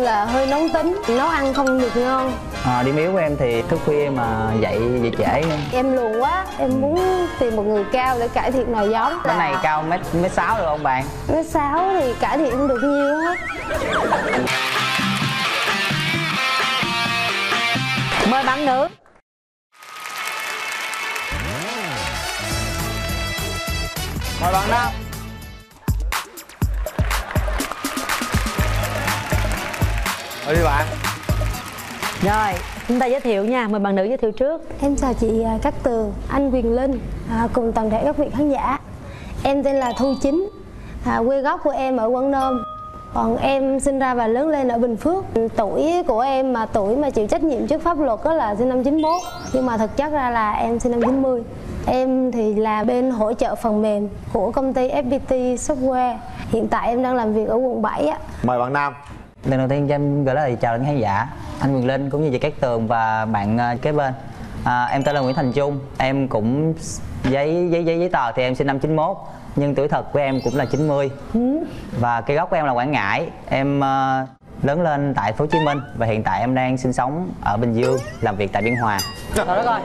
là hơi nóng tính nấu ăn không được ngon. À, điểm yếu của em thì thức khuya mà dậy dậy trễ. Em lùn quá em muốn tìm một người cao để cải thiện nòi giống. Cái này cao mét mét sáu được không bạn? Mét sáu thì cải thiện không được nhiều hết mời bạn nữ. Mời bạn nam đi bạn. Rồi chúng ta giới thiệu nha mời bạn nữ giới thiệu trước. Em chào chị à, Cát Tường anh Quyền Linh à, cùng toàn thể các vị khán giả. Em tên là Thu Chính à, quê gốc của em ở Quảng Nôm. Còn em sinh ra và lớn lên ở Bình Phước. Tuổi của em mà tuổi mà chịu trách nhiệm trước pháp luật đó là sinh năm 91 nhưng mà thực chất ra là em sinh năm 90 em thì là bên hỗ trợ phần mềm của công ty FPT Software. Hiện tại em đang làm việc ở quận 7 á. Mời bạn nam lần đầu tiên cho em gửi lời chào đến khán giả anh Quyền Linh cũng như chị Cát Tường và bạn ờ, kế bên. À, em tên là Nguyễn Thành Trung em cũng giấy giấy giấy giấy tờ thì em sinh năm 91 nhưng tuổi thật của em cũng là 90 và cái gốc của em là Quảng Ngãi em uh, lớn lên tại phố Hồ Chí Minh và hiện tại em đang sinh sống ở Bình Dương làm việc tại Biên Hòa. Trời đất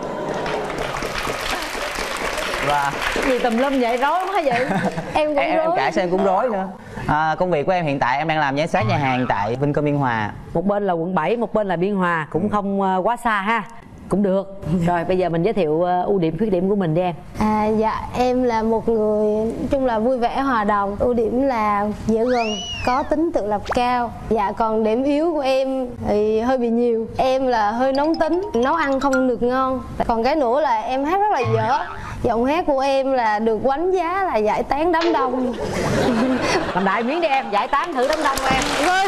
và cái gì tùm lum vậy? Rối quá vậy. Em cũng em, em rối. cả xem cũng rối nữa. À, công việc của em hiện tại em đang làm giám sát nhà hàng tại Vincom Biên Hòa. Một bên là quận 7 một bên là biên hòa. Cũng không ờ, quá xa ha. Cũng được. Rồi bây giờ mình giới thiệu ờ, ưu điểm khuyết điểm của mình đi em. À dạ em là một người nói chung là vui vẻ hòa đồng. Ưu điểm là dễ gần có tính tự lập cao. Dạ còn điểm yếu của em thì hơi bị nhiều. Em là hơi nóng tính nấu ăn không được ngon. Còn cái nữa là em hát rất là dở giọng hát của em là được đánh giá là giải tán đám đông. Làm đại miếng đi em giải tán thử đám đông em. Vâng.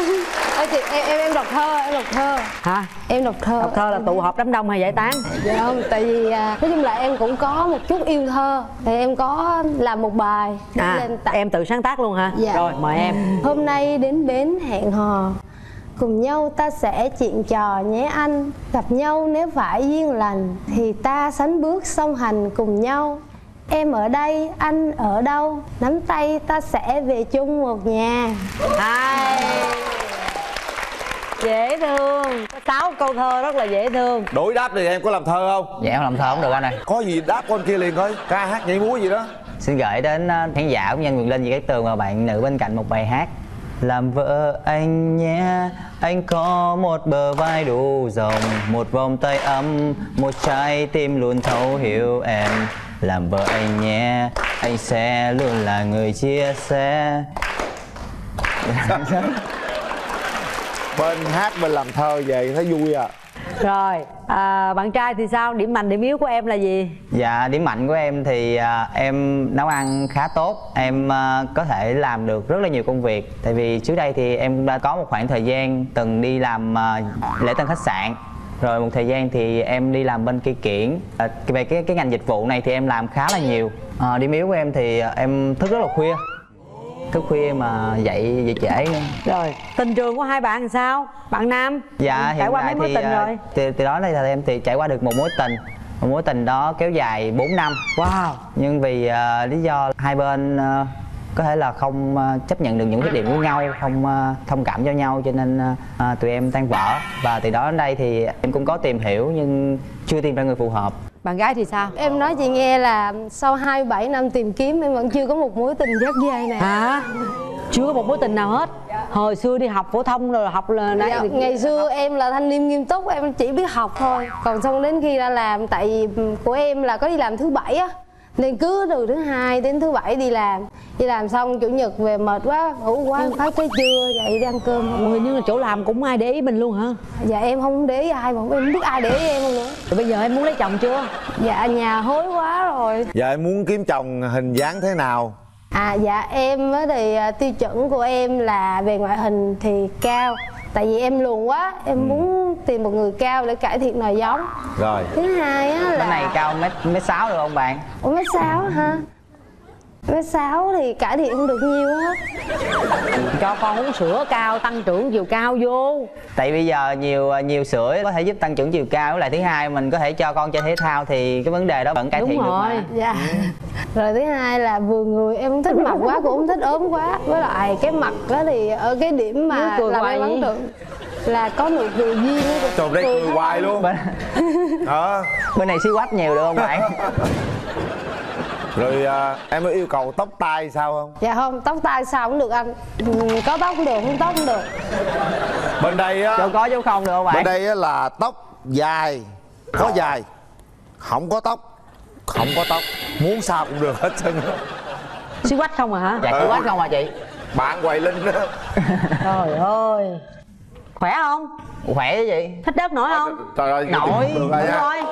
Ê, chị, em, em em đọc thơ em đọc thơ. Hả? Em đọc thơ. Đọc thơ là tụ họp đám đông hay giải tán? Dạ không, tại vì à, nói chung là em cũng có một chút yêu thơ. Thì em có làm một bài à lên tặng em tự sáng tác luôn hả? Dạ. rồi mời em. Hôm nay đến bến hẹn hò Cùng nhau ta sẽ chuyện trò nhé anh. Gặp nhau nếu phải duyên lành Thì ta sánh bước song hành cùng nhau. Em ở đây, anh ở đâu? Nắm tay ta sẽ về chung một nhà. Hai dễ thương. Có sáu câu thơ rất là dễ thương. Đối đáp thì em có làm thơ không? Dạ em làm thơ không được anh ơi. Có gì đáp con kia liền coi. Ca hát nhảy múa gì đó. Xin gửi đến ờ, khán giả cũng như anh Quyền Linh và Cát Tường và bạn nữ bên cạnh một bài hát làm vợ anh nhé, anh có một bờ vai đủ rộng, một vòng tay ấm, một trái tim luôn thấu hiểu em. Làm vợ anh nhé, anh sẽ luôn là người chia sẻ. Bên hát bên làm thơ về thấy vui à rồi à, bạn trai thì sao? Điểm mạnh điểm yếu của em là gì? Dạ, điểm mạnh của em thì à, em nấu ăn khá tốt. Em à, có thể làm được rất là nhiều công việc. Tại vì trước đây thì em đã có một khoảng thời gian từng đi làm à, lễ tân khách sạn. Rồi một thời gian thì em đi làm bên kia kiển. À, Về cái cái ngành dịch vụ này thì em làm khá là nhiều. À, Điểm yếu của em thì à, em thức rất là khuya. Thức khuya mà dậy dậy trễ. Rồi tình trường của hai bạn làm sao? Bạn nam? Dạ trải qua mấy mối thì tình à, rồi? từ, từ đó đây là em thì trải qua được một mối tình. Một mối tình đó kéo dài 4 năm. Wow. Nhưng vì à, lý do hai bên à, có thể là không chấp nhận được những khuyết điểm của nhau không thông cảm cho nhau cho nên à, tụi em tan vỡ. Và từ đó đến đây thì em cũng có tìm hiểu nhưng chưa tìm ra người phù hợp bạn gái thì sao? Em nói chị nghe là sau 27 năm tìm kiếm em vẫn chưa có một mối tình dắt dây nào hả? Chưa có một mối tình nào hết. Hồi xưa đi học phổ thông rồi học là nãy Dạ, ngày xưa em là thanh niên nghiêm túc em chỉ biết học thôi. Còn xong đến khi ra làm tại vì của em là có đi làm thứ bảy á nên cứ từ thứ hai đến thứ bảy đi làm. Đi làm xong chủ nhật về mệt quá ngủ quá phát tới trưa dậy đi ăn cơm. Ủa, hình như là chỗ làm cũng ai để ý mình luôn hả? Dạ em không để ý ai mà em không biết ai để ý em không nữa. Rồi bây giờ em muốn lấy chồng chưa? Dạ nhà hối quá rồi. Giờ em muốn kiếm chồng hình dáng thế nào? À dạ em á thì à, tiêu chuẩn của em là về ngoại hình thì cao Tại vì em lùn quá, em muốn tìm một người cao để cải thiện nòi giống. Rồi. Thứ hai á cái này là... cao mét mét sáu được không bạn? Ủa mét sáu hả? Mét sáu thì cải thiện không được nhiều hết cho con uống sữa cao tăng trưởng chiều cao vô. Tại bây giờ nhiều nhiều sữa có thể giúp tăng trưởng chiều cao với lại thứ hai mình có thể cho con chơi thể thao thì cái vấn đề đó vẫn cải Đúng thiện được rồi. mà dạ. Rồi thứ hai là vừa người em không thích mập quá cũng không thích ốm quá. Với lại cái mặt đó thì ở cái điểm mà làm em ấn tượng là có nụ cười duyên. Trời đây cười hoài luôn. Bên, Ờ. bên này xí quách nhiều được không bạn Rồi à, em có yêu cầu tóc tai sao không? dạ không tóc tai sao cũng được anh. Ừ, có tóc cũng được không tóc cũng được. Bên đây á cho có chứ không được không Bên bạn đây á là tóc dài. Có dài. Không có tóc. Không có tóc. Muốn sao cũng được hết trơn á. xí quách không à hả? Dạ Ừ. xí quách không à chị? Bạn quầy linh đó trời ơi. Khỏe không? Khỏe chứ chị. Thích đất nổi không? Trời ơi Nổi. đúng rồi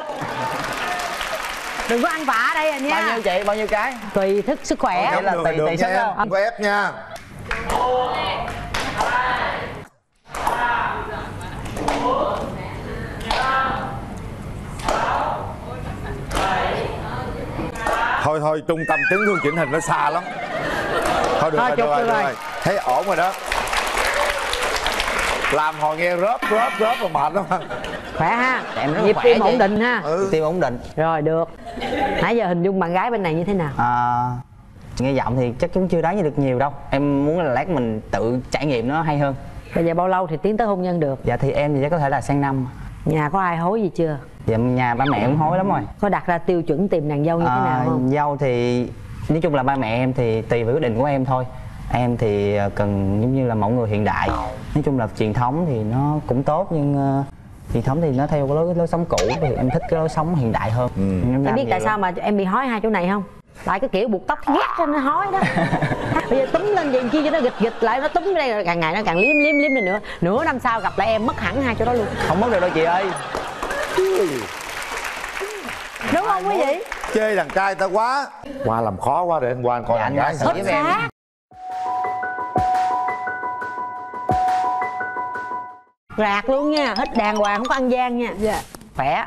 đừng có ăn vạ ở đây à bao nhiêu nha chị? Bao nhiêu cái? Tùy thức sức khỏe. Vậy là tùy- tùy sức nha. không? Có ép nha. Thôi thôi trung tâm chấn thương chỉnh hình nó xa lắm. Thôi được Thôi, rồi, được rồi, được rồi. Thấy ổn rồi đó Làm hồi nghe rớp rớp rớp là mệt lắm. Khỏe ha em rất là nhịp khỏe tim ổn định ha. Ừ. tim ổn định. Rồi được. Nãy giờ hình dung bạn gái bên này như thế nào? À, nghe giọng thì chắc cũng chưa đoán được nhiều đâu. Em muốn là lát mình tự trải nghiệm nó hay hơn. Bây giờ bao lâu thì tiến tới hôn nhân được? Dạ thì em thì chắc có thể là sang năm. Nhà có ai hối gì chưa? Dạ nhà ba mẹ cũng hối lắm rồi. Có đặt ra tiêu chuẩn tìm nàng dâu như thế À, nào không? dâu thì nói chung là ba mẹ em thì tùy vào quyết định của em thôi em thì ờ, cần giống như là mẫu người hiện đại. Nói chung là truyền thống thì nó cũng tốt nhưng ờ, truyền thống thì nó theo cái lối lối sống cũ thì em thích cái lối sống hiện đại hơn. Em em biết tại lắm. sao mà em bị hói hai chỗ này không? Tại cái kiểu buộc tóc ghét cho nó hói đó. Bây giờ túm lên vậy chi cho nó gịch gịch lại nó túm đây rồi càng ngày nó càng liếm liếm liếm lên nữa. Nửa năm sau gặp lại em mất hẳn hai chỗ đó luôn. Không mất được đâu chị ơi. Đúng không quý vị? Chê đàn trai ta quá. Qua làm khó quá để anh qua anh coi Dạ, đàn anh gái em. xác rạc luôn nha hết đàng hoàng không có ăn gian nha. Dạ. Khỏe.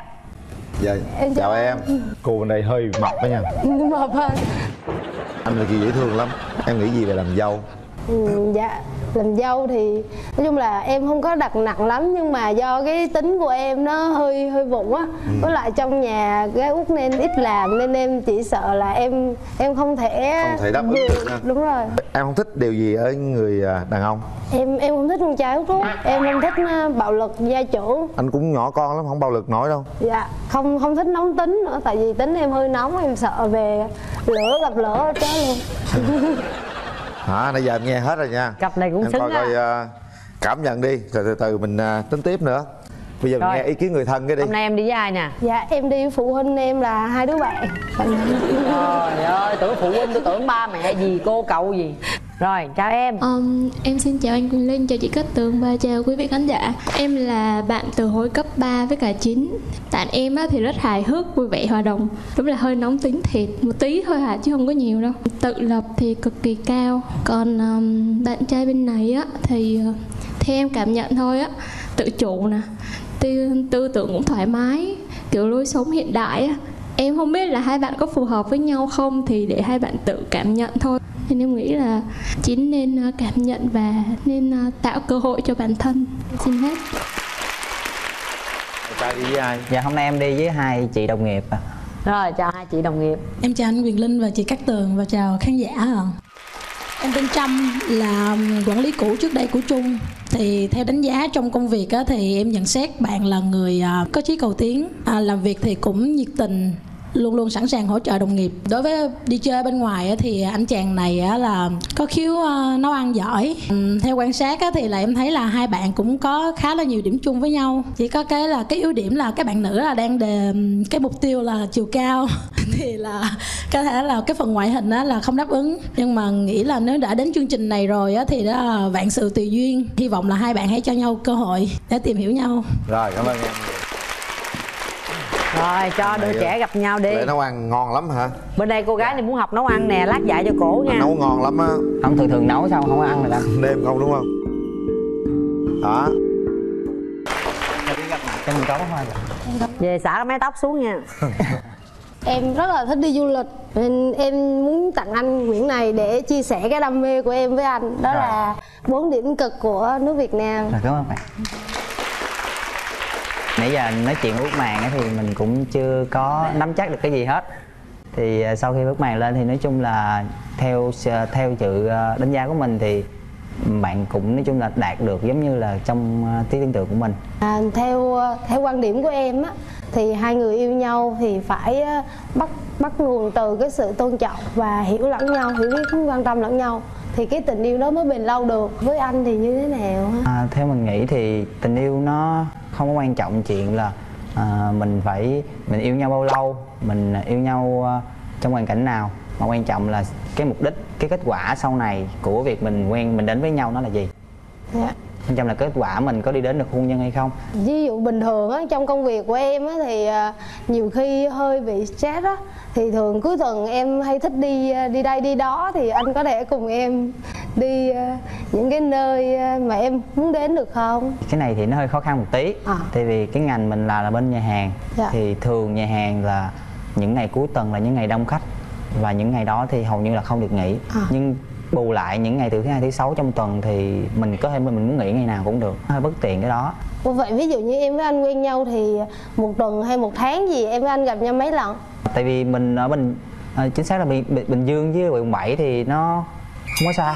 Dạ, Em chào chào em. Cô bên đây hơi mập đó nha. Mập hơn. Anh là kỳ dễ thương lắm. Em nghĩ gì về làm dâu Ừ, dạ. Làm dâu thì nói chung là em không có đặt nặng lắm nhưng mà do cái tính của em nó hơi hơi vụng á. Ừ. với lại trong nhà gái út nên ít làm nên em chỉ sợ là em em không thể Không thể đáp ứng được. ha. đúng rồi. Em không thích điều gì ở người à, đàn ông? Em em không thích con trai út út. Em không thích ờ, bạo lực gia chủ. Anh cũng nhỏ con lắm, không bạo lực nổi đâu. Dạ không không thích nóng tính nữa tại vì tính em hơi nóng em sợ về lửa gặp lửa chết luôn Hả, nãy giờ em nghe hết rồi nha. Cặp này cũng Em xứng coi coi à, cảm nhận đi. Rồi từ từ mình à, tính tiếp nữa. Bây giờ mình nghe ý kiến người thân cái đi. Hôm nay em đi với ai nè? Dạ em đi với phụ huynh em là hai đứa bạn. Trời ơi tưởng phụ huynh tôi tưởng ba mẹ gì cô cậu gì rồi chào em. Um, em xin chào anh Quỳnh Linh, chào chị Cát Tường và chào quý vị khán giả. Em là bạn từ hồi cấp 3 với cả 9 Bạn em á, thì rất hài hước, vui vẻ, hòa đồng. Đúng là hơi nóng tính thiệt, một tí thôi hả chứ không có nhiều đâu. Tự lập thì cực kỳ cao. Còn um, bạn trai bên này á thì ờ, theo em cảm nhận thôi á Tự chủ nè, tư, tư tưởng cũng thoải mái Kiểu lối sống hiện đại á. Em không biết là hai bạn có phù hợp với nhau không thì để hai bạn tự cảm nhận thôi nên em nghĩ là chín nên uh, cảm nhận và nên uh, tạo cơ hội cho bản thân xin hết Trai đi với ai? dạ hôm nay em đi với hai chị đồng nghiệp à. rồi chào hai chị đồng nghiệp Em chào anh Quyền Linh và chị Cát Tường và chào khán giả ạ. Em tên Trâm là quản lý cũ trước đây của Trung thì theo đánh giá trong công việc á, thì em nhận xét bạn là người à, có chí cầu tiến à, làm việc thì cũng nhiệt tình luôn luôn sẵn sàng hỗ trợ đồng nghiệp. Đối với đi chơi bên ngoài thì anh chàng này là có khiếu ờ, nấu ăn giỏi. Ừ, theo quan sát thì là em thấy là hai bạn cũng có khá là nhiều điểm chung với nhau. Chỉ có cái là cái ưu điểm là cái bạn nữ là đang đề ừ, cái mục tiêu là chiều cao. Thì là có thể là cái phần ngoại hình là không đáp ứng. Nhưng mà nghĩ là nếu đã đến chương trình này rồi thì đó là vạn sự tùy duyên. Hy vọng là hai bạn hãy cho nhau cơ hội để tìm hiểu nhau. Rồi, cảm ơn em rồi cho đôi trẻ gặp nhau đi nấu ăn ngon lắm hả? bên đây cô gái này muốn học nấu ăn nè lát dạy cho cổ nha nấu ngon lắm á không thường thường nấu sao không có ăn được anh Đêm không đúng không? Đó cho mình có thôi về xả mái tóc xuống nha Em rất là thích đi du lịch nên em muốn tặng anh quyển này để chia sẻ cái đam mê của em với anh. Đó Rồi. là bốn điểm cực của nước Việt Nam. Rồi cảm ơn bạn Nãy giờ nói chuyện út màn thì mình cũng chưa có nắm chắc được cái gì hết. Thì à, sau khi bước màn lên thì nói chung là theo à, theo sự à, đánh giá của mình thì bạn cũng nói chung là đạt được giống như là trong à, trí tưởng tượng của mình. À, theo theo quan điểm của em á thì hai người yêu nhau thì phải bắt bắt nguồn từ cái sự tôn trọng và hiểu lẫn nhau, hiểu biết quan tâm lẫn nhau thì cái tình yêu đó mới bền lâu được. Với anh thì như thế nào? À, theo mình nghĩ thì tình yêu nó không có quan trọng chuyện là à, mình phải mình yêu nhau bao lâu mình yêu nhau à, trong hoàn cảnh nào mà quan trọng là cái mục đích cái kết quả sau này của việc mình quen mình đến với nhau nó là gì Dạ. Quan trọng là kết quả mình có đi đến được hôn nhân hay không ví dụ bình thường á trong công việc của em á thì à, nhiều khi hơi bị stress á thì thường cuối tuần em hay thích đi à, đi đây đi đó thì anh có thể cùng em đi à, những cái nơi mà em muốn đến được không cái này thì nó hơi khó khăn một tí À. tại vì cái ngành mình là là bên nhà hàng Dạ. thì thường nhà hàng là những ngày cuối tuần là những ngày đông khách và những ngày đó thì hầu như là không được nghỉ À. nhưng bù lại những ngày từ thứ hai thứ sáu trong tuần thì mình có thể mình muốn nghỉ ngày nào cũng được. Hơi bất tiện cái đó. Vậy ví dụ như em với anh quen nhau thì một tuần hay một tháng gì em với anh gặp nhau mấy lần? Tại vì mình ở bình à, chính xác là bình, bình, dương với quận 7 thì nó không có xa.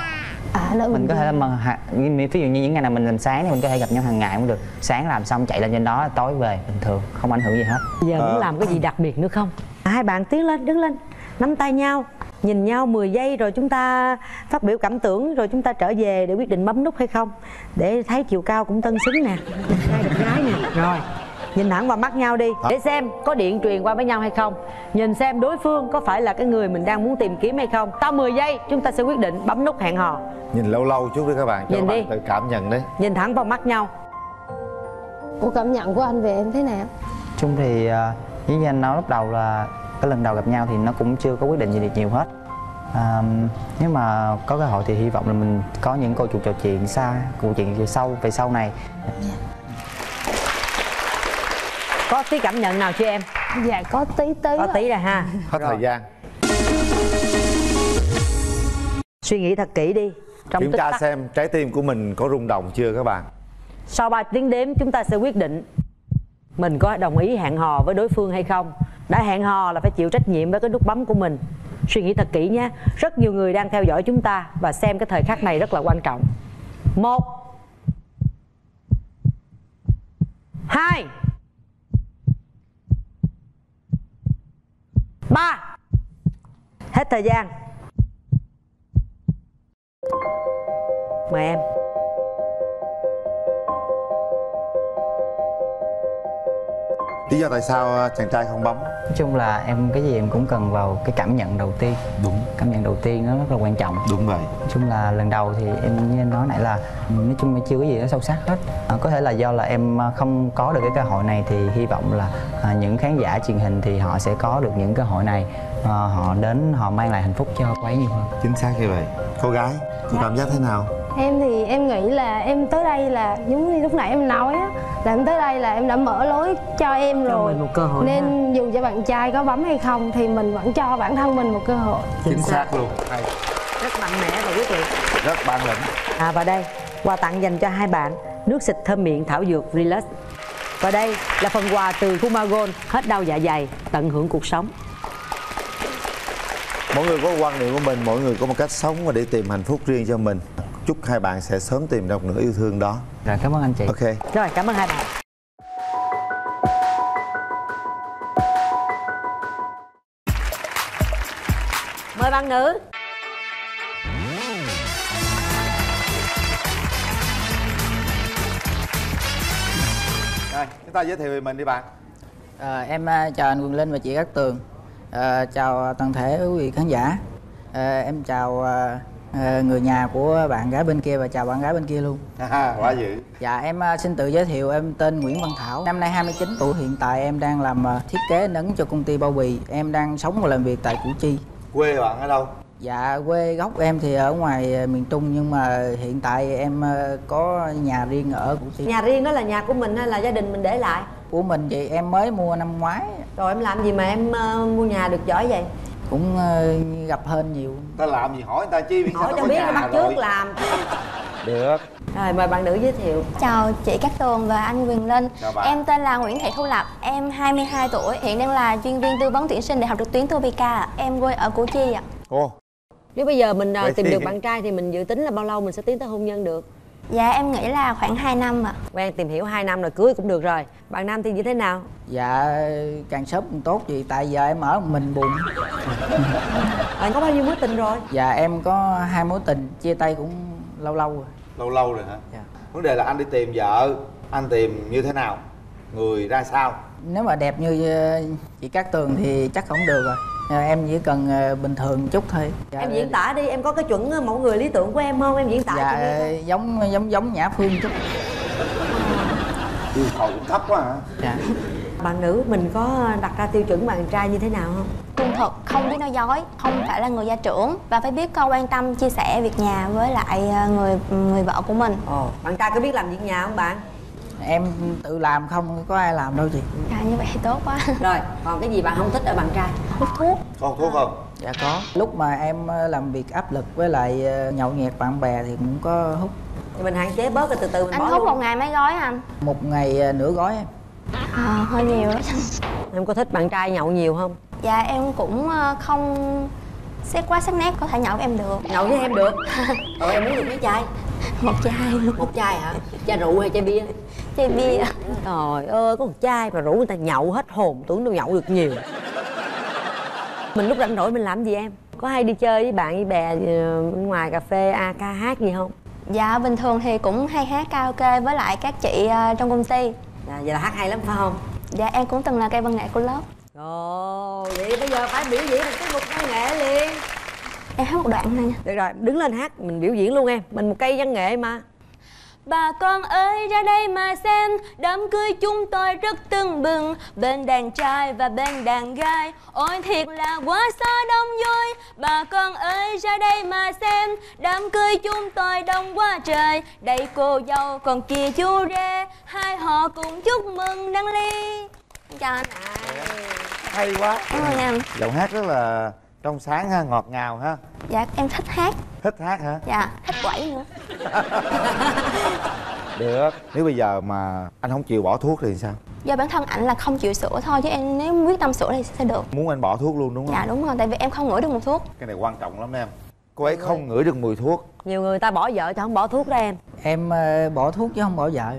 À mình Bình có thể là mà ví dụ như những ngày nào mình làm sáng thì mình có thể gặp nhau hàng ngày cũng được. Sáng làm xong chạy lên trên đó tối về bình thường không ảnh hưởng gì hết. Giờ Ờ. muốn làm cái gì đặc biệt nữa không? Hai bạn tiến lên đứng lên nắm tay nhau nhìn nhau 10 giây rồi chúng ta phát biểu cảm tưởng rồi chúng ta trở về để quyết định bấm nút hay không. Để thấy chiều cao cũng tân xứng nè trai đẹp gái nè. Rồi. Nhìn thẳng vào mắt nhau đi. Để xem có điện truyền qua với nhau hay không. Nhìn xem đối phương có phải là cái người mình đang muốn tìm kiếm hay không. Sau 10 giây chúng ta sẽ quyết định bấm nút hẹn hò. Nhìn lâu lâu chút đi các bạn cho Nhìn các đi. bạn tự cảm nhận đấy. Nhìn thẳng vào mắt nhau. Ủa cảm nhận của anh về em thế nào? Chung thì à, như anh nói lúc đầu là cái lần đầu gặp nhau thì nó cũng chưa có quyết định gì được nhiều hết. À, nếu mà có cơ hội thì hy vọng là mình có những câu chuyện trò chuyện xa câu chuyện về sau về sau này. Có tí cảm nhận nào chưa em? Dạ có tí tí có tí rồi ha. Hết thời gian. Suy nghĩ thật kỹ đi. Trong kiểm tra tắc. xem trái tim của mình có rung động chưa các bạn? Sau 3 tiếng đếm chúng ta sẽ quyết định mình có đồng ý hẹn hò với đối phương hay không? Đã hẹn hò là phải chịu trách nhiệm với cái nút bấm của mình. Suy nghĩ thật kỹ nhé. Rất nhiều người đang theo dõi chúng ta và xem cái thời khắc này rất là quan trọng. Một. Hai. Ba. Hết thời gian. Mời em. Lý do tại sao à, chàng trai không bấm? Nói chung là em cái gì em cũng cần vào cái cảm nhận đầu tiên. Đúng. Cảm nhận đầu tiên nó rất là quan trọng. Đúng vậy. Nói chung là lần đầu thì em như em nói nãy là nói chung là chưa có gì nó sâu sắc hết. À, có thể là do là em à, không có được cái cơ hội này thì hy vọng là à, những khán giả truyền hình thì họ sẽ có được những cơ hội này. À, họ đến họ mang lại hạnh phúc cho cô ấy nhiều hơn. Chính xác như vậy. Cô gái cô cảm giác thế nào Em thì em nghĩ là em tới đây là giống như lúc nãy em nói á là em tới đây là em đã mở lối cho em Cho rồi. mình một cơ hội nên dù cho bạn trai có bấm hay không thì mình vẫn cho bản thân mình một cơ hội. Chính xác luôn. Hay. Rất mạnh mẽ và quyết liệt. Rất bản lĩnh. À và đây, quà tặng dành cho hai bạn Nước xịt thơm miệng thảo dược Relax. Và đây là phần quà từ Fumagon Hết đau dạ dày, tận hưởng cuộc sống mỗi người có quan niệm của mình mỗi người có một cách sống và để tìm hạnh phúc riêng cho mình. Chúc hai bạn sẽ sớm tìm được nửa yêu thương đó. Rồi cảm ơn anh chị. Ok. Rồi, cảm ơn hai bạn. Mời bạn nữ. Rồi, chúng ta giới thiệu về mình đi bạn. À, em à, chào anh Quỳnh Linh và chị Cát Tường à, Chào toàn thể quý vị khán giả. À, Em chào à, à, người nhà của bạn gái bên kia và chào bạn gái bên kia luôn. Quá dữ. Dạ em à, xin tự giới thiệu em tên Nguyễn Văn Thảo. Năm nay 29 tuổi hiện tại em đang làm à, thiết kế nấn cho công ty bao bì. Em đang sống và làm việc tại Củ Chi. Quê bạn ở đâu? Dạ quê gốc em thì ở ngoài à, miền Trung nhưng mà hiện tại em à, có nhà riêng ở Củ Chi. Nhà riêng đó là nhà của mình hay là gia đình mình để lại? Của mình vậy em mới mua năm ngoái. Rồi em làm gì mà em uh, mua nhà được giỏi vậy? Cũng uh, gặp hơn nhiều. Ta làm gì hỏi người ta chi biết hỏi sao cho biết bắt trước làm. Được. Rồi mời bạn nữ giới thiệu. Chào chị Cát Tường và anh Quyền Linh. Chào bạn. Em tên là Nguyễn Thị Thu Lập Em 22 tuổi Hiện đang là chuyên viên tư vấn tuyển sinh Đại học trực tuyến Topica. Em quê ở Củ Chi ạ. Ồ, nếu bây giờ mình uh, Vậy tìm thì- được bạn trai thì mình dự tính là bao lâu mình sẽ tiến tới hôn nhân được Dạ em nghĩ là khoảng 2 năm ạ. Quen tìm hiểu 2 năm rồi cưới cũng được rồi. Bạn nam thì như thế nào? Dạ càng sớm càng tốt vì tại giờ em ở một mình buồn. Bạn có bao nhiêu mối tình rồi? Dạ em có hai mối tình chia tay cũng lâu lâu rồi. Lâu lâu rồi hả? Dạ. vấn đề là anh đi tìm vợ anh tìm như thế nào? Người ra sao? Nếu mà đẹp như ờ, chị Cát Tường thì chắc không được rồi Ờ, em chỉ cần ờ, bình thường chút thôi. Dạ, em diễn tả đi em có cái chuẩn mẫu người lý tưởng của em không? Em diễn tả dạ cho giống giống giống nhã phương chút. Yêu cầu cũng thấp quá hả? Dạ. Bạn nữ mình có đặt ra tiêu chuẩn bạn trai như thế nào không? Trung thực, không biết nói dối Không phải là người gia trưởng Và phải biết câu quan tâm, chia sẻ việc nhà với lại ờ, người người vợ của mình. Ồ bạn trai có biết làm việc nhà không bạn em tự làm không có ai làm đâu chị. Dạ như vậy thì tốt quá. Rồi còn cái gì bạn không thích ở bạn trai? Hút thuốc. Con thuốc không? Dạ có. Lúc mà em ờ, làm việc áp lực với lại ờ, nhậu nhẹt bạn bè thì cũng có hút. Thì mình hạn chế bớt rồi từ từ mình Anh bỏ hút luôn. một ngày mấy gói anh? một ngày ờ, nửa gói em. À, hơi nhiều đó em có thích bạn trai nhậu nhiều không? Dạ em cũng không xét quá sắc nét có thể nhậu với em được. Nhậu với em được? Rồi em muốn được mấy chai? Một chai luôn. Một chai hả? Chai rượu hay chai bia? Chai bia. Trời ơi có một chai mà rủ người ta nhậu hết hồn tưởng đâu nhậu được nhiều. Mình lúc rảnh rỗi mình làm gì em? Có hay đi chơi với bạn với bè ờ, bên ngoài cà phê a ca hát gì không? Dạ bình thường thì cũng hay hát karaoke với lại các chị ờ, trong công ty. Dạ, vậy là hát hay lắm phải không? Dạ em cũng từng là cây văn nghệ của lớp ồ vậy bây giờ phải biểu diễn một tiết mục văn nghệ liền. Em hát một đoạn này. Nha được rồi đứng lên hát mình biểu diễn luôn em mình một cây văn nghệ mà. Bà con ơi ra đây mà xem. Đám cưới chúng tôi rất tưng bừng. Bên đàn trai và bên đàn gái. Ôi thiệt là quá xa đông vui. Bà con ơi ra đây mà xem. Đám cưới chúng tôi đông quá trời. Đây cô dâu còn kia chú rể. Hai họ cùng chúc mừng đăng ly Chào anh ạ. Hay quá. Cảm ơn em. Giọng hát rất là trong sáng ha ngọt ngào ha. Dạ em thích hát. Thích hát hả? Dạ thích quẩy nữa. Được. Nếu bây giờ mà anh không chịu bỏ thuốc thì sao? Do bản thân ảnh là không chịu sửa thôi Chứ em nếu quyết tâm sửa thì sẽ được. Muốn anh bỏ thuốc luôn đúng không? Dạ đúng rồi tại vì em không ngửi được mùi thuốc. Cái này quan trọng lắm em. Cô ấy không ngửi được mùi thuốc. Nhiều người ta bỏ vợ chứ không bỏ thuốc đó em. Em ờ, bỏ thuốc chứ không bỏ vợ.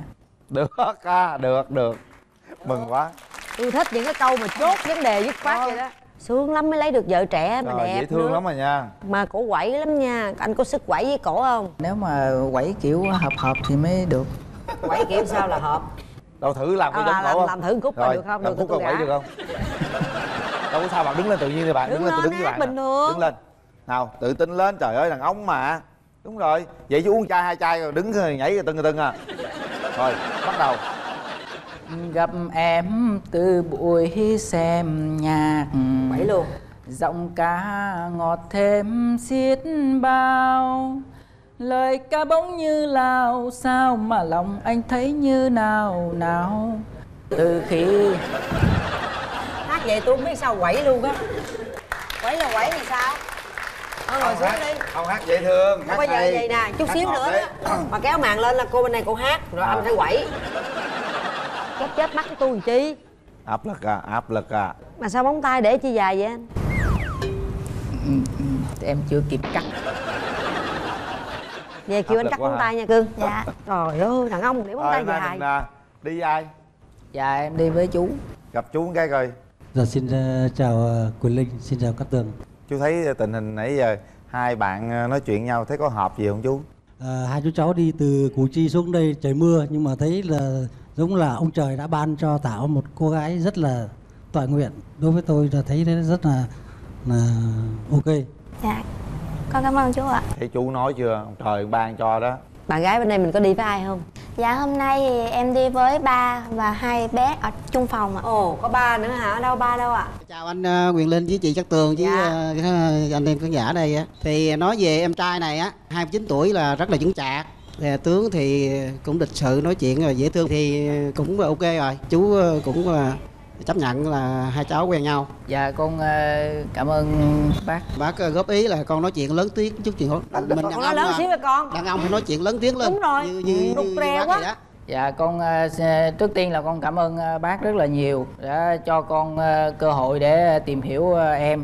Được à được được. Mừng quá tôi thích những cái câu mà chốt vấn đề dứt khoát vậy đó. Sướng lắm mới lấy được vợ trẻ mà Rồi, đẹp dễ thương nữa. lắm rồi nha. Mà cổ quẩy lắm nha. Anh có sức quẩy với cổ không? Nếu mà quẩy kiểu hợp hợp thì mới được. Quẩy kiểu sao là hợp? Đâu thử làm cái À, giống làm- cổ không? làm thử một khúc coi rồi được không? làm Được coi quẩy được không? Đâu có sao bạn đứng lên tự nhiên đi bạn Đứng đứng lên tôi đứng với bạn bình thường. đứng lên. Nào tự tin lên trời ơi đàn ông mà. Đúng rồi. Vậy chứ uống chai hai chai rồi đứng rồi nhảy rồi tưng rồi tưng à. Rồi bắt đầu gặp em từ buổi xem nhạc. Quẩy luôn. Giọng ca ngọt thêm xiết bao. Lời ca bỗng như lao sao mà lòng anh thấy như nào nào? Từ khi hát vậy tôi không biết sao quẩy luôn á. Quẩy là quẩy thì sao? Thôi ngồi xuống đi. không hát dễ thương không bây giờ vậy nè chút xíu nữa đó. mà kéo màn lên là cô bên này cô hát rồi anh sẽ quẩy chết chết mắt cái tôi làm chi? Áp lực à áp lực à. Mà sao móng tay để chi dài vậy anh? Em chưa kịp cắt. Về kêu Áp anh cắt móng tay nha cưng Dạ. Trời ơi đàn ông để móng rồi tay dài. Mình à, đi với ai? Dạ em đi với chú. Gặp chú một cái coi. Dạ xin ờ, chào ờ, Quỳnh Linh, xin chào Cát Tường. chú thấy tình hình nãy giờ hai bạn à, nói chuyện nhau thấy có hợp gì không chú? À, hai chú cháu đi từ Củ Chi xuống đây trời mưa nhưng mà thấy là giống là ông trời đã ban cho Thảo một cô gái rất là toại nguyện. Đối với tôi là thấy đấy rất là là ok. Dạ Con cảm ơn chú ạ thấy chú nói chưa ông trời ban cho đó bạn gái bên đây mình có đi với ai không Dạ hôm nay thì em đi với ba và hai bé ở chung phòng ạ ồ có ba nữa hả đâu ba đâu ạ Chào anh ờ, Quyền Linh với chị Cát Tường với Dạ. ờ, anh em khán giả đây á. Thì nói về em trai này á, 29 tuổi là rất là chững chạc, à, tướng thì cũng lịch sự nói chuyện rồi dễ thương thì cũng ok rồi. Chú ờ, cũng ờ, chấp nhận là hai cháu quen nhau. Dạ con ờ, cảm ơn bác. Bác góp ý là con nói chuyện lớn tiếng chút chuyện mình đàn ông lớn xíu với con. đàn ông phải nói chuyện lớn tiếng lên. Đúng rồi. như như, Rụt như, như bác quá. vậy đó. Dạ con trước tiên là con cảm ơn bác rất là nhiều đã cho con cơ hội để tìm hiểu em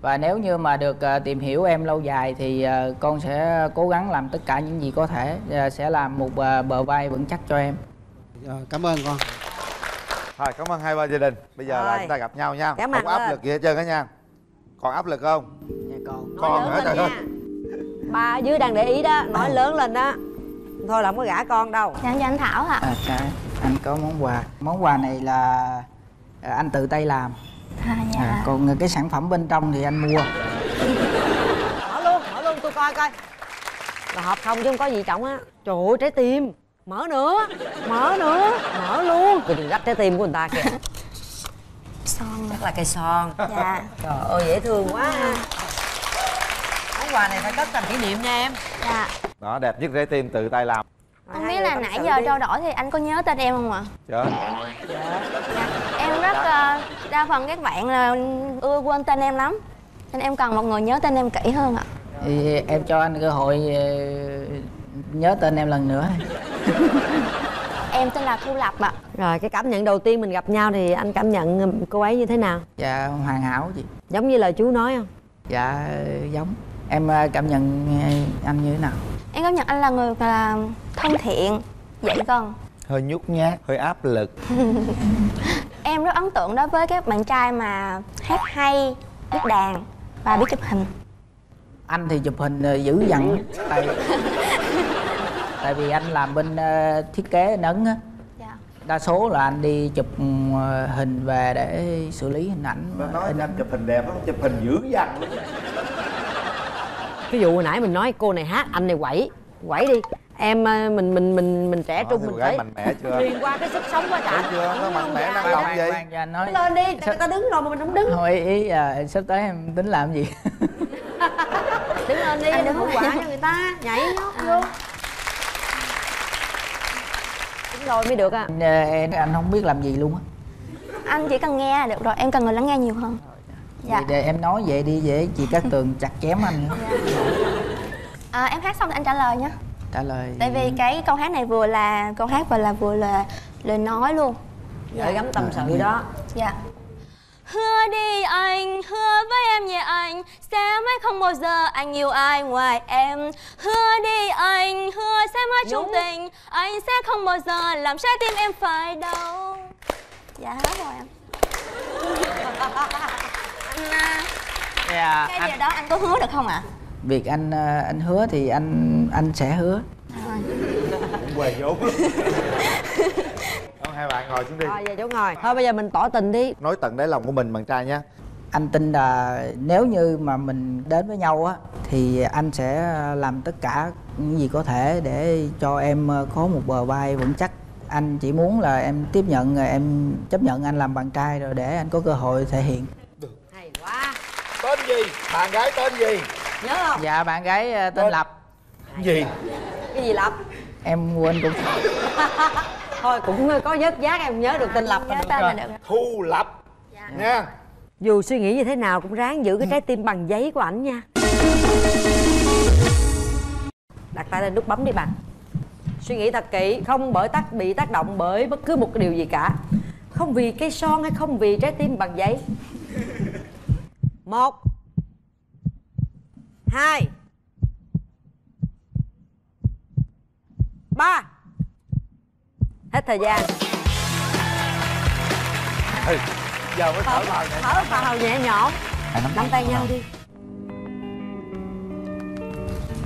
và nếu như mà được ờ, tìm hiểu em lâu dài thì ờ, con sẽ cố gắng làm tất cả những gì có thể ờ, sẽ làm một ờ, bờ vai vững chắc cho em. Rồi, cảm ơn con Thôi cảm ơn hai bên gia đình Bây giờ là Rồi. chúng ta gặp nhau nha Cảm Không áp lên. lực gì hết trơn á nha Còn áp lực không? Dạ con Con nói hả, lớn trời lên ơi? nha ba ở dưới đang để ý đó nói lớn lên đó thôi là không có gả con đâu dạ cho anh thảo ạ À, dạ, anh có món quà. Món quà này là anh tự tay làm. À, dạ. À, còn cái sản phẩm bên trong thì anh mua. mở luôn mở luôn tôi coi coi. Là hộp không chứ không có gì trọng á. Trời ơi trái tim. Mở nữa mở nữa mở luôn. Tôi đừng rách trái tim của người ta kìa. Son. Chắc là cây son. Dạ. Trời ơi dễ thương quá. Món quà này phải cất làm kỷ niệm nha em. Dạ. Đó đẹp nhất trái tim tự tay làm. Không biết là nãy giờ đi. trao đổi thì anh có nhớ tên em không ạ? Trời ơi, dạ. Em rất ờ, đa phần các bạn là ưa quên tên em lắm nên em cần một người nhớ tên em kỹ hơn ạ Thì em cho anh cơ hội ờ, nhớ tên em lần nữa. em tên là thu lập ạ rồi cái cảm nhận đầu tiên mình gặp nhau thì anh cảm nhận cô ấy như thế nào Dạ hoàn hảo chị. giống như lời chú nói không Dạ giống. Em ờ, cảm nhận anh như thế nào? em cảm nhận anh là người là thân thiện dễ gần hơi nhút nhát, hơi áp lực em rất ấn tượng đối với các bạn trai mà hát hay biết đàn và biết chụp hình Anh thì chụp hình ờ, dữ dằn tại tại vì anh làm bên ờ, thiết kế in ấn á. dạ. Đa số là anh đi chụp ờ, hình về để xử lý hình ảnh. in anh chụp hình đẹp lắm, chụp hình dữ dằn ví dụ hồi nãy mình nói cô này hát anh này quẩy quẩy đi em ờ, mình mình mình mình trẻ Đó, trung mình gái phải mạnh mẽ chưa? truyền qua cái sức sống quá trời chưa? Nó mạnh mẽ, năng động khoan, vậy cho anh nói. lên đi người ta đứng rồi mà mình không đứng Thôi ý, à, sắp tới em tính làm gì? đứng lên đi Anh đừng đứng có quả cho người ta nhảy nhót vô đúng rồi mới được à Anh, ờ, em anh không biết làm gì luôn á. anh chỉ cần nghe là được rồi em cần người lắng nghe nhiều hơn dạ Vậy để em nói vậy đi để chị Cát Tường chặt chém anh nữa. à, em hát xong thì anh trả lời nhé Trả lời. tại vì cái câu hát này vừa là câu hát và là vừa là lời nói luôn. Gửi gắm tâm sự đó. Dạ. Hứa đi anh, hứa với em nhé anh Sẽ mãi không bao giờ anh yêu ai ngoài em. Hứa đi anh, hứa sẽ mãi chung tình Anh sẽ không bao giờ làm trái tim em phải đau. Dạ hết rồi em. Anh, à, Dạ, cái anh, điều đó anh có hứa được không ạ? Việc anh ờ, anh hứa thì anh anh sẽ hứa. Quề vốn hai bạn ngồi xuống đi rồi về chỗ ngồi thôi bây giờ mình tỏ tình đi Nói tận đáy lòng của mình bạn trai nha Anh tin là nếu như mà mình đến với nhau á thì anh sẽ làm tất cả những gì có thể để cho em ờ, có một bờ vai vững chắc. Anh chỉ muốn là em tiếp nhận rồi em chấp nhận anh làm bạn trai rồi để anh có cơ hội thể hiện. hay quá Tên gì? Bạn gái tên gì? Nhớ không? Dạ bạn gái ờ, tên Lập, Gì? cái gì lập? Em quên cũng thôi cũng có vớt giác em nhớ được tên lập Nhớ được tên là được. Thu Lập. Nha. Dù suy nghĩ như thế nào cũng ráng giữ cái trái tim bằng giấy của ảnh nha. Đặt tay lên nút bấm đi bạn. Suy nghĩ thật kỹ không bởi tác bị tác động bởi bất cứ một cái điều gì cả. Không vì cây son hay không vì trái tim bằng giấy. Một hai. Ba. Hết thời gian. Ừ. Giờ mới thở vào nè. Thở vào nhẹ nhõm. Nắm tay nhau đi.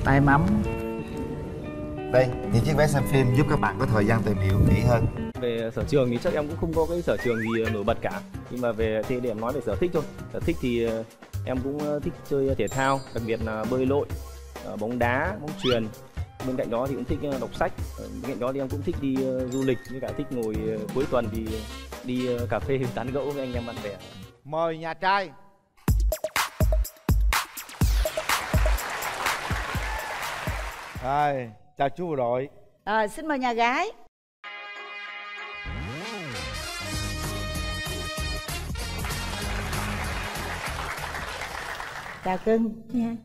Tay mắm. Đây, những chiếc vé xem phim giúp các bạn có thời gian tìm hiểu kỹ hơn. Về sở trường thì chắc em cũng không có cái sở trường gì nổi bật cả. Nhưng mà về thì để em nói về sở thích thôi. Sở thích thì em cũng ờ, thích chơi thể thao đặc biệt là bơi lội ờ, bóng đá bóng chuyền. Bên cạnh đó thì cũng thích ờ, đọc sách. Bên cạnh đó thì em cũng thích đi du lịch với cả thích ngồi cuối tuần thì đi cà phê tán gẫu với anh em bạn bè. Mời nhà trai. Rồi, chào chú bộ đội. À, xin mời nhà gái chào cưng Dạ.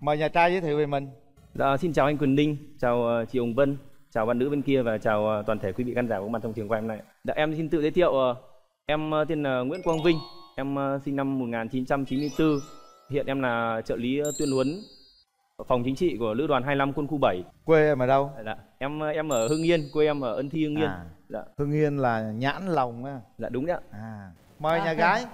mời nhà trai giới thiệu về mình Dạ, xin chào anh Quỳnh Ninh, chào ờ, chị Hồng Vân, chào bạn nữ bên kia và chào ờ, toàn thể quý vị khán giả có mặt trong trường quay hôm nay. Dạ, em xin tự giới thiệu, ờ, em tên là Nguyễn Quang Vinh, em sinh năm 1994, hiện em là trợ lý tuyên huấn phòng chính trị của lữ đoàn 25 quân khu 7. quê em ở đâu Dạ, em em ở Hưng Yên, quê em ở Ân Thi Hưng Yên. À. Dạ, hưng yên là nhãn lồng á dạ đúng đấy ạ. à mời nhà gái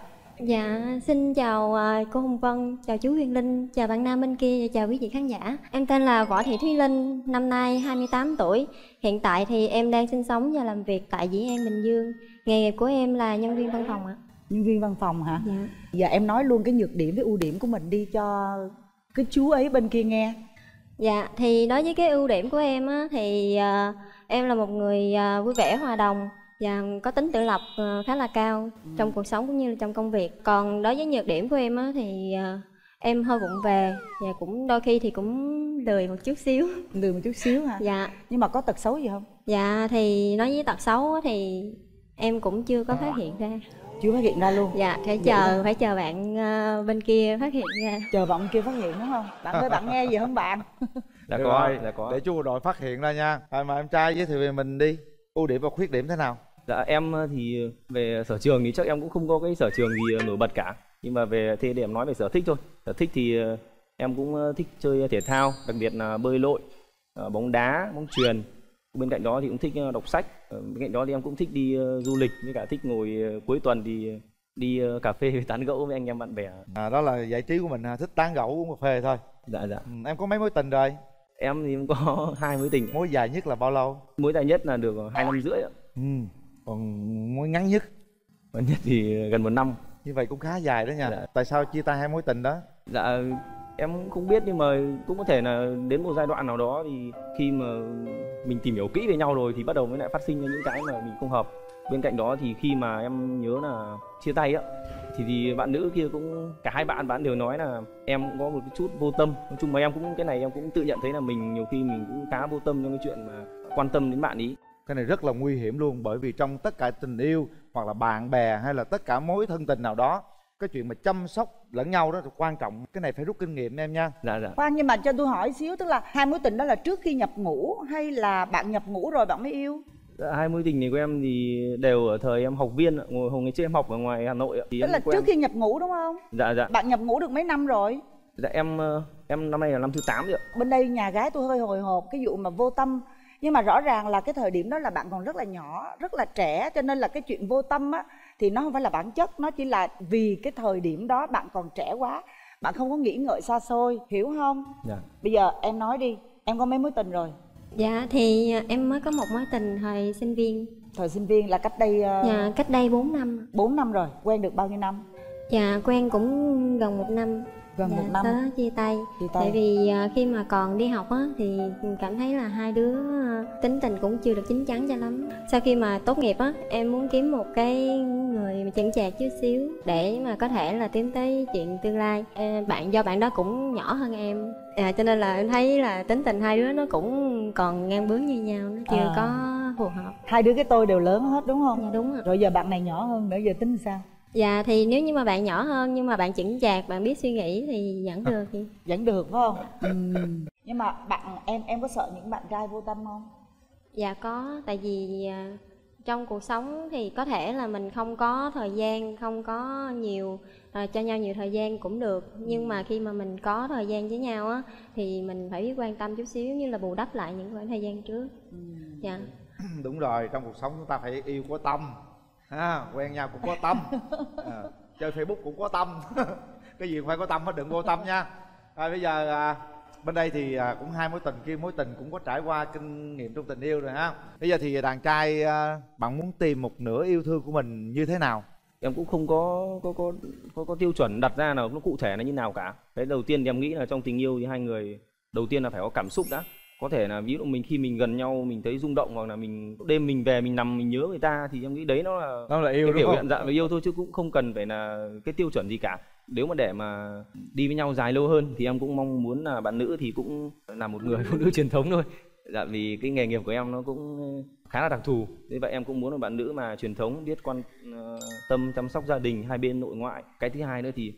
Dạ, xin chào à, cô Hồng Vân, chào chú Huyền Linh, chào bạn nam bên kia và chào quý vị khán giả. Em tên là Võ Thị Thúy Linh, năm nay 28 tuổi. Hiện tại thì em đang sinh sống và làm việc tại Dĩ An Bình Dương. Nghề nghiệp của em là nhân viên văn phòng ạ. nhân viên văn phòng hả Dạ. giờ em nói luôn cái nhược điểm với ưu điểm của mình đi cho cái chú ấy bên kia nghe Dạ, thì đối với cái ưu điểm của em á, thì à, em là một người à, vui vẻ, hòa đồng và có tính tự lập à, khá là cao trong cuộc sống cũng như là trong công việc. Còn đối với nhược điểm của em á, thì à, em hơi vụng về và cũng đôi khi thì cũng lười một chút xíu. lười một chút xíu hả Dạ, nhưng mà có tật xấu gì không dạ thì nói với tật xấu á, thì em cũng chưa có phát hiện ra. chưa phát hiện ra luôn Dạ, phải Vậy chờ hả? phải chờ bạn à, bên kia phát hiện ra. chờ bạn kia phát hiện đúng không bạn ơi bạn nghe gì không bạn Dạ Được có, rồi, dạ có. để chú bộ đội phát hiện ra nha à, mà em trai giới thiệu về mình đi ưu điểm và khuyết điểm thế nào Dạ em ờ, thì về sở trường thì chắc em cũng không có cái sở trường gì ờ, nổi bật cả. Nhưng mà về thế để em nói về sở thích thôi. Sở thích thì ờ, em cũng ờ, thích chơi thể thao đặc biệt là bơi lội ờ, bóng đá bóng chuyền. Bên cạnh đó thì cũng thích ờ, đọc sách. Ờ, bên cạnh đó thì em cũng thích đi ờ, du lịch với cả thích ngồi ờ, cuối tuần thì đi ờ, cà phê tán gẫu với anh em bạn bè. À, đó là giải trí của mình thích tán gẫu uống cà phê thôi. Dạ dạ. Ừ, em có mấy mối tình rồi? Em thì em có hai mối tình mối dài nhất là bao lâu? Mối dài nhất là được hai năm rưỡi ạ. Ừ. còn mối ngắn nhất Ngắn nhất thì gần một năm như vậy cũng khá dài đó nha Dạ. tại sao chia tay hai mối tình đó Dạ em cũng không biết nhưng mà cũng có thể là đến một giai đoạn nào đó thì khi mà mình tìm hiểu kỹ về nhau rồi thì bắt đầu mới lại phát sinh ra những cái mà mình không hợp. Bên cạnh đó thì khi mà em nhớ là chia tay á thì thì bạn nữ kia cũng cả hai bạn bạn đều nói là em cũng có một cái chút vô tâm. Nói chung mà em cũng cái này em cũng tự nhận thấy là mình nhiều khi mình cũng khá vô tâm trong cái chuyện mà quan tâm đến bạn ý. Cái này rất là nguy hiểm luôn bởi vì trong tất cả tình yêu hoặc là bạn bè hay là tất cả mối thân tình nào đó cái chuyện mà chăm sóc lẫn nhau đó là quan trọng cái này phải rút kinh nghiệm em nha Dạ dạ. khoan nhưng mà cho tôi hỏi xíu tức là hai mối tình đó là trước khi nhập ngũ hay là bạn nhập ngũ rồi bạn mới yêu Dạ, hai mối tình này của em thì đều ở thời em học viên ngồi hồi ngày trước em học ở ngoài Hà Nội ạ. Thì tức em là trước khi nhập ngũ đúng không Dạ dạ. bạn nhập ngũ được mấy năm rồi Dạ em ờ, em năm nay là năm thứ 8 rồi ạ. bên đây nhà gái tôi hơi hồi hộp cái vụ mà vô tâm nhưng mà rõ ràng là cái thời điểm đó là bạn còn rất là nhỏ rất là trẻ cho nên là cái chuyện vô tâm á thì nó không phải là bản chất nó chỉ là vì cái thời điểm đó bạn còn trẻ quá bạn không có nghĩ ngợi xa xôi hiểu không Dạ. bây giờ em nói đi em có mấy mối tình rồi Dạ thì à, em mới có một mối tình thời sinh viên. thời sinh viên là cách đây uh, Dạ, cách đây 4 năm. 4 năm rồi quen được bao nhiêu năm Dạ quen cũng gần một năm gần dạ, một năm chia tay. Chia tay. tại vì à, khi mà còn đi học á thì cảm thấy là hai đứa à, tính tình cũng chưa được chín chắn cho lắm. Sau khi mà tốt nghiệp á em muốn kiếm một cái người mà chững chạc chút xíu để mà có thể là tiến tới chuyện tương lai. À, bạn do bạn đó cũng nhỏ hơn em. À, cho nên là em thấy là tính tình hai đứa nó cũng còn ngang bướng như nhau nó chưa À. có phù hợp. Hai đứa cái tôi đều lớn hết đúng không? Dạ đúng rồi rồi giờ bạn này nhỏ hơn nữa giờ tính sao dạ thì nếu như mà bạn nhỏ hơn nhưng mà bạn chững chạc bạn biết suy nghĩ thì vẫn được chị vẫn được phải không Ừm. nhưng mà bạn em em có sợ những bạn trai vô tâm không Dạ có, tại vì à, trong cuộc sống thì có thể là mình không có thời gian, không có nhiều à, cho nhau nhiều thời gian cũng được. Nhưng mà khi mà mình có thời gian với nhau á thì mình phải biết quan tâm chút xíu như là bù đắp lại những khoảng thời gian trước. Dạ. đúng rồi trong cuộc sống chúng ta phải yêu có tâm ha quen nhau cũng có tâm. À, chơi facebook cũng có tâm. Cái gì phải có tâm hết đừng vô tâm nha. À, bây giờ à, bên đây thì à, cũng hai mối tình kia mối tình cũng có trải qua kinh nghiệm trong tình yêu rồi ha. Bây giờ thì đàn trai à, bạn muốn tìm một nửa yêu thương của mình như thế nào? Em cũng không có có có có, có tiêu chuẩn đặt ra nào nó cụ thể là như nào cả. Cái đầu tiên thì em nghĩ là trong tình yêu thì hai người đầu tiên là phải có cảm xúc đã có thể là ví dụ mình khi mình gần nhau mình thấy rung động hoặc là mình đêm mình về mình nằm mình nhớ người ta thì em nghĩ đấy nó là Nó là yêu, cái biểu hiện dạng yêu thôi chứ cũng không cần phải là cái tiêu chuẩn gì cả. Nếu mà để mà đi với nhau dài lâu hơn thì em cũng mong muốn là bạn nữ thì cũng là một người phụ nữ truyền thống thôi. Dạ vì cái nghề nghiệp của em nó cũng khá là đặc thù. Thế vậy em cũng muốn một bạn nữ mà truyền thống biết quan ờ, tâm chăm sóc gia đình hai bên nội ngoại. Cái thứ hai nữa thì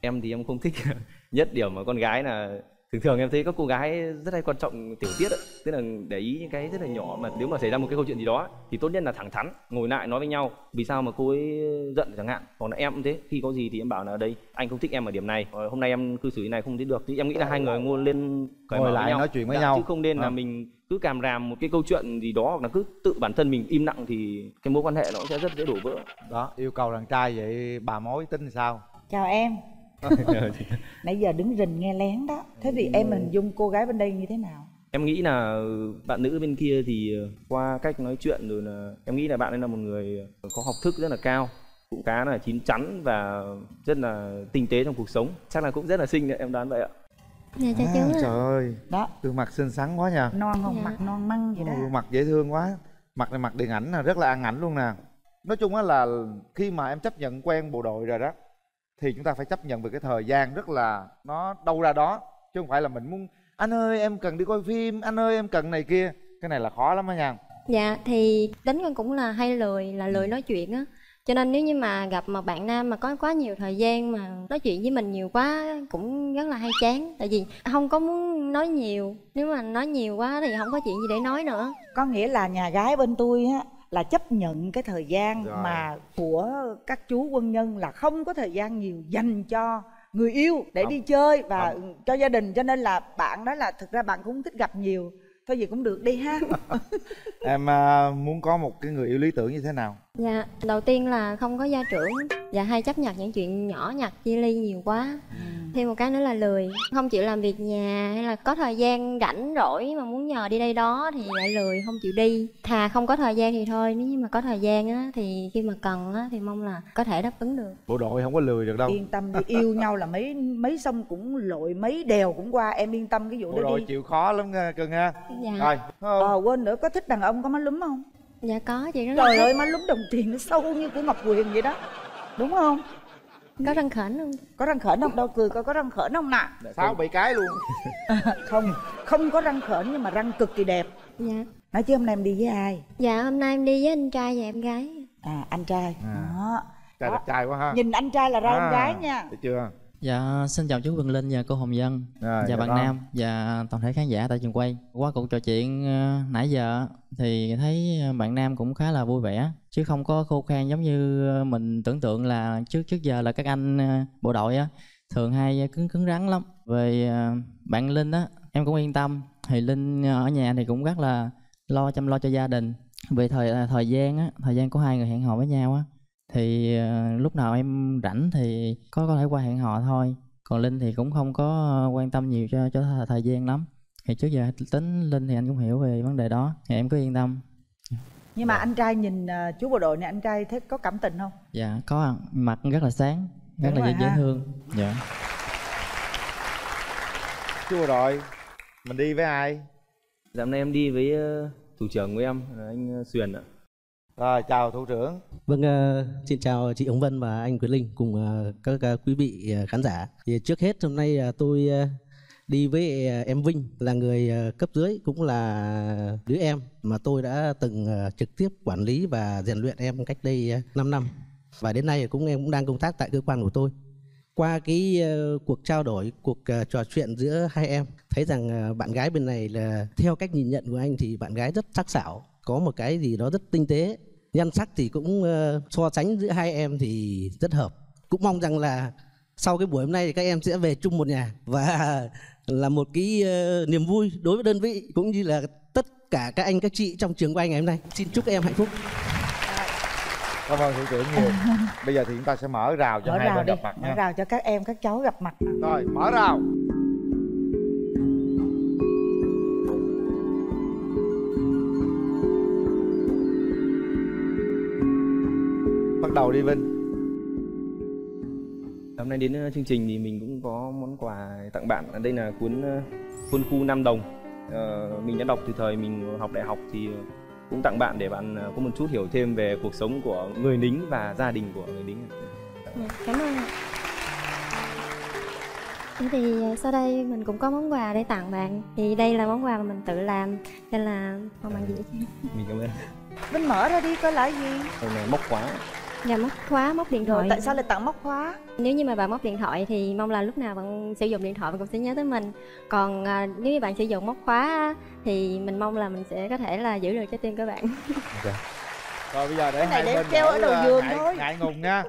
em thì em không thích nhất điểm mà con gái là thường thường em thấy các cô gái rất hay quan trọng tiểu tiết ấy. tức là để ý những cái rất là nhỏ mà nếu mà xảy ra một cái câu chuyện gì đó thì tốt nhất là thẳng thắn ngồi lại nói với nhau vì sao mà cô ấy giận chẳng hạn còn là em cũng thế khi có gì thì em bảo là đây anh không thích em ở điểm này Ờ, hôm nay em cư xử như này không thấy được thì em nghĩ là hai người ngồi lên cởi Ngồi lại với nhau. nói chuyện với Dạ, nhau. chứ không nên là Ờ. mình cứ càm ràm một cái câu chuyện gì đó hoặc là cứ tự bản thân mình im lặng thì cái mối quan hệ nó sẽ rất dễ đổ vỡ đó yêu cầu đàn trai vậy bà mối tính sao chào em nãy giờ đứng rình nghe lén đó. Thế thì em hình dung cô gái bên đây như thế nào? Em nghĩ là bạn nữ bên kia thì ờ, qua cách nói chuyện rồi là em nghĩ là bạn ấy là một người có học thức rất là cao cũng khá là chín chắn và rất là tinh tế trong cuộc sống. Chắc là cũng rất là xinh đấy em đoán vậy ạ. Dạ chào à, chú trời ơi. Đó. Gương mặt xinh xắn quá nha. Non không? Dạ. mặt non măng vậy đó. Gương mặt dễ thương quá. Mặt này mặt điện ảnh là rất là ăn ảnh luôn nè. Nói chung á là khi mà em chấp nhận quen bộ đội rồi đó thì chúng ta phải chấp nhận về cái thời gian rất là nó đâu ra đó chứ không phải là mình muốn anh ơi em cần đi coi phim anh ơi em cần này kia. Cái này là khó lắm đó nha. Dạ thì tính con cũng là hay lười là lười nói chuyện á. Cho nên nếu như mà gặp một bạn nam mà có quá nhiều thời gian mà nói chuyện với mình nhiều quá cũng rất là hay chán. Tại vì không có muốn nói nhiều nếu mà nói nhiều quá thì không có chuyện gì để nói nữa. Có nghĩa là nhà gái bên tôi á là chấp nhận cái thời gian Rồi. mà của các chú quân nhân là không có thời gian nhiều dành cho người yêu để Không. đi chơi và Không. cho gia đình cho nên là bạn đó là thực ra bạn cũng thích gặp nhiều thôi gì cũng được đi ha em à, muốn có một cái người yêu lý tưởng như thế nào dạ đầu tiên là không có gia trưởng và hay chấp nhận những chuyện nhỏ nhặt chia ly nhiều quá. Thêm một cái nữa là lười không chịu làm việc nhà hay là có thời gian rảnh rỗi mà muốn nhờ đi đây đó thì lại lười không chịu đi. Thà không có thời gian thì thôi nếu như mà có thời gian á thì khi mà cần á thì mong là có thể đáp ứng được. Bộ đội không có lười được đâu. Yên tâm đi yêu nhau là mấy mấy sông cũng lội mấy đèo cũng qua em yên tâm cái vụ bộ đó đội đi. chịu khó lắm nha cưng ha. Dạ. Rồi ờ quên nữa có thích đàn ông có má lúm không dạ có chị rất là trời ơi má lúm đồng tiền nó sâu như của ngọc quyền vậy đó. Đúng không? Có răng khểnh không? Có răng khểnh không? Đâu cười coi có răng khểnh không nè. Sáu bảy cái luôn? Không không có răng khểnh nhưng mà răng cực kỳ đẹp. Dạ. Nói chứ hôm nay em đi với ai? Dạ hôm nay em đi với anh trai và em gái. À anh trai. Đó. Trai đẹp trai quá ha. Nhìn anh trai là ra À, em gái nha. thấy chưa Dạ, xin chào chú Quỳnh Linh và cô Hồng Dân Rồi, và dạ bạn con. Nam và toàn thể khán giả tại trường quay. Qua cuộc trò chuyện ờ, nãy giờ thì thấy bạn Nam cũng khá là vui vẻ chứ không có khô khan giống như mình tưởng tượng là trước trước giờ là các anh ờ, bộ đội á thường hay cứng cứng rắn lắm. Về ờ, bạn Linh á em cũng yên tâm. Thì Linh ở nhà thì cũng rất là lo chăm lo cho gia đình. Về thời thời gian á, thời gian của hai người hẹn hò với nhau á thì ờ, lúc nào em rảnh thì có có thể qua hẹn hò thôi. Còn linh thì cũng không có ờ, quan tâm nhiều cho cho thời- thời gian lắm. Thì trước giờ tính linh thì anh cũng hiểu về vấn đề đó thì em cứ yên tâm. Nhưng mà anh trai nhìn à, chú bộ đội này anh trai thấy có cảm tình không? Dạ có ạ. mặt rất là sáng rất Đúng là rồi dễ, dễ thương. Dạ. Chú bộ đội mình đi với ai? Dạ hôm nay em đi với ờ, thủ trưởng của em là anh ờ, Xuyền ạ rồi chào thủ trưởng Vâng, ờ, xin chào chị Ống Vân và anh Quyền Linh cùng ờ, các quý vị ờ, khán giả. Thì trước hết hôm nay tôi đi với em Vinh là người cấp dưới cũng là đứa em mà tôi đã từng trực tiếp quản lý và rèn luyện em cách đây 5 năm. Và đến nay cũng em cũng đang công tác tại cơ quan của tôi. Qua cái cuộc trao đổi, cuộc trò chuyện giữa hai em thấy rằng bạn gái bên này là theo cách nhìn nhận của anh thì bạn gái rất sắc sảo, có một cái gì đó rất tinh tế nhan sắc thì cũng ờ, so sánh giữa hai em thì rất hợp. Cũng mong rằng là sau cái buổi hôm nay thì các em sẽ về chung một nhà và là một cái ờ, niềm vui đối với đơn vị cũng như là tất cả các anh các chị trong trường quay ngày hôm nay. Xin chúc các em hạnh phúc. Cảm ơn thủ trưởng nhiều. Bây giờ thì chúng ta sẽ mở rào cho mở hai rào bên đi gặp mặt mở nha. rào cho các em các cháu gặp mặt. Rồi mở rào bắt đầu đi vinh Hôm nay đến ờ, chương trình thì mình cũng có món quà tặng bạn. Ở đây là cuốn ờ, Quân khu Nam Đồng. Ờ, mình đã đọc từ thời mình học đại học thì ờ, cũng tặng bạn để bạn ờ, có một chút hiểu thêm về cuộc sống của người lính và gia đình của người lính. Dạ, cảm ơn ạ. Thế thì à, sau đây mình cũng có món quà để tặng bạn. Thì đây là món quà mà mình tự làm Nên là mong bạn giữ. Cho mình cảm ơn. Vinh mở ra đi coi là gì. Hôm nay móc khóa Dạ móc khóa, móc điện Rồi thoại tại sao lại tặng móc khóa? Nếu như mà bạn móc điện thoại thì mong là lúc nào bạn sử dụng điện thoại bạn cũng sẽ nhớ tới mình. Còn à, nếu như bạn sử dụng móc khóa thì mình mong là mình sẽ có thể là giữ được trái tim của bạn. Rồi bây giờ để hai bên treo ở đầu ờ, giường ngại, thôi. ngại ngùng nha.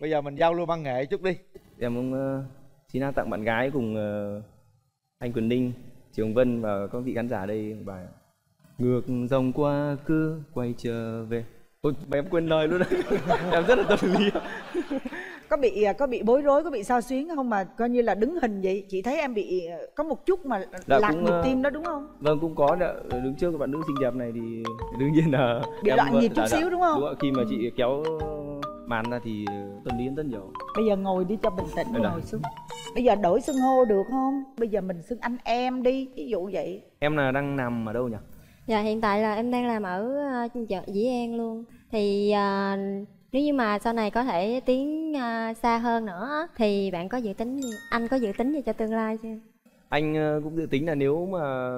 Bây giờ mình giao lưu văn nghệ chút đi. Em cũng ờ, xin tặng bạn gái cùng ờ, anh Quỳnh Ninh Chị Hồng Vân và các vị khán giả đây một bài ngược dòng qua cứ quay trở về Ôi, mà em quên lời luôn đấy em rất là tâm lý. Có bị à, có bị bối rối có bị sao xuyến không? Mà coi như là đứng hình vậy chị thấy em bị à, có một chút mà Dạ, lạc cũng, nhịp ờ, tim đó đúng không? vâng cũng có đã. đứng trước các bạn nữ xinh đẹp này thì đương nhiên là Bị em loạn nhịp chút xíu đúng không? đúng ạ. khi mà chị kéo màn ra thì tâm lý em rất nhiều. Bây giờ ngồi đi cho bình tĩnh là- ngồi xuống. Bây giờ đổi xưng hô được không? Bây giờ mình xưng anh em đi ví dụ vậy. Em là đang nằm ở đâu nhỉ? Dạ hiện tại là em đang làm ở ờ, chợ Dĩ An luôn thì à, nếu như mà sau này có thể tiến à, xa hơn nữa thì bạn có dự tính gì anh có dự tính gì cho tương lai chưa anh ờ, cũng dự tính là nếu mà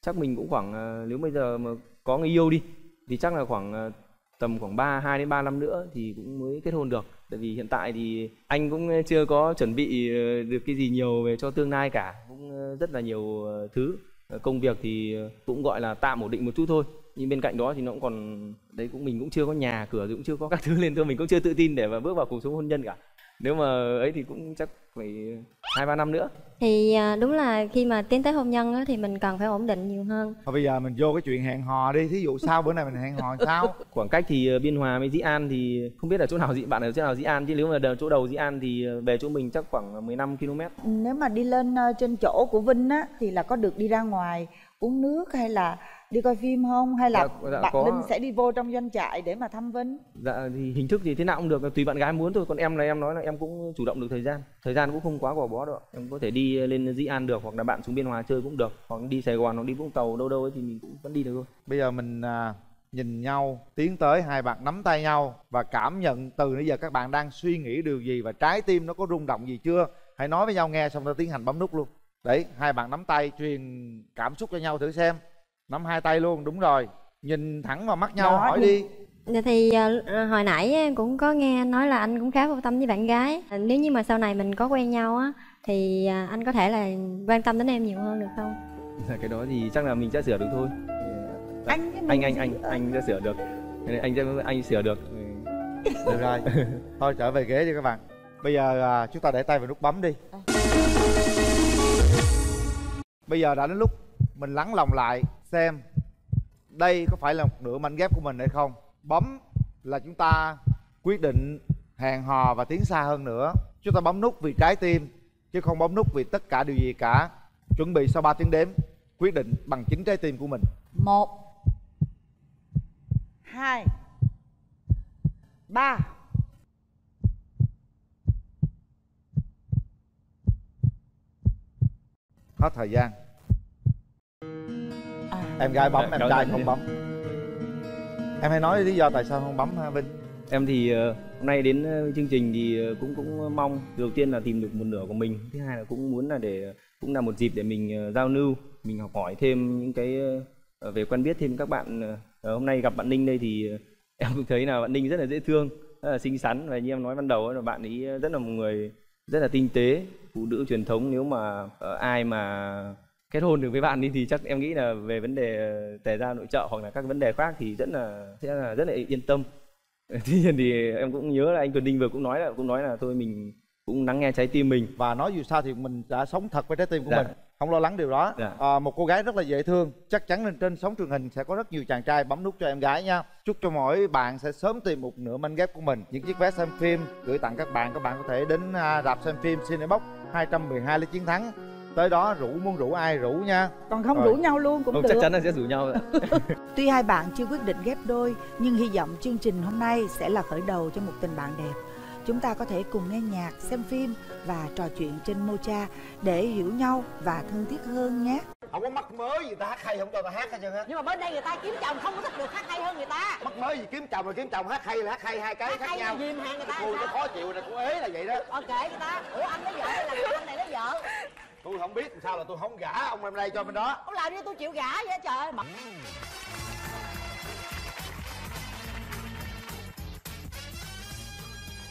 chắc mình cũng khoảng nếu bây giờ mà có người yêu đi thì chắc là khoảng tầm khoảng 3 2 đến 3 năm nữa thì cũng mới kết hôn được. Tại vì hiện tại thì anh cũng chưa có chuẩn bị được cái gì nhiều về cho tương lai cả, cũng rất là nhiều thứ. Công việc thì cũng gọi là tạm ổn định một chút thôi. Nhưng bên cạnh đó thì nó cũng còn đấy cũng mình cũng chưa có nhà cửa cũng chưa có các thứ lên thôi mình cũng chưa tự tin để mà bước vào cuộc sống hôn nhân cả. Nếu mà ấy thì cũng chắc phải hai ba năm nữa. Thì à, đúng là khi mà tiến tới hôn nhân á, thì mình cần phải ổn định nhiều hơn thôi bây giờ mình vô cái chuyện hẹn hò đi thí dụ sau bữa này mình hẹn hò sao khoảng cách thì ờ, biên hòa với dĩ an thì không biết là chỗ nào dĩ bạn ở chỗ nào dĩ an chứ nếu mà chỗ đầu dĩ an thì ờ, về chỗ mình chắc khoảng 15 km nếu mà đi lên ờ, trên chỗ của vinh á thì là có được đi ra ngoài uống nước hay là đi coi phim không? Hay là Dạ, dạ, bạn có. linh sẽ đi vô trong doanh trại để mà thăm vinh dạ thì hình thức thì thế nào cũng được tùy bạn gái muốn thôi. Còn em là em nói là em cũng chủ động được thời gian. Thời gian cũng không quá gò bó đâu em có thể đi lên dĩ an được hoặc là bạn xuống biên hòa chơi cũng được. Hoặc đi sài gòn hoặc đi vũng tàu đâu đâu ấy thì mình cũng vẫn đi được thôi. Bây giờ mình à, nhìn nhau tiến tới hai bạn nắm tay nhau và cảm nhận từ nãy giờ các bạn đang suy nghĩ điều gì và trái tim nó có rung động gì chưa? Hãy nói với nhau nghe xong ta tiến hành bấm nút luôn. Đấy hai bạn nắm tay truyền cảm xúc cho nhau thử xem nắm hai tay luôn đúng rồi. Nhìn thẳng vào mắt nhau Đó, hỏi đi. Dạ thì à, hồi nãy em cũng có nghe anh nói là anh cũng khá vô tâm với bạn gái. À, Nếu như mà sau này mình có quen nhau á Thì à, anh có thể là quan tâm đến em nhiều hơn được không? cái đó thì chắc là mình sẽ sửa được thôi. Anh anh anh anh anh sẽ sửa được. Anh sẽ anh sửa được. Được rồi. Thôi trở về ghế đi các bạn. Bây giờ à, chúng ta để tay vào nút bấm đi. Bây giờ đã đến lúc mình lắng lòng lại xem đây có phải là một nửa mảnh ghép của mình hay không. Bấm là chúng ta quyết định hẹn hò và tiến xa hơn nữa. Chúng ta bấm nút vì trái tim chứ không bấm nút vì tất cả điều gì cả. Chuẩn bị sau 3 tiếng đếm quyết định bằng chính trái tim của mình. Một hai ba. Hết thời gian em gái bấm em Cảm trai không bấm. Em hãy nói lý do tại sao không bấm ha vinh? Em thì ờ, hôm nay đến ờ, chương trình thì ờ, cũng cũng mong đầu tiên là tìm được một nửa của mình thứ hai là cũng muốn là để cũng là một dịp để mình giao lưu mình học hỏi thêm những cái về quen biết thêm các bạn hôm nay gặp bạn Ninh đây thì em cũng thấy là bạn Ninh rất là dễ thương rất là xinh xắn và như em nói ban đầu là bạn ấy rất là một người rất là tinh tế phụ nữ truyền thống nếu mà ai mà kết hôn được với bạn đi thì chắc em nghĩ là về vấn đề ờ, tề gia nội trợ hoặc là các vấn đề khác thì rất là sẽ là rất là yên tâm. Tuy nhiên thì em cũng nhớ là anh Tuấn Đinh vừa cũng nói là cũng nói là thôi mình cũng lắng nghe trái tim mình. Và nói dù sao thì mình đã sống thật với trái tim của Dạ. mình không lo lắng điều đó. Dạ. à, một cô gái rất là dễ thương chắc chắn lên trên sóng truyền hình sẽ có rất nhiều chàng trai bấm nút cho em gái nha. Chúc cho mỗi bạn sẽ sớm tìm một nửa manh ghép của mình. Những chiếc vé xem phim gửi tặng các bạn các bạn có thể đến à, rạp xem phim Cinebox 212 lấy chiến thắng tới đó rủ muốn rủ ai rủ nha. Còn không Rồi. rủ nhau luôn cũng Không, được. chắc chắn là sẽ rủ nhau Tuy hai bạn chưa quyết định ghép đôi, nhưng hy vọng chương trình hôm nay sẽ là khởi đầu cho một tình bạn đẹp. Chúng ta có thể cùng nghe nhạc, xem phim và trò chuyện trên Mocha để hiểu nhau và thân thiết hơn nhé. không có mắc mới gì ta hát hay không cho ta hát hết trơn á nhưng mà bên đây người ta kiếm chồng không có thích được hát hay hơn người ta. Mắc mới gì kiếm chồng rồi kiếm chồng hát hay là hát hay hai cái Hát khác hay nhau. là dìm hàng người ta cô nó khó chịu này cô ế là vậy đó. Ờ kệ người ta. Ủa anh lấy vợ hay là anh này lấy vợ tôi không biết làm sao là tôi không gả ông em đây cho bên đó. Ông làm đi tôi chịu gả vậy trời mà.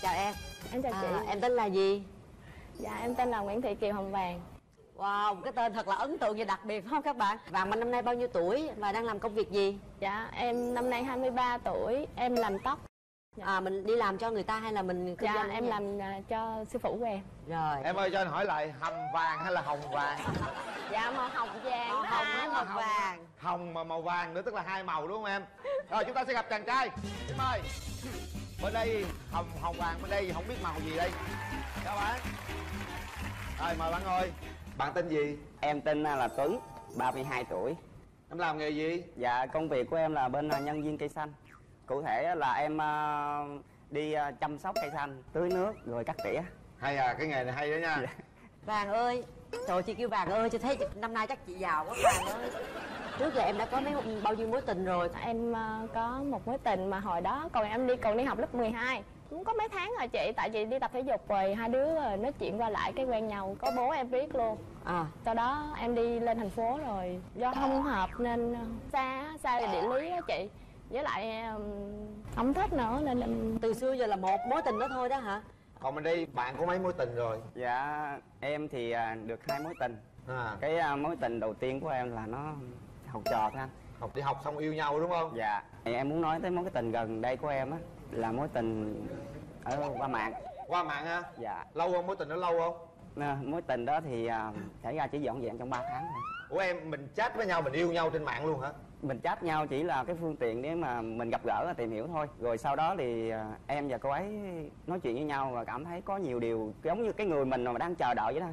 Chào em. Em chào chị. À, em tên là gì? Dạ em tên là Nguyễn Thị Kiều Hồng Vàng. Wow, cái tên thật là ấn tượng và đặc biệt phải không các bạn? Vàng Minh năm nay bao nhiêu tuổi và đang làm công việc gì? Dạ em năm nay 23 tuổi Em làm tóc À mình đi làm cho người ta hay là mình kinh Dạ doanh em làm à, cho sư phụ của em. Rồi. Em ơi cho anh hỏi lại hầm vàng hay là hồng vàng? Dạ màu hồng vàng Màu hồng với màu vàng. Hồng mà màu vàng nữa tức là hai màu đúng không em? Rồi chúng ta sẽ gặp chàng trai. Xin mời bên đây hồng hồng vàng bên đây không biết màu gì đây. Các bạn. Rồi mời bạn ngồi. Bạn tên gì? Em tên là Tuấn, 32 tuổi. Em làm nghề gì? Dạ, công việc của em là bên à, nhân viên cây xanh. Cụ thể là em à, đi à, chăm sóc cây xanh, tưới nước rồi cắt tỉa. hay à cái nghề này hay đó nha. Vàng ơi Trời chị kêu Vàng ơi chị thấy năm nay chắc chị giàu quá Vàng ơi. Trước giờ em đã có mấy bao nhiêu mối tình rồi? Em à, có một mối tình mà hồi đó còn em đi còn đi học lớp 12 cũng có mấy tháng rồi chị tại chị đi tập thể dục rồi hai đứa rồi nói chuyện qua lại cái quen nhau có bố em biết luôn. À. Sau đó em đi lên thành phố rồi do không hợp nên ờ, xa xa về địa lý á chị với lại không thích nữa nên em từ xưa giờ là một mối tình đó thôi đó hả còn bên đây bạn có mấy mối tình rồi Dạ, em thì à, được hai mối tình. à Cái à, mối tình đầu tiên của em là nó học trò thôi anh. học đi học xong yêu nhau đúng không Dạ, thì em muốn nói tới mối cái tình gần đây của em á là mối tình ở qua mạng. qua mạng ha Dạ. lâu không mối tình đó lâu không Nè, Mối tình đó thì à, xảy ra chỉ dọn dẹn trong 3 tháng thôi. Ủa em mình chat với nhau mình yêu nhau trên mạng luôn hả? Mình chat nhau chỉ là cái phương tiện để mà mình gặp gỡ và tìm hiểu thôi. Rồi sau đó thì à, em và cô ấy nói chuyện với nhau và cảm thấy có nhiều điều giống như cái người mình mà đang chờ đợi vậy đó.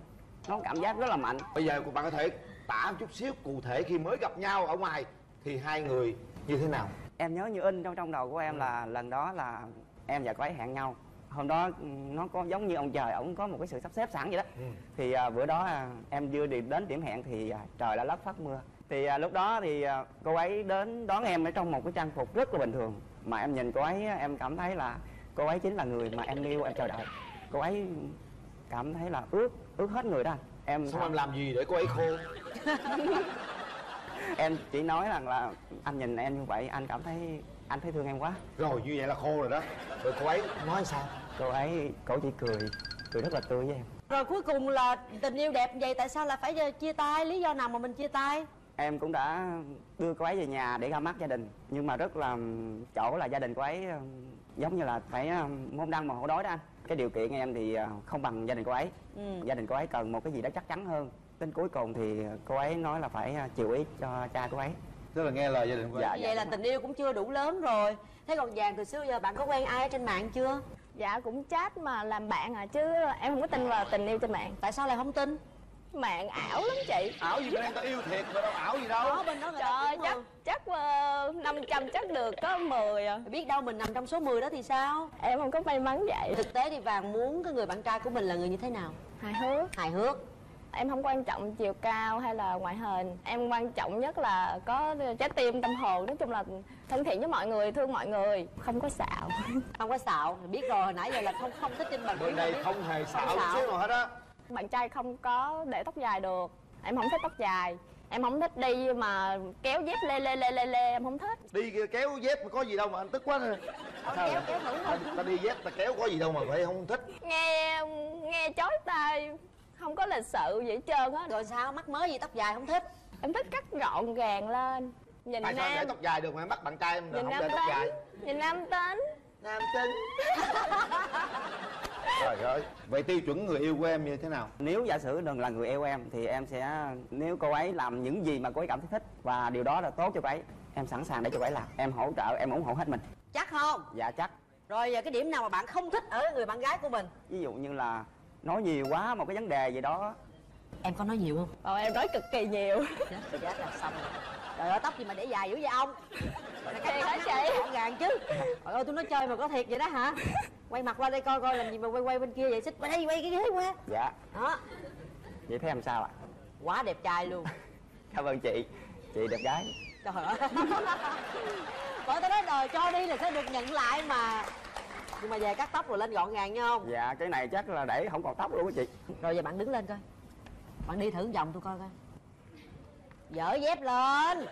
Nó cảm giác rất là mạnh. Bây giờ bạn có thể tả một chút xíu cụ thể khi mới gặp nhau ở ngoài thì hai người như thế nào? Em nhớ như in trong trong đầu của em là lần đó là em và cô ấy hẹn nhau hôm đó ừ, nó có giống như ông trời ổng có một cái sự sắp xếp sẵn vậy đó. Ừ. thì à, bữa đó à, em vừa đi đến điểm hẹn thì à, trời đã lất phát mưa. Thì à, lúc đó thì à, cô ấy đến đón em ở trong một cái trang phục rất là bình thường. Mà em nhìn cô ấy em cảm thấy là cô ấy chính là người mà em yêu em chờ đợi. Cô ấy cảm thấy là ướt ướt hết người đó. Em xong em làm gì để cô ấy khô em chỉ nói rằng là anh nhìn em như vậy anh cảm thấy anh thấy thương em quá. Rồi như vậy là khô rồi đó. Rồi cô ấy nói sao cô ấy cổ chỉ cười. Cười rất là tươi với em. Rồi cuối cùng là tình yêu đẹp vậy tại sao là phải ờ, chia tay? Lý do nào mà mình chia tay? Em cũng đã đưa cô ấy về nhà để ra mắt gia đình. Nhưng mà rất là chỗ là gia đình cô ấy giống như là phải môn đăng mà hổ đói đó anh. Cái điều kiện em thì à, không bằng gia đình cô ấy. Ừ. gia đình cô ấy cần một cái gì đó chắc chắn hơn. Đến cuối cùng thì cô ấy nói là phải à, chịu ý cho cha cô ấy. Tức là nghe lời gia đình của dạ, vậy là tình yêu cũng chưa đủ lớn rồi. Thế còn vàng từ xưa giờ bạn có quen ai ở trên mạng chưa dạ cũng chat mà làm bạn à chứ em không có tin vào tình yêu trên mạng. Tại sao lại không tin? Mạng ảo lắm chị. Ảo gì bên em ta yêu thiệt mà đâu ảo gì đâu. Đó bên đó người trời ơi cũng chắc mừng. chắc uh, 500 chắc được có 10 à. Biết đâu mình nằm trong số 10 đó thì sao? Em không có may mắn vậy. Thực tế thì vàng muốn cái người bạn trai của mình là người như thế nào? Hài hước. Hài hước em không quan trọng chiều cao hay là ngoại hình. Em quan trọng nhất là có trái tim tâm hồn. Nói chung là thân thiện với mọi người thương mọi người. Không có xạo. Không có xạo. Biết rồi hồi nãy giờ là không không thích trên bàn bên đây không hề xạo chút xíu nào hết á. Bạn trai không có để tóc dài được. Em không thích tóc dài. Em không thích đi mà kéo dép lê lê lê lê lê. Em không thích. Đi kéo dép mà có gì đâu mà anh tức quá. Nè sao kéo- vậy? kéo thử ta, ta đi dép ta kéo có gì đâu mà phải không thích. Nghe nghe chói tai không có lịch sự gì hết trơn á. Rồi sao? Mắc mới gì tóc dài không thích? Em thích cắt gọn gàng lên. Nhìn tại sao em để nam tóc dài được mà em bắt bạn trai em nhìn không nam để tóc dài? Tính nhìn nam tính. Nam tính. Trời ơi. Vậy tiêu chuẩn người yêu của em như thế nào? Nếu giả sử đừng là người yêu em thì em sẽ nếu cô ấy làm những gì mà cô ấy cảm thấy thích và điều đó là tốt cho cô ấy em sẵn sàng để cho cô ấy làm. Em hỗ trợ em ủng hộ hết mình. Chắc không? Dạ chắc. Rồi giờ cái điểm nào mà bạn không thích ở người bạn gái của mình? Ví dụ như là nói nhiều quá một cái vấn đề gì đó. Em có nói nhiều không? Ờ, em nói cực kỳ nhiều. Chết chết là xong rồi. Trời ơi tóc gì mà để dài dữ vậy ông? Thiệt hả chị? gọn gàng chứ. Trời ơi tôi nói chơi mà có thiệt vậy đó hả? Quay mặt qua đây coi coi làm gì mà quay quay bên kia vậy. Xích qua đây quay cái ghế qua. Dạ. Đó. Vậy thấy em sao ạ? Quá đẹp trai luôn. Cảm ơn chị. Chị đẹp gái. Trời ơi. Bởi tao nói đời cho đi là sẽ được nhận lại mà nhưng mà về cắt tóc rồi lên gọn gàng nha không? Dạ cái này chắc là để không còn tóc luôn á chị. Rồi giờ bạn đứng lên coi. Bạn đi thử vòng tôi coi coi. Dở dép lên.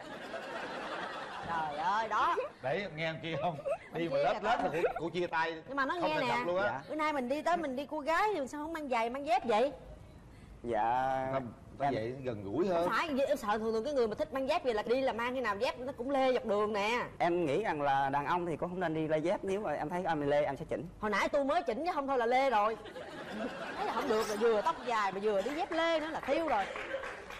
Trời ơi đó. Để nghe kia không? Đi mà lết lết là cụ, cụ chia tay nhưng mà nó không nghe nè. luôn á. Bữa nay mình đi tới mình đi cô gái thì sao không mang giày mang dép vậy? Dạ có vậy gần gũi hơn. Không phải em sợ thường thường cái người mà thích mang dép vậy là đi là mang cái nào dép nó cũng lê dọc đường nè. Em nghĩ rằng là đàn ông thì cũng không nên đi lê dép nếu mà em thấy em lê em sẽ chỉnh. Hồi nãy tôi mới chỉnh chứ không thôi là lê rồi. Thấy là không được là vừa tóc dài mà vừa đi dép lê nữa là thiêu rồi.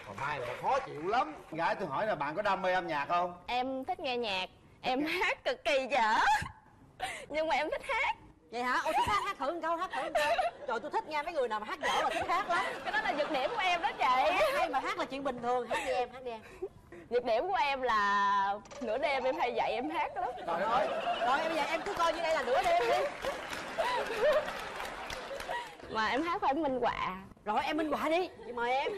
Còn mai là khó chịu lắm. Gái tôi hỏi là bạn có đam mê âm nhạc không? Em thích nghe nhạc Em hát cực kỳ dở. Nhưng mà em thích hát vậy hả? Ôi thích hát hát thử một câu hát thử một câu. Trời tôi thích nghe mấy người nào mà hát dở mà thích hát lắm. Cái đó là nhược điểm của em đó chị. Hát hay mà hát là chuyện bình thường. Hát đi em hát đi em. Nhược điểm của em là Nửa đêm em hay dậy em hát lắm. Trời ơi. Rồi bây giờ em cứ coi như đây là nửa đêm đi. Mà em hát phải minh họa. Rồi em minh họa đi. Chị mời em.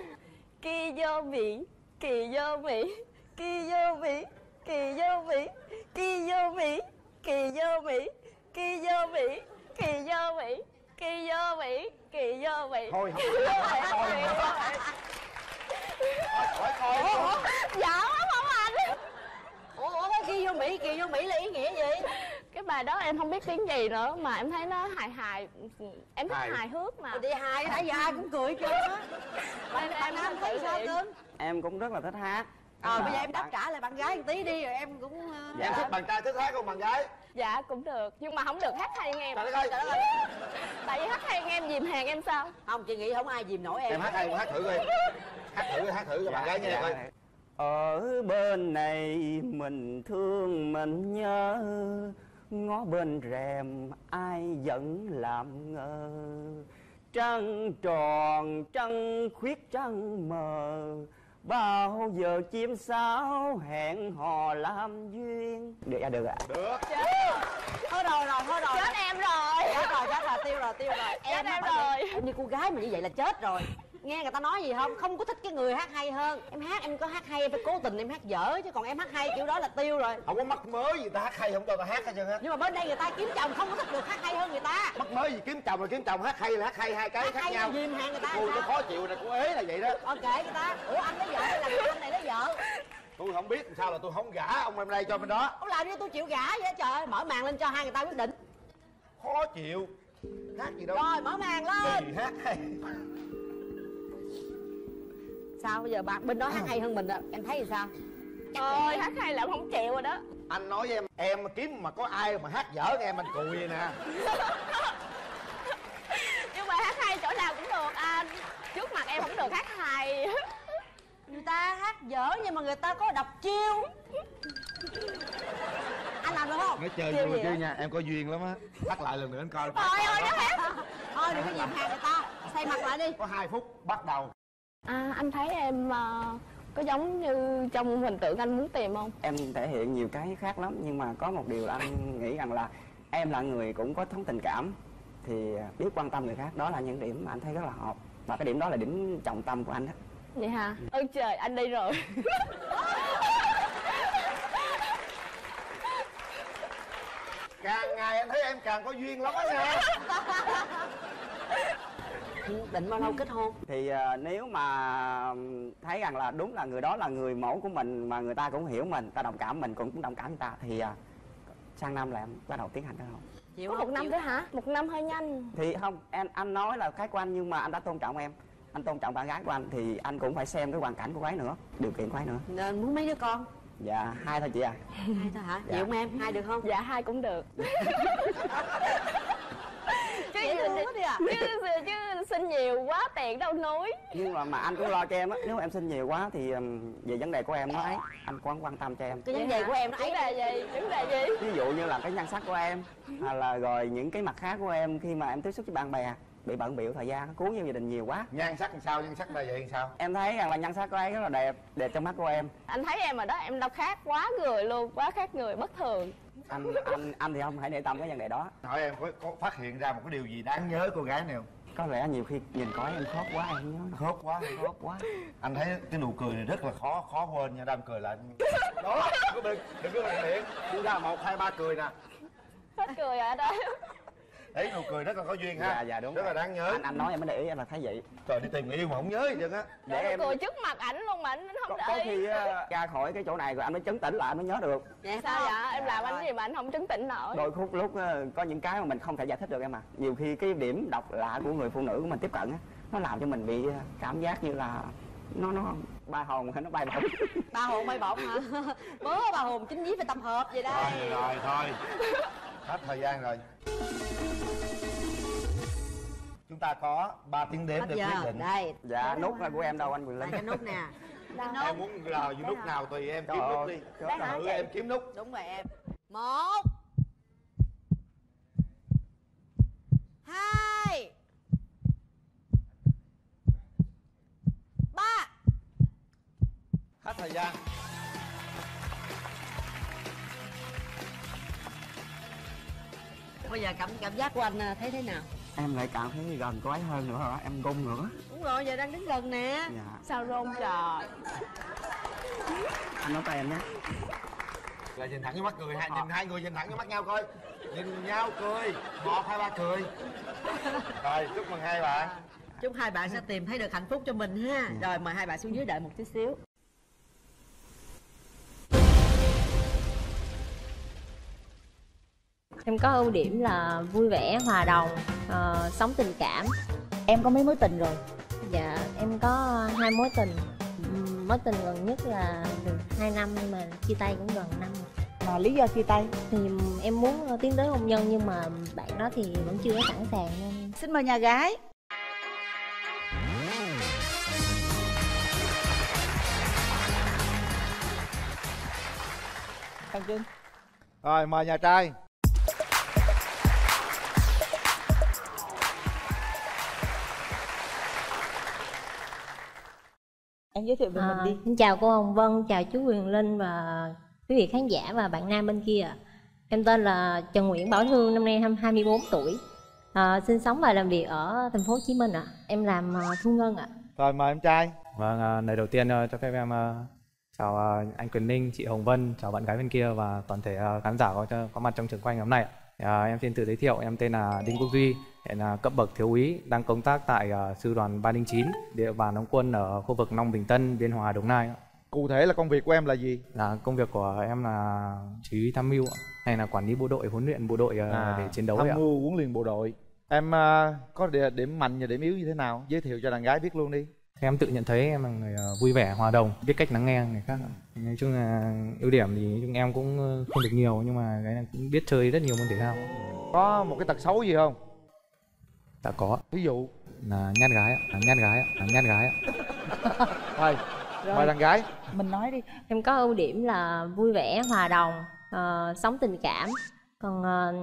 Kỳ vô vị Kỳ vô vị Kỳ vô vị Kỳ vô vị Kỳ vô vị Kỳ vô vị Kỳ vô vị Kỳ vô vị Kỳ vô vị Kỳ vô vị. Thôi, không- Kỳ vô vị thôi, thôi. coi Dở lắm không anh ủa ủa cái kỳ vô mỹ kỳ vô mỹ là ý nghĩa gì? Cái bài đó em không biết tiếng gì nữa mà em thấy nó hài hài. Em thích Hài. hài, hước mà. Đi hài nãy giờ ai cũng cười chứ á. Em- em tự thấy sao cưng em cũng rất là thích hát ờ Mà bây giờ em đáp trả lại bạn gái một tí đi rồi em cũng ờ, em thích bạn trai thích hát không bạn gái? Dạ cũng được. Nhưng mà không được hát hay nghe em. Trời đất ơi. Trời đất ơi. tại vì hát hay nghe em dìm hàng em sao? Không chị nghĩ không ai dìm nổi em. Em hát hay hát thử coi. Hát thử hát thử cho bạn gái nghe dạ. coi. Ở bên này mình thương mình nhớ. Ngó bên rèm ai vẫn làm ngơ. Trăng tròn trăng khuyết trăng mờ Bao giờ chim sáo hẹn hò làm duyên? Được à được ạ. Được. Thôi rồi rồi thôi rồi. Chết em rồi. Chết rồi chết rồi tiêu rồi tiêu rồi. Chết em rồi. em như cô gái mà như vậy là chết rồi nghe người ta nói gì không? Không có thích cái người hát hay hơn. Em hát em có hát hay em phải cố tình em hát dở chứ. Còn em hát hay kiểu đó là tiêu rồi. Không có mắc mới gì ta hát hay không cho ta hát hết trơn á. Nhưng mà bên đây người ta kiếm chồng không có thích được hát hay hơn người ta. Mắc mới gì kiếm chồng rồi kiếm chồng hát hay là hát hay hai cái Hát khác hay nhau. dìm hàng người ta tôi sao? nó khó chịu là cô ế là vậy đó. Ok người ta. Ủa anh lấy vợ hay là anh này lấy vợ tôi không biết làm sao là tôi không gả ông em đây cho bên đó. Ông làm như tôi chịu gả vậy? Trời ơi mở màn lên cho hai người ta quyết định. Khó chịu. Hát gì đâu. Rồi mở màn lên. Thì hát hay sao? Bây giờ bạn bên đó hát hay hơn mình rồi em thấy thì sao? Ôi hát hay là không chịu rồi đó. Anh nói với em em kiếm mà có ai mà hát dở nghe em anh cùi vậy nè. Nhưng mà hát hay chỗ nào cũng được anh trước mặt em không được hát hay. Người ta hát dở nhưng mà người ta có đọc chiêu. Anh làm được không? Nói chơi gì chứ á? nha em có duyên lắm á. Hát lại lần nữa anh coi thôi thôi thôi đừng có dìm hàng người ta. Xây mặt lại đi. Có hai phút bắt đầu à, anh thấy em ờ, có giống như trong hình tượng anh muốn tìm không? Em thể hiện nhiều cái khác lắm Nhưng mà có một điều là anh nghĩ rằng là Em là người cũng có thống tình cảm Thì biết quan tâm người khác Đó là những điểm mà anh thấy rất là hợp. Và cái điểm đó là điểm trọng tâm của anh đó vậy hả? Ơn trời anh đi rồi. Càng ngày em thấy em càng có duyên lắm á nha định bao lâu kết hôn? Thì à, nếu mà thấy rằng là đúng là người đó là người mẫu của mình Mà người ta cũng hiểu mình, ta đồng cảm mình cũng cũng đồng cảm người ta Thì à, sang năm là em bắt đầu tiến hành kết hôn. Chịu có không? một năm Chịu. thôi hả? một năm hơi nhanh. Thì không, em anh nói là cái của anh nhưng mà anh đã tôn trọng em. Anh tôn trọng bạn gái của anh thì anh cũng phải xem cái hoàn cảnh của ấy nữa Điều kiện của ấy nữa. Nên muốn mấy đứa con? Dạ, hai thôi chị à. Hai thôi hả? Dạ. chịu không em hai được không? Dạ hai cũng được chứ đi à. chứ, chứ, xin nhiều quá tiền đâu núi nhưng mà mà anh cũng lo cho em á nếu mà em xin nhiều quá thì về vấn đề của em nó ấy anh cũng quan tâm cho em. Cái vấn đề của em nó ấy vấn đề gì? Vấn đề gì? Ví dụ như là cái nhan sắc của em hay là rồi những cái mặt khác của em khi mà em tiếp xúc với bạn bè bị bận biểu thời gian cuốn vào gia đình nhiều quá. Nhan sắc làm sao? Nhan sắc là vậy làm sao? Em thấy rằng là nhan sắc của ấy rất là đẹp đẹp trong mắt của em. Anh thấy em ở đó em đâu khác quá người luôn quá khác người bất thường anh anh anh thì không hãy để tâm cái vấn đề đó. Hỏi em có, có phát hiện ra một cái điều gì đáng nhớ cô gái này không? Có lẽ nhiều khi nhìn có em khóc quá em nhớ. Khóc quá khóc quá. Anh thấy cái nụ cười này rất là khó khó quên nha đam cười lại. Đó đừng đừng có làm miệng đi ra một hai ba cười nè. Hết cười rồi đó thấy nụ cười rất là có duyên ha. Dạ dạ đúng rất rồi. là đáng nhớ. Anh anh nói em mới để ý em là thấy vậy. Trời đi tìm người yêu mà không nhớ gì trơn á. Để em cười trước mặt ảnh luôn mà ảnh không có, để có khi á, ra khỏi cái chỗ này rồi anh mới chấn tĩnh lại anh mới nhớ được. Vậy sao vậy? Em làm anh gì mà anh không trấn tĩnh nổi? Đôi khúc lúc á, có những cái mà mình không thể giải thích được em à. Nhiều khi cái điểm độc lạ của người phụ nữ của mình tiếp cận á nó làm cho mình bị cảm giác như là nó nó ba hồn hay nó bay bổng. Ba hồn bay bổng hả? Mớ ba hồn chính dí phải tập hợp vậy đây. Rồi rồi thôi hết thời gian rồi. Chúng ta có 3 tiếng đếm Hết giờ. quyết định. Đây. Dạ nút là của em đâu anh Quyền Linh? Cái nút nè. Em muốn là nút nào tùy em? Kiếm nút đi. Thử em kiếm nút. Đúng rồi em. Một. Hai. Ba. Hết thời gian bây giờ cảm cảm giác của anh à, thấy thế nào? Em lại cảm thấy gần cô ấy hơn nữa hả? Em run nữa. Đúng rồi giờ đang đứng gần nè. Dạ. Sao rôn trời? Anh nói tay em nhé. Là nhìn thẳng cái mắt cười hai nhìn hai người nhìn thẳng cái mắt nhau coi. Nhìn nhau cười một hai ba cười. Rồi chúc mừng hai bạn. Chúc hai bạn sẽ tìm thấy được hạnh phúc cho mình ha. Rồi mời hai bạn xuống dưới đợi một chút xíu Em có ưu điểm là vui vẻ, hòa đồng, ờ, sống tình cảm Em có mấy mối tình rồi? Dạ, em có hai mối tình Mối tình gần nhất là được 2 năm nhưng mà chia tay cũng gần năm. Mà lý do chia tay? Thì em muốn tiến tới hôn nhân nhưng mà bạn đó thì vẫn chưa có sẵn sàng nên Xin mời nhà gái Thằng Trinh rồi mời nhà trai Em giới thiệu về À, mình đi Xin chào cô Hồng Vân, chào chú Quyền Linh và quý vị khán giả và bạn nam bên kia ạ. Em tên là Trần Nguyễn Bảo Thương, năm nay em 24 tuổi à, Sinh sống và làm việc ở thành phố Hồ Chí Minh ạ Em làm uh, thu ngân ạ rồi mời em trai Vâng, à, lời đầu tiên à, cho phép em à, chào à, anh Quyền Ninh, chị Hồng Vân, chào bạn gái bên kia và toàn thể à, khán giả có có mặt trong trường quay ngày hôm nay. ạ. À, em xin tự giới thiệu, em tên là Đinh Quốc Duy, hiện là cấp bậc thiếu úy, đang công tác tại à, sư đoàn 309, địa bàn đóng quân ở khu vực Long Bình Tân, Biên Hòa, Đồng Nai. cụ thể là công việc của em là gì Là công việc của em là chỉ huy tham mưu hay là quản lý bộ đội, huấn luyện bộ đội à, để chiến đấu tham mưu huấn luyện bộ đội em à, có địa- điểm mạnh và điểm yếu như thế nào giới thiệu cho đàn gái biết luôn đi Thì em tự nhận thấy em là người vui vẻ, hòa đồng, biết cách lắng nghe người khác. Nói chung là ưu điểm thì nói chung em cũng không được nhiều nhưng mà cái là cũng biết chơi rất nhiều môn thể thao. có một cái tật xấu gì không Đã có. ví dụ Là nhát gái ạ, nhát gái ạ, nhát gái ạ. thôi mời đàn gái Mình nói đi Em có ưu điểm là vui vẻ, hòa đồng, ờ, sống tình cảm Còn ờ,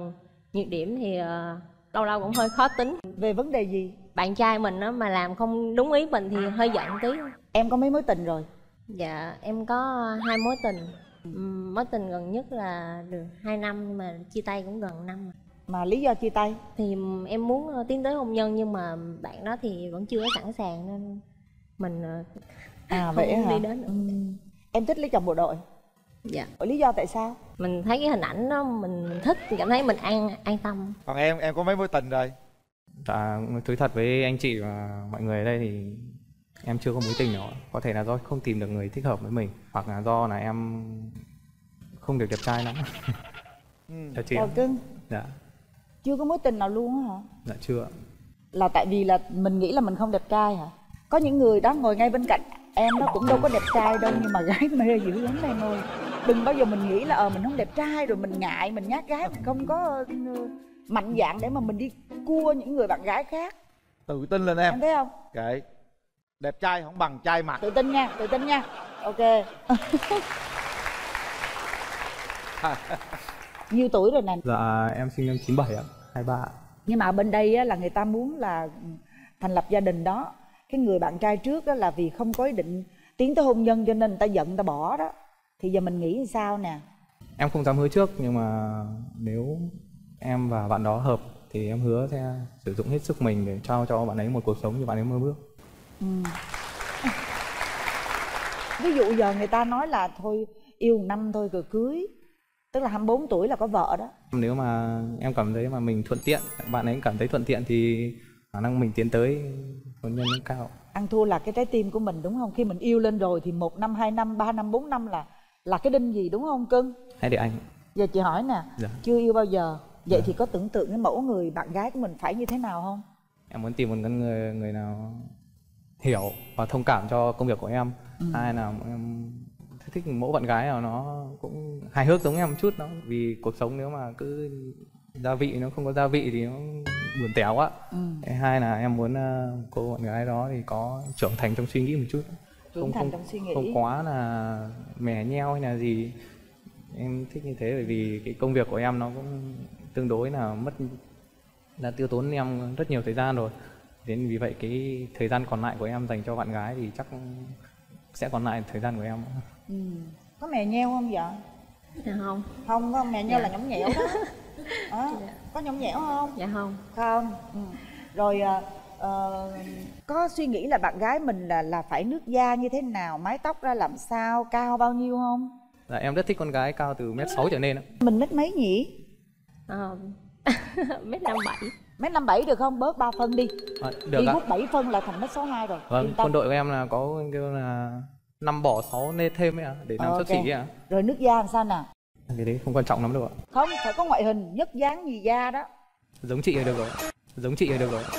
nhược điểm thì ờ, lâu lâu cũng hơi khó tính Về vấn đề gì? Bạn trai mình á, mà làm không đúng ý mình thì hơi giận tí Em có mấy mối tình rồi? Dạ, em có hai mối tình Mối tình gần nhất là được 2 năm nhưng mà chia tay cũng gần năm rồi Mà lý do chia tay? Thì em muốn ờ, tiến tới hôn nhân nhưng mà bạn đó thì vẫn chưa có sẵn sàng nên mình ờ, À không vậy hả? đi đến nữa. Em thích lấy chồng bộ đội? Dạ Lý do tại sao? Mình thấy cái hình ảnh đó mình thích, cảm thấy mình an an tâm còn em em có mấy mối tình rồi Dạ, thú thật với anh chị và mọi người ở đây thì em chưa có mối tình nào. Có thể là do không tìm được người thích hợp với mình hoặc là do là em không được đẹp trai lắm. Ừ. Chào chị. Chào ạ. cưng Dạ, Chưa có mối tình nào luôn á hả? dạ chưa. Là tại vì là mình nghĩ là mình không đẹp trai hả? Có những người đó ngồi ngay bên cạnh em đó cũng đâu có đẹp trai đâu nhưng mà gái mê dữ lắm em ơi. Đừng bao giờ mình nghĩ là ờ mình không đẹp trai rồi mình ngại mình nhát gái mình không có ờ, mạnh dạn để mà mình đi cua những người bạn gái khác. Tự tin lên em. Em thấy không? Kệ. Đẹp trai không bằng trai mặt. Tự tin nha tự tin nha. Ok nhiêu tuổi rồi nè? Dạ, em sinh năm 97 ạ, 23 ạ. nhưng mà bên đây á, là người ta muốn là thành lập gia đình đó. Cái người bạn trai trước đó là vì không có ý định tiến tới hôn nhân cho nên người ta giận người ta bỏ đó. Thì giờ mình nghĩ sao nè? Em không dám hứa trước nhưng mà nếu em và bạn đó hợp thì em hứa sẽ sử dụng hết sức mình để trao cho bạn ấy một cuộc sống như bạn ấy mơ ước. Ừ. ví dụ giờ người ta nói là thôi yêu một năm thôi rồi cưới tức là 24 tuổi là có vợ đó. Nếu mà em cảm thấy mà mình thuận tiện bạn ấy cảm thấy thuận tiện thì khả năng mình tiến tới hôn nhân cao. Ăn thua là cái trái tim của mình đúng không? Khi mình yêu lên rồi thì một năm hai năm ba năm bốn năm là là cái đinh gì đúng không cưng? Hay để anh? Giờ chị hỏi nè Dạ. chưa yêu bao giờ vậy Dạ. thì có tưởng tượng cái mẫu người bạn gái của mình phải như thế nào không? Em muốn tìm một con người người nào hiểu và thông cảm cho công việc của em. Ừ. hai là em thích mẫu bạn gái nào nó cũng hài hước giống em một chút đó. Vì cuộc sống nếu mà cứ gia vị nó không có gia vị thì nó buồn tẻo quá Ừ. Cái hai là em muốn ờ, cô bạn gái đó thì có trưởng thành trong suy nghĩ một chút. Trưởng thành trong suy nghĩ. không quá là mè nheo hay là gì. Em thích như thế bởi vì cái công việc của em nó cũng tương đối là mất là tiêu tốn em rất nhiều thời gian rồi. Đến vì vậy cái thời gian còn lại của em dành cho bạn gái thì chắc sẽ còn lại thời gian của em ừ. có mè nheo không vậy dạ không. Không có mè nheo Dạ. là nhõng nhẽo đó. Đó. có nhõng nhẽo không? Dạ không. Không. Ừ. rồi ờ, ờ, có suy nghĩ là bạn gái mình là là phải nước da như thế nào? Mái tóc ra làm sao? Cao bao nhiêu không? Là em rất thích con gái cao từ mét sáu trở lên á. mình mét mấy nhỉ? Ờ, mét năm bảy. Mét năm bảy được không? Bớt 3 phân đi. À, được đi ạ. hút 7 phân là thành mét sáu hai rồi. Vâng quân đội của em là có kêu là năm bỏ sáu nên thêm ấy ạ để làm Ờ, xuất sĩ ạ rồi nước da làm sao nào? Cái đấy không quan trọng lắm đâu ạ. Không phải có ngoại hình nhất dáng gì da đó. Giống chị là được rồi. Giống chị là được rồi.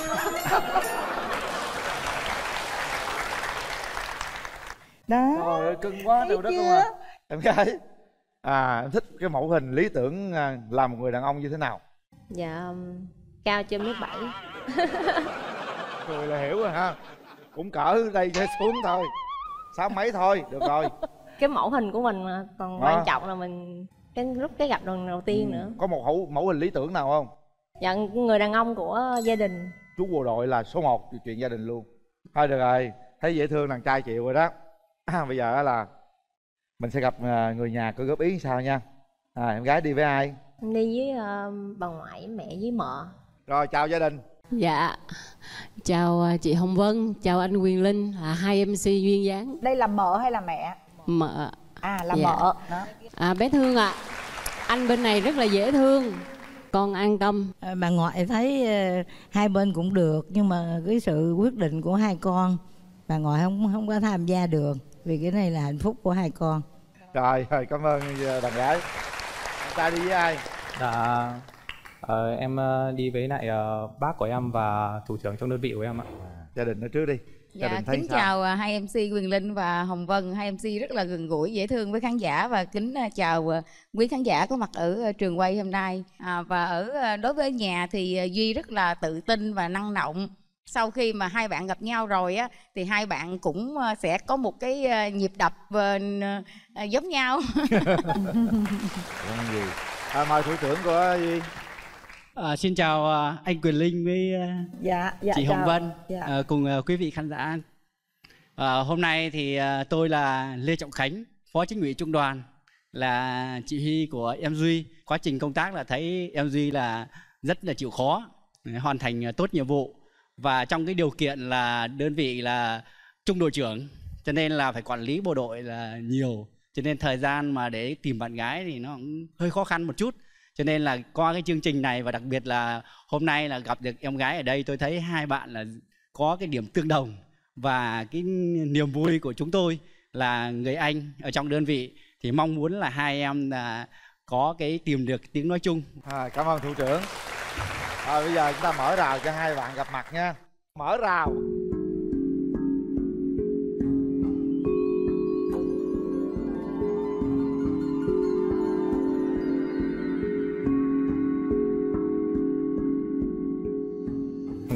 Đó. Trời ơi cưng quá đất luôn chưa? à. Em gái À em thích cái mẫu hình lý tưởng à, là một người đàn ông như thế nào? Dạ um, cao trên mét bảy. Cười là hiểu rồi ha. Cũng cỡ đây cho xuống thôi Sáu mấy thôi, được rồi. Cái mẫu hình của mình mà còn À. quan trọng là mình cái lúc cái gặp lần đầu tiên nữa. Có một mẫu, mẫu hình lý tưởng nào không? Dạ người đàn ông của gia đình. Chú bộ đội là số 1 chuyện gia đình luôn. Thôi được rồi, thấy dễ thương đàn trai chịu rồi đó. À, Bây giờ á là Mình sẽ gặp à, người nhà có góp ý sao nha. À, Em gái đi với ai? Em đi với ờ, bà ngoại mẹ với mợ. Rồi chào gia đình Dạ, chào à, chị Hồng Vân, chào anh Quyền Linh, là hai MC duyên dáng. đây là mợ hay là mẹ? Mợ. à là Dạ. mợ. Đó. À, bé Thương ạ, anh bên này rất là dễ thương, con an tâm. À, bà ngoại thấy ờ, hai bên cũng được nhưng mà cái sự quyết định của hai con bà ngoại không không có tham gia được vì cái này là hạnh phúc của hai con. Rồi, rồi cảm ơn à, đàn gái. Trai đi với ai? Dạ, ờ, em ờ, đi với lại ờ, bác của em và thủ trưởng trong đơn vị của em ạ. Gia đình nói trước đi. Gia Dạ, đình thấy kính sao? chào à, hai MC Quyền Linh và Hồng Vân, hai MC rất là gần gũi, dễ thương với khán giả và kính chào quý khán giả có mặt ở trường quay hôm nay. À, và ở đối với nhà thì Duy rất là tự tin và năng động. Sau khi mà hai bạn gặp nhau rồi á thì hai bạn cũng sẽ có một cái nhịp đập giống nhau. Gì à, Mời thủ trưởng của Duy À, xin chào à, anh Quyền Linh với à, dạ dạ chị Hồng chào. Vân dạ. à, cùng quý vị khán giả. À, hôm nay thì tôi là Lê Trọng Khánh, Phó Chính ủy Trung đoàn, là chỉ huy của em Duy. Quá trình công tác là thấy em Duy là rất là chịu khó, hoàn thành tốt nhiệm vụ và trong cái điều kiện là đơn vị là trung đội trưởng, cho nên là phải quản lý bộ đội là nhiều, cho nên thời gian mà để tìm bạn gái thì nó cũng hơi khó khăn một chút cho nên là qua cái chương trình này và đặc biệt là hôm nay là gặp được em gái ở đây tôi thấy hai bạn là có cái điểm tương đồng và cái niềm vui của chúng tôi là người anh ở trong đơn vị. Thì mong muốn là hai em là có cái tìm được tiếng nói chung. À, Cảm ơn thủ trưởng. Rồi bây giờ chúng ta mở rào cho hai bạn gặp mặt nha. Mở rào.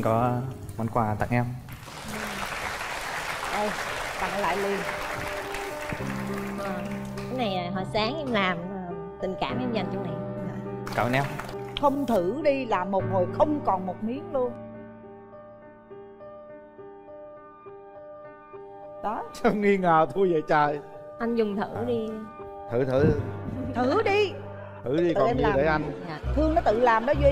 Có món quà tặng em. đây tặng lại liền. Ờ, cái này là hồi sáng em làm ờ, tình cảm em dành cho này Cảm ơn em. không thử đi là một hồi không còn một miếng luôn. Đó. Sao nghi ngờ thua về trời? Anh dùng thử đi. Thử thử. Thử đi. Thử đi Tự còn em gì làm. để anh? Dạ. thương nó tự làm đó duy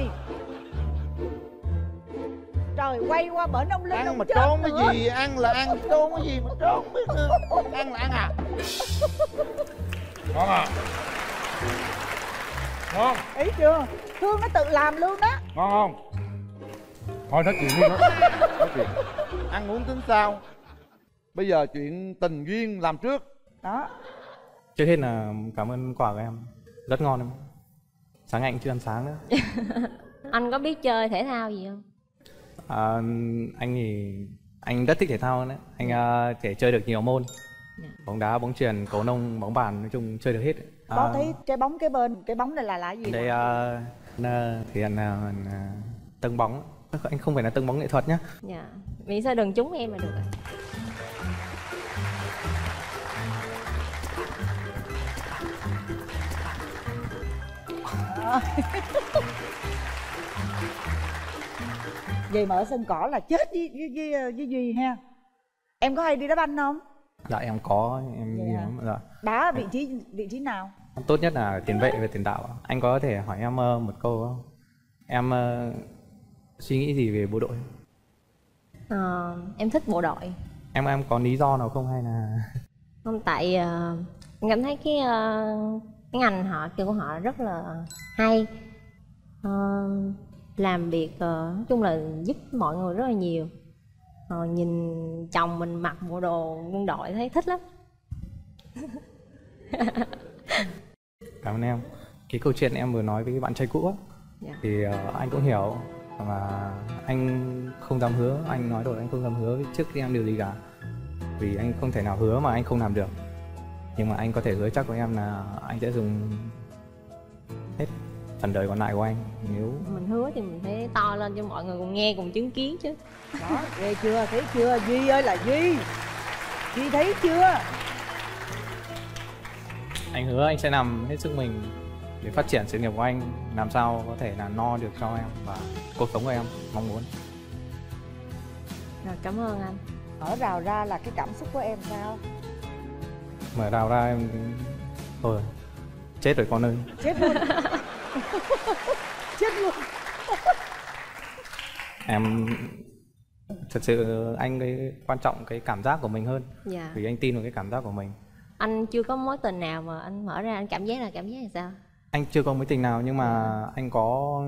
trời quay qua bển ông linh ăn ông mà trốn nữa. cái gì? Ăn là ăn trốn cái gì mà trốn? Biết nữa ăn là ăn à? Ngon à? Ngon. Ý chưa? Thương nó tự làm luôn đó ngon không? Thôi nói chuyện đi. Nói, nói chuyện. Ăn uống tính sao? Bây giờ chuyện tình duyên làm trước. Đó. Trước hết là cảm ơn quà của em. Rất ngon em. Sáng anh chưa ăn sáng nữa. Anh có biết chơi thể thao gì không à, anh thì anh rất thích thể thao đấy. Anh uh, thể chơi được nhiều môn. Bóng đá bóng chuyền cầu lông bóng bàn nói chung chơi được hết có À, thấy cái bóng cái bên cái bóng này là là gì đây uh, là thì anh uh, tâng bóng. Anh không phải là tâng bóng nghệ thuật nhá. Dạ. Miễn sao đừng trúng em là được rồi. vậy mà ở sân cỏ là chết với với với, với duy ha. Em có hay đi đá banh không? Dạ em có em Vậy lắm dạ. Đá ở vị trí vị trí nào? Tốt nhất là tiền vệ và tiền đạo anh có thể hỏi em ờ, một câu không? Em ờ, suy nghĩ gì về bộ đội? Ờ, em thích bộ đội. Em em có lý do nào không hay là? Không tại ờ, em cảm thấy cái ờ, cái ngành họ kêu của họ rất là hay. Ờ, làm việc ờ, nói chung là giúp mọi người rất là nhiều. Ờ, nhìn chồng mình mặc bộ đồ quân đội thấy thích lắm. Cảm ơn em. Cái câu chuyện em vừa nói với cái bạn trai cũ á Dạ. thì ờ, anh cũng hiểu và anh không dám hứa anh nói rồi anh không dám hứa trước khi em điều gì cả. Vì anh không thể nào hứa mà anh không làm được. Nhưng mà anh có thể hứa chắc với em là anh sẽ dùng phần đời còn lại của anh nếu mình hứa thì mình phải to lên cho mọi người cùng nghe cùng chứng kiến chứ. Đó ghê chưa thấy chưa? Duy ơi là duy. Duy thấy chưa? Anh hứa anh sẽ làm hết sức mình để phát triển sự nghiệp của anh. Làm sao có thể là no được cho em và cuộc sống của em mong muốn. Rồi cảm ơn anh. Ở rào ra là cái cảm xúc của em sao? Mở rào ra em thôi chết rồi con ơi. Chết luôn chết luôn. Em thật sự anh cái quan trọng cái cảm giác của mình hơn. Dạ. vì anh tin vào cái cảm giác của mình. Anh chưa có mối tình nào mà anh mở ra anh cảm giác là cảm giác là sao? Anh chưa có mối tình nào nhưng mà anh có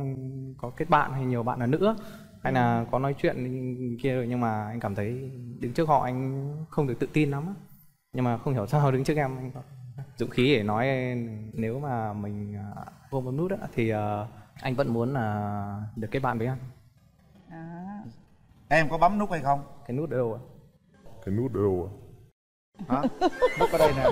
có kết bạn hay nhiều bạn là nữ. Hay là có nói chuyện kia rồi nhưng mà anh cảm thấy đứng trước họ anh không được tự tin lắm nhưng mà không hiểu sao đứng trước em anh có dũng khí để nói nếu mà mình à, vô một nút á, thì à, anh vẫn muốn là được kết bạn với em. Em có bấm nút hay không? Cái nút đâu ạ? Cái nút đâu hả? Nút ở đây nè.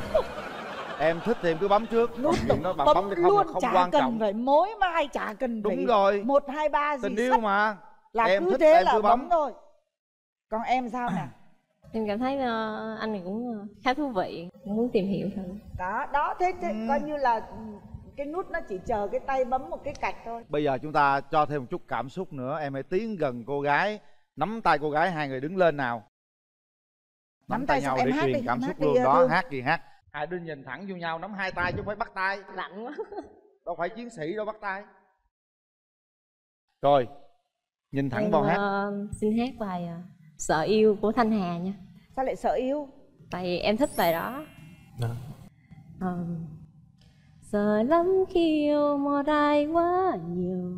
Em thích thì em cứ bấm trước. Nút Còn đó bạn bấm bấm không luôn không chả quan cần trọng. phải mối mai chả cần Đúng phải rồi. một hai ba gì tình yêu mà. là em cứ thích thế em là cứ bấm. bấm thôi. Còn em sao nè? Em cảm thấy ờ, anh này cũng ờ, khá thú vị. Muốn tìm hiểu thử đó đó thế, thế coi như là ừ, cái nút nó chỉ chờ cái tay bấm một cái cạch thôi. Bây giờ chúng ta cho thêm một chút cảm xúc nữa. Em hãy tiến gần cô gái. Nắm tay cô gái hai người đứng lên nào. Nắm, Nắm tay tay nhau để truyền đi, cảm xúc luôn. ờ, đó Thương. hát gì hát. Hai đứa nhìn thẳng vô nhau nắm hai tay chứ không phải bắt tay. Lạnh quá. Đâu phải chiến sĩ đâu bắt tay. Rồi nhìn thẳng em vào hát. ờ, xin hát bài ờ, sợ yêu của thanh hà nha. Sao lại sợ yêu? Tại vì em thích bài đó. Ờ, sợ lắm khi yêu một ai quá nhiều.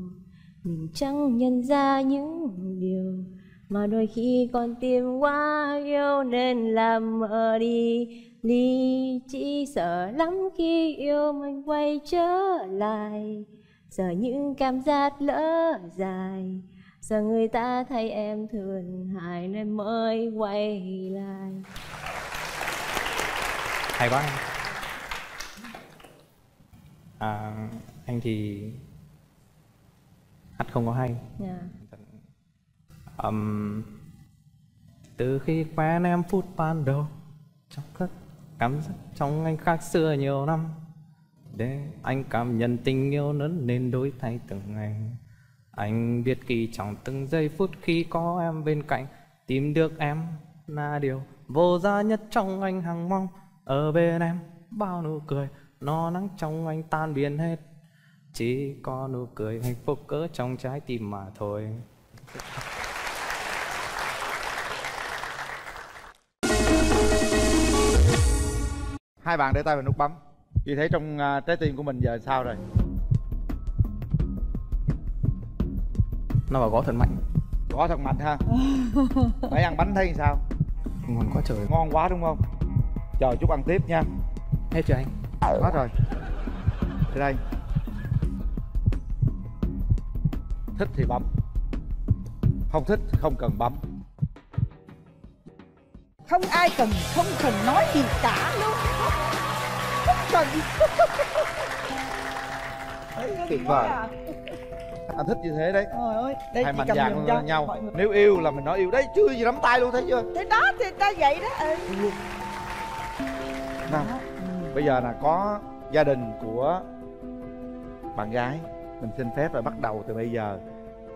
Mình chẳng nhận ra những điều mà đôi khi còn tim quá yêu nên làm mờ đi. Ly chỉ sợ lắm khi yêu mình quay trở lại. Sợ những cảm giác lỡ dài. Sợ người ta thấy em thường hại nên mới quay lại. Hay quá. anh à, anh thì hát không có hay. Dạ. Ừm, từ khi quen em phút ban đầu trong các cảm giác trong anh khác xưa nhiều năm để anh cảm nhận tình yêu lớn lên đổi thay từng ngày. Anh biết kỳ trọng từng giây phút khi có em bên cạnh tìm được em là điều vô giá nhất trong anh hằng mong. Ở bên em bao nụ cười no nắng trong anh tan biến hết. Chỉ có nụ cười hạnh phúc cỡ trong trái tim mà thôi. Hai bạn để tay vào nút bấm. Vì thấy trong à, trái tim của mình giờ sao rồi? Nó bảo gõ thật mạnh. Gõ thật mạnh ha. Mấy ăn bánh thấy sao? Ngon quá trời. Ngon quá đúng không? Chờ chút ăn tiếp nha. Hết chưa anh? Hết rồi. Thì đây. Thích thì bấm. Không thích không cần bấm. Không ai cần không cần nói gì cả. Luôn không cần. Tuyệt vời anh thích như thế đấy. Trời ơi, đây hai mạnh dạn nhau. người. nếu yêu là mình nói yêu đấy chưa gì nắm tay luôn thấy chưa? Thế đó thì ta vậy đó ừ. nào bây giờ là có gia đình của bạn gái. Mình xin phép là bắt đầu từ bây giờ,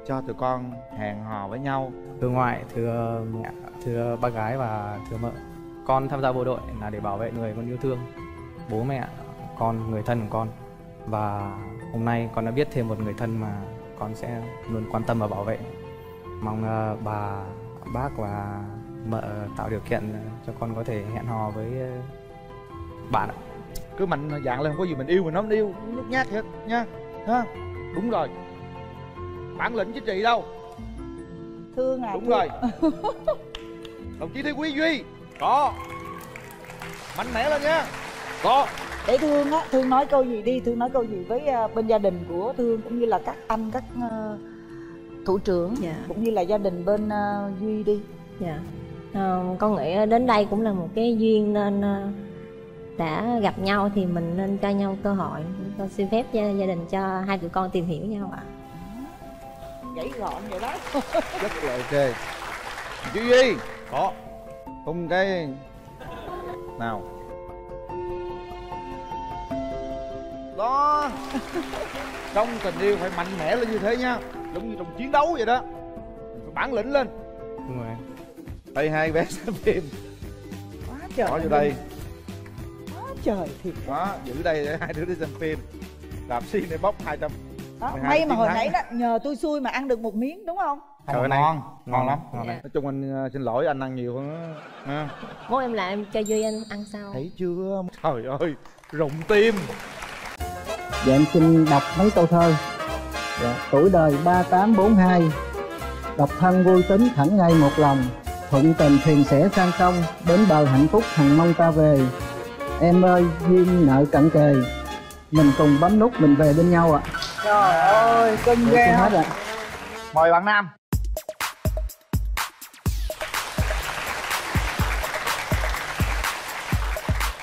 cho tụi con hẹn hò với nhau. Thưa ngoại thưa ờ, mẹ thưa ờ, bác gái và thưa mợ. Con tham gia bộ đội là để bảo vệ người con yêu thương, bố mẹ, con, người thân của con. Và hôm nay con đã biết thêm một người thân mà con sẽ luôn quan tâm và bảo vệ. Mong ờ, bà, bác và mợ tạo điều kiện cho con có thể hẹn hò với bạn ạ. Cứ mạnh dạng lên không có gì mình yêu mình nó mình yêu. Nhút nhát hết nha. Ha đúng rồi. Bản lĩnh chính trị đâu? Thương à đúng thương. rồi. Đồng chí thi quý duy có. Mạnh mẽ lên nha. Có. Để thương á thương nói câu gì đi thương nói câu gì với ờ, bên gia đình của thương cũng như là các anh các ờ, thủ trưởng Dạ. cũng như là gia đình bên ờ, duy đi. Dạ. Ờ, con nghĩ đến đây cũng là một cái duyên nên đã gặp nhau thì mình nên cho nhau cơ hội con xin phép gia, gia đình cho hai tụi con tìm hiểu nhau ạ. Gãy gọn vậy đó. Rất là ok. Chú duy có. Tung cái nào. Đó. Trong tình yêu phải mạnh mẽ lên như thế nha. Giống như trong chiến đấu vậy đó. Phải bản lĩnh lên. Đúng rồi. Đây hai bé xem phim. Quá trời. Bỏ vô đây trời thiệt đó giữ đây để hai đứa đi xem phim đạp xi này bóc 200 đó, 12 may mà hồi nãy đó nhờ tôi xui mà ăn được một miếng đúng không Trời ngon, ngon lắm. ngon lắm. Nói chung anh ờ, xin lỗi anh ăn nhiều hơn á. Ha. mốt em lại em cho duy anh ăn sau Thấy chưa? Trời ơi, rụng tim. Dạ em xin đọc mấy câu thơ dạ, Tuổi đời 3842 Độc thân vui tính thẳng ngay một lòng Thuận tình thuyền sẽ sang sông Đến bờ hạnh phúc hằng mong ta về Em ơi duyên nợ cận kề. Mình cùng bấm nút mình về bên nhau ạ. Trời ơi Dạ, ghê hết ạ. Mời bạn Nam.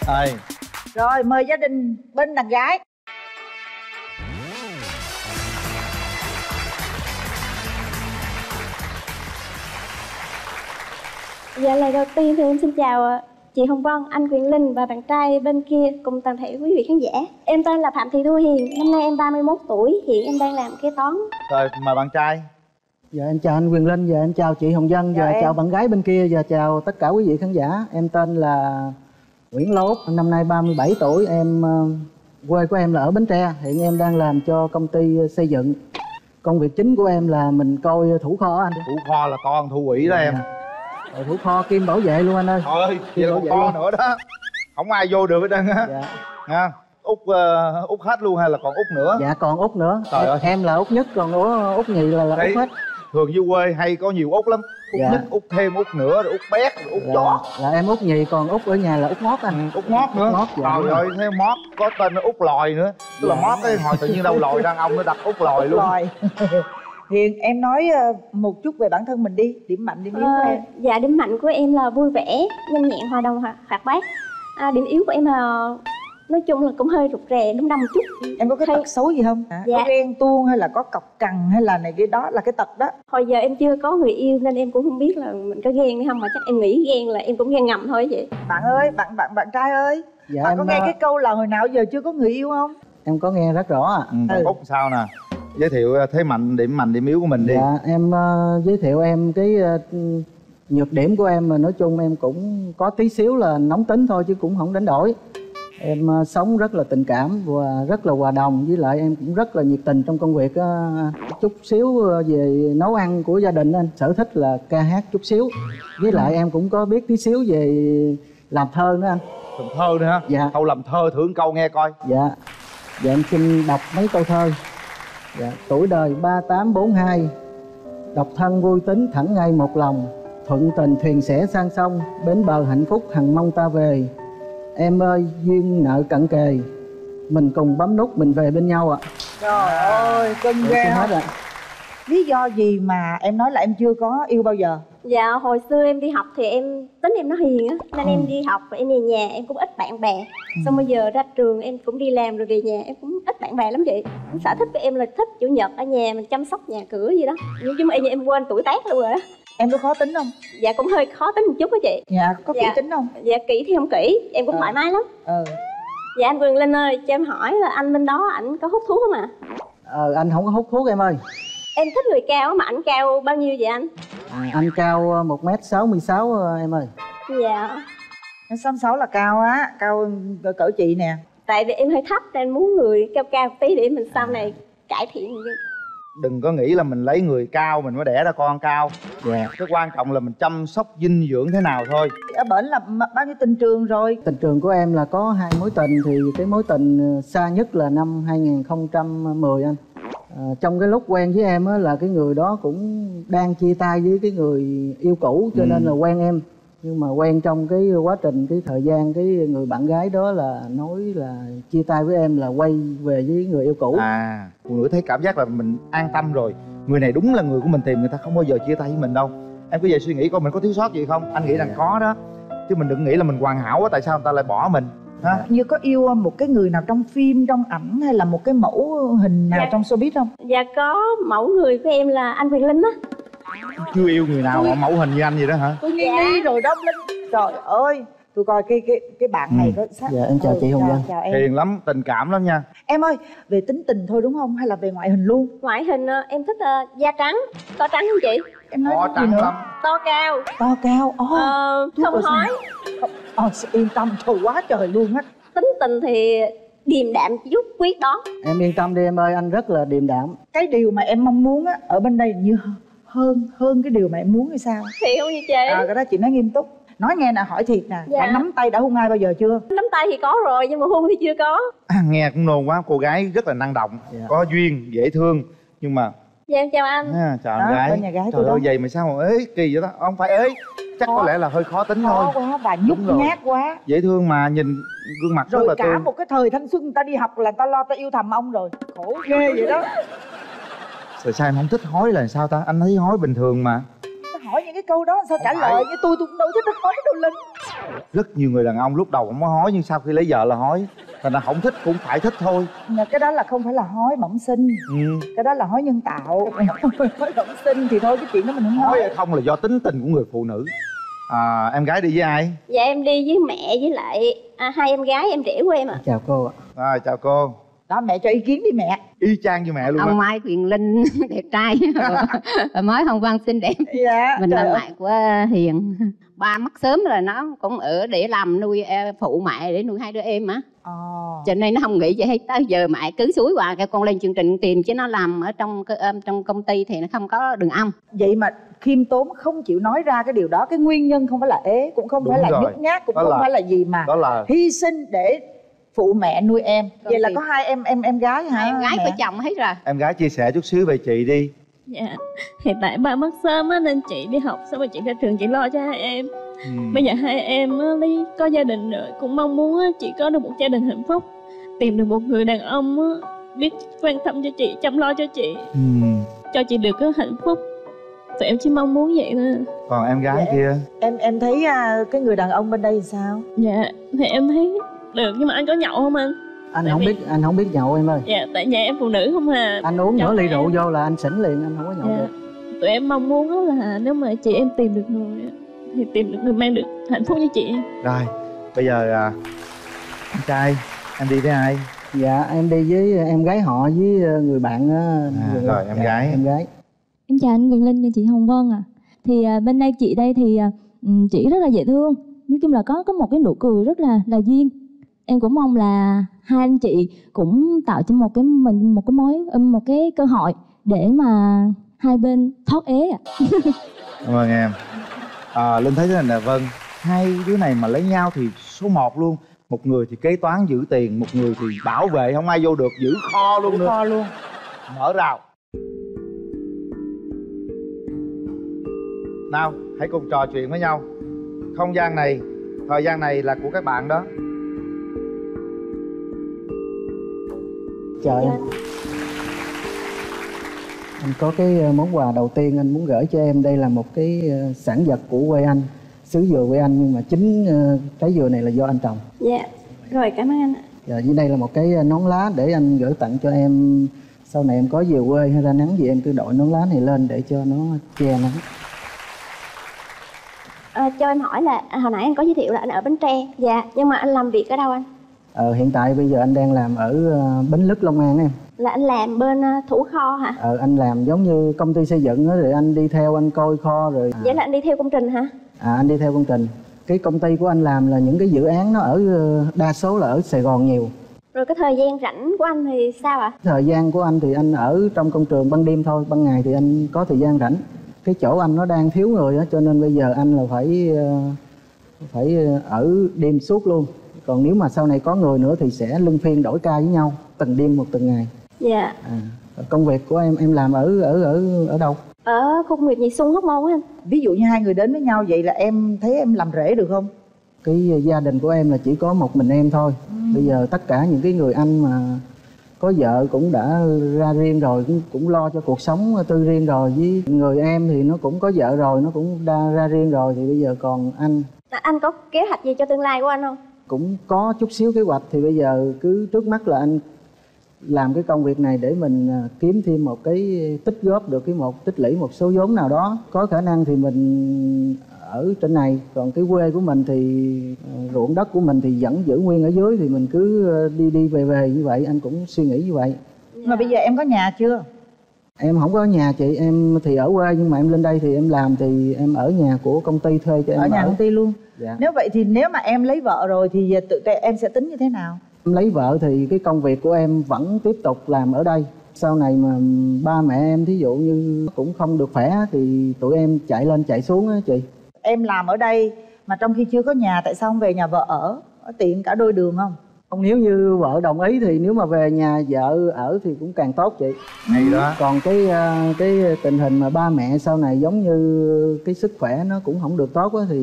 Đây, rồi mời gia đình bên đàn gái. Dạ lời đầu tiên thì em xin chào ờ, chị Hồng Vân, anh Quyền Linh và bạn trai bên kia cùng toàn thể quý vị khán giả. Em tên là Phạm Thị Thu Hiền, năm nay em 31 tuổi, hiện em đang làm kế toán. rồi mời bạn trai. Dạ em chào anh Quyền Linh, dạ em chào chị Hồng Dân, Dạ, dạ, em. chào bạn gái bên kia, và chào tất cả quý vị khán giả Em tên là Nguyễn Lốt, năm nay 37 tuổi, em ờ, quê của em là ở Bến Tre Hiện em đang làm cho công ty xây dựng Công việc chính của em là mình coi thủ kho anh Thủ kho là hơn thu quỷ đó em. Rồi thủ kho kim bảo vệ luôn anh ơi Trời ơi, Kim vậy là luôn. nữa đó. Không ai vô được hết trơn á. Dạ. Nha. Út ờ, út hết luôn hay là còn út nữa? Dạ còn út nữa Trời ơi. Em là út nhất, còn út, nhì là, là út hết thường dưới quê hay có nhiều út lắm. Út Dạ. nhất, út thêm, út nữa, rồi út bét, rồi út là, chó. là em út nhì, còn út ở nhà là út mót anh Út mót nữa. mót, dạ, Trời rồi. ơi, thêm mót có tên là út lòi nữa. Tức là Dạ. mót cái hồi tự nhiên đâu lòi đàn ông nó đặt út lòi luôn. hiền em nói ờ, một chút về bản thân mình đi điểm mạnh điểm yếu của Ờ, em dạ điểm mạnh của em là vui vẻ, nhanh nhẹn, hòa đồng, hoạt, hoạt bát. À, điểm yếu của em là nói chung là cũng hơi rụt rè, đâm đâm một chút. em có cái tật xấu gì không Dạ. có ghen tuông hay là có cọc cằn hay là này cái đó là cái tật đó Hồi giờ em chưa có người yêu nên em cũng không biết là mình có ghen hay không mà chắc em nghĩ ghen là em cũng ghen ngầm thôi vậy. bạn ơi bạn bạn bạn trai ơi Dạ, bạn em, có nghe ờ, cái câu là hồi nào giờ chưa có người yêu không Em có nghe rất rõ ạ Ừ, còn út sao nè? Giới thiệu ờ, thế mạnh, điểm mạnh, điểm yếu của mình đi. Dạ em ờ, giới thiệu em cái ờ, nhược điểm của em mà nói chung em cũng có tí xíu là nóng tính thôi chứ cũng không đánh đổi. Em ờ, sống rất là tình cảm và rất là hòa đồng với lại em cũng rất là nhiệt tình trong công việc ờ, chút xíu về nấu ăn của gia đình anh. Sở thích là ca hát chút xíu. Với lại em cũng có biết tí xíu về làm thơ nữa anh. Làm thơ nữa hả? Dạ. Câu làm thơ thử câu nghe coi. Dạ. Dạ em xin đọc mấy câu thơ dạ tuổi đời ba tám bốn hai. Độc thân vui tính thẳng ngay một lòng thuận tình thuyền sẽ sang sông bến bờ hạnh phúc hằng mong ta về. Em ơi duyên nợ cận kề mình cùng bấm nút mình về bên nhau ạ. Trời ơi cưng Dạ, ghê hết ạ. lý do gì mà em nói là em chưa có yêu bao giờ Dạ hồi xưa em đi học thì em tính em nó hiền á Nên Ừ. em đi học và em về nhà em cũng ít bạn bè Xong bây giờ ra trường em cũng đi làm rồi về nhà em cũng ít bạn bè lắm chị Cái Sở thích của em là thích chủ nhật ở nhà mình chăm sóc nhà cửa gì đó Nhưng chứ mà em, em quên tuổi tác luôn rồi á Em có khó tính không? Dạ cũng hơi khó tính một chút á chị Dạ có kỹ Dạ. tính không? Dạ kỹ thì không kỹ, em cũng Ờ. thoải mái lắm Ừ Dạ anh Quyền Linh ơi, cho em hỏi là anh bên đó ảnh có hút thuốc không ạ? ờ anh không có hút thuốc em ơi Em thích người cao mà ảnh cao bao nhiêu vậy anh? À, anh cao một m sáu mươi sáu em ơi. Dạ. Em xăm sáu là cao á, cao cỡ, cỡ chị nè. Tại vì em hơi thấp nên muốn người cao cao tí để mình sau này cải thiện đừng có nghĩ là mình lấy người cao mình mới đẻ ra con cao. Dạ cái quan trọng là mình chăm sóc dinh dưỡng thế nào thôi. Ở bển là bao nhiêu tình trường rồi? tình trường của em là có hai mối tình thì cái mối tình ờ, xa nhất là năm 2010 anh. à, trong cái lúc quen với em á là cái người đó cũng đang chia tay với cái người yêu cũ cho Ừ. nên là quen em. Nhưng mà quen trong cái quá trình cái thời gian cái người bạn gái đó là nói là chia tay với em là quay về với người yêu cũ. À phụ nữ thấy cảm giác là mình an tâm rồi. Người này đúng là người của mình tìm người ta không bao giờ chia tay với mình đâu. Em cứ về suy nghĩ coi mình có thiếu sót gì không? Anh nghĩ rằng có đó. Chứ mình đừng nghĩ là mình hoàn hảo quá tại sao người ta lại bỏ mình ha Như có yêu một cái người nào trong phim, trong ảnh hay là một cái mẫu hình nào Dạ. trong showbiz không? Dạ có mẫu người của em là anh Quyền Linh á. Chưa yêu người nào mà mẫu hình như anh vậy đó hả? Tôi nghi nghi rồi đó Linh. Trời ơi tôi coi cái cái cái bạn này có sắc dạ em chào Ừ, chị Hồng Vân. chào em. Hiền lắm tình cảm lắm nha. Em ơi về tính tình thôi đúng không? Hay là về ngoại hình luôn? Ngoại hình ờ, em thích ờ, da trắng, to trắng không chị? Em nói Có gì nữa? lắm. To cao, to cao. Oh, ờ, không hói Ờ, yên tâm trời quá trời luôn á. Tính tình thì điềm đạm chút quyết đó em yên tâm đi em ơi anh rất là điềm đạm. Cái điều mà em mong muốn á ở bên đây như hơn hơn cái điều mà em muốn hay sao? Thiệt không như chị? à cái đó chị nói nghiêm túc. Nói nghe nè hỏi thiệt nè Dạ. đã nắm tay đã hôn ai bao giờ chưa? Nắm tay thì có rồi nhưng mà hôn thì chưa có. À, nghe cũng nôn quá. Cô gái rất là năng động có duyên dễ thương. Nhưng mà Dạ em chào anh. À, chào Đó, gái. bên nhà gái trời tôi ơi vậy mà sao mà ế kỳ vậy đó không phải ế. Chắc có Khó. lẽ là hơi khó tính thôi. khó quá và nhút rồi. nhát quá. Dễ thương mà nhìn gương mặt rất rồi là cả tươi. một cái thời thanh xuân người ta đi học là ta lo ta yêu thầm ông rồi. Khổ ghê vậy đó. Tại sao em không thích hói là sao ta? Anh thấy hói bình thường mà hỏi những cái câu đó sao trả Không phải. lời như tôi tôi cũng đâu thích nói đâu linh. Rất nhiều người đàn ông lúc đầu không có hói nhưng sau khi lấy vợ là hói. Thành ra không thích cũng phải thích thôi. Mà cái đó là không phải là hói bẩm sinh. Ừ. cái đó là hói nhân tạo. Hói bẩm sinh thì thôi cái chuyện đó mình không hói nói. hay không là do tính tình của người phụ nữ. À, em gái đi với ai? Dạ em đi với mẹ với lại à, hai em gái em rể của em ạ. Chào cô ạ. À, chào cô đó mẹ cho ý kiến đi mẹ. Y chang như mẹ luôn ông Mai Quyền Linh đẹp trai. Rồi mới Hồng Vân xinh đẹp. Dạ mình là ngoại của Hiền. Ba mất sớm là nó cũng ở để làm nuôi ờ, phụ mẹ để nuôi hai đứa em á. Ờ. cho nên nó không nghĩ hết tới giờ mẹ cứ suối hoài cái con lên chương trình tìm chứ nó làm ở trong cái- trong công ty thì nó không có đường âm. Vậy mà khiêm tốn không chịu nói ra cái điều đó. Cái nguyên nhân không phải là ế cũng không Đúng phải là rồi. nhút nhát cũng Đó không là- phải là gì mà đó là hy sinh để phụ mẹ nuôi em Con vậy là có hai em em em gái hả hai em gái mẹ? có chồng hết rồi em gái chia sẻ chút xíu về chị đi Dạ, hiện tại ba mất sớm á nên chị đi học xong rồi chị ra trường chị lo cho hai em. ừ. Bây giờ hai em á, lấy có gia đình rồi cũng mong muốn á, chị có được một gia đình hạnh phúc, tìm được một người đàn ông á, biết quan tâm cho chị, chăm lo cho chị, Ừ. cho chị được cái hạnh phúc. Tụi em chỉ mong muốn vậy thôi. còn em gái Dạ. kia em em thấy à, cái người đàn ông bên đây thì sao Dạ, thì em thấy được nhưng mà anh có nhậu không anh? anh Tại không vì- biết anh không biết nhậu em ơi Dạ, tại nhà em phụ nữ không à. anh uống nửa ly em- rượu vô là anh xỉn liền anh không có nhậu Dạ. được Tụi em mong muốn á là nếu mà chị em tìm được người á, thì tìm được người mang được hạnh phúc như chị em. rồi bây giờ à, anh trai em đi với ai dạ em đi với em gái họ với ờ, người bạn á, người- rồi, em dạ, gái. em gái Em chào anh Quyền Linh và chị Hồng Vân ạ. Thì à, bên đây chị đây thì à, ừm, chị rất là dễ thương. Nói chung là có có một cái nụ cười rất là là duyên. Em cũng mong là hai anh chị cũng tạo cho một cái mình một cái mối một cái cơ hội để mà hai bên thoát ế ạ. cảm ơn em. À, linh thấy thế này nè vân hai đứa này mà lấy nhau thì số 1 luôn. Một người thì kế toán giữ tiền một người thì bảo vệ không ai vô được giữ kho luôn Giữ nữa kho luôn. Mở rào. Nào hãy cùng trò chuyện với nhau. Không gian này thời gian này là của các bạn đó chào em. Anh có cái ờ, món quà đầu tiên anh muốn gửi cho em. Đây là một cái ờ, sản vật của quê anh xứ dừa quê anh nhưng mà chính ờ, trái dừa này là do anh trồng. Dạ rồi cảm ơn anh ạ. Dạ, dưới đây là một cái nón lá để anh gửi tặng cho em. Sau này em có về quê hay ra nắng gì em cứ đội nón lá này lên để cho nó che nắng. À, cho em hỏi là à, hồi nãy anh có giới thiệu là anh ở bến tre. Dạ nhưng mà anh làm việc ở đâu anh ờ, hiện tại bây giờ anh đang làm ở ờ, bến lức long an em. Là anh làm bên ờ, thủ kho hả? Ờ, anh làm giống như công ty xây dựng đó, rồi anh đi theo anh coi kho rồi vậy là anh đi theo công trình hả? À, anh đi theo công trình. Cái công ty của anh làm là những cái dự án nó ở ờ, đa số là ở sài gòn nhiều. Rồi cái thời gian rảnh của anh thì sao ạ? Thời gian của anh thì anh ở trong công trường ban đêm thôi ban ngày thì anh có thời gian rảnh. Cái chỗ anh nó đang thiếu người á cho nên bây giờ anh là phải phải ở đêm suốt luôn còn nếu mà sau này có người nữa thì sẽ luân phiên đổi ca với nhau từng đêm một từng ngày. Dạ. À, công việc của em em làm ở ở ở ở đâu? Ở khu công nghiệp nhị xuân hóc môn á anh. Ví dụ như hai người đến với nhau vậy là em thấy em làm rễ được không? Cái gia đình của em là chỉ có một mình em thôi. Bây giờ tất cả những cái người anh mà có vợ cũng đã ra riêng rồi cũng, cũng lo cho cuộc sống tư riêng rồi. Với người em thì nó cũng có vợ rồi nó cũng đã ra riêng rồi thì bây giờ còn anh. À, anh có kế hoạch gì cho tương lai của anh không cũng có chút xíu kế hoạch, thì bây giờ cứ trước mắt là anh làm cái công việc này để mình à, kiếm thêm một cái tích góp được cái một, tích lũy một số vốn nào đó. Có khả năng thì mình ở trên này, còn cái quê của mình thì à, ruộng đất của mình thì vẫn giữ nguyên ở dưới, thì mình cứ à, đi đi về về như vậy, anh cũng suy nghĩ như vậy. Mà bây giờ em có nhà chưa? Em không có nhà chị em thì ở quê nhưng mà em lên đây thì em làm thì em ở nhà của công ty thuê cho em ở nhà công ty luôn. Dạ. nếu vậy thì nếu mà em lấy vợ rồi thì tự em sẽ tính như thế nào? Em lấy vợ thì cái công việc của em vẫn tiếp tục làm ở đây. Sau này mà ba mẹ em thí dụ như cũng không được khỏe thì tụi em chạy lên chạy xuống á chị. Em làm ở đây mà trong khi chưa có nhà tại sao không về nhà vợ ở? Tiện cả đôi đường không không nếu như vợ đồng ý thì nếu mà về nhà vợ ở thì cũng càng tốt chị. Hay đó. Còn cái à, cái tình hình mà ba mẹ sau này giống như cái sức khỏe nó cũng không được tốt á thì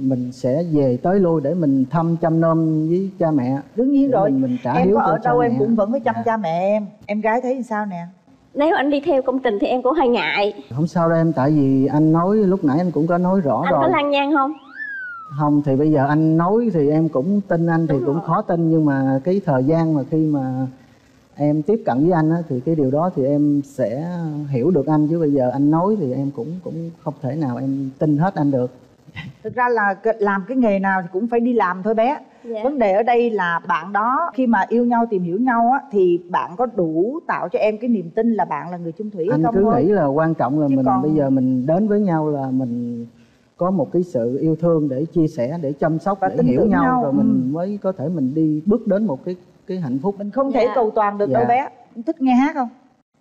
mình sẽ về tới lui để mình thăm chăm nom với cha mẹ. Đương nhiên rồi. mình, mình trả em hiếu có ở đâu em mẹ. cũng vẫn phải chăm cha mẹ em. Em gái thấy sao nè? Nếu anh đi theo công trình thì em cũng hơi ngại. Không sao đâu em tại vì anh nói lúc nãy anh cũng có nói rõ anh rồi. có lăng nhang không không thì bây giờ anh nói thì em cũng tin anh thì cũng khó tin nhưng mà cái thời gian mà khi mà em tiếp cận với anh á, thì cái điều đó thì em sẽ hiểu được anh. Chứ bây giờ anh nói thì em cũng cũng không thể nào em tin hết anh được. Thực ra là làm cái nghề nào thì cũng phải đi làm thôi bé. Dạ. vấn đề ở đây là bạn đó khi mà yêu nhau tìm hiểu nhau á thì bạn có đủ tạo cho em cái niềm tin là bạn là người chung thủy hay anh không cứ thôi? nghĩ là quan trọng là Chứ mình còn- bây giờ mình đến với nhau là mình có một cái sự yêu thương để chia sẻ để chăm sóc Và để hiểu nhau, nhau, rồi ừ. mình mới có thể mình đi bước đến một cái cái hạnh phúc. Mình không thể Dạ. cầu toàn được đâu Dạ. bé thích nghe hát không?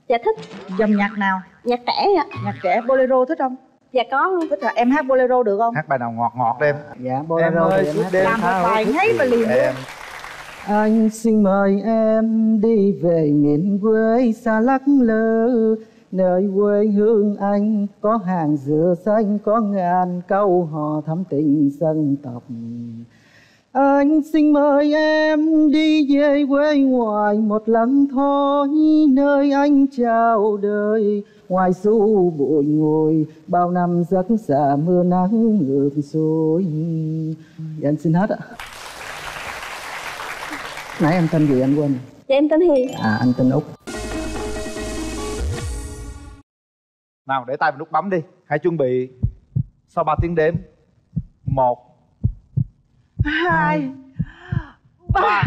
Dạ thích. Dòng nhạc nào? Nhạc trẻ ạ. Nhạc trẻ. Bolero thích không? Dạ có. Luôn thích là em hát bolero được không? Hát bài nào ngọt ngọt đi em dạ em bolero ơi thì em hát đêm. làm một bài ngay và liền luôn. Em Anh xin mời em đi về miền quê xa lắc lơ Nơi quê hương anh có hàng dừa xanh Có ngàn câu hò thắm tình dân tộc. Anh xin mời em đi về quê ngoài một lần thôi Nơi anh chào đời. Ngoài su bụi ngồi Bao năm giấc xa mưa nắng ngược xuôi. Dạ anh xin hết ạ. Nãy em tên gì anh quên? Dạ em tên hiền. À anh tên Út nào để tay vào nút bấm đi. Hãy chuẩn bị. Sau 3 tiếng đếm một hai ba.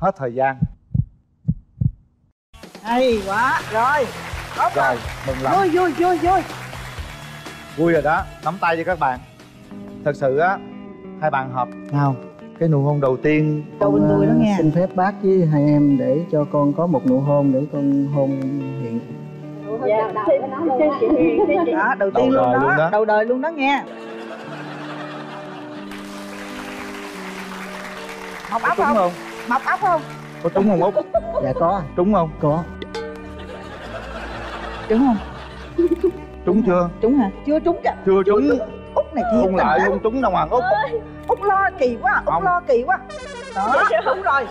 Hết thời gian. Hay quá. Rồi. Tốt rồi. Mừng lắm. Vui vui vui vui. Vui rồi đó. Nắm tay cho các bạn. Thật sự á hai bạn hợp nhau. Cái nụ hôn đầu tiên Đầu bên tôi đó Ờ, nghe. Xin phép bác với hai em để cho con có một nụ hôn để con hôn hiện Dạ. đó, đầu tiên luôn, đó, luôn đó. Đầu đời luôn đó nghe. Mọc ốc không? không? Mọc ốc không? Có trúng không út dạ có. Trúng không? Có. Trúng không? Trúng chưa? Trúng hả? Chưa trúng chưa? chưa trúng. út này thiệt không lại không trúng đâu hoàng út út lo kỳ quá út lo kỳ quá. Đó dạ. đúng rồi.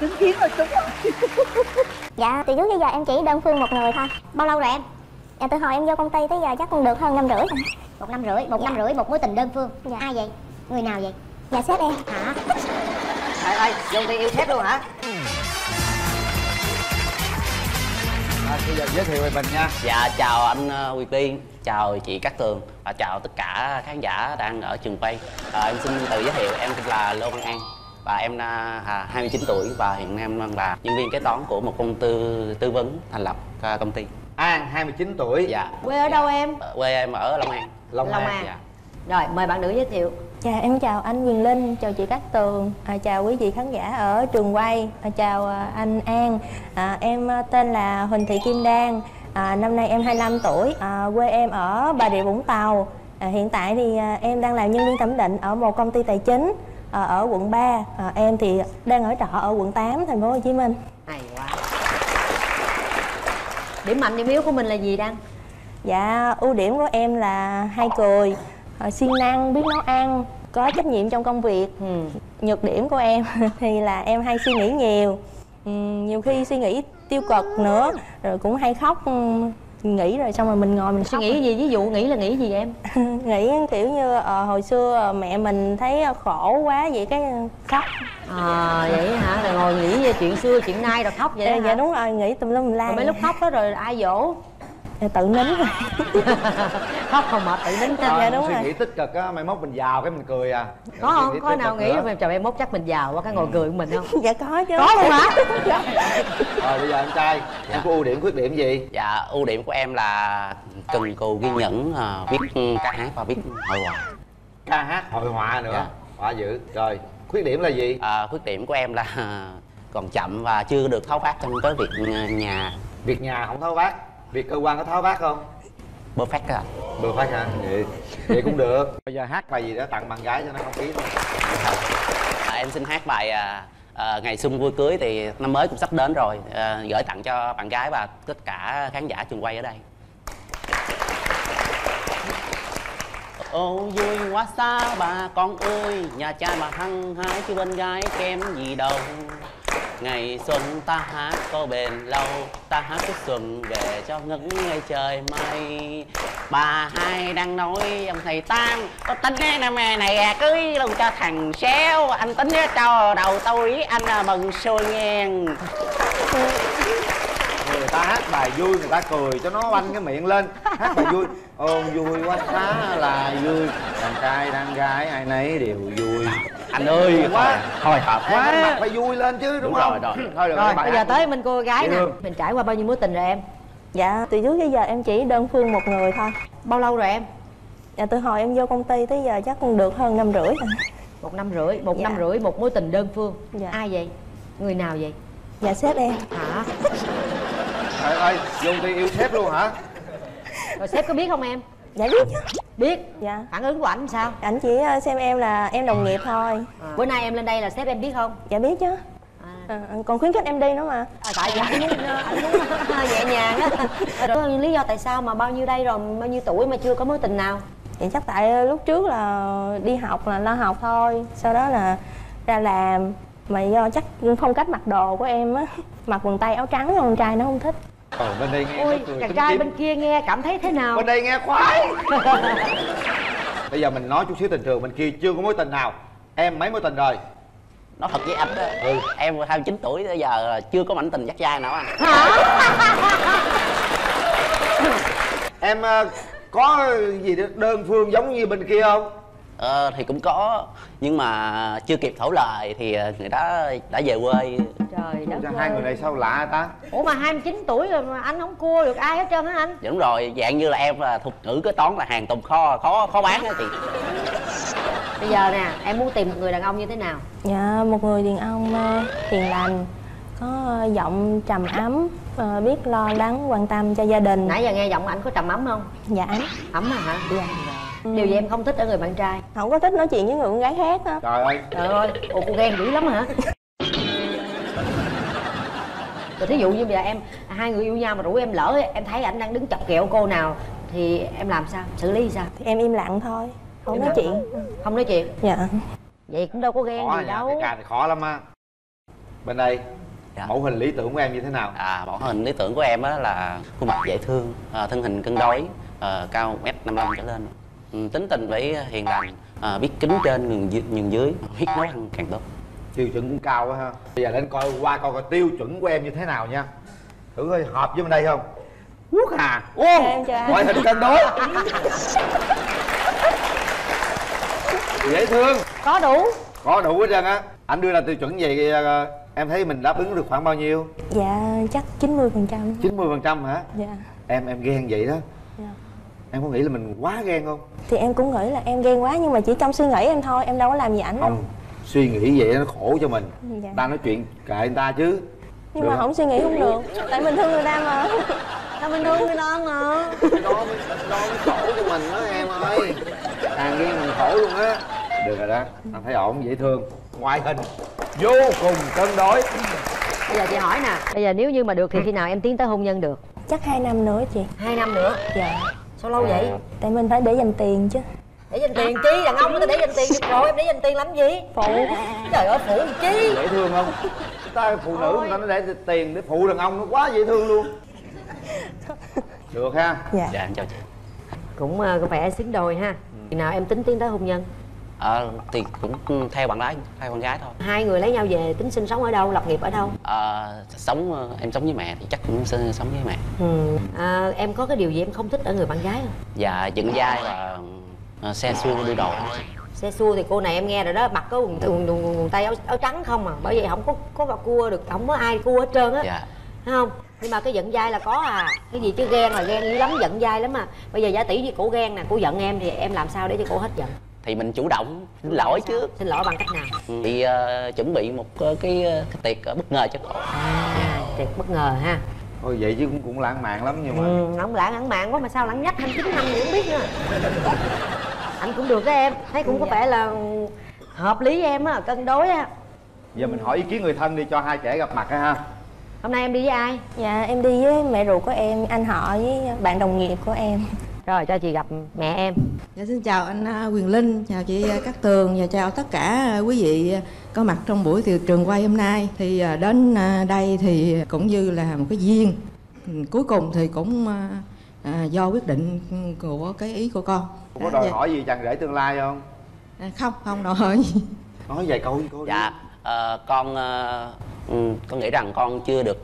Chứng kiến rồi trúng. rồi Dạ, từ trước đến giờ em chỉ đơn phương một người thôi Bao lâu rồi em? Dạ, từ hồi em vô công ty tới giờ chắc cũng được hơn năm rưỡi rồi Một năm rưỡi, một năm rưỡi, một mối tình đơn phương dạ. Ai vậy? Người nào vậy? Dạ, sếp em Hả? Ê, ê, vô đi yêu sếp luôn hả? à, bây giờ giới thiệu về mình nha Dạ chào anh ờ, Nguyệt Tiên, chào chị Cát Tường và chào tất cả khán giả đang ở trường quay. À, em xin tự giới thiệu em là Lô Văn An và em là à, 29 tuổi và hiện em đang là nhân viên kế toán của một công ty tư vấn thành lập à, công ty. An 29 tuổi. Dạ. Quê ở đâu em? Quê em ở Long An. Long, Long An. Dạ. Rồi, mời bạn nữ giới thiệu Dạ em chào anh Quyền Linh, chào chị Cát Tường, à, chào quý vị khán giả ở trường quay, à, chào à, anh An. À, em à, tên là Huỳnh Thị Kim Đan, à, năm nay em 25 tuổi, à, quê em ở Bà Rịa Vũng Tàu. À, hiện tại thì à, em đang làm nhân viên thẩm định ở một công ty tài chính à, ở quận 3. À, em thì đang ở trọ ở quận 8, thành phố Hồ Chí Minh. Hay quá Điểm mạnh, điểm yếu của mình là gì Đăng? Dạ, ưu điểm của em là hay cười, à, siêng năng, biết nấu ăn, có trách nhiệm trong công việc. Nhược điểm của em thì là em hay suy nghĩ nhiều, Ừm, nhiều khi suy nghĩ tiêu cực nữa, rồi cũng hay khóc. Nghĩ rồi xong rồi mình ngồi mình Suy nghĩ gì? Ví dụ nghĩ là nghĩ gì em? nghĩ kiểu như ờ, hồi xưa ờ, mẹ mình thấy khổ quá vậy cái khóc. À vậy hả? Rồi ngồi nghĩ về chuyện xưa, chuyện nay rồi khóc vậy dạ, dạ đúng rồi, nghĩ tùm lum la. Rồi mấy lúc khóc đó rồi ai dỗ? Dạ, tự nín rồi. khóc không mệt tự nín Dạ, ha. đúng suy rồi. nghĩ tích cực á mai mốt mình giàu cái mình cười à Có Suy không? Có nào nghĩ là trời em mốt chắc mình giàu quá cái ngồi cười của mình không? dạ có chứ. Có luôn hả? rồi bây giờ anh trai em có ưu điểm khuyết điểm gì Dạ ưu điểm của em là cần cù kiên nhẫn, à, biết ca hát và biết hội họa. ca hát hội họa nữa Dạ. họa dữ rồi khuyết điểm là gì À, khuyết điểm của em là còn chậm và chưa được tháo vát trong cái việc à, nhà việc nhà không tháo vát việc cơ quan có tháo vát không? Perfect được phải hả? Vậy vậy cũng được. Bây giờ hát bài gì đó tặng bạn gái cho nó không khí thôi. À, em xin hát bài à, à, ngày xuân vui cưới thì năm mới cũng sắp đến rồi. À, gửi tặng cho bạn gái và tất cả khán giả trường quay ở đây Ô, vui quá xa bà con ơi, Nhà trai mà hăng hái chứ bên gái kém gì đâu. Ngày xuân ta hát có bền lâu, Ta hát cái xuân về cho ngất ngay trời mây. Bà hai đang nói, ông thầy Tam Có tính cái năm này à, cưới luôn cho thằng xéo. Anh tính cho đầu tôi anh à, mừng xui ngang người ta hát bài vui người ta cười cho nó oanh cái miệng lên hát bài vui ôm vui quá khá là vui đàn trai đàn gái ai nấy đều vui Anh ơi quá hộp em quá mặt phải vui lên chứ đúng, Đúng không rồi, rồi. thôi được Rồi, bây giờ tới bên cô gái nè. Mình trải qua bao nhiêu mối tình rồi em? Dạ, từ trước tới giờ em chỉ đơn phương một người thôi. Bao lâu rồi em? Dạ, từ hồi em vô công ty tới giờ chắc cũng được hơn năm rưỡi rồi. Một năm rưỡi, một Dạ. năm rưỡi một mối tình đơn phương Dạ. Ai vậy? Người nào vậy? Dạ, sếp em. Hả? Trời ơi vô đi yêu sếp luôn hả Rồi sếp có biết không em? Dạ biết chứ. Biết? Dạ. Phản ứng của ảnh sao? Ảnh chỉ ờ, xem em là em đồng nghiệp thôi. Bữa nay em lên đây là sếp em biết không? Dạ biết chứ. À, còn khuyến khích em đi nữa mà. À, tại vì anh muốn, anh muốn nhẹ nhàng á Rồi lý do tại sao mà bao nhiêu đây rồi, bao nhiêu tuổi mà chưa có mối tình nào? Vậy chắc tại lúc trước là đi học là lo học thôi Sau đó là ra làm Mà do chắc phong cách mặc đồ của em á Mặc quần tây áo trắng con trai nó không thích ờ bên đây nghe Ôi, cười chàng trai kín. bên kia nghe cảm thấy thế nào? bên đây nghe khoái. Bây giờ mình nói chút xíu tình trường bên kia chưa có mối tình nào. Em mấy mối tình rồi? Nói thật với anh đó Em 29 tuổi tới giờ chưa có mảnh tình dắt dai nào anh em ờ, có gì đó đơn phương giống như bên kia không Ờ thì cũng có Nhưng mà chưa kịp thổ lời thì ờ, người đó đã về quê Trời đất Sao ơi. hai người này sao lạ ta Ủa mà 29 tuổi rồi mà anh không cua được ai hết trơn á anh đúng rồi, dạng như là em là thuật ngữ kế toán là hàng tồn kho, khó khó bán á chị Bây giờ nè, em muốn tìm một người đàn ông như thế nào? Dạ một người đàn ông ờ, hiền lành Có ờ, giọng trầm ấm Biết lo lắng quan tâm cho gia đình Nãy giờ nghe giọng anh có trầm ấm không? Dạ ấm Ấm à hả? Dạ điều gì em không thích ở người bạn trai? Không có thích nói chuyện với người con gái khác á. Trời ơi. Trời ơi ồ cô ghen dữ lắm hả? Rồi thí dụ như bây giờ em hai người yêu nhau mà rủ em lỡ em thấy ảnh đang đứng chọc ghẹo cô nào thì em làm sao? Xử lý sao? Thì em im lặng thôi không Im nói chuyện. không nói chuyện? Dạ. Vậy cũng đâu có ghen khó gì đâu. cái này khó lắm á. Bên đây Dạ. mẫu hình lý tưởng của em như thế nào? À mẫu hình lý tưởng của em á là khuôn mặt dễ thương à, thân hình cân đối à, cao 1 m 55 trở lên. ừ, tính tình phải hiền lành à, biết kính trên nhường dưới, nhường dưới biết nấu ăn càng tốt. Tiêu chuẩn cũng cao quá ha. Bây giờ đến coi qua coi coi tiêu chuẩn của em như thế nào nha. Thử coi hợp với bên đây không? Quốc hà. Ô ngoại hình cân đối. Dễ thương. Có đủ. Có đủ hết trơn á. Anh đưa ra tiêu chuẩn gì ờ, em thấy mình đáp ứng được khoảng bao nhiêu? Dạ chắc 90% phần trăm. 90 phần trăm hả? Dạ. Em em ghen vậy đó. Em có nghĩ là mình quá ghen không? Thì em cũng nghĩ là em ghen quá nhưng mà chỉ trong suy nghĩ em thôi em đâu có làm gì ảnh đâu. Không suy nghĩ vậy nó khổ cho mình. Dạ. ta nói chuyện kệ người ta chứ. Nhưng Được mà không? không suy nghĩ không được tại mình thương người ta mà. Sao mình thương người ta mà? Đó mới đó mới khổ cho mình đó em ơi. Càng ghen mình khổ luôn á. Được rồi đó anh thấy ổn dễ thương. Ngoại hình vô cùng cân đối. Bây giờ chị hỏi nè. Bây giờ nếu như mà được thì khi nào em tiến tới hôn nhân được? Chắc hai năm nữa chị. Hai năm nữa? Dạ sao lâu vậy? Tại mình phải để dành tiền chứ. Để dành tiền chi? Đàn ông người ta để dành tiền được rồi em để dành tiền làm gì? Phụ. Trời ơi phụ chi? Dễ thương không? Chúng ta phụ nữ người ta nó để tiền để phụ đàn ông nó quá dễ thương luôn. Được ha? Dạ. Dạ em chào chị. Cũng ờ, có vẻ xứng đôi ha. Khi nào em tính tiến tới hôn nhân Ờ, thì cũng theo bạn gái theo con gái thôi. Hai người lấy nhau về tính sinh sống ở đâu lập nghiệp ở đâu? Ờ, sống ờ, em sống với mẹ thì chắc cũng sống với mẹ. Ừ. à, em có cái điều gì em không thích ở người bạn gái không? Và dựng vai và ờ, xe xua đưa đồ. Xe xua thì cô này em nghe rồi đó mặc có quần, quần, quần, quần tay áo, áo trắng không à? Bởi vậy không có có bà cua được không có ai cua hết trơn á. Dạ. Thấy không? Nhưng mà cái giận dai là có à. Cái gì chứ ghen là ghen dữ lắm giận dai lắm mà bây giờ giả tỷ với cổ ghen nè cổ giận em thì em làm sao để cho cổ hết giận thì mình chủ động xin lỗi trước xin lỗi bằng cách nào? Thì ờ, chuẩn bị một ờ, cái, ờ, cái tiệc bất ngờ cho cổ à tiệc bất ngờ ha. Thôi vậy chứ cũng cũng lãng mạn lắm nhưng mà ừ, ông lãng ẵn mạng quá mà sao lãng nhắc 29 năm thì không biết nữa. Anh cũng được đó em thấy cũng có vẻ là hợp lý với em á cân đối á. Giờ mình hỏi ý kiến người thân đi cho hai trẻ gặp mặt ha. Hôm nay em đi với ai? Dạ em đi với mẹ ruột của em anh họ với bạn đồng nghiệp của em rồi cho chị gặp mẹ em Dạ, xin chào anh à, Quyền Linh, chào chị à, Cát Tường và chào tất cả à, quý vị à, có mặt trong buổi tiệc trường quay hôm nay. Thì à, đến à, đây thì cũng như là một cái duyên. Ừ, Cuối cùng thì cũng à, à, do quyết định của cái ý của con. Không có đòi dạ. hỏi gì chàng rể tương lai không À, Không, không đòi hỏi gì. nói vài câu cô dạ ờ, con ờ, ừ, con nghĩ rằng con chưa được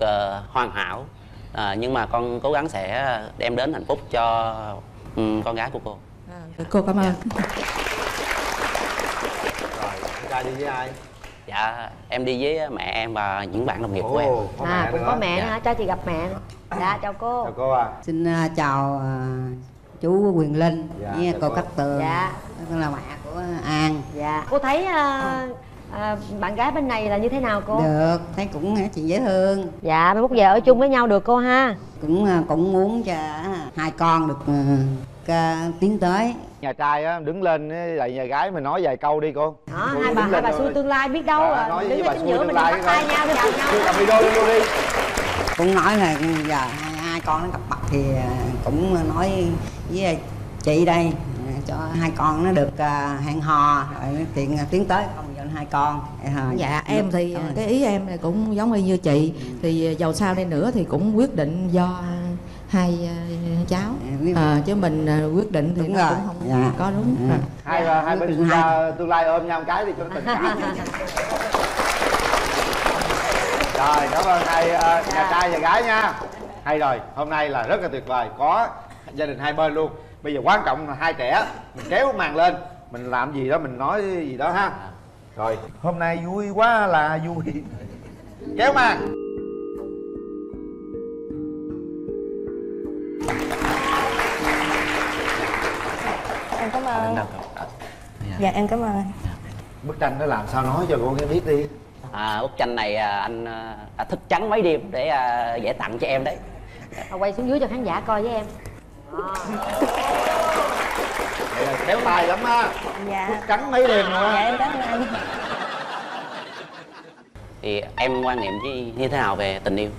hoàn hảo Ờ, nhưng mà con cố gắng sẽ đem đến hạnh phúc cho ừ, con gái của cô Cô cảm ơn. rồi anh trai đi với ai dạ em đi với mẹ em và những bạn đồng nghiệp của em ồ có à cũng có mẹ nữa Dạ. cho chị gặp mẹ dạ chào cô chào cô à Xin à, chào à, chú Quyền Linh Dạ, với cô. Cát Tường. Dạ. Con là mẹ của An. dạ cô thấy à, à, bạn gái bên này là như thế nào cô? Được, thấy cũng chuyện dễ thương. dạ mai mốt về ở chung với nhau được cô ha. Cũng à, cũng muốn cho à, hai con được ca- tiến tới. nhà trai á đứng lên với lại nhà gái mình nói vài câu đi cô. Đó Cô hai bà hai bà xui tương lai biết đâu Dạ, à, nói đứng với ở bà chính xui giữa tương mình lai bắt tay nhau chào nhau cầm video luôn đi Cũng nói là giờ hai, hai con nó gặp mặt thì cũng nói với chị đây cho hai con nó được hẹn hò rồi tiện tiến tới. không hai con. À, Dạ em thì cái ý em này cũng giống y như chị. Thì giàu sau đây nữa thì cũng quyết định do hai à, cháu. À, chứ mình à, quyết định thì Đúng nó rồi. cũng không Dạ. có đúng. Ừ. à. hai hai, hai bên Tương tương lai. lai, tương lai ôm nhau một cái đi cho nó tình cảm. Rồi cảm ơn hai ờ, nhà trai và gái nha. Hay rồi hôm nay là rất là tuyệt vời. Có gia đình hai bên luôn. Bây giờ quan trọng là hai trẻ. Mình kéo màn lên. Mình làm gì đó mình nói gì đó ha rồi. Hôm nay vui quá là vui. Kéo màn. Em cảm ơn. Dạ. Em cảm ơn anh. Bức tranh nó làm sao nói cho cô nghe biết đi. À, bức tranh này à, anh à, đã thức trắng mấy đêm để à, vẽ tặng cho em đấy. Quay xuống dưới cho khán giả coi với em Vậy là khéo tay lắm á. Dạ. Cắn mấy đêm luôn dạ á em cảm ơn anh thì em quan niệm với như thế nào về tình yêu?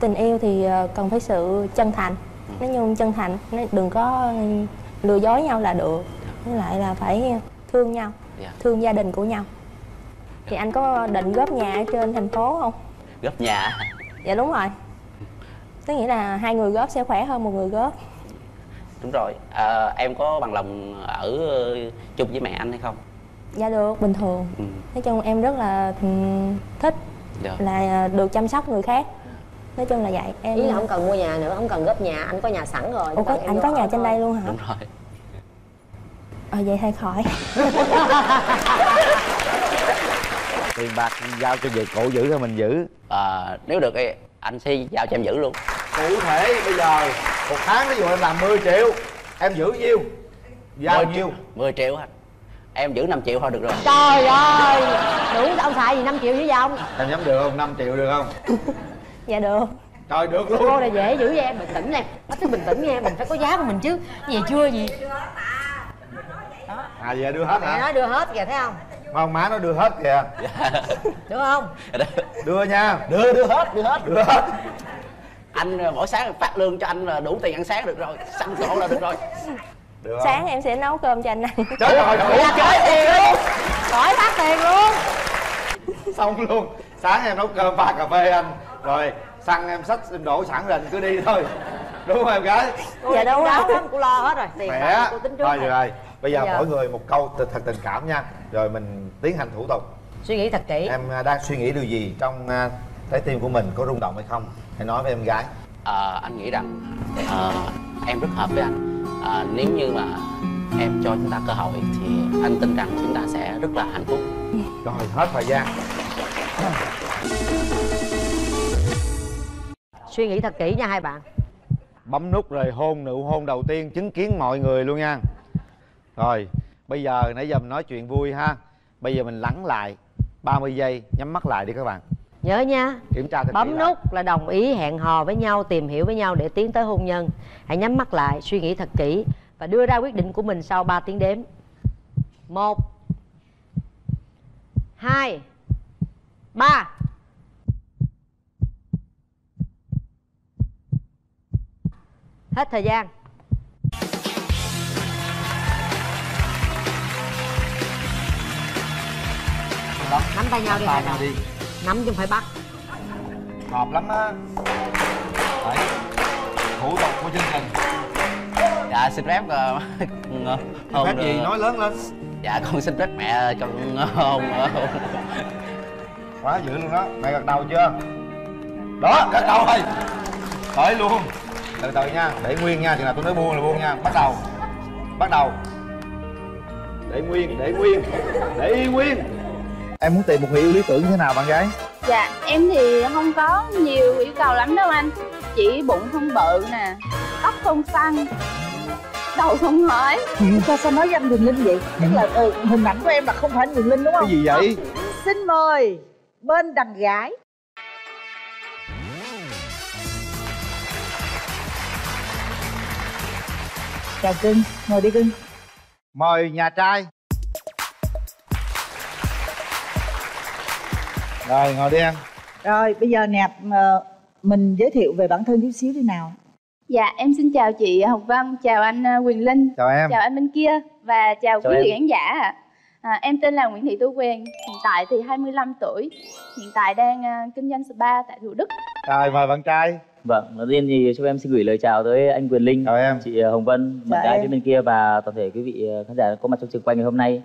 Tình yêu thì ờ, cần phải sự chân thành. Nói chung chân thành nói đừng có lừa dối nhau là được. Với lại là phải thương nhau Dạ. thương gia đình của nhau. Thì anh có định góp nhà ở trên thành phố không? Góp nhà dạ đúng rồi. Có nghĩa là hai người góp sẽ khỏe hơn một người góp đúng rồi. À, em có bằng lòng ở chung với mẹ anh hay không? Dạ được bình thường. Ừ. nói chung em rất là thích Dạ. là được chăm sóc người khác. Nói chung là vậy. Em ý là không cần mua nhà nữa không cần góp nhà anh có nhà sẵn rồi. Ủa, có, anh có nhà trên thôi. đây luôn hả? Đúng rồi. Ờ vậy hay khỏi. Tiền bạc giao cho về cổ giữ thôi mình giữ? À, nếu được thì anh sẽ giao cho em giữ luôn cụ thể bây giờ một tháng ví dụ em làm 10 triệu em giữ nhiêu? Giao 10 nhiêu? triệu, 10 triệu anh em giữ 5 triệu thôi được rồi. Trời ơi! Đủ ông xài gì 5 triệu vậy ông? Em nhắm được không? 5 triệu được không? Dạ được. Trời được cô luôn là dễ dữ vậy em bình tĩnh nè bắt cứ bình tĩnh nghe mình phải có giá của mình chứ. Gì chưa gì? À vậy đưa hết hả? Nói đưa hết kìa thấy không? Không má nó đưa hết kìa. Được không? Đưa nha. Đưa đưa hết đưa hết. Đưa hết anh ờ, mỗi sáng phát lương cho anh là đủ tiền ăn sáng được rồi xăng sổ là được rồi. Được sáng em sẽ nấu cơm cho anh ăn. Trời ơi, Vậy là khỏi tiền luôn. Khỏi phát tiền luôn. Xong luôn. Sáng em nấu cơm pha cà phê anh. Rồi xăng em xách em đổ sẵn rồi anh cứ đi thôi. Đúng không em gái? Dạ đúng rồi. cô lo hết rồi. Tiền bạc cô tính trước thôi được rồi bây giờ giờ- mỗi người một câu thật thật tình cảm nha. Rồi mình tiến hành thủ tục. Suy nghĩ thật kỹ. Em à, đang suy nghĩ điều gì trong à, trái tim của mình có rung động hay không hãy nói với em gái. Ờ, anh nghĩ rằng ờ, em rất hợp với anh. Ờ, nếu như mà em cho chúng ta cơ hội thì anh tin rằng chúng ta sẽ rất là hạnh phúc. Rồi hết thời gian. Suy nghĩ thật kỹ nha hai bạn. Bấm nút rồi hôn nụ hôn đầu tiên chứng kiến mọi người luôn nha. Rồi bây giờ nãy giờ mình nói chuyện vui ha. Bây giờ mình lắng lại 30 giây nhắm mắt lại đi các bạn nhớ nha. Kiểm tra bấm lại. nút là đồng ý hẹn hò với nhau tìm hiểu với nhau để tiến tới hôn nhân. Hãy nhắm mắt lại suy nghĩ thật kỹ và đưa ra quyết định của mình sau 3 tiếng đếm. Một hai ba. Hết thời gian. Nắm tay nhau đi tay hai nhau đi nắm chứ không phải bắt. Hợp lắm á. Đấy. Thủ tục của chương trình. Dạ xin phép ờ, hôn phép gì? ờ, nói lớn lên. dạ con xin phép mẹ cho con hôn ờ, hôn quá dữ luôn đó mẹ gật đầu chưa? Đó gật đầu thôi tới luôn. Từ từ nha để nguyên nha. Chừng nào tôi nói buông là buông nha. Bắt đầu. Bắt đầu. Để nguyên để nguyên. Để y nguyên em muốn tìm một người yêu lý tưởng như thế nào bạn gái? Dạ, em thì không có nhiều yêu cầu lắm đâu anh. Chỉ bụng không bự nè, tóc không xăn, đầu không hỏi sao sao nói với anh Quỳnh Linh vậy? Tức là ừ, hình ảnh của em là không phải anh Quỳnh Linh đúng không? Cái gì vậy? Xin mời bên đàn gái. Chào cưng ngồi đi cưng mời nhà trai rồi ngồi đi em rồi bây giờ nè ờ, mình giới thiệu về bản thân chút xíu đi nào Dạ, em xin chào chị Hồng Vân, chào anh ờ, Quyền Linh Chào em. Chào anh bên kia và chào, Chào quý em. vị khán giả ạ à, Em tên là Nguyễn Thị Tú Quyền, hiện tại thì 25 tuổi Hiện tại đang ờ, kinh doanh spa tại Thủ Đức rồi mời bạn trai Vâng, đầu tiên thì cho em xin gửi lời chào tới anh Quyền Linh, chị ờ, Hồng Vân, bạn Chào gái em. phía bên kia và toàn thể quý vị khán giả có mặt trong trường quay ngày hôm nay.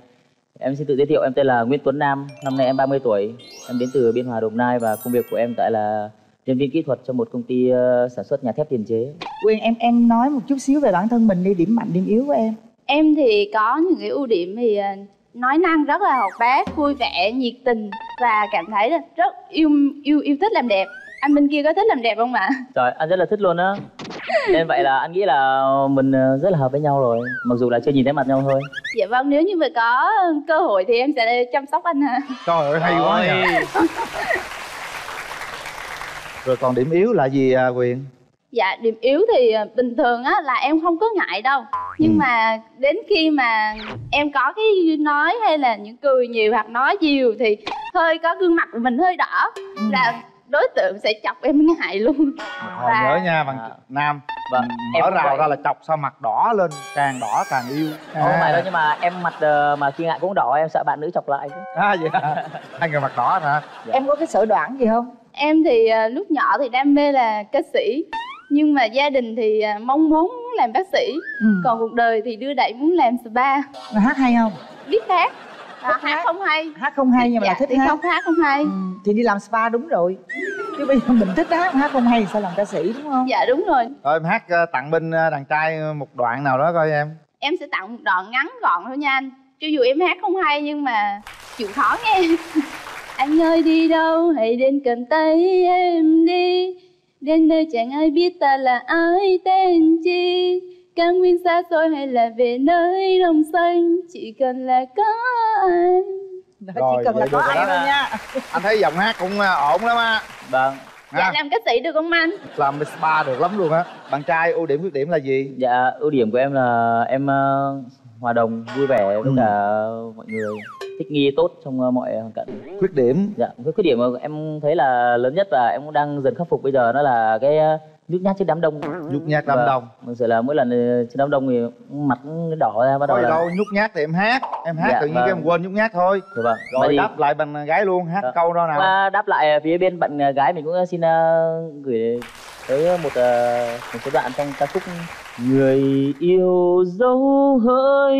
Em xin tự giới thiệu, em tên là Nguyễn Tuấn Nam, năm nay em 30 tuổi, em đến từ Biên Hòa Đồng Nai và công việc của em tại là nhân viên kỹ thuật cho một công ty ờ, sản xuất nhà thép tiền chế. Quyền em em nói một chút xíu về bản thân mình đi điểm mạnh điểm yếu của em Em thì có những cái ưu điểm thì ờ, nói năng rất là hoạt bát, vui vẻ, nhiệt tình Và cảm thấy là rất yêu yêu yêu thích làm đẹp Anh bên kia có thích làm đẹp không ạ? Trời, anh rất là thích luôn á. Nên vậy là anh nghĩ là mình ờ, rất là hợp với nhau rồi, mặc dù là chưa nhìn thấy mặt nhau thôi. Dạ vâng, nếu như mà có cơ hội thì em sẽ chăm sóc anh ạ. Trời ơi hay quá nhỉ rồi còn điểm yếu là gì à, quyền? Dạ, điểm yếu thì ờ, bình thường á là em không có ngại đâu. Nhưng mà đến khi mà em có cái nói hay là những cười nhiều hoặc nói nhiều thì hơi có gương mặt của mình hơi đỏ. Là đối tượng sẽ chọc em ngại luôn. Hồi nhớ nha bằng nam. Vâng, mở rào vậy. ra là chọc sao mặt đỏ lên càng đỏ càng yêu. Không phải đâu nhưng mà em mặt ờ, mà khi ngại cũng đỏ em sợ bạn nữ chọc lại. À vậy hả? Hai người mặt đỏ hả? Em có cái sở đoản gì không? Em thì à, lúc nhỏ thì đam mê là ca sĩ. Nhưng mà gia đình thì à, mong muốn làm bác sĩ. Ừ. còn cuộc đời thì đưa đẩy muốn làm spa. Hát hay không? Biết hát à, hát không hay. Hát không hay nhưng mà dạ, là thích thì hát. không hát không hay. Thì đi làm spa đúng rồi. Chứ bây giờ mình thích hát hát không hay sao làm ca sĩ đúng không? Dạ đúng rồi. Rồi em hát ờ, tặng bên ờ, đàn trai một đoạn nào đó coi em. Em sẽ tặng một đoạn ngắn gọn thôi nha anh. Cho dù em hát không hay nhưng mà chịu khó nghe. Anh ơi đi đâu? Hãy đến cầm tay em đi. Đến nơi chẳng ai biết ta là ai tên chi cao nguyên xa xôi hay là về nơi đồng xanh? Chỉ cần là có anh. Rồi, cần là có anh thôi nha. Anh thấy giọng hát cũng ờ, ổn lắm á. Vâng. Dạ làm ca sĩ được không anh? Làm spa được lắm luôn á. Bạn trai ưu điểm khuyết điểm là gì? Dạ ưu điểm của em là em ờ, hòa đồng vui vẻ với Ừ. cả mọi người. Thích nghi tốt trong ờ, mọi hoàn cảnh. Khuyết điểm. Dạ cái khuyết điểm mà em thấy là lớn nhất và em cũng đang dần khắc phục bây giờ đó là cái ờ, nhút nhát trước đám đông nhút nhát đám Vâng. đông Thực sự là mỗi lần ờ, trên đám đông thì mặt đỏ ra bắt đầu là đâu nhút nhát thì em hát em hát Dạ, tự nhiên vâng. cái em quên nhút nhát thôi Dạ vâng. rồi thì- đáp lại bằng gái luôn hát Dạ. câu đó nào Và đáp lại phía bên bạn ờ, gái mình cũng xin ờ, gửi tới một ờ, một số đoạn trong ca khúc Người yêu dấu hỡi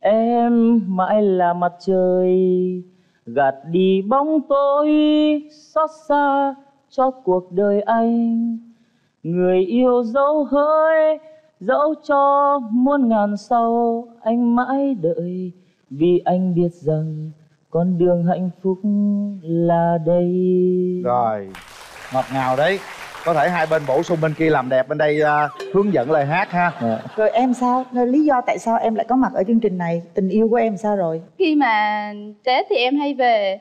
em mãi là mặt trời gạt đi bóng tối xót xa cho cuộc đời anh. Người yêu dấu hỡi dẫu cho muôn ngàn sau anh mãi đợi. Vì anh biết rằng con đường hạnh phúc là đây. Rồi ngọt ngào đấy. Có thể hai bên bổ sung bên kia làm đẹp bên đây ờ, hướng dẫn lời hát ha. Rồi em sao? Rồi lý do tại sao em lại có mặt ở chương trình này? Tình yêu của em sao rồi? Khi mà tết thì em hay về.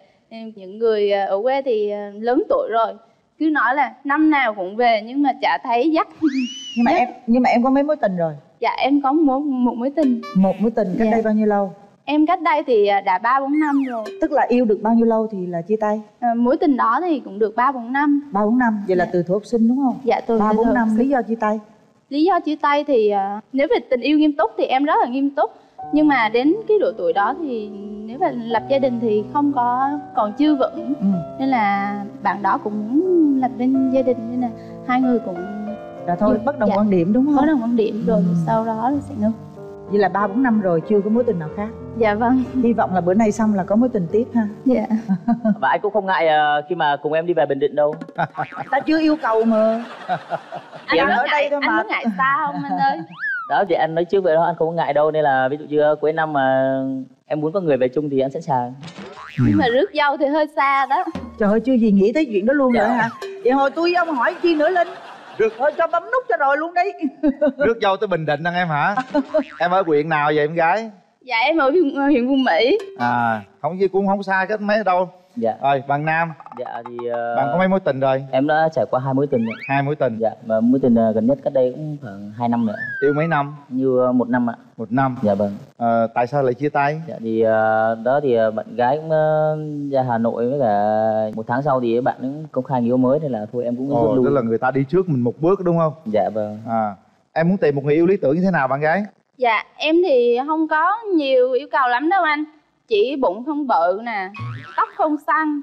Những người ờ, ở quê thì ờ, lớn tuổi rồi cứ nói là năm nào cũng về nhưng mà chả thấy dắt. Nhưng mà em nhưng mà em có mấy mối tình rồi? Dạ em có một, một mối tình. Một mối tình cách Dạ. đây bao nhiêu lâu? Em cách đây thì ờ, đã ba bốn năm rồi. Tức là yêu được bao nhiêu lâu thì là chia tay? Ờ, mối tình đó thì cũng được ba bốn năm. Ba bốn năm. Vậy là từ thuở học sinh đúng không? Dạ từ ba bốn năm lý do chia tay? Lý do chia tay thì ờ, nếu về tình yêu nghiêm túc thì em rất là nghiêm túc nhưng mà đến cái độ tuổi đó thì nếu mà lập gia đình thì không có còn chưa vững. Ừ. nên là bạn đó cũng muốn lập bên gia đình nên là hai người cũng Rồi thôi, bất đồng quan điểm đúng không? bất đồng quan điểm rồi sau đó là sẽ ngưng. Vậy là ba bốn năm rồi chưa có mối tình nào khác? Dạ vâng. Hy vọng là bữa nay xong là có mối tình tiếp ha. Dạ. Và anh cũng không ngại ờ, khi mà cùng em đi về bình định đâu. Ta chưa yêu cầu mà. Anh Em có ở đây ngại thôi anh mà. có ngại xa không anh ơi đó thì anh nói trước vậy đó anh không có ngại đâu nên là ví dụ như cuối năm mà em muốn có người về chung thì anh sẵn sàng. Nhưng mà rước dâu thì hơi xa đó. Trời ơi chưa gì nghĩ tới chuyện đó luôn rồi hả? Vậy hồi tôi với ông hỏi chi nữa linh? Được thôi cho bấm nút cho rồi luôn đi. Rước dâu tới bình định anh em hả? Em ở huyện nào vậy em gái? Dạ em ở huyện, huyện Phú Mỹ. À không chứ cũng không xa cách mấy đâu dạ. Rồi bạn nam. Dạ thì ờ, bạn có mấy mối tình rồi? em đã trải qua hai mối tình rồi. hai mối tình. Dạ và mối tình ờ, gần nhất cách đây cũng khoảng 2 năm nữa yêu mấy năm? Như ờ, một năm ạ. Một năm. Dạ vâng. Ờ, tại sao lại chia tay? Dạ thì ờ, đó thì bạn gái cũng ờ, ra Hà Nội với cả một tháng sau thì bạn cũng công khai người yêu mới nên là thôi em cũng rút Ồ, lui. tức là người ta đi trước mình một bước đúng không? Dạ vâng. À em muốn tìm một người yêu lý tưởng như thế nào bạn gái? Dạ em thì không có nhiều yêu cầu lắm đâu anh chỉ bụng không bự nè tóc không xăn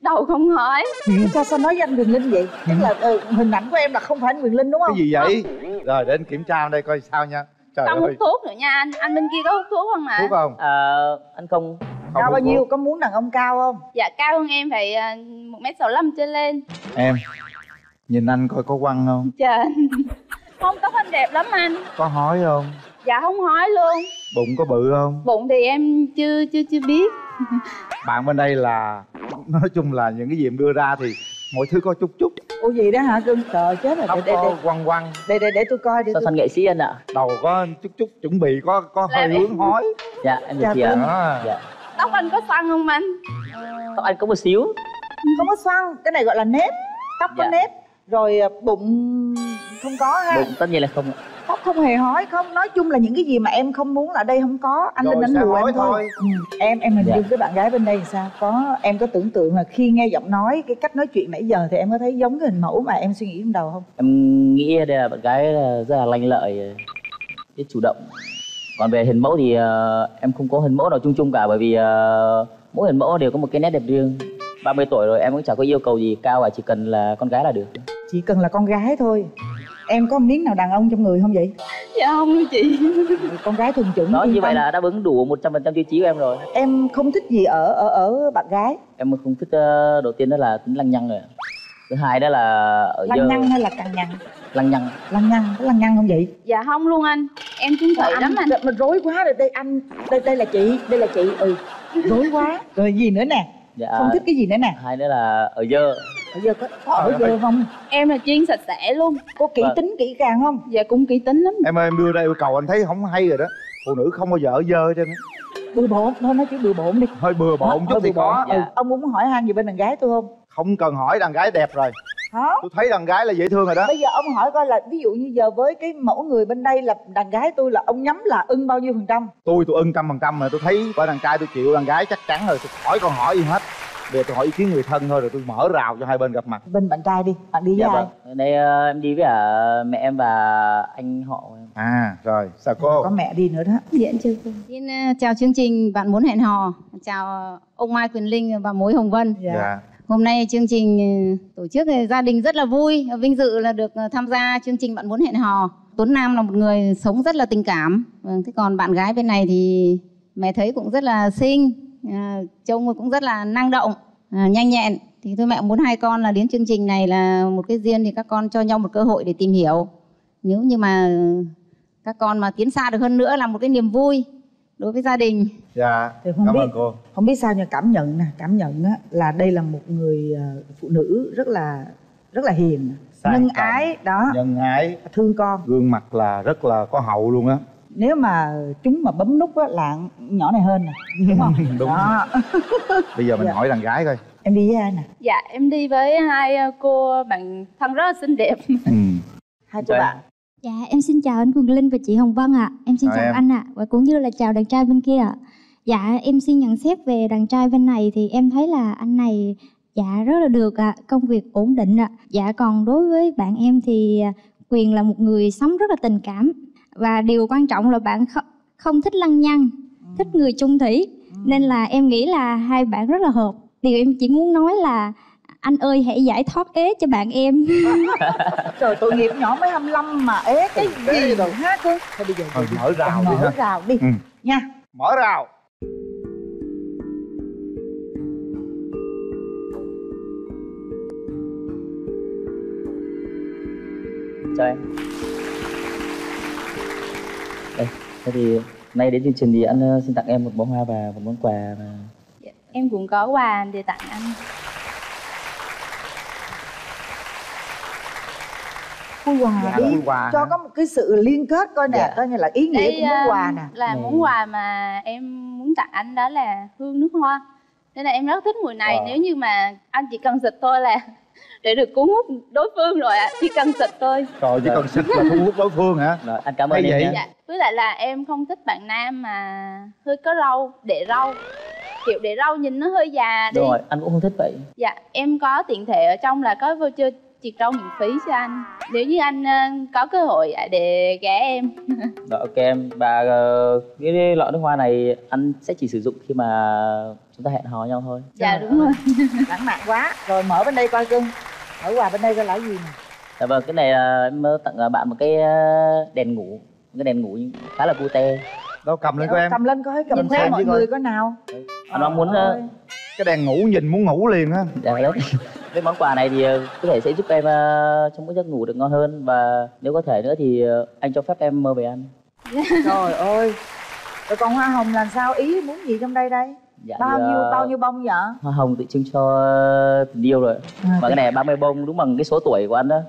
đầu không hói sao sao nói danh Quyền Linh vậy? Tức là ờ, hình ảnh của em là không phải anh Quyền Linh đúng không? Cái gì vậy? Rồi đến kiểm tra đây coi sao nha. Trời không hút thuốc nữa nha anh anh bên kia có hút thuốc không ạ? Thuốc không? Ờ, anh không. Cao bao nhiêu có muốn đàn ông cao không? Dạ cao hơn em phải à, một mét sáu trở lên. Em nhìn anh coi có quăng không? Trời không tóc anh đẹp lắm anh. Có hói không dạ không hói luôn. Bụng có bự không? Bụng thì em chưa chưa chưa biết. Bạn bên đây là nói chung là những cái gì em đưa ra thì mọi thứ có chút chút. Ủa gì đó hả? Cưng trời chết rồi. Tóc để, để, có để, quăng quăng. Để, để, để tôi coi để tôi... sánh nghệ sĩ anh ạ? Đầu có chút chút chuẩn bị có có hơi hướng hói dạ em Dạ được chị ạ vâng. dạ. Tóc anh có xoăn không anh? Tóc anh có một xíu. Không có xoăn cái này gọi là nếp. Tóc có Dạ. nếp. Rồi à, bụng không có ha. Bụng tất nhiên là không ạ không hề hỏi không nói chung là những cái gì mà em không muốn là ở đây không có. Anh Rồi linh đánh hỏi em thôi, thôi. Ừ. em em hình Dạ. dung cái bạn gái bên đây thì sao? Có em có tưởng tượng là khi nghe giọng nói cái cách nói chuyện nãy giờ thì em có thấy giống cái hình mẫu mà em suy nghĩ trong đầu không? Em nghĩ đây là bạn gái là rất là lanh lợi biết chủ động. Còn về hình mẫu thì ờ, em không có hình mẫu nào chung chung cả bởi vì ờ, mỗi hình mẫu đều có một cái nét đẹp riêng. 30 tuổi rồi em cũng chẳng có yêu cầu gì cao và chỉ cần là con gái là được. Chỉ cần là con gái thôi em có miếng nào đàn ông trong người không vậy? Dạ không đâu chị. Con gái thuần chủng đó như vậy là đáp ứng đủ 100% tiêu chí của em rồi. Em không thích gì ở ở ở bạn gái. Em không thích ờ, đầu tiên đó là tính lăng nhăng rồi. Thứ hai đó là ở lăng giờ nhăng hay là cằn nhằn lăng nhăng lăng nhăng có lăng nhăng không vậy? Dạ không luôn anh. Em chung thủy lắm anh mình rối quá rồi đây anh đây đây là chị đây là chị. Ừ. Rối quá. Rồi gì nữa nè? Dạ, không thích cái gì nữa nè? Hai nữa là ở giờ ở giờ có, có ở giờ không? Em là chuyên sạch sẽ luôn. Có kỹ Vâng. tính kỹ càng không? Dạ cũng kỹ tính lắm. Em ơi em đưa yêu cầu anh thấy không hay rồi đó. Phụ nữ không bao giờ ở dơ hết trơn á. bừa bộn thôi nói chữ bừa bộn đi. Hơi bừa bộn chút thì có. Ừ. ông muốn hỏi han gì bên đàn gái tôi không? Không cần hỏi đàn gái đẹp rồi. Hả? Tôi thấy đàn gái là dễ thương rồi đó. Bây giờ ông hỏi coi là ví dụ như giờ với cái mẫu người bên đây là đàn gái tôi là ông nhắm là ưng bao nhiêu phần trăm? Tôi tôi ưng trăm phần trăm mà tôi thấy qua đàn trai tôi chịu đàn gái chắc chắn rồi. Tôi hỏi con hỏi gì hết bây giờ tôi hỏi ý kiến người thân thôi rồi tôi mở rào cho hai bên gặp mặt. Bên bạn trai đi bạn đi với dạ ai? vâng. Đây ờ, em đi với cả mẹ em và anh họ. Em à rồi sao cô? Có mẹ đi nữa đó. Dạ chưa cô Xin ờ, chào chương trình bạn muốn hẹn hò. Chào ông Mai Quyền Linh và mối Hồng Vân. Dạ. Hôm nay chương trình tổ chức thì gia đình rất là vui, vinh dự là được tham gia chương trình Bạn muốn hẹn hò. Tuấn Nam là một người sống rất là tình cảm. Vâng, thế còn bạn gái bên này thì mẹ thấy cũng rất là xinh, à, trông cũng rất là năng động, à, nhanh nhẹn. Thì tôi mẹ muốn hai con là đến chương trình này là một cái duyên thì các con cho nhau một cơ hội để tìm hiểu. Nếu như mà các con mà tiến xa được hơn nữa là một cái niềm vui đối với gia đình. dạ Thì không cảm biết ơn cô không biết sao nhưng cảm nhận nè cảm nhận á, là đây là một người ờ, phụ nữ rất là rất là hiền Sang nhân trọng. ái đó nhân ái thương con gương mặt là rất là có hậu luôn á nếu mà chúng mà bấm nút á là nhỏ này hơn nè đúng không Đúng. đó bây giờ mình Dạ. hỏi đàn gái coi em đi với ai nè dạ em đi với hai ờ, cô bạn thân rất là xinh đẹp hai cô bạn Dạ, em xin chào anh Quỳnh Linh và chị Hồng Vân ạ. Em xin Chào chào em. anh ạ và cũng như là chào đàn trai bên kia ạ. Dạ, em xin nhận xét về đàn trai bên này thì em thấy là anh này dạ rất là được ạ, công việc ổn định ạ. Dạ còn đối với bạn em thì à, Quyền là một người sống rất là tình cảm và điều quan trọng là bạn không, không thích lăng nhăng, thích người chung thủy. Nên là em nghĩ là hai bạn rất là hợp. Điều em chỉ muốn nói là anh ơi hãy giải thoát ế cho bạn em. trời tội nghiệp nhỏ mới 25 mà ế cái gì rồi ha cô thôi bây giờ Thôi, mở rào đi mở rào đi. Ừ. nha. Mở rào. Chào em đây thế thì nay đến chương trình thì anh ờ, xin tặng em một bó hoa và một món quà và em cũng có quà để tặng anh quà Dạ, đi quà cho hả? có một cái sự liên kết coi nè Dạ. coi như là ý nghĩa Đây, của món ờ, quà nè là món quà mà em muốn tặng anh đó là hương nước hoa nên là em rất thích mùi này Wow. nếu như mà anh chỉ cần xịt thôi là để được cuốn hút đối phương rồi ạ chỉ cần xịt thôi Trời chỉ cần xịt là thu hút đối phương hả? Rồi, anh cảm Hay ơn em vậy? nha. dạ với lại là em không thích bạn nam mà hơi có râu để râu kiểu để râu nhìn nó hơi già đi rồi, anh cũng không thích vậy. dạ em có tiện thể ở trong là có voucher triệt râu miễn phí cho anh nếu như anh ờ, có cơ hội ạ, để ghé em Rồi ok em và ờ, cái, cái lọ nước hoa này anh sẽ chỉ sử dụng khi mà chúng ta hẹn hò nhau thôi. dạ đúng rồi lãng mạn quá rồi mở bên đây coi cưng mở quà bên đây coi là gì nè Dạ vâng, cái này là em ờ, tặng ờ, bạn một cái ờ, đèn ngủ, một cái đèn ngủ khá là cute. Đâu cầm lên coi em. cầm lên coi cầm Nhìn theo xem mọi người coi nào Anh mong muốn ờ, Cái đèn ngủ nhìn muốn ngủ liền á. Dạ đấy. Cái món quà này thì có thể sẽ giúp em trong cái giấc ngủ được ngon hơn và nếu có thể nữa thì anh cho phép em mơ về anh. trời ơi rồi còn hoa hồng làm sao ý muốn gì trong đây đây Dạ, bao nhiêu ờ, bao nhiêu bông vậy Hoa hồng tự trưng cho ờ, tình yêu rồi. À, và cái này 30 bông đúng bằng cái số tuổi của anh đó.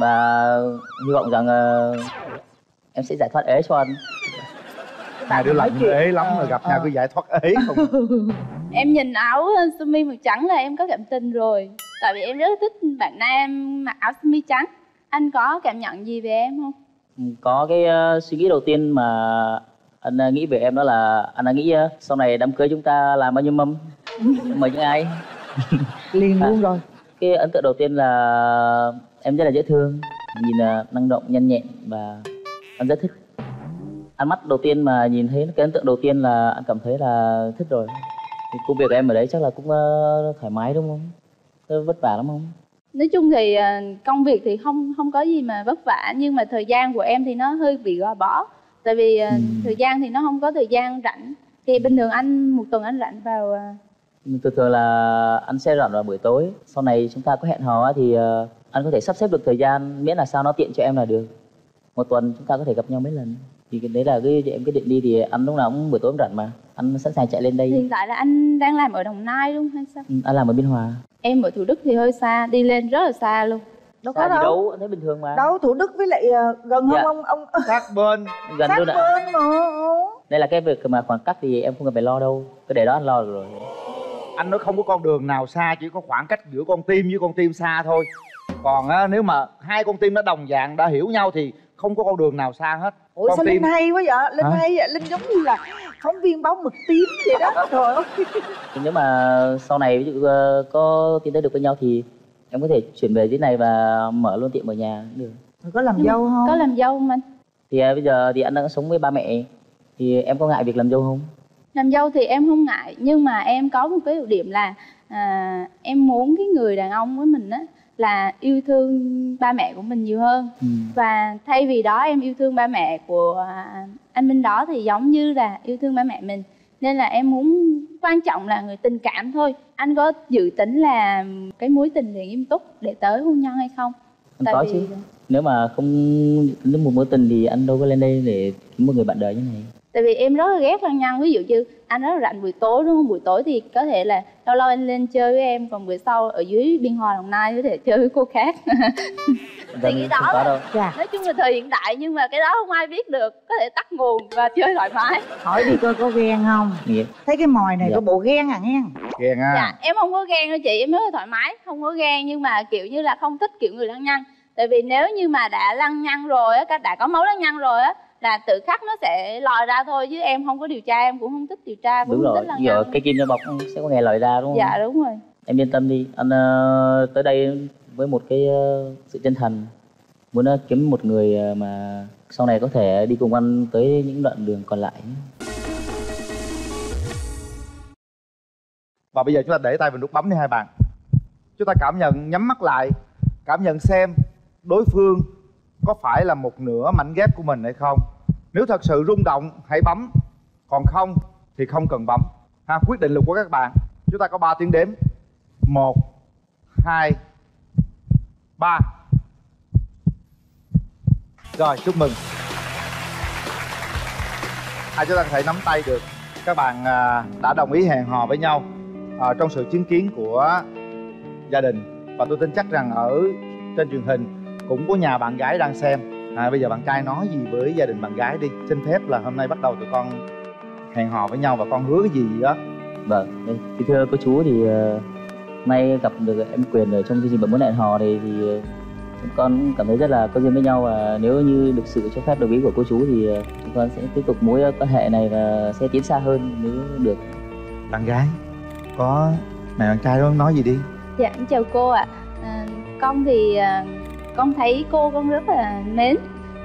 Và hy vọng rằng ờ, em sẽ giải thoát ế cho anh. Hai đứa lạnh ế lắm rồi gặp nhau cứ giải thoát ế không. em nhìn áo ờ, sơ mi màu trắng là em có cảm tình rồi tại vì em rất thích bạn nam mặc áo sơ mi trắng anh có cảm nhận gì về em không có cái ờ, suy nghĩ đầu tiên mà anh ờ, nghĩ về em đó là anh đã nghĩ ờ, sau này đám cưới chúng ta làm bao nhiêu mâm? Mời những ai? Liền luôn rồi. Cái ấn tượng đầu tiên là em rất là dễ thương nhìn là năng động nhanh nhẹn và anh rất thích. Ánh mắt đầu tiên mà nhìn thấy cái ấn tượng đầu tiên là anh cảm thấy là thích rồi. Thì công việc của em ở đấy chắc là cũng ờ, thoải mái đúng không? Có vất vả lắm không? Nói chung thì à, công việc thì không không có gì mà vất vả nhưng mà thời gian của em thì nó hơi bị gò bó tại vì à, thời gian thì nó không có thời gian rảnh. Thì bình thường anh một tuần anh rảnh vào à, thường thường là anh sẽ rảnh vào buổi tối. Sau này chúng ta có hẹn hò thì ờ, anh có thể sắp xếp được thời gian miễn là sao nó tiện cho em là được. Một tuần chúng ta có thể gặp nhau mấy lần. Thì cái đấy là cái em quyết định đi thì anh lúc nào cũng buổi tối cũng rảnh mà. Anh sẵn sàng chạy lên đây. Hiện tại là anh đang làm ở đồng nai luôn hay sao? Ừ, anh làm ở biên hòa. Em ở thủ đức thì hơi xa đi lên rất là xa luôn đâu gì đâu. anh thấy bình thường mà. Đâu thủ đức với lại ờ, gần Dạ. không ông ông sát bên. Gần sát luôn ạ. bên mà. Đây là cái việc mà khoảng cách thì em không cần phải lo đâu. Cái để đó anh lo được rồi. Anh nói không có con đường nào xa chỉ có khoảng cách giữa con tim với con tim xa thôi. Còn á, nếu mà hai con tim nó đồng dạng đã hiểu nhau thì không có con đường nào xa hết. Ủa con sao linh hay quá vậy? Linh Hả? hay vậy? Linh giống như là phóng viên báo mực tím vậy đó. Trời ơi. Nếu mà sau này ví dụ ờ, có tiến tới được với nhau thì em có thể chuyển về dưới này và mở luôn tiệm ở nhà cũng được. Có làm Nhưng dâu không? có làm dâu không anh? Thì à, bây giờ thì anh đang sống với ba mẹ. Thì em có ngại việc làm dâu không? Làm dâu thì em không ngại nhưng mà em có một cái ưu điểm là à, em muốn cái người đàn ông với mình á là yêu thương ba mẹ của mình nhiều hơn. Ừ. và thay vì đó em yêu thương ba mẹ của à, anh Minh đó thì giống như là yêu thương ba mẹ mình nên là em muốn quan trọng là người tình cảm thôi. Anh có dự tính là cái mối tình thì nghiêm túc để tới hôn nhân hay không? Anh có chứ. Nếu mà không nếu một mối tình thì anh đâu có lên đây để kiếm một người bạn đời như này. Tại vì em rất là ghét lăng nhăng ví dụ như anh rất là rảnh buổi tối đúng không? Buổi tối thì có thể là lâu lâu anh lên chơi với em. Còn bữa sau ở dưới biên hòa đồng nai có thể chơi với cô khác thì cái đó là, nói chung là thời hiện đại nhưng mà cái đó không ai biết được có thể tắt nguồn và chơi thoải mái. Hỏi đi coi có ghen không? Nghĩa. thấy cái mồi này Dạ. có bộ ghen à nghe ghen à dạ em không có ghen đâu chị em rất là thoải mái không có ghen nhưng mà kiểu như là không thích kiểu người lăng nhăng. Tại vì nếu như mà đã lăng nhăng rồi á đã có máu lăng nhăng rồi á là tự khắc nó sẽ lòi ra thôi chứ em không có điều tra em cũng không thích điều tra cũng đúng không rồi thích lăng giờ cái kim nó bọc sẽ có ngày lời ra đúng không? dạ đúng rồi. Em yên tâm đi. Anh ờ, tới đây với một cái ờ, sự chân thành. Muốn ờ, kiếm một người ờ, mà sau này có thể đi cùng anh tới những đoạn đường còn lại và bây giờ chúng ta để tay vào nút bấm đi hai bạn. Chúng ta cảm nhận, nhắm mắt lại, cảm nhận xem đối phương có phải là một nửa mảnh ghép của mình hay không. Nếu thật sự rung động, hãy bấm. Còn không thì không cần bấm. Ha, quyết định lực của các bạn. Chúng ta có 3 tiếng đếm. Một, hai ba. Rồi chúc mừng. À, chúng ta có thể nắm tay được? Các bạn à, đã đồng ý hẹn hò với nhau à, trong sự chứng kiến của gia đình. Và tôi tin chắc rằng ở trên truyền hình cũng có nhà bạn gái đang xem. À, bây giờ bạn trai nói gì với gia đình bạn gái đi. Xin phép là hôm nay bắt đầu tụi con hẹn hò với nhau và con hứa cái gì đó vâng thì thưa cô chú thì ờ, nay gặp được em quyền ở trong chương trình bạn muốn hẹn hò thì thì ờ, chúng con cảm thấy rất là có duyên với nhau. Và nếu như được sự cho phép đồng ý của cô chú thì ờ, chúng con sẽ tiếp tục mối quan hệ này và sẽ tiến xa hơn nếu được. Bạn gái có mẹ bạn trai đó nói gì đi. Dạ, em chào cô ạ. À, con thì à, con thấy cô con rất là mến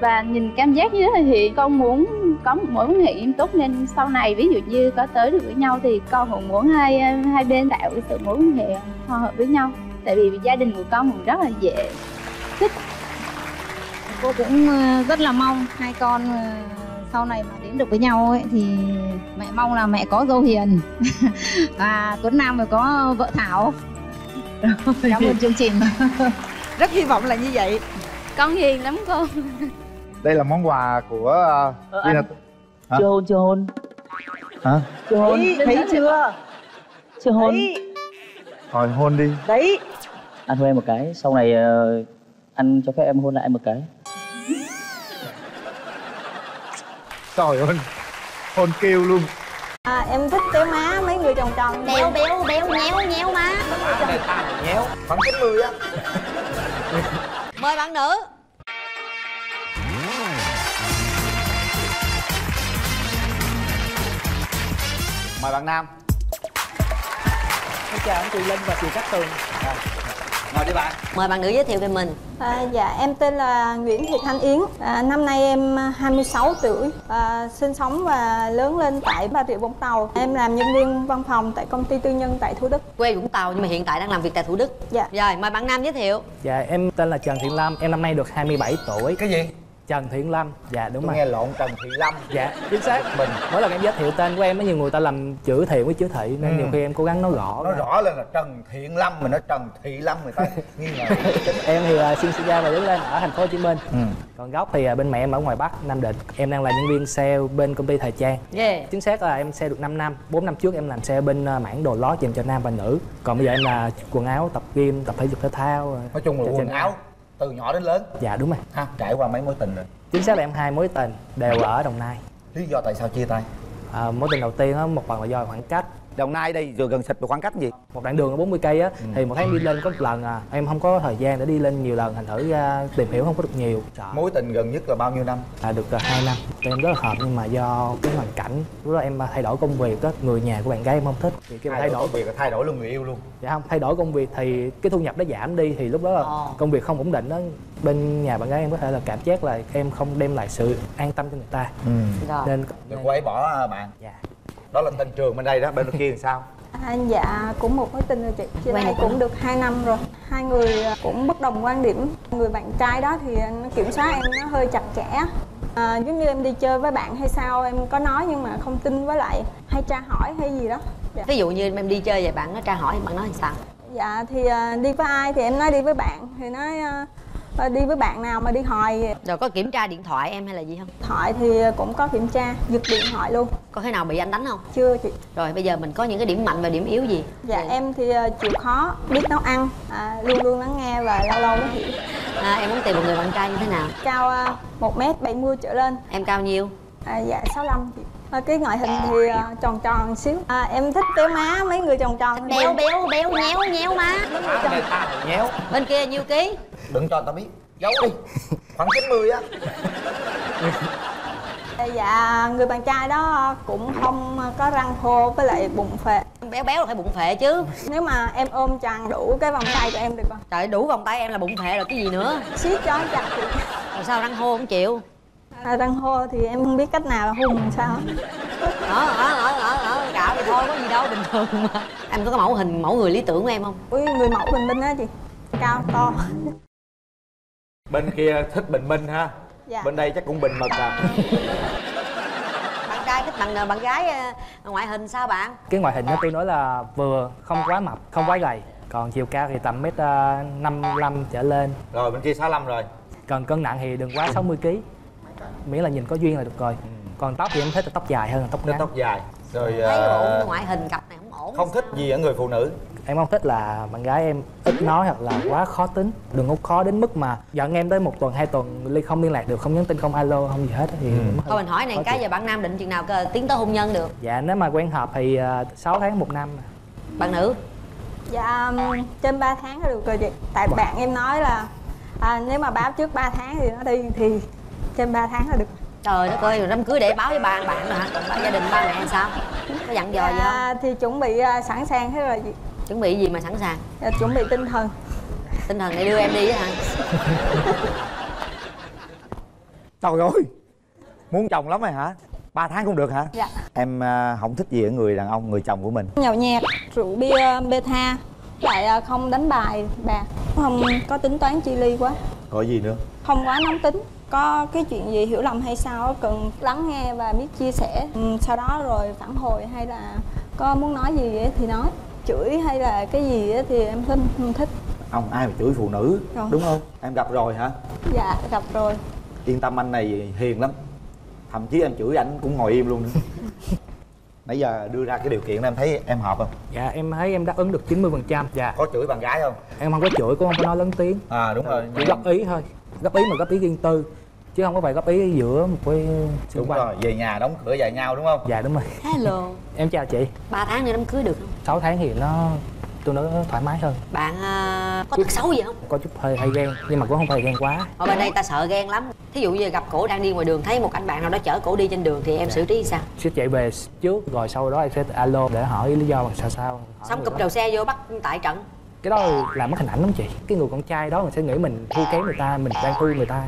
và nhìn cảm giác như thế thì con muốn có một mối quan hệ nghiêm túc. Nên sau này ví dụ như có tới được với nhau thì con cũng muốn hai hai bên tạo cái sự mối quan hệ hòa hợp với nhau. Tại vì gia đình của con cũng rất là dễ cô cũng ờ, rất là mong hai con ờ, sau này mà đến được với nhau ấy thì mẹ mong là mẹ có dâu hiền. Và Tuấn Nam phải có vợ Thảo. Cảm ơn chương trình. Rất hy vọng là như vậy. Con hiền lắm cô đây là món quà của uh, Gina- Hả? chưa hôn chưa hôn hả? Chưa hôn thấy, thấy chưa? Chưa hôn thấy thôi hôn đi. Đấy. Anh hôn em một cái sau này ờ, anh cho phép em hôn lại em một cái. Trời ơi hôn kêu luôn. À, em thích cái má mấy người tròn tròn béo béo béo nhéo nhéo má. Nhéo khoảng 90 á. Mời bạn nữ mời bạn nam. Xin chào anh chị Linh và chị Cát Tường. Ngồi đi bạn. Mời bạn nữ giới thiệu về mình. À, dạ em tên là Nguyễn Thị Thanh Yến. À, Năm nay em 26 tuổi à, Sinh sống và lớn lên tại Bà Rịa Vũng Tàu. Em làm nhân viên văn phòng tại công ty tư nhân tại Thủ Đức. Quê Vũng Tàu nhưng mà hiện tại đang làm việc tại Thủ Đức. Dạ. Rồi mời bạn nam giới thiệu. Dạ em tên là Trần Thiện Lâm Em năm nay được 27 tuổi. Cái gì? Trần Thiện Lâm. Dạ đúng Tôi rồi. nghe lộn Trần Thị Lâm. Dạ chính xác. Mình. Mỗi lần em giới thiệu tên của em có nhiều người ta làm chữ thiện với chữ thị Nên Ừ. nhiều khi em cố gắng nói rõ nói rõ lên là Trần Thiện Lâm mình nói Trần Thị Lâm người ta nghi ngờ. Em thì uh, sinh ra và lớn lên ở thành phố Hồ Chí Minh. Ừ. còn gốc thì uh, bên mẹ em ở ngoài Bắc Nam Định. Em đang là nhân viên sale bên công ty thời trang. Yeah. chính xác là em sale được 5 năm. 4 năm trước em làm sale bên uh, mảng đồ lót dành cho nam và nữ. Còn bây giờ em là quần áo tập gym tập thể dục thể thao uh, nói chung là quần áo từ nhỏ đến lớn. Dạ đúng rồi. Ha trải qua mấy mối tình rồi? Chính xác là em hai mối tình đều ở Đồng Nai. Lý do tại sao chia tay? À, mối tình đầu tiên á một phần là do khoảng cách Đồng Nai đây rồi gần xịt khoảng cách gì? Một đoạn đường là 40 cây á Ừ. thì một tháng đi lên có một lần à. Em không có thời gian để đi lên nhiều lần thành thử ra tìm hiểu không có được nhiều. Sợ mối tình gần nhất là bao nhiêu năm? À được uh, 2 năm. Tụi em rất là hợp nhưng mà do cái hoàn cảnh lúc đó em à, thay đổi công việc đó người nhà của bạn gái em không thích. Thì cái mà thay đổi. công việc là thay đổi luôn người yêu luôn. Dạ không thay đổi công việc thì cái thu nhập nó giảm đi thì lúc đó là Ờ. công việc không ổn định đó bên nhà bạn gái em có thể là cảm giác là em không đem lại sự an tâm cho người ta. Rồi. nên Rồi cô ấy bỏ à, bạn. Dạ đó là tên trường bên đây đó bên kia thì sao? À, dạ cũng một mối tình rồi chị. Này được cũng được 2 năm rồi. Hai người à, cũng bất đồng quan điểm. Người bạn trai đó thì nó kiểm soát em nó hơi chặt chẽ. À, Giống như em đi chơi với bạn hay sao em có nói nhưng mà không tin với lại hay tra hỏi hay gì đó. Dạ. ví dụ như em đi chơi vậy bạn nó tra hỏi bạn nói làm sao? Dạ thì à, đi với ai thì em nói đi với bạn. Thì nói à, à, đi với bạn nào mà đi hỏi rồi có kiểm tra điện thoại em hay là gì không? Thoại thì cũng có kiểm tra, giật điện thoại luôn. Có thế nào bị anh đánh không? Chưa chị. Rồi bây giờ mình có những cái điểm mạnh và điểm yếu gì? Dạ em thì à, chịu khó, biết nấu ăn à, Luôn luôn lắng nghe và lâu lâu mới hiểu. À, em muốn tìm một người bạn trai như thế nào? Cao à, 1m70 trở lên. Em cao nhiêu? À, Dạ 65 chị à, Cái ngoại hình thì à, tròn tròn xíu. À, Em thích béo má, mấy người tròn tròn béo béo béo nhéo nhéo má. Nhéo. Bên kia nhiêu ký? Đừng cho tao biết. Giấu đi. Khoảng 90 á. Dạ người bạn trai đó cũng không có răng khô với lại bụng phệ. Béo béo là phải bụng phệ chứ. Nếu mà em ôm tràn đủ cái vòng tay của em được không? trời đủ vòng tay em là bụng phệ rồi cái gì nữa? Siết cho chặt rồi sao răng hô không chịu à, răng hô thì em không biết cách nào là hung làm sao. Ở ở ở ở ở gạo thì thôi có gì đâu bình thường mà. Em có cái mẫu hình mẫu người lý tưởng của em không? Ui, người mẫu bình minh á chị. Cao to. Bên kia thích bình minh ha. Dạ. bên đây chắc cũng bình mật à. Bạn trai thích bạn bạn gái ờ, ngoại hình sao bạn? Cái ngoại hình nó tôi nói là vừa không quá mập không quá gầy. Còn chiều cao thì tầm mét uh, 55 trở lên. Rồi bên kia 65 rồi. Còn cân nặng thì đừng quá 60 kg miễn là nhìn có duyên là được rồi. Còn tóc thì em thích là tóc dài hơn là tóc ngắn. tóc dài. Rồi thấy ờ, ổn ngoại hình cặp này không ổn. không thích gì ở người phụ nữ? Em không thích là bạn gái em ít nói hoặc là quá khó tính. Đừng có khó đến mức mà giận em tới một tuần hai tuần ly không liên lạc được không nhắn tin không alo không gì hết thì Ừ. thôi mình hỏi này cái giờ bạn nam định chừng nào cơ? Tiến tới hôn nhân được. Dạ nếu mà quen hợp thì uh, 6 tháng một năm. Bạn nữ? Dạ um, trên 3 tháng là được rồi chị. Tại bạn em nói là à, nếu mà báo trước 3 tháng thì nó đi thì trên 3 tháng là được. Trời đất ơi rồi đám cưới để báo với bạn bạn rồi hả? Còn bạn gia đình ba mẹ sao? Có dặn dò gì không? dạ, thì chuẩn bị à, sẵn sàng hết rồi chị. Chuẩn bị gì mà sẵn sàng? Dạ, chuẩn bị tinh thần. Tinh thần để đưa em đi á hả? Trời ơi muốn chồng lắm rồi hả? Ba tháng cũng được hả? Dạ. Em à, không thích gì ở người đàn ông người chồng của mình. Nhậu nhẹt rượu bia bê tha. Lại à, không đánh bài bạc. Không có tính toán chi ly quá. Có gì nữa? Không quá nóng tính có cái chuyện gì hiểu lầm hay sao á, cần lắng nghe và biết chia sẻ. Ừ, sau đó rồi phản hồi hay là có muốn nói gì thì nói. Chửi hay là cái gì thì em không, không thích. Ông ai mà chửi phụ nữ Rồi. đúng không? Em gặp rồi hả? Dạ gặp rồi. Yên tâm anh này hiền lắm. Thậm chí em chửi ảnh cũng ngồi im luôn. Nữa nãy giờ đưa ra cái điều kiện đó em thấy em hợp không? Dạ em thấy em đáp ứng được 90 phần trăm dạ. Có chửi bạn gái không? Em không có chửi cũng không có nói lớn tiếng. À đúng rồi. chỉ góp ý thôi. Góp ý mà góp ý riêng tư chứ không có phải góp ý giữa một cái xung đúng quanh rồi về nhà đóng cửa dài nhau đúng không? Dạ đúng rồi. Hello. Em chào chị. Ba tháng nữa đám cưới được không? 6 tháng thì nó tương đối thoải mái hơn. Bạn à, có tật xấu gì không? Có chút hơi hơi ghen nhưng mà cũng không phải ghen quá. Ở bên đây ta sợ ghen lắm. Thí dụ như gặp cổ đang đi ngoài đường thấy một anh bạn nào đó chở cổ đi trên đường thì em xử trí sao? Sẽ chạy về trước rồi sau đó em sẽ alo để hỏi lý do bằng sao sao. Hỏi xong cụp đầu xe vô bắt tại trận. Cái đó là mất hình ảnh lắm chị. Cái người con trai đó mình sẽ nghĩ mình thua kém người ta mình đang thua người ta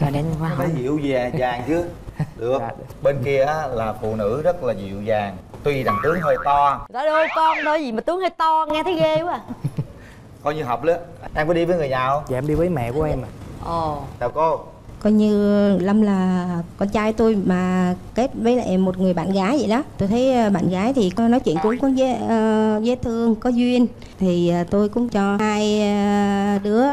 rồi đến hoa phải dịu dàng dàng chứ. Được. Bên kia á, là phụ nữ rất là dịu dàng tuy đằng tướng hơi to. Trời ơi con thôi gì mà tướng hơi to nghe thấy ghê quá à. coi như hợp lắm em có đi với người nhà không? Dạ em đi với mẹ của em à. Ồ. Chào cô. Coi như lâm là con trai tôi mà kết với lại một người bạn gái vậy đó. Tôi thấy ờ, bạn gái thì có nói chuyện cũng có dễ, ờ, dễ thương có duyên. Thì ờ, tôi cũng cho hai đứa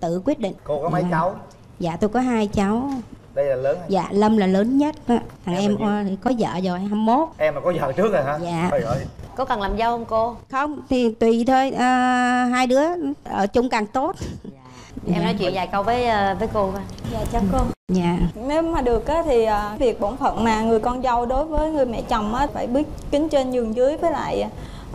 tự quyết định. Cô có mấy cháu dạ tôi có hai cháu. Đây là lớn hay- dạ lâm là lớn nhất á. thằng Em em ờ, thì có vợ rồi 21 em mà có vợ trước rồi hả? Dạ. trời ơi. Có cần làm dâu không cô? Không thì tùy thôi. Ờ, hai đứa ở chung càng tốt. Em nói chuyện vài câu với ờ, với cô coi. Dạ chào cô. Dạ. Nếu mà được á, thì à, việc bổn phận mà người con dâu đối với người mẹ chồng á, phải biết kính trên nhường dưới với lại à,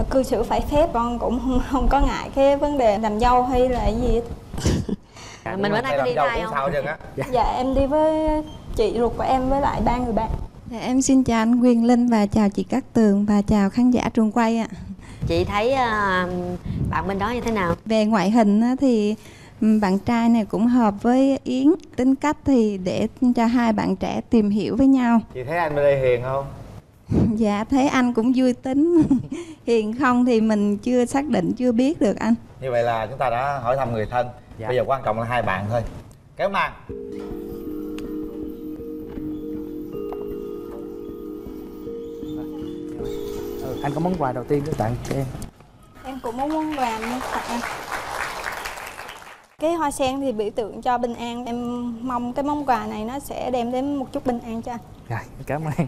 cư xử phải phép con cũng không, không có ngại cái vấn đề làm dâu hay là gì hết. mình bữa nay có đi thai không sao chứ á Dạ em đi với chị ruột của em với lại ba người bạn Dạ, em xin chào anh Quyền Linh và chào chị Cát Tường và chào khán giả trường quay ạ. chị thấy ờ, bạn bên đó như thế nào Về ngoại hình á, thì ừm, bạn trai này cũng hợp với Yến. Tính cách thì để cho hai bạn trẻ tìm hiểu với nhau. chị thấy anh bên đây hiền không Dạ thấy anh cũng vui tính. Hiền không thì mình chưa xác định chưa biết được anh. như vậy là chúng ta đã hỏi thăm người thân Dạ. bây giờ quan trọng là hai bạn thôi. Kéo màn ừ, anh có món quà đầu tiên để tặng cho em. Em cũng muốn món quà mua tặng anh cái hoa sen thì biểu tượng cho bình an. Em mong cái món quà này nó sẽ đem đến một chút bình an cho anh. Rồi cảm ơn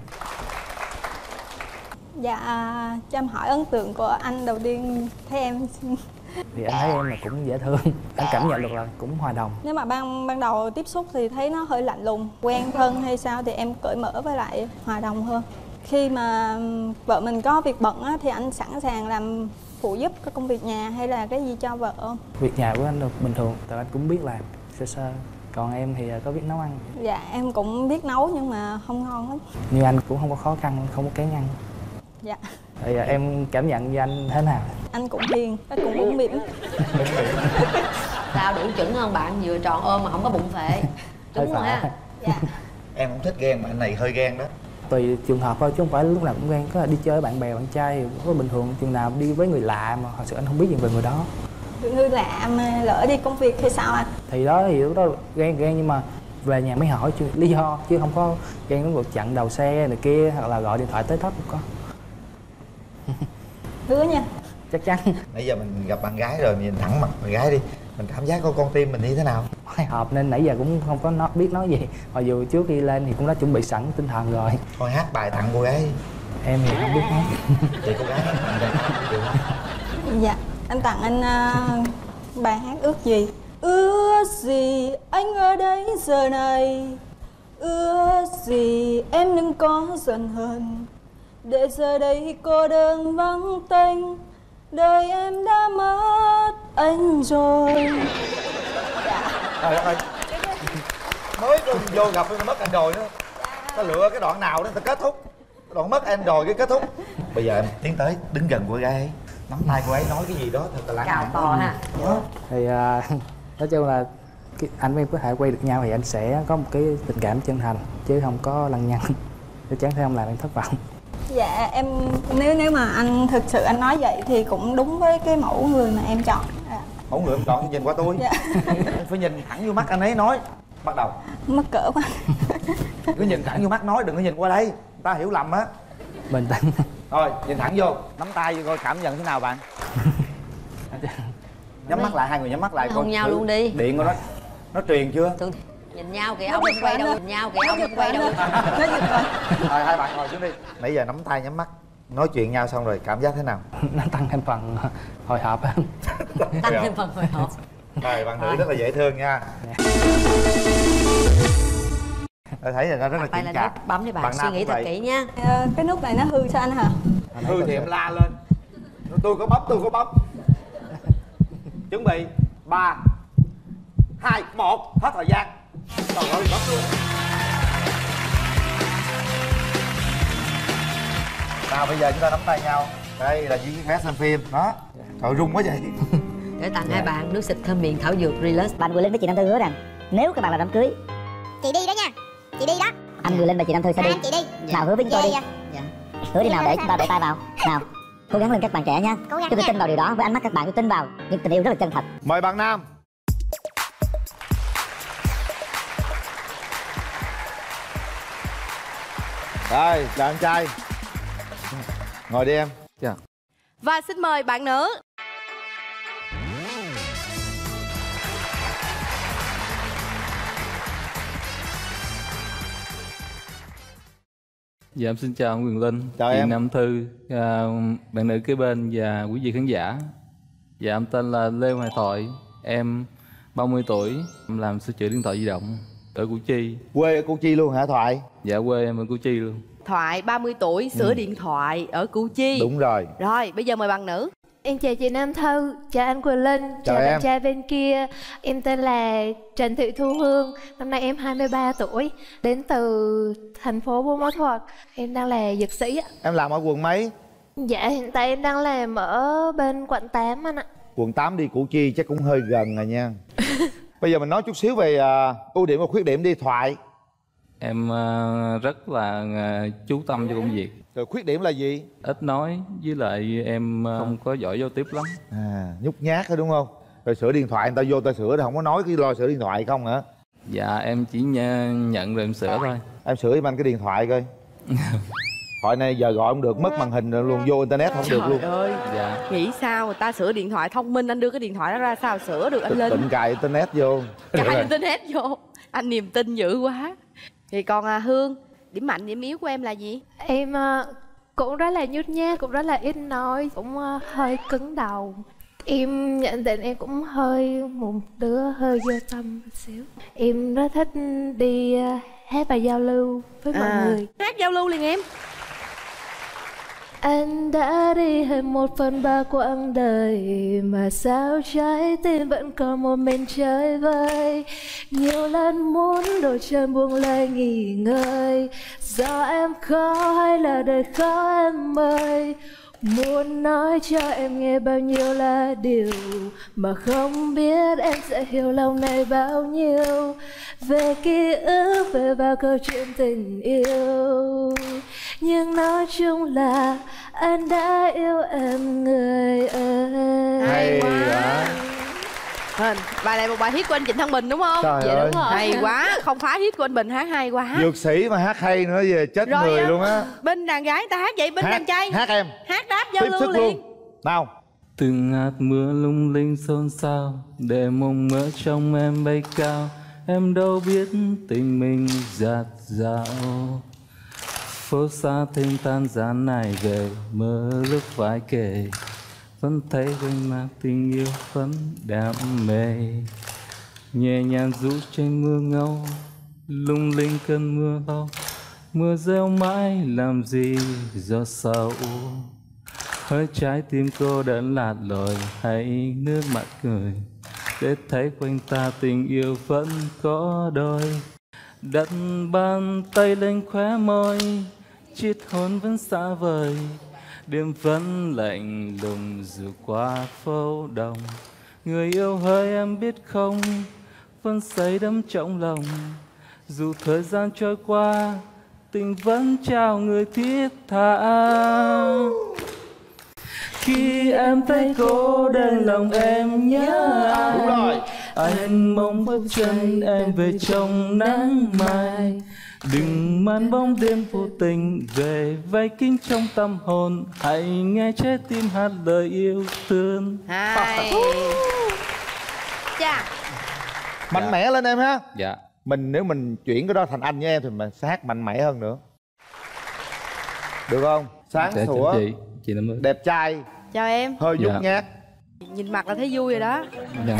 dạ cho em hỏi ấn tượng của anh đầu tiên thấy em thì anh thấy em là cũng dễ thương anh cảm nhận được là cũng hòa đồng. Nếu mà ban ban đầu tiếp xúc thì thấy nó hơi lạnh lùng quen thân hay sao thì em cởi mở với lại hòa đồng hơn. Khi mà vợ mình có việc bận á, thì anh sẵn sàng làm phụ giúp các công việc nhà hay là cái gì cho vợ không? Việc nhà của anh được bình thường tại anh cũng biết làm sơ sơ. Còn em thì có biết nấu ăn. Dạ em cũng biết nấu nhưng mà không ngon lắm. Như anh cũng không có khó khăn không có kén ăn. Dạ thì em cảm nhận như anh thế nào? Anh cũng hiền anh cũng mũm mỉm. Sao đủ chuẩn không bạn vừa tròn ôm mà không có bụng phệ. Đúng rồi ha em không thích ghen mà anh này hơi ghen đó. Tùy trường hợp thôi chứ không phải lúc nào cũng ghen có là đi chơi với bạn bè bạn trai thì cũng có bình thường chừng nào đi với người lạ mà thật sự anh không biết gì về người đó. Người lạ mà lỡ đi công việc thì sao anh? Thì đó thì lúc đó ghen ghen nhưng mà về nhà mới hỏi chứ lý do chứ không có ghen đến việc chặn đầu xe này kia hoặc là gọi điện thoại tới tấp không có hứa nha. Chắc chắn. Nãy giờ mình gặp bạn gái rồi nhìn thẳng mặt bạn gái đi. Mình cảm giác của con tim mình như thế nào? Hồi hộp nên nãy giờ cũng không có nói, biết nói gì. Mặc dù trước khi lên thì cũng đã chuẩn bị sẵn tinh thần rồi. Thôi hát bài tặng cô gái em thì không biết hát. Chị cô gái dạ anh tặng anh uh, bài hát ước gì. Ước gì anh ở đây giờ này? Ước gì em đừng có giận hờn để giờ đây cô đơn vắng tênh đời em đã mất anh rồi. Trời ơi. Mới vô- vô gặp nó mất anh rồi nữa ta lựa cái đoạn nào đó ta kết thúc. Đoạn mất anh rồi cái kết thúc. Bây giờ em tiến tới đứng gần cô gái. Ấy nắm tay cô ấy nói cái gì đó thật là lãng Cào mạn. to ha. Đó. thì à, nói chung là cái, anh với em có thể quay được nhau thì anh sẽ có một cái tình cảm chân thành chứ không có lăng nhăng. Chắc chắn sẽ không làm em thất vọng dạ em nếu nếu mà anh thực sự anh nói vậy thì cũng đúng với cái mẫu người mà em chọn. Dạ. mẫu người em chọn nhìn qua tôi. Dạ. em phải nhìn thẳng vô mắt anh ấy nói. Bắt đầu. Mắc cỡ quá. Cứ nhìn thẳng vô mắt nói đừng có nhìn qua đây. Người ta hiểu lầm á. Bình tĩnh. Rồi nhìn thẳng vô. Nắm tay vô coi cảm nhận thế nào bạn? Nhắm mắt lại hai người nhắm mắt lại Hôn nhau thử luôn đi. điện của nó nó truyền chưa nhìn nhau kìa ông đừng quay đầu nhìn nhau kìa ông đừng quay đầu. rồi hai bạn. Ngồi xuống đi. Nãy giờ nắm tay nhắm mắt nói chuyện nhau xong rồi cảm giác thế nào? Nó tăng thêm phần hồi hộp tăng thêm phần hồi hộp. Rồi bạn nữ rất là dễ thương nha. Tôi thấy là nó rất là chạc nút bấm đi bạn, Bạn suy nghĩ thật kỹ nha. Ờ, cái nút này nó hư sao anh hả? Hư thì em la lên. Tôi có bấm tôi có bấm. Chuẩn bị. Ba hai một hết thời gian trời ơi bấm luôn nào bây giờ chúng ta nắm tay nhau. Đây là những vé xem phim. Đó. Trời rung quá vậy. Để tặng hai bạn nước xịt thơm miệng thảo dược relax. Bạn vừa lên với chị Nam Thư hứa rằng nếu các bạn làm đám cưới chị đi đó nha. Chị đi đó. Anh vừa lên và chị Nam Thư sẽ đi. anh chị đi. Nào hứa với chúng tôi đi. dạ. hứa đi nào để chúng ta đổ tay vào. Nào cố gắng lên các bạn trẻ nha. Cố gắng tôi nha. tin vào điều đó. Với ánh mắt các bạn tôi tin vào. Nhưng tình yêu rất là chân thật. Mời bạn nam đây chào anh trai. Ngồi đi em. Chào Và xin mời bạn nữ. Dạ em xin chào ông Quyền Linh, Chào chị em. Nam Thư, à, bạn nữ kế bên và quý vị khán giả. Dạ em tên là Lê Hoài Thoại, em 30 tuổi, em làm sửa chữa điện thoại di động ở Củ Chi. quê ở Củ Chi luôn hả Thoại? Dạ quê em ở Củ Chi luôn. Thoại 30 tuổi sửa Ừ. điện thoại ở Củ Chi. Đúng rồi. Rồi bây giờ mời bạn nữ. Em chào chị Nam Thư, chào anh Quỳnh Linh, Chào chào, em. bạn trai bên kia. Em tên là Trần Thị Thu Hương, năm nay em 23 tuổi Đến từ thành phố Buôn Ma Thuột. Em đang là dược sĩ ạ. Em làm ở quận mấy? Dạ hiện tại em đang làm ở bên quận 8 anh ạ. Quận 8 đi Củ Chi chắc cũng hơi gần rồi nha bây giờ mình nói chút xíu về à, ưu điểm và khuyết điểm đi Thoại. Em à, rất là à, chú tâm cho công việc. rồi khuyết điểm là gì? Ít nói, với lại em à, không. có giỏi giao tiếp lắm. à nhút nhát đó đúng không? Rồi sửa điện thoại người ta vô ta sửa thì không có nói cái lo sửa điện thoại không hả? Dạ em chỉ nh- nhận rồi em sửa thôi. em sửa giùm anh cái điện thoại coi thoại này giờ gọi không được mất màn hình luôn vô internet không được luôn. Trời ơi. Dạ. Nghĩ sao người ta sửa điện thoại thông minh Anh đưa cái điện thoại đó ra sao sửa được anh Linh tịnh cài internet vô. Cài internet vô. Anh niềm tin dữ quá. Thì còn à, Hương Điểm mạnh điểm yếu của em là gì? Em ờ, cũng rất là nhút nhát, cũng rất là ít nói, cũng ờ, hơi cứng đầu. Em nhận định em cũng hơi một đứa hơi vô tâm một xíu. Em rất thích đi ờ, hát và giao lưu với mọi À, người. Hát giao lưu liền em anh đã đi hết một phần ba quãng đời, Mà sao trái tim vẫn còn một mình chơi vơi? Nhiều lần muốn đổi chân buông lời nghỉ ngơi. Do em khó hay là đời khó em ơi? Muốn nói cho em nghe bao nhiêu là điều Mà không biết em sẽ hiểu lòng này bao nhiêu. Về ký ức, về bao câu chuyện tình yêu. Nhưng nói chung là anh đã yêu em người ơi. Hay quá. Hình, bài này một bài hit của anh Trịnh Thăng Bình đúng không? Trời Dạ, ơi. đúng rồi. Hay quá, không phá hit của anh Bình hát hay quá. Dược sĩ mà hát hay nữa về chết Rồi, người à, luôn á. Bên đàn gái ta hát vậy, bên Hát- đàn trai. hát em. Hát đáp giao lưu liền. luôn. Nào. Từng hạt mưa lung linh xôn xao Để mộng mơ trong em bay cao. Em đâu biết tình mình giạt dạo Phố xa thêm tan gian này về Mơ lúc phải kể vẫn thấy gương mặt tình yêu vẫn đam mê. Nhẹ nhàng rũ trên mưa ngâu, Lung linh cơn mưa lâu Mưa reo mãi làm gì do sầu Hơi trái tim cô đã lạt lội, Hãy nước mắt cười. Để thấy quanh ta tình yêu vẫn có đôi. Đặt bàn tay lên khóe môi Chiếc hôn vẫn xa vời. Đêm vẫn lạnh lùng dù qua phố đông. Người yêu hỡi em biết không Vẫn say đắm trong lòng. Dù thời gian trôi qua Tình vẫn trao người thiết tha. Khi em thấy cô đơn lòng em nhớ Đúng rồi. Anh mong bước chân em về trong nắng mai Đừng mang bóng đêm vô tình về vây kính trong tâm hồn. Hãy nghe trái tim hát lời yêu thương. Hay. Chà. Mạnh mẽ lên em ha. Dạ. Mình nếu mình chuyển cái đó thành anh với em thì mình sẽ hát mạnh mẽ hơn nữa. Được không? Sáng Dạ, sủa chị chị đẹp trai Chào em. hơi nhút Dạ. nhát. Nhìn mặt là thấy vui rồi đó. Dạ.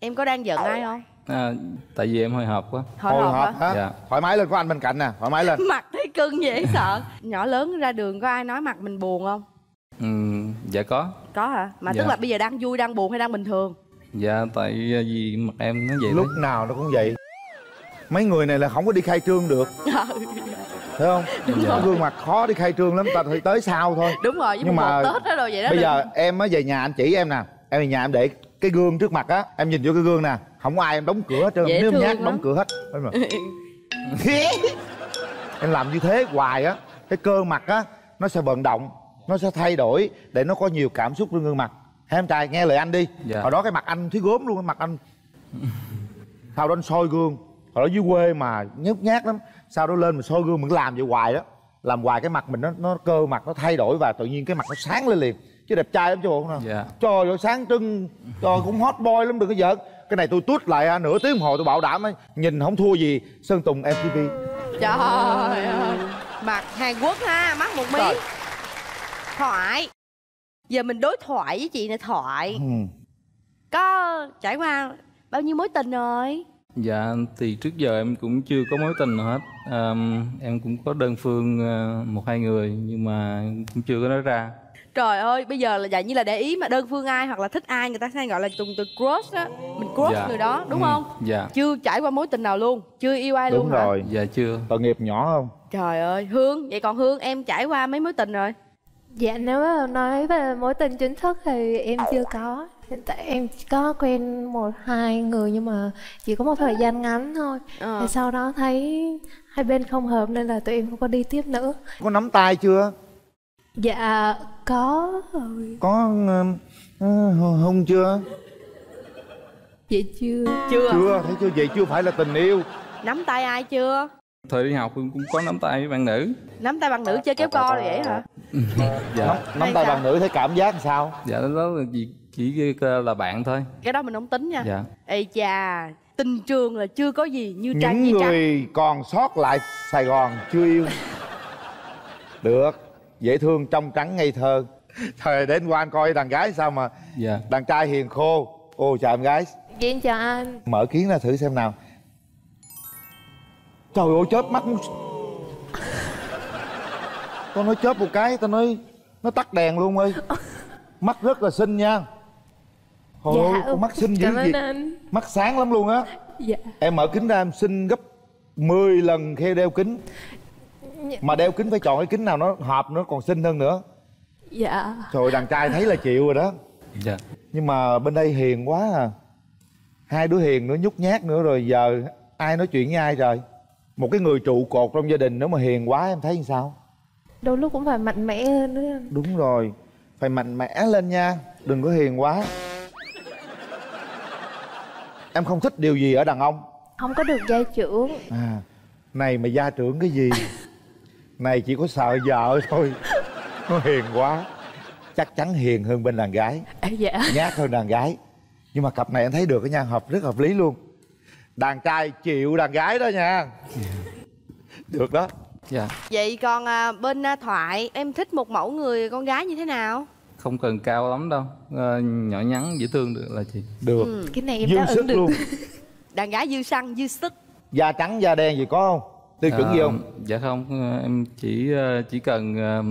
Em có đang giận ai không? À, Tại vì em hồi hộp quá. Hồi hộp hả? hả? Dạ. thoải mái lên có anh bên cạnh nè thoải mái lên. Mặt thấy cưng dễ sợ. Nhỏ lớn ra đường có ai nói mặt mình buồn không? ừ, Dạ có. Có hả? Mà Dạ. tức là bây giờ đang vui đang buồn hay đang bình thường? Dạ tại vì mặt em nó vậy lúc đấy. nào nó cũng vậy. Mấy người này là không có đi khai trương được. Thấy không? Đúng Dạ. gương mặt khó đi khai trương lắm ta phải tới sau thôi. Đúng rồi với nhưng mà tết đó rồi vậy đó bây đừng- giờ em mới về nhà anh chỉ em nè. Em về nhà em để cái gương trước mặt á em nhìn vô cái gương nè không có ai em đóng cửa hết trơn Dễ nếu nhát lắm. đóng cửa hết. Em làm như thế hoài á cái cơ mặt á nó sẽ vận động nó sẽ thay đổi để nó có nhiều cảm xúc trên gương mặt. Hay em trai nghe lời anh đi. Dạ. hồi đó cái mặt anh thấy gốm luôn cái mặt anh. Sau đó anh soi gương. Hồi đó dưới quê mà nhút nhát lắm sau đó lên mà soi gương mình làm vậy hoài đó. Làm hoài cái mặt mình nó nó cơ mặt nó thay đổi và tự nhiên cái mặt nó sáng lên liền chứ đẹp trai lắm chứ bộ không dạ. Trời ơi sáng trưng. Trời cũng hot boy lắm đừng có giỡn. Cái này tôi tút lại à, nửa tiếng đồng hồ tôi bảo đảm ấy, nhìn không thua gì sơn tùng mtv trời ơi. Mặt hàn quốc ha mắt một miếng. Thoại. Giờ mình đối thoại với chị này thoại. Ừ. có trải qua bao nhiêu mối tình rồi? Dạ thì trước giờ em cũng chưa có mối tình nào hết. Ờm, Em cũng có đơn phương ờ, một hai người nhưng mà cũng chưa có nói ra trời ơi bây giờ là dạng như là để ý mà đơn phương ai hoặc là thích ai người ta hay gọi là dùng từ crush á. Mình crush Dạ. người đó đúng Ừ, không? Dạ. Chưa trải qua mối tình nào luôn chưa yêu ai luôn đúng hả? rồi. Dạ chưa. Tội nghiệp nhỏ không? Trời ơi hương vậy còn hương em trải qua mấy mối tình rồi? Dạ nếu mà nói về mối tình chính thức thì em chưa có. Hiện tại em có quen một hai người nhưng mà chỉ có một thời gian ngắn thôi. Ờ. Thì sau đó thấy hai bên không hợp nên là tụi em không có đi tiếp nữa. Có nắm tay chưa Dạ có rồi. Có uh, hôn chưa? Dạ chưa. Chưa. Chưa thấy chưa? Vậy chưa phải là tình yêu. Nắm tay ai chưa? Thời đi học cũng có nắm tay với bạn nữ. Nắm tay bằng nữ chơi kéo co rồi vậy hả? Dạ. Nắm, nắm tay bằng nữ thấy cảm giác làm sao? Dạ đó là chỉ, chỉ là bạn thôi. Cái đó mình không tính nha. Dạ. Ê chà tình trường là chưa có gì như trang những người còn sót lại sài gòn chưa yêu. Được dễ thương trong trắng ngây thơ. Thời đến qua anh coi đàn gái sao mà Dạ. đàn trai hiền khô. Ô chào em gái. Dạ em chào anh. Mở kiến ra thử xem nào. Trời ơi chớp mắt. Tao nói chớp một cái tao nói nó tắt đèn luôn ơi. Mắt rất là xinh nha. Hồi Dạ, ơi, con mắt xinh dữ gì anh. mắt sáng lắm luôn á. Dạ. Em mở kính ra em xinh gấp 10 lần khi đeo kính mà đeo kính phải chọn cái kính nào nó hợp nó còn xinh hơn nữa. Dạ. Trời đàn trai thấy là chịu rồi đó. Dạ. Nhưng mà bên đây hiền quá à. Hai đứa hiền nữa nhút nhát nữa rồi giờ ai nói chuyện với ai rồi một cái người trụ cột trong gia đình nếu mà hiền quá em thấy như sao? Đôi lúc cũng phải mạnh mẽ hơn nữa. Đúng rồi. Phải mạnh mẽ lên nha. Đừng có hiền quá. Em không thích điều gì ở đàn ông. Không có được gia trưởng. À này mà gia trưởng cái gì này chỉ có sợ vợ thôi. Nó hiền quá. Chắc chắn hiền hơn bên đàn gái. À, Dạ. Nhát hơn đàn gái. Nhưng mà cặp này anh thấy được cái nha hợp rất hợp lý luôn. Đàn trai chịu đàn gái đó nha. Được đó. Dạ. Vậy còn à, bên à, thoại em thích một mẫu người con gái như thế nào? Không cần cao lắm đâu. Ờ, Nhỏ nhắn dễ thương được là chị. Được. Ừ. Cái này em dương đáp sức ứng được. luôn. Đàn gái dư xăng dư sức. Da trắng da đen gì có không tiêu chuẩn Ờ, gì không? Dạ không Ờ, Em chỉ ờ, chỉ cần ờ,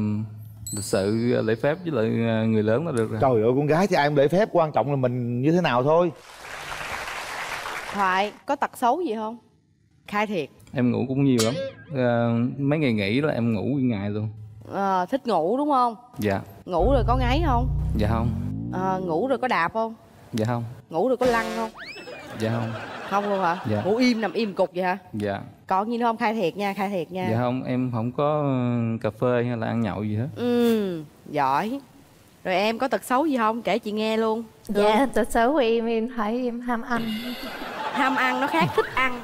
lịch sự lễ phép với lại ờ, người lớn là được rồi. Trời ơi con gái thì ai cũng lễ phép quan trọng là mình như thế nào thôi. Thoại có tật xấu gì không? Khai thiệt. Em ngủ cũng nhiều lắm. Ờ, Mấy ngày nghỉ là em ngủ nguyên ngày luôn. Ờ, thích ngủ đúng không? Dạ. Ngủ rồi có ngáy không? Dạ không. Ờ, ngủ rồi có đạp không? Dạ không. Ngủ rồi có lăn không Dạ không. Không luôn hả? Dạ. ngủ im nằm im cục vậy hả? Dạ. Còn gì nữa không? Khai thiệt nha khai thiệt nha. Dạ không em không có ờ, cà phê hay là ăn nhậu gì hết. Ừ giỏi. Rồi em có tật xấu gì không? Kể chị nghe luôn. Dạ tật xấu của em em thấy em ham ăn. Ham ăn nó khác thích ăn.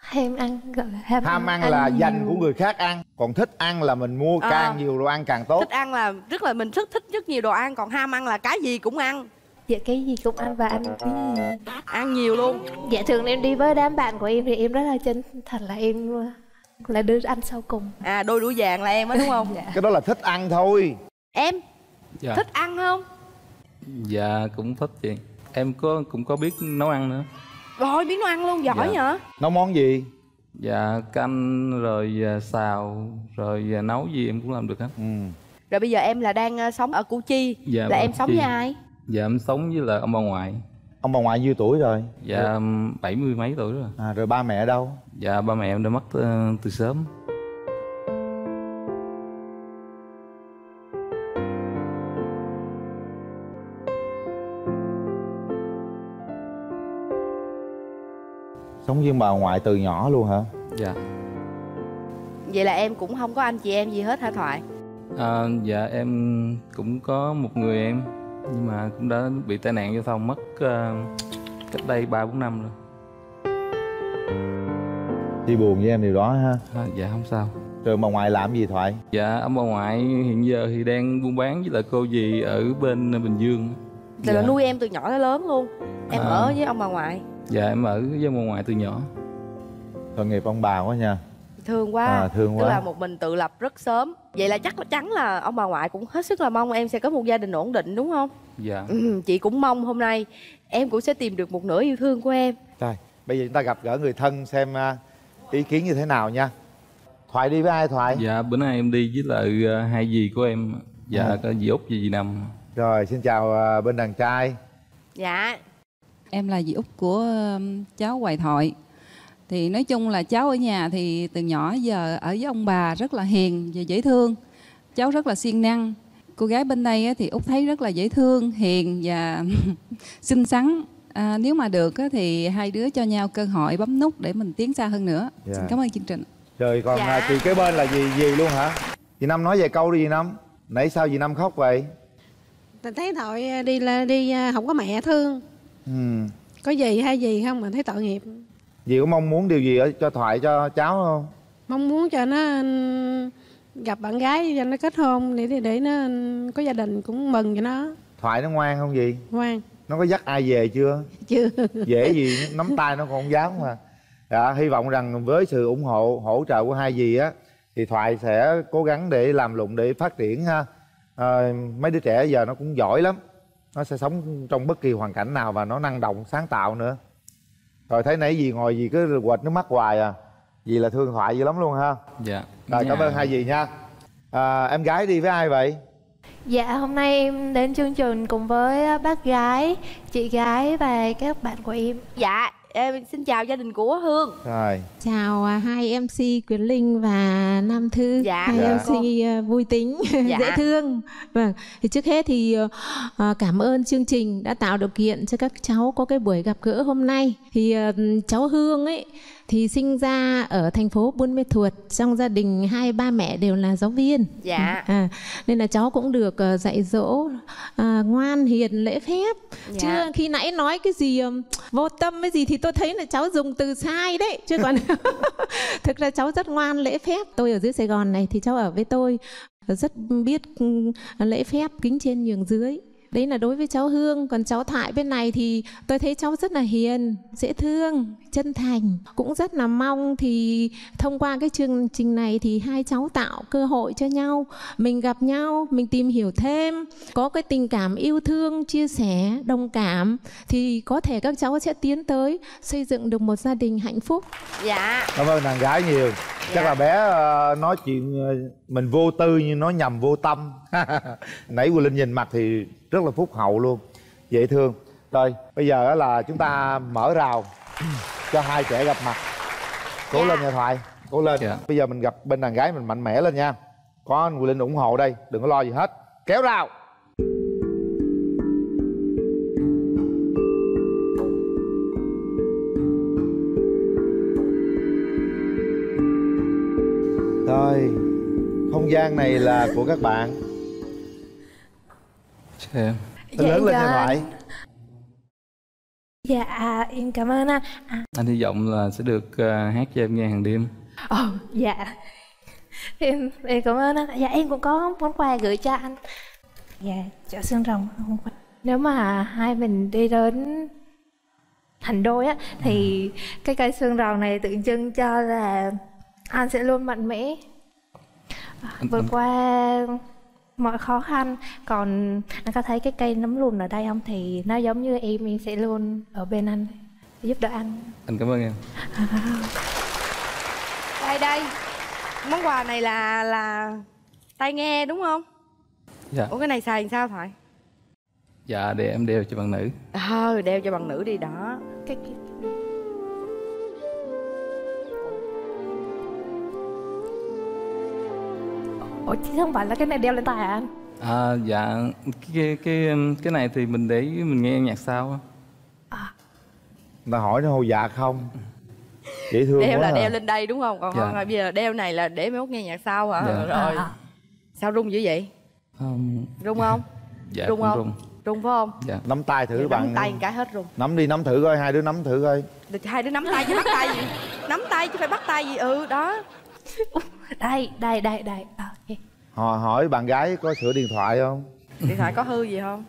Ham ăn gọi là ham, ham ăn là nhiều. dành của người khác ăn còn thích ăn là mình mua Ờ. càng nhiều đồ ăn càng tốt. Thích ăn là rất là mình rất thích rất nhiều đồ ăn còn ham ăn là cái gì cũng ăn Dạ cái gì cũng ăn và ăn cái gì. Ăn nhiều luôn. Dạ thường em đi với đám bạn của em thì em rất là chân thật là em là đứa ăn sau cùng. À đôi đũa vàng là em á đúng không? Cái đó là thích ăn thôi. Em Dạ. thích ăn không? Dạ cũng thích chị. Em có cũng có biết nấu ăn nữa. Rồi biết nấu ăn luôn giỏi Dạ. nhở? Nấu món gì? Dạ canh rồi à, xào rồi à, nấu gì em cũng làm được hết. Ừ. rồi bây giờ em là đang ờ, sống ở củ chi. Dạ, là ở em sống Chi. với ai Dạ em sống với là ông bà ngoại Ông bà ngoại nhiêu tuổi rồi? Dạ bảy mươi mấy tuổi rồi à, Rồi ba mẹ đâu? Dạ ba mẹ em đã mất ờ, từ sớm Sống với bà ngoại từ nhỏ luôn hả? Dạ vậy là em cũng không có anh chị em gì hết hả thoại à, Dạ em cũng có một người em Nhưng mà cũng đã bị tai nạn giao thông mất ờ, cách đây ba bốn năm rồi. Đi buồn với em điều đó ha. À, Dạ không sao. Rồi bà ngoại làm gì Thoại? Dạ ông bà ngoại hiện giờ thì đang buôn bán với lại cô dì ở bên Bình Dương. Thì là Dạ. nuôi em từ nhỏ tới lớn luôn. Em À. ở với ông bà ngoại. Dạ em ở với ông bà ngoại từ nhỏ. Tội nghiệp ông bà quá nha thương quá. À, thương tức quá. là một mình tự lập rất sớm. Vậy là chắc chắn là ông bà ngoại cũng hết sức là mong em sẽ có một gia đình ổn định đúng không? Dạ. Ừ, chị cũng mong hôm nay em cũng sẽ tìm được một nửa yêu thương của em. Rồi bây giờ chúng ta gặp gỡ người thân xem à, ý kiến như thế nào nha. Thoại đi với ai Thoại? Dạ bữa nay em đi với lại ờ, hai dì của em. Dạ À. có dì Út và dì Năm Rồi xin chào à, bên đàn trai. Dạ. Em là dì út của cháu Hoài Thoại. Thì nói chung là cháu ở nhà thì từ nhỏ giờ ở với ông bà rất là hiền và dễ thương. Cháu rất là siêng năng. Cô gái bên đây á thì út thấy rất là dễ thương, hiền và xinh xắn. À, nếu mà được á thì hai đứa cho nhau cơ hội bấm nút để mình tiến xa hơn nữa. Dạ. Xin cảm ơn chương trình. Rồi còn Dạ. à, chị kế bên là gì gì luôn hả? Dì Năm nói vài câu đi dì Năm Nãy sao dì Năm khóc vậy? Tình thấy tội đi là đi à, không có mẹ thương Ừ. có gì hay gì không mà thấy tội nghiệp Dì có mong muốn điều gì ở cho Thoại cho cháu không? mong muốn cho nó ừm, gặp bạn gái cho nó kết hôn để để, nó ừm, có gia đình cũng mừng cho nó. Thoại nó ngoan không dì? ngoan. Nó có dắt ai về chưa? chưa. Dễ gì nắm tay nó còn không dám mà. Dạ, Hy vọng rằng với sự ủng hộ, hỗ trợ của hai dì á Thì Thoại sẽ cố gắng để làm lụng để phát triển ha. À, Mấy đứa trẻ giờ nó cũng giỏi lắm. Nó sẽ sống trong bất kỳ hoàn cảnh nào và nó năng động, sáng tạo nữa Rồi thấy nãy dì ngồi dì cứ quệt nước mắt hoài à. Dì là thương Thoại dữ lắm luôn ha. Dạ. Rồi cảm Dạ. ơn hai dì nha. À, Em gái đi với ai vậy? Dạ hôm nay em đến chương trình cùng với bác gái, chị gái và các bạn của em. Dạ em xin chào gia đình của hương Rồi Chào à, hai MC Quyền Linh và Nam Thư Dạ. Hai Dạ. MC à, vui tính, Dạ. dễ thương Vâng, thì trước hết thì à, cảm ơn chương trình đã tạo điều kiện cho các cháu có cái buổi gặp gỡ hôm nay Thì à, cháu Hương ấy thì sinh ra ở thành phố Buôn Mê Thuột Trong gia đình hai ba mẹ đều là giáo viên. Dạ. à, Nên là cháu cũng được ờ, dạy dỗ à, ngoan hiền lễ phép. Dạ. Chứ khi nãy nói cái gì ừm, vô tâm cái gì thì tôi thấy là cháu dùng từ sai đấy. Chứ còn thực ra cháu rất ngoan lễ phép. Tôi ở dưới sài gòn này thì cháu ở với tôi rất biết lễ phép kính trên nhường dưới đấy là đối với cháu hương. Còn cháu thoại bên này thì tôi thấy cháu rất là hiền dễ thương chân thành. Cũng rất là mong thì thông qua cái chương trình này thì hai cháu tạo cơ hội cho nhau. Mình gặp nhau mình tìm hiểu thêm có cái tình cảm yêu thương chia sẻ đồng cảm thì có thể các cháu sẽ tiến tới xây dựng được một gia đình hạnh phúc. Dạ. Cảm ơn đàn gái nhiều. Chắc là bé ờ, nói chuyện ờ, mình vô tư nhưng nó nhầm vô tâm. Nãy Quỳnh Linh nhìn mặt thì rất là phúc hậu luôn. Dễ thương. Rồi bây giờ á là chúng ta mở rào cho hai trẻ gặp mặt. Cố lên nha Thoại Cố lên. Bây giờ mình gặp bên đàn gái mình mạnh mẽ lên nha. Có anh Quỳnh Linh ủng hộ đây Đừng có lo gì hết. Kéo rào. Rồi Không gian này là của các bạn Chào em Lớn lên nha Dạ. Thoại Dạ em cảm ơn anh. À, Anh hy vọng là sẽ được ờ, hát cho em nghe hàng đêm. Ồ dạ. Em, em cảm ơn anh. Dạ em cũng có món quà gửi cho anh. Dạ chợ xương rồng. Nếu mà hai mình đi đến thành đôi á Thì cái cây xương rồng này tượng trưng cho là anh sẽ luôn mạnh mẽ. Vượt qua mọi khó khăn. Còn anh có thấy cái cây nấm lùn ở đây không? Thì nó giống như em em sẽ luôn ở bên anh giúp đỡ anh. Anh cảm ơn em. Đây đây. Món quà này là là tai nghe đúng không? Dạ. Ủa cái này xài làm sao thoại? Dạ để em đeo cho bạn nữ. Ờ đeo cho bằng nữ đi đó. Cái, cái... ủa chứ không phải là cái này đeo lên tai à anh? À, dạ. Cái cái cái này thì mình để mình nghe nhạc sao á. Người ta hỏi nó hô dạ không? Dễ thương đeo quá là à. đeo lên đây đúng không? Còn Dạ. không là bây giờ đeo này là để mấy mốt nghe nhạc sau hả? Dạ. rồi À. sao rung dữ vậy? Um, rung không? Dạ rung không? rung. Rung phải không? Dạ. Nắm tay thử Vậy bạn. nắm tay cái hết rung. Nắm đi nắm thử coi hai đứa nắm thử coi. Được, hai đứa nắm tay chứ bắt tay gì? Nắm tay chứ phải bắt tay gì? Ừ đó đây đây đây đây. À, ok. họ hỏi bạn gái có sửa điện thoại không? Điện thoại có hư gì không?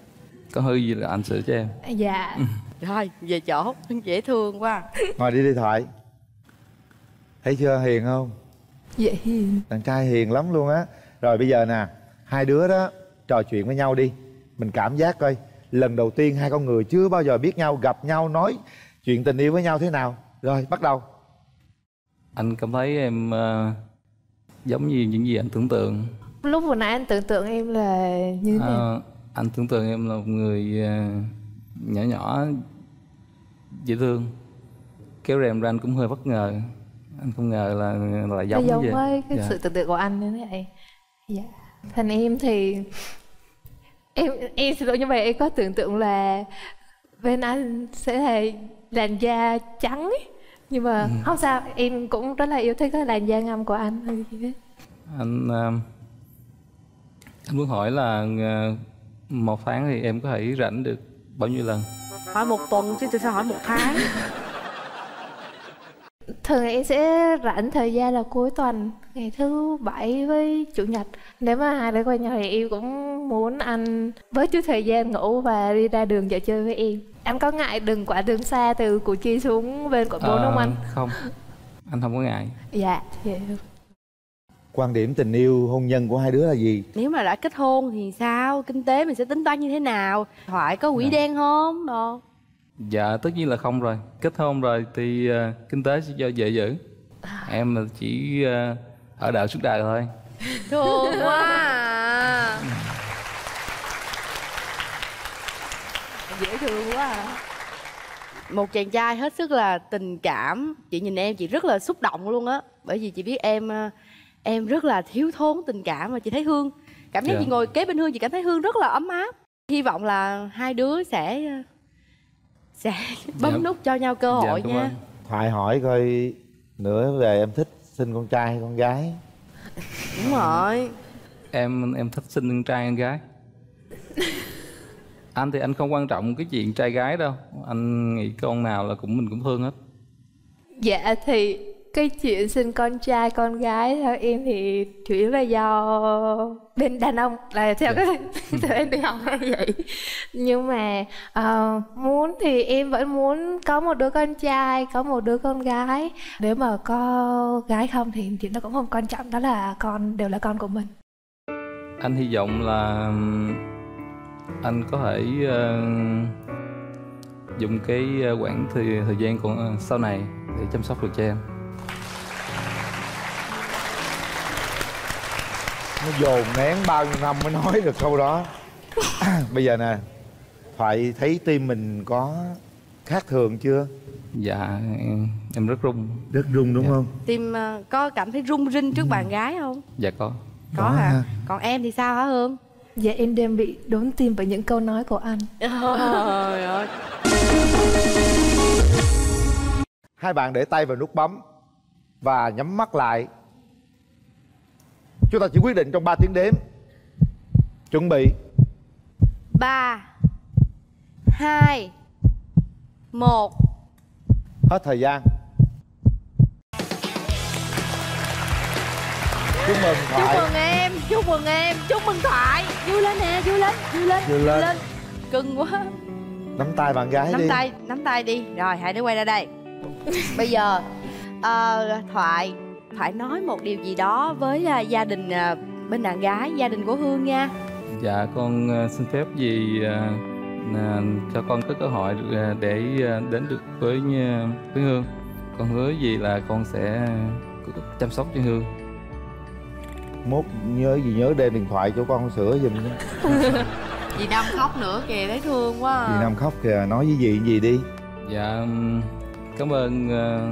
Có hư gì là anh sửa cho em. Dạ. Rồi về chỗ dễ thương quá. Ngồi đi điện thoại. Thấy chưa hiền không? Dễ hiền. Đàn trai hiền lắm luôn á. Rồi bây giờ nè hai đứa đó trò chuyện với nhau đi. Mình cảm giác coi lần đầu tiên hai con người chưa bao giờ biết nhau gặp nhau nói chuyện tình yêu với nhau thế nào. Rồi bắt đầu. Anh cảm thấy em ờ, giống như những gì anh tưởng tượng. Lúc vừa nãy anh tưởng tượng em là như thế nào? Ờ, anh tưởng tượng em là một người ờ, nhỏ nhỏ dễ thương. Kéo rèm ra anh cũng hơi bất ngờ. Anh không ngờ là là giống giống vậy. với cái Dạ. sự tưởng tượng của anh như thế này. Dạ. Thành em thì em em xin lỗi nhưng mà em có tưởng tượng là bên anh sẽ là làn da trắng ấy. Nhưng mà Ừ. không sao em cũng rất là yêu thích cái làn da ngăm của anh. Hay gì hết anh ờ, anh muốn hỏi là ờ, một tháng thì em có thể rảnh được bao nhiêu lần? Hỏi một tuần chứ sao hỏi một tháng. Thường em sẽ rảnh thời gian là cuối tuần ngày thứ bảy với chủ nhật. Nếu mà hai đứa quen nhau thì em cũng muốn anh với chút thời gian ngủ và đi ra đường dạo chơi với em anh có ngại đường quả đường xa từ củ chi xuống bên quận bốn Ờ, không anh? không. Anh không có ngại. Dạ dạ quan điểm tình yêu hôn nhân của hai đứa là gì? Nếu mà đã kết hôn thì sao? Kinh tế mình sẽ tính toán như thế nào? Thoại có quỹ Dạ. đen không? Đồ. Dạ tất nhiên là không rồi. Kết hôn rồi thì ờ, kinh tế sẽ do dễ giữ. Em là chỉ ờ, ở đợi suốt đời thôi. Thương quá à. dễ thương quá à. một chàng trai hết sức là tình cảm chị nhìn em chị rất là xúc động luôn á bởi vì chị biết em ờ, em rất là thiếu thốn tình cảm và chị thấy hương cảm giác Dạ. chị ngồi kế bên hương chị cảm thấy hương rất là ấm áp hy vọng là hai đứa sẽ sẽ bấm Dạ. nút cho nhau cơ hội cảm nha ơn. thoại hỏi coi nữa về em thích sinh con trai hay con gái đúng rồi em em thích sinh con trai con gái anh thì anh không quan trọng cái chuyện trai gái đâu. Anh nghĩ con nào là cũng mình cũng thương hết. Dạ thì cái chuyện sinh con trai con gái theo em thì chủ yếu là do bên đàn ông. Là theo cái theo em đi học là vậy. Nhưng mà ờ, muốn thì em vẫn muốn có một đứa con trai có một đứa con gái. Nếu mà có gái không thì chuyện đó cũng không quan trọng. Đó là con đều là con của mình. Anh hy vọng là anh có thể ờ, dùng cái ờ, quãng thời thời gian còn ờ, sau này để chăm sóc được cho em. Nó dồn nén bao nhiêu năm mới nói được câu đó. Bây giờ nè thoại thấy tim mình có khác thường chưa? Dạ em, em rất rung rất rung đúng không? Tim có cảm thấy rung rinh trước bạn gái không? Dạ có. Có hả? còn em thì sao hả hương dạ em đang bị đốn tim bởi những câu nói của anh. Trời ơi. hai bạn để tay vào nút bấm và nhắm mắt lại. Chúng ta chỉ quyết định trong 3 tiếng đếm. Chuẩn bị. Ba hai một. Hết thời gian. Chúc mừng chúc thoại mừng em chúc mừng em chúc mừng thoại. Vui lên nè vui lên vui lên Vui lên. cưng quá. Nắm tay bạn gái nắm đi. tay nắm tay đi. Rồi hai đứa quay ra đây. Bây giờ ờ, thoại thoại nói một điều gì đó với à, gia đình à, bên đàn gái gia đình của hương nha. Dạ con ờ, xin phép gì ờ, là cho con có cơ hội ờ, để ờ, đến được với ờ, với hương. Con hứa gì là con sẽ chăm sóc cho hương mốt nhớ gì nhớ đem điện thoại cho con sửa giùm nhé Dì Năm khóc nữa kìa thấy thương quá à. dì năm khóc kìa nói với dì gì đi Dạ cảm ơn ờ,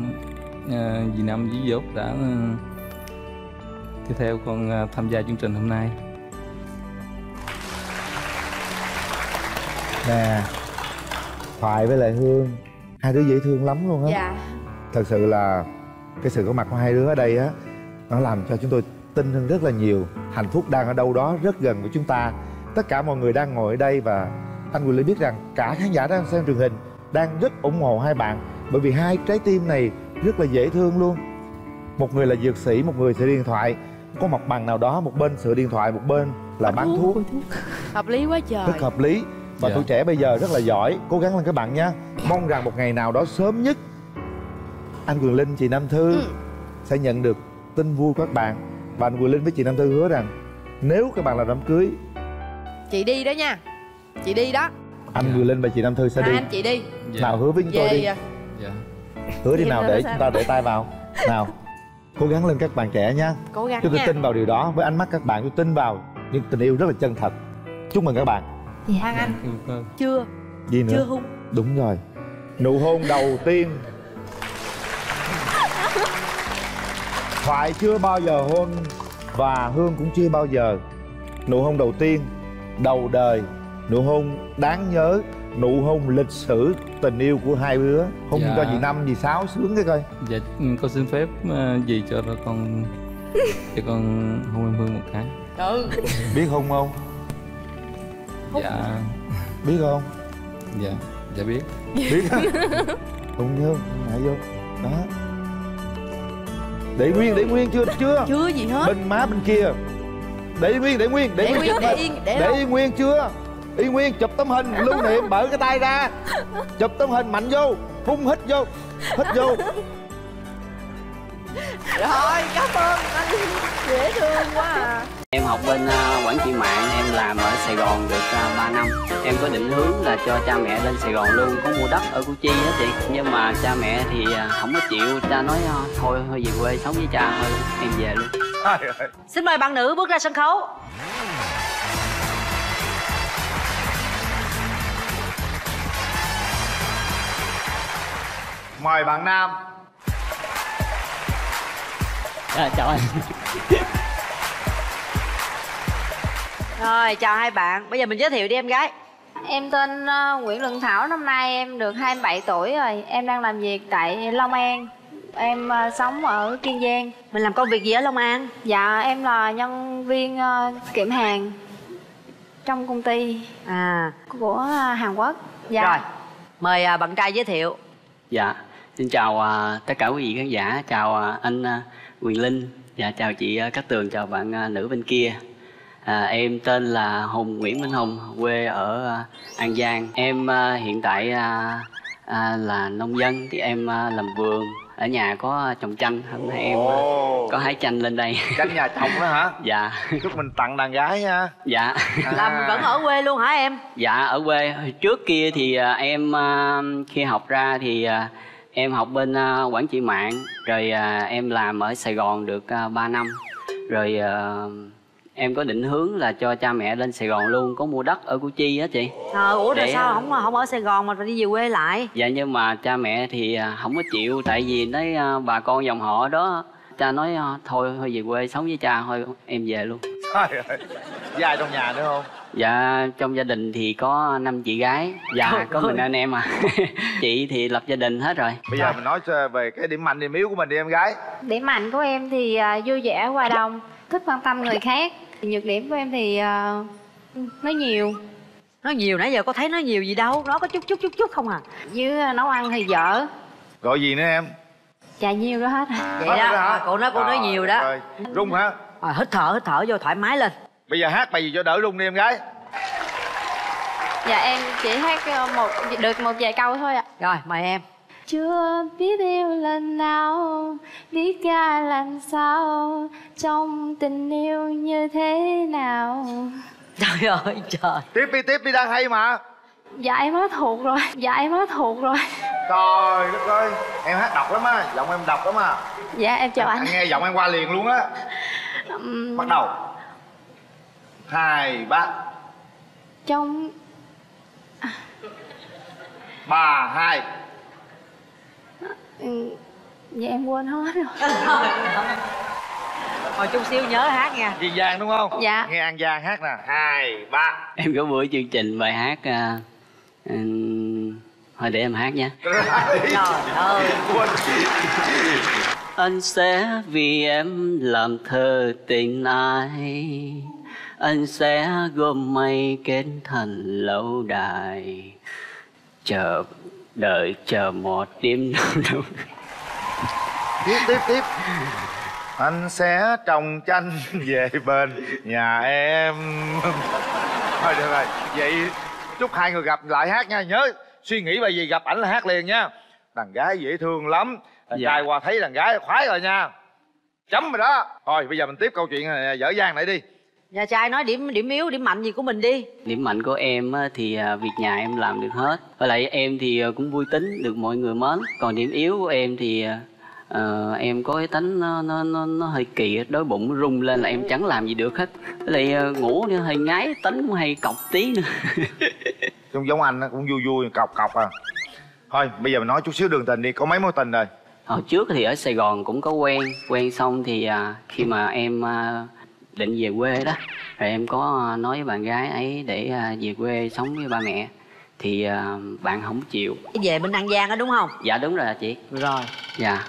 ờ, dì Năm với dì Út đã ờ, đi theo con ờ, tham gia chương trình hôm nay. nè thoại với lại hương hai đứa dễ thương lắm luôn á Dạ thật sự là cái sự có mặt của hai đứa ở đây á nó làm cho chúng tôi tin hơn rất là nhiều. Hạnh phúc đang ở đâu đó rất gần với chúng ta. Tất cả mọi người đang ngồi ở đây và anh Quyền Linh biết rằng cả khán giả đang xem truyền hình đang rất ủng hộ hai bạn bởi vì hai trái tim này rất là dễ thương luôn. Một người là dược sĩ một người sửa điện thoại. Có mặt bằng nào đó một bên sửa điện thoại một bên là bán thuốc. Hợp lý quá trời. Rất hợp lý. Và Dạ. tuổi trẻ bây giờ rất là giỏi. Cố gắng lên các bạn nha. Mong rằng một ngày nào đó sớm nhất anh Quyền Linh chị Nam Thư sẽ nhận được tin vui của các bạn và anh Quyền Linh với chị Nam Thư hứa rằng nếu các bạn làm đám cưới Chị đi đó nha. Chị đi đó. anh Quyền Linh và chị Nam Thư sẽ Hai đi. anh chị đi. Nào hứa với chúng tôi đi. À. Dạ. hứa đi Chị nào để chúng ta để tay vào. Nào cố gắng lên các bạn trẻ nha. Cố gắng chúng tôi nha. tin vào điều đó. Với ánh mắt các bạn tôi tin vào những tình yêu rất là chân thật. Chúc mừng các bạn. Phan Anh. Chưa. Gì nữa? Chưa hôn. Đúng rồi. Nụ hôn đầu tiên thoại chưa bao giờ hôn và hương cũng chưa bao giờ. Nụ hôn đầu tiên đầu đời. Nụ hôn đáng nhớ nụ hôn lịch sử tình yêu của hai đứa. Hôn Dạ. cho chị năm chị sáu sướng cái coi. Dạ ừ, con xin phép ờ, dì cho con cho con hôn em Hương một cái. Ừ. Biết hôn không? Dạ. Biết không? Dạ dạ biết. biết. Hôn nhớ ngại vô. Đó để nguyên để nguyên chưa chưa? Chưa gì hết. Bên má bên kia. Để nguyên để nguyên để, Để nguyên nguyên, để yên, để để yên nguyên chưa? Y nguyên chụp tấm hình lưu niệm mở cái tay ra. Chụp tấm hình mạnh vô phun hít vô hít vô. Rồi cảm ơn anh. Dễ thương quá à Em học bên ờ, quản trị mạng, em làm ở Sài Gòn được uh, 3 năm. Em có định hướng là cho cha mẹ lên Sài Gòn luôn, có mua đất ở Củ Chi á chị. Nhưng mà cha mẹ thì ờ, không có chịu, cha nói thôi thôi về quê sống với cha thôi, em về luôn. Xin mời bạn nữ bước ra sân khấu. Mời bạn nam. À, Chào anh Rồi chào hai bạn Bây giờ mình giới thiệu đi em gái Em tên ờ, Nguyễn Luận Thảo, năm nay em được 27 tuổi rồi. Em đang làm việc tại Long An. Em ờ, sống ở Kiên Giang. Mình làm công việc gì ở Long An? Dạ, em là nhân viên ờ, kiểm hàng trong công ty À của Hàn Quốc. Dạ. Rồi Mời bạn trai giới thiệu Dạ, xin chào tất cả quý vị khán giả, chào anh Quyền Linh Dạ, chào chị Cát Tường, chào bạn nữ bên kia à, Em tên là Hùng Nguyễn Minh Hùng, quê ở à, An Giang. Em à, hiện tại à, à, là nông dân, thì em à, làm vườn. Ở nhà có trồng chanh, hôm nay em à, có hái chanh lên đây. Chanh nhà trồng đó hả? Dạ. Chúc mình tặng đàn gái nha. Dạ. Làm vẫn ở quê luôn hả em? Dạ ở quê. Trước kia thì à, em à, khi học ra thì à, em học bên à, quản trị mạng. Rồi à, em làm ở Sài Gòn được à, 3 năm. Rồi à, em có định hướng là cho cha mẹ lên Sài Gòn luôn có mua đất ở Củ Chi á chị Ờ, ủa rồi Để, sao không không ở Sài Gòn mà phải đi về quê lại? dạ nhưng mà cha mẹ thì à, không có chịu tại vì nói à, bà con dòng họ đó cha nói à, thôi thôi về quê sống với cha thôi em về luôn Trời ơi. với ai trong nhà nữa không Dạ trong gia đình thì có năm chị gái Dạ Trời có ơi. mình anh em à Chị thì lập gia đình hết rồi bây giờ mình nói về cái điểm mạnh điểm yếu của mình đi em gái Điểm mạnh của em thì vui vẻ, hòa đồng, thích quan tâm người khác. Nhược điểm của em thì ờ, nói nhiều. Nói nhiều nãy giờ có thấy nói nhiều gì đâu Nó có chút chút chút chút không à? Với ờ, nấu ăn thì dở. gọi gì nữa em? Chả nhiêu đó hết. Vậy Hết đó, à, cô nói cô nói Trời nhiều đó. rung hả? À, Hít thở hít thở vô thoải mái lên. Bây giờ hát bài gì cho đỡ rung đi em gái? Dạ em chỉ hát ờ, một được một vài câu thôi ạ. Rồi mời em Chưa biết yêu lần nào Biết ra làm sao Trong tình yêu như thế nào. Trời ơi trời. Tiếp đi tiếp đi đang hay mà. Dạ em nói thuộc rồi. Dạ em nói thuộc rồi. Trời đất ơi em hát độc lắm á giọng em độc lắm á Dạ em chào anh. anh nghe giọng em qua liền luôn á. Ừm, bắt đầu. Hai ba. Trong ba hai ừ, dạ em quên hết rồi. Hồi chút xíu nhớ hát nha. Dì Giang đúng không? Dạ. Nghe An Giang hát nè. Hai ba. Em có buổi chương trình bài hát à, ừm, thôi để em hát nha. Trời ơi. Anh sẽ vì em làm thơ tình ai anh sẽ gom mây kết thành lâu đài. Chờ đợi chờ một đêm đâu. Tiếp tiếp tiếp. Anh sẽ trồng chanh về bên nhà em. Thôi được rồi. Vậy chúc hai người gặp lại hát nha. Nhớ suy nghĩ bài gì gặp ảnh là hát liền nha. Đàn gái dễ thương lắm. Đàn Dạ. trai qua thấy đàn gái khoái rồi nha. Chấm rồi đó. Thôi bây giờ mình tiếp câu chuyện dở dang lại đi nhà trai nói điểm điểm yếu điểm mạnh gì của mình đi. Điểm mạnh của em á, thì à, việc nhà em làm được hết. Với lại em thì à, cũng vui tính được mọi người mến. Còn điểm yếu của em thì ờ, em có cái tánh nó, nó, nó, nó hơi kỳ đói bụng nó rung lên là em chẳng làm gì được hết. Với lại à, ngủ nữa hơi ngái tính cũng hay cọc tí nữa. Giống giống anh cũng vui vui cọc cọc à. Thôi bây giờ mình nói chút xíu đường tình đi Có mấy mối tình rồi? Hồi trước thì ở sài gòn cũng có quen. Quen xong thì à, khi mà em à, định về quê đó. Rồi em có à, nói với bạn gái ấy để à, về quê sống với ba mẹ. Thì à, bạn không chịu. Về bên an giang đó đúng không? Dạ đúng rồi chị. Rồi. Dạ.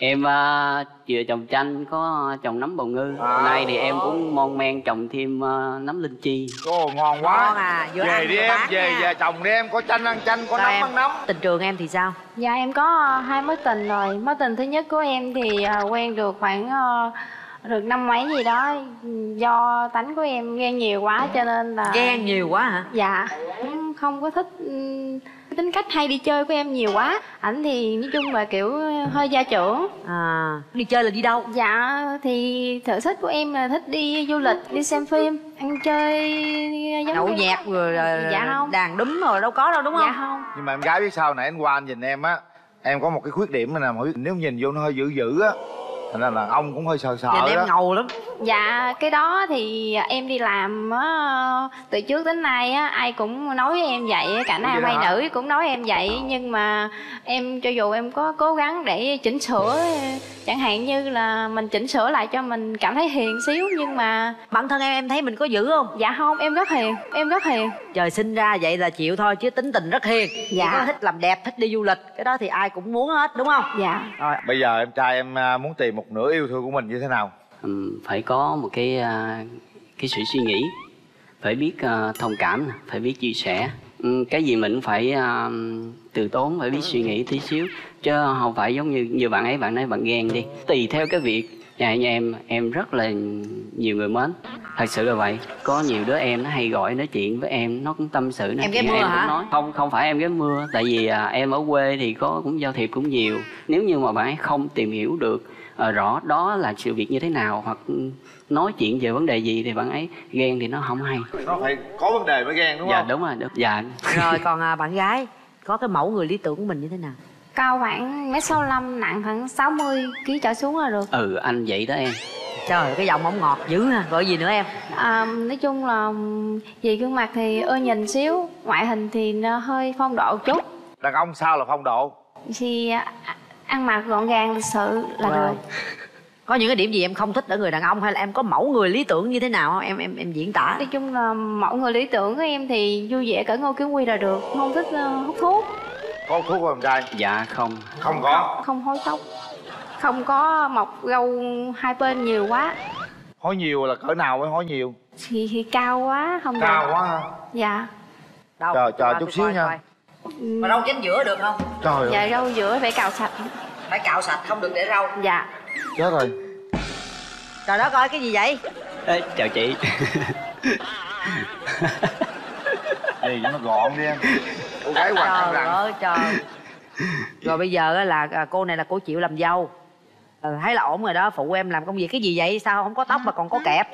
Em uh, vừa trồng chanh có trồng nấm bào ngư. Hôm nay thì em cũng mon men trồng thêm à, nấm linh chi. Ồ ngon quá. Ngon à, vừa Về ăn đi em về nha. về chồng đi em. Có chanh ăn chanh Có Sao nấm em? ăn nấm. Tình trường em thì sao? Dạ em có hai mối tình rồi. Mối tình thứ nhất của em thì quen được khoảng được năm mấy gì đó Do tánh của em ghen nhiều quá cho nên là ghen nhiều quá hả? Dạ cũng không có thích ừm, tính cách hay đi chơi của em nhiều quá. Ảnh thì nói chung là kiểu hơi gia trưởng. À đi chơi là đi đâu? Dạ thì sở thích của em là thích đi du lịch đi xem phim ăn chơi giống nhậu như- nhẹt rồi rồi- dạ không. đàn đúng rồi đâu có đâu đúng không dạ không? Nhưng mà em gái biết sao nãy anh qua anh nhìn em á Em có một cái khuyết điểm này nè mà Nếu nhìn vô nó hơi dữ dữ á Thành ra là ông cũng hơi sợ sợ nhìn đó. em ngầu lắm. Dạ cái đó thì em đi làm á từ trước đến nay á ai cũng nói với em vậy cả nam hay hả? nữ cũng nói em vậy nhưng mà em cho dù em có cố gắng để chỉnh sửa chẳng hạn như là mình chỉnh sửa lại cho mình cảm thấy hiền xíu nhưng mà bản thân em em thấy mình có dữ không? Dạ không em rất hiền em rất hiền. Trời sinh ra vậy là chịu thôi chứ tính tình rất hiền. Dạ. Chỉ có thích làm đẹp thích đi du lịch cái đó thì ai cũng muốn hết đúng không? Dạ. Rồi. Bây giờ em trai em à, muốn tìm một nửa yêu thương của mình như thế nào? Ừm, phải có một cái à, cái sự suy nghĩ phải biết à, thông cảm phải biết chia sẻ. Ừm, cái gì mình phải à, từ tốn phải biết suy nghĩ tí xíu. Chứ không phải giống như như bạn ấy bạn ấy bạn ghen đi. Tùy theo cái việc nhà như em em rất là nhiều người mến. Thật sự là vậy. Có nhiều đứa em nó hay gọi nói chuyện với em nó cũng tâm sự này Em ghé mưa em hả? nói. Không không phải em ghé mưa tại vì à, em ở quê thì có cũng giao thiệp cũng nhiều. Nếu như mà bạn ấy không tìm hiểu được ờ, rõ đó là sự việc như thế nào hoặc nói chuyện về vấn đề gì thì bạn ấy ghen thì nó không hay. Nó phải có vấn đề mới ghen đúng dạ không? đúng rồi đúng dạ. Rồi còn à, bạn gái có cái mẫu người lý tưởng của mình như thế nào? Cao khoảng mét sáu nặng khoảng 60 kg trở xuống là được. Ừ anh vậy đó em. Trời cái giọng ông ngọt dữ ha gọi gì nữa em. À, nói chung là về gương mặt thì ưa nhìn xíu ngoại hình thì nó hơi phong độ chút. Đàn ông sao là phong độ? Thì à, ăn mặc gọn gàng lịch sự là Rồi. được. Có những cái điểm gì em không thích ở người đàn ông hay là em có mẫu người lý tưởng như thế nào không? em em em diễn tả. Nói chung là mẫu người lý tưởng của em thì vui vẻ cỡ ngô kiến quy là được không thích ờ, hút thuốc. Có hút thuốc không trai? Dạ không. Không có? Không hối tóc. Không có mọc râu hai bên nhiều quá. Hối nhiều là cỡ nào mới hối nhiều? Thì, thì cao quá không Cao được. quá ha dạ. Đâu? Chờ chờ chút xíu coi, nha. coi. Mà râu chén giữa được không? Trời dạ ơi. râu giữa phải cạo sạch. Phải cạo sạch không được để râu dạ. Chết rồi. Trời đó coi cái gì vậy? Ê, chào chị. Gì cho nó gọn đi em. Cô gái hoàn khăn trời rằng ơi trời. Rồi bây giờ á là à, cô này là cô chịu làm dâu. Ờ, thấy là ổn rồi đó phụ em làm công việc. Cái gì vậy? Sao không có tóc mà còn có kẹp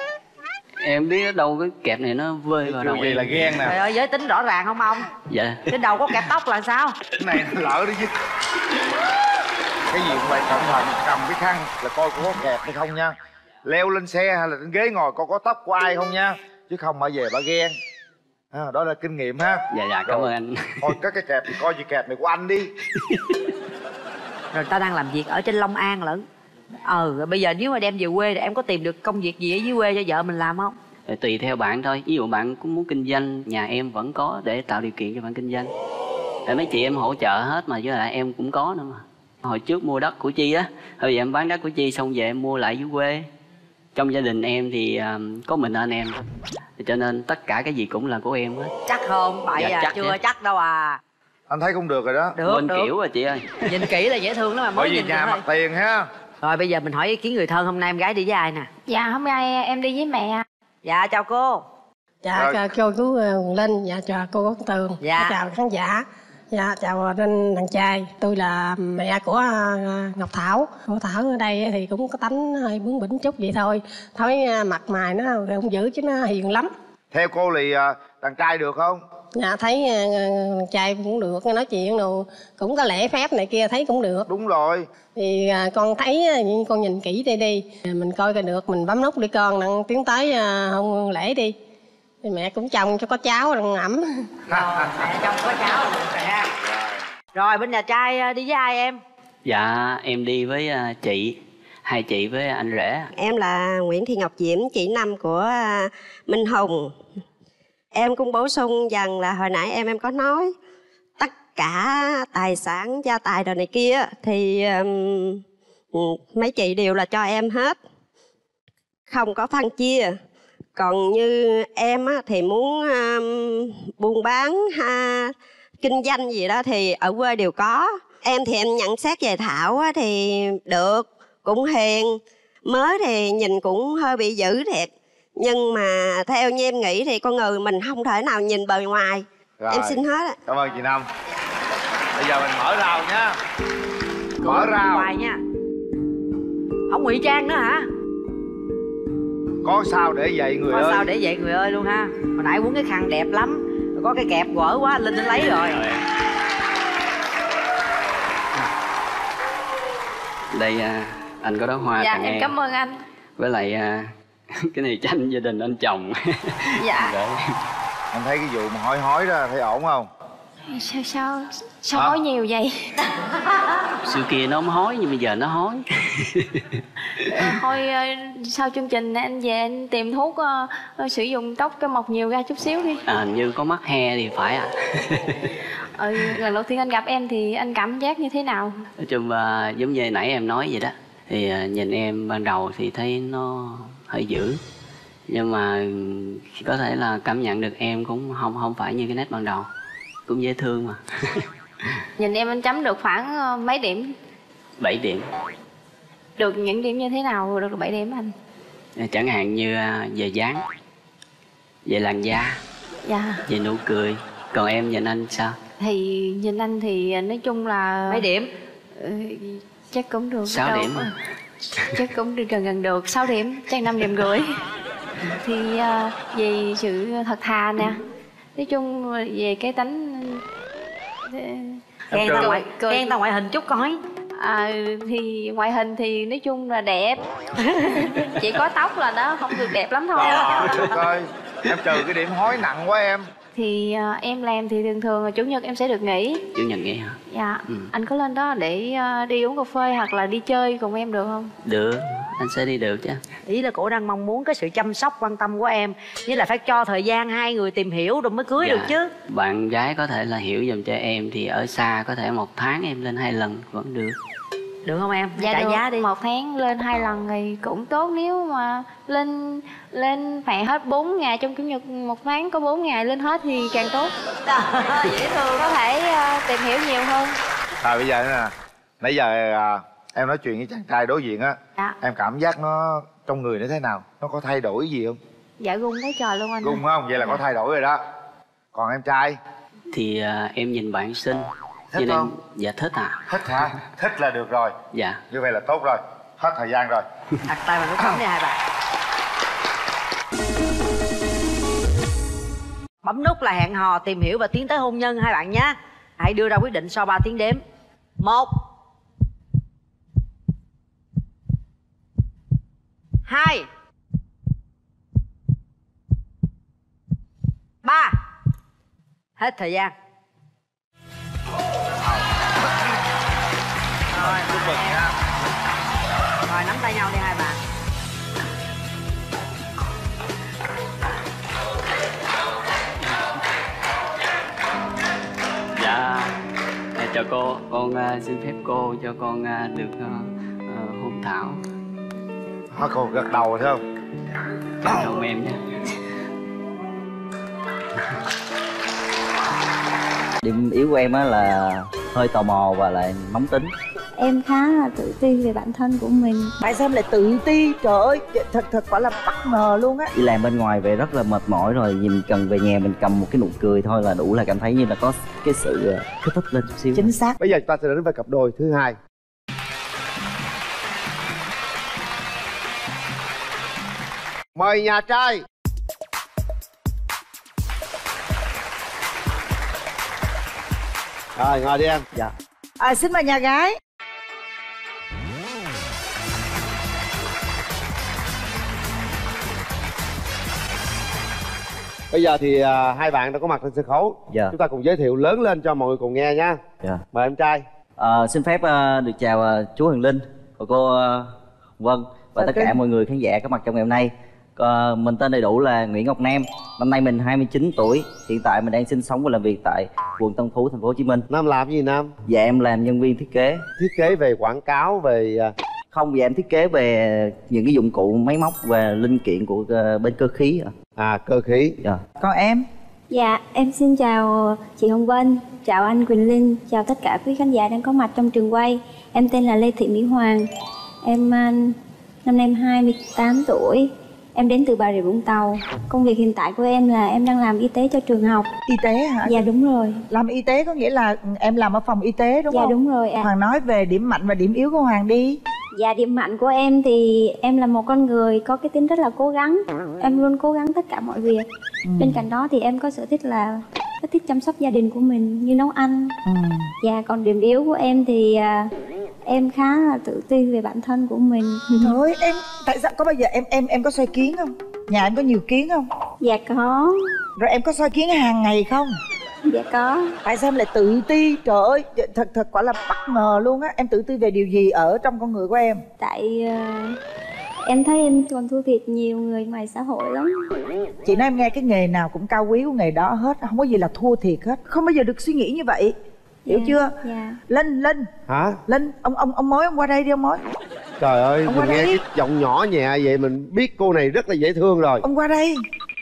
em biết ở đâu cái kẹp này nó vơi vào đầu em. là ghen trời nè ơi giới tính rõ ràng không ông? Dạ. Trên đầu có kẹp tóc là sao? Cái này nó lỡ đi chứ. Cái gì cũng phải cẩn thận Cầm cái khăn là coi có kẹp hay không nha. Leo lên xe hay là trên ghế ngồi coi có tóc của ai không nha. Chứ không mà về bà ghen. À, đó là kinh nghiệm ha. Dạ dạ cảm ơn anh. Thôi các cái kẹp thì coi gì kẹp này của anh đi. Rồi ta đang làm việc ở trên long an lẫn ờ rồi bây giờ nếu mà đem về quê thì em có tìm được công việc gì ở dưới quê cho vợ mình làm không? Ờ, tùy theo bạn thôi. Ví dụ bạn cũng muốn kinh doanh nhà em vẫn có để tạo điều kiện cho bạn kinh doanh. Để mấy chị em hỗ trợ hết mà với lại em cũng có nữa mà. Hồi trước mua đất của chi á bây giờ em bán đất của chi xong về em mua lại dưới quê. Trong gia đình em thì à, có mình anh em thôi. Cho nên tất cả cái gì cũng là của em hết. Chắc không? Bậy Dạ, à chắc chưa chứ. chắc đâu à. Anh thấy cũng được rồi đó. Được, bên được. kiểu rồi chị ơi. Nhìn kỹ là dễ thương lắm mà mới bởi vì nhìn nhà thôi. mặt tiền ha rồi bây giờ mình hỏi ý kiến người thân hôm nay em gái đi với ai nè Dạ hôm nay em đi với mẹ dạ chào cô Dạ, Rồi. chào cô chú ờ, Quỳnh Linh, dạ chào cô Quốc Tường, Dạ. chào khán giả. Dạ, chào anh thằng trai, tôi là mẹ của ờ, Ngọc Thảo. Cô Thảo ở đây thì cũng có tánh hơi bướng bỉnh chút vậy thôi. Thấy ờ, mặt mày nó không dữ chứ nó hiền lắm. theo cô thì đàn trai được không Dạ, thấy ờ, thằng trai cũng được, nói chuyện đồ cũng có lễ phép này kia thấy cũng được. Đúng rồi. Thì ờ, con thấy ờ, con nhìn kỹ đây đi, mình coi coi được, mình bấm nút đi con, đặng tiến tới ờ, hôn lễ đi. Thì mẹ cũng chồng cho có cháu đừng ẩm. rồi mẹ chồng có cháu rồi rồi bên nhà trai ờ, đi với ai em dạ em đi với à, chị hai chị với anh rể Em là Nguyễn Thị Ngọc Diễm, chị năm của à, Minh Hùng. Em cũng bổ sung rằng là hồi nãy em em có nói tất cả tài sản gia tài đồ này kia thì um, mấy chị đều là cho em hết. Không có phân chia. Còn như em á, thì muốn um, buôn bán ha, kinh doanh gì đó thì ở quê đều có. Em thì em nhận xét về Thảo á, thì được, cũng hiền. Mới thì nhìn cũng hơi bị dữ thiệt. Nhưng mà theo như em nghĩ thì con người mình không thể nào nhìn bề ngoài. Rồi. Em xin hết ạ. cảm ơn chị năm. Bây giờ mình mở rào nha. Mở rào. ngoài nha. Ông ngụy trang nữa hả? Có sao để vậy người có ơi. sao để vậy người ơi luôn ha. Hồi nãy quấn cái khăn đẹp lắm. Rồi có cái kẹp quở quá linh lấy rồi. đây à, anh có đó hoa Dạ tặng em em. cảm ơn anh. Với lại à, cái này tranh gia đình anh chồng. Dạ. Để- anh thấy cái vụ mà hói hói đó thấy ổn không? Sao sao sao Hả? nói nhiều vậy? Xưa kia nó không hói nhưng bây giờ nó hói Thôi ờ, sau chương trình này anh về anh tìm thuốc ờ, sử dụng tóc cái mọc nhiều ra chút xíu đi. À, hình như có mắc he thì phải à ờ, Lần đầu tiên anh gặp em thì anh cảm giác như thế nào? Nói chung là giống như nãy em nói vậy đó. Thì à, nhìn em ban đầu thì thấy nó hơi dữ. Nhưng mà có thể là cảm nhận được em cũng không không phải như cái nét ban đầu. Cũng dễ thương mà. Nhìn em anh chấm được khoảng ờ, mấy điểm? 7 điểm. Được những điểm như thế nào được 7 điểm anh? Chẳng hạn như à, về dáng về làn da Dạ. về nụ cười. Còn em nhìn anh sao? Thì nhìn anh thì nói chung là mấy điểm? Ờ, Chắc cũng được Sáu điểm à? Chắc cũng được gần gần được 6 điểm chắc 5 điểm rưỡi. Thì ờ, về sự thật thà nè. Nói chung về cái tánh khen tao cười- ngoại khen tao ngoại hình chút coi. À, thì ngoại hình thì nói chung là đẹp. Chỉ có tóc là nó không được đẹp lắm thôi. Được rồi em trừ cái điểm hói nặng quá em thì à, em làm thì thường thường là chủ nhật em sẽ được nghỉ. Chủ nhật nghỉ hả? Dạ. Ừ. anh có lên đó để à, đi uống cà phê hoặc là đi chơi cùng em được không? Được anh sẽ đi được chứ. Ý là cổ đang mong muốn cái sự chăm sóc quan tâm của em. Với là phải cho thời gian hai người tìm hiểu rồi mới cưới Dạ. được chứ. Bạn gái có thể là hiểu dùm cho em thì ở xa có thể một tháng em lên hai lần vẫn được được không em? Dạ trả được. giá đi. Một tháng lên hai lần thì cũng tốt nếu mà lên lên phải hết 4 ngày trong chủ nhật một tháng có 4 ngày lên hết thì càng tốt. Dễ thương có thể à, tìm hiểu nhiều hơn. Rồi bây giờ nè nãy giờ à, em nói chuyện với chàng trai đối diện á dạ. em cảm giác nó trong người nó thế nào? Nó có thay đổi gì không? Dạ gung quá trời luôn anh gung không? Vậy là có thay đổi rồi đó. Còn em trai? Thì à, em nhìn bạn xinh Thích nên không? dạ thích à. Thích hả? Thích là được rồi. Dạ. Như vậy là tốt rồi. Hết thời gian rồi. Đặt tay vào nút bấm đi hai bạn. Bấm nút là hẹn hò tìm hiểu và tiến tới hôn nhân hai bạn nhé. Hãy đưa ra quyết định sau 3 tiếng đếm. Một. Hai. Ba. Hết thời gian rồi. Chúc mừng nha. Rồi nắm tay nhau đi hai bạn. Dạ, dạ chào cô, con à, xin phép cô cho con à, được à, hôn Thảo. Hả cô gật đầu thấy không? Cảm ơn em nha điểm yếu của em á là hơi tò mò và lại nóng tính. Em khá là tự ti về bản thân của mình. Tại sao em lại tự ti? Trời ơi thật thật quả là bất ngờ luôn á. Đi làm bên ngoài về rất là mệt mỏi rồi nhìn cần về nhà mình cầm một cái nụ cười thôi là đủ là cảm thấy như là có cái sự ờ, kích thích lên chút xíu. Chính xác. Bây giờ chúng ta sẽ đến với cặp đôi thứ hai. Mời nhà trai Rồi ngồi đi em. Dạ. À, xin mời nhà gái. Bây giờ thì à, hai bạn đã có mặt trên sân khấu. Dạ. Chúng ta cùng giới thiệu lớn lên cho mọi người cùng nghe nha. Dạ. Mời em trai. Ờ, xin phép ờ, được chào ờ, chú Huyền Linh và cô ờ, Vân và tất cả mọi người khán giả có mặt trong ngày hôm nay. Ờ, mình tên đầy đủ là Nguyễn Ngọc Nam, năm nay mình 29 tuổi, hiện tại mình đang sinh sống và làm việc tại quận Tân Phú, thành phố Hồ Chí Minh. Nam làm gì Nam? Dạ em làm nhân viên thiết kế. Thiết kế về quảng cáo về à, Không, dạ em thiết kế về những cái dụng cụ máy móc và linh kiện của ờ, bên cơ khí ạ. À cơ khí. Dạ. còn em Dạ, em xin chào chị Hồng Vân, chào anh Quỳnh Linh, chào tất cả quý khán giả đang có mặt trong trường quay. Em tên là Lê Thị Mỹ Hoàng. Em à, năm nay em 28 tuổi. Em đến từ Bà Rịa Vũng Tàu. Công việc hiện tại của em là em đang làm y tế cho trường học. y tế hả Dạ đúng rồi. làm y tế có nghĩa là em làm ở phòng y tế đúng Dạ, không đúng rồi ạ. hoàng nói về điểm mạnh và điểm yếu của hoàng đi Dạ điểm mạnh của em thì em là một con người có cái tính rất là cố gắng. Em luôn cố gắng tất cả mọi việc. Ừ. Bên cạnh đó thì em có sở thích là rất thích chăm sóc gia đình của mình như nấu ăn. Ừ. Dạ còn điểm yếu của em thì à, em khá là tự ti về bản thân của mình. Trời ơi, em tại sao có bao giờ em em em có soi kiến không nhà em có nhiều kiến không Dạ có. rồi em có soi kiến hàng ngày không Dạ có. tại sao em lại tự ti trời ơi thật thật quả là bất ngờ luôn á em tự ti về điều gì ở trong con người của em Tại à, em thấy em còn thua thiệt nhiều người ngoài xã hội lắm. chị nói em nghe cái nghề nào cũng cao quý của nghề đó hết không có gì là thua thiệt hết không bao giờ được suy nghĩ như vậy hiểu Dạ, chưa Dạ. linh linh Hả? linh ông ông ông mối ông qua đây đi ông mối Trời ơi, Ông mình nghe đây. cái giọng nhỏ nhẹ vậy mình biết cô này rất là dễ thương rồi ông qua đây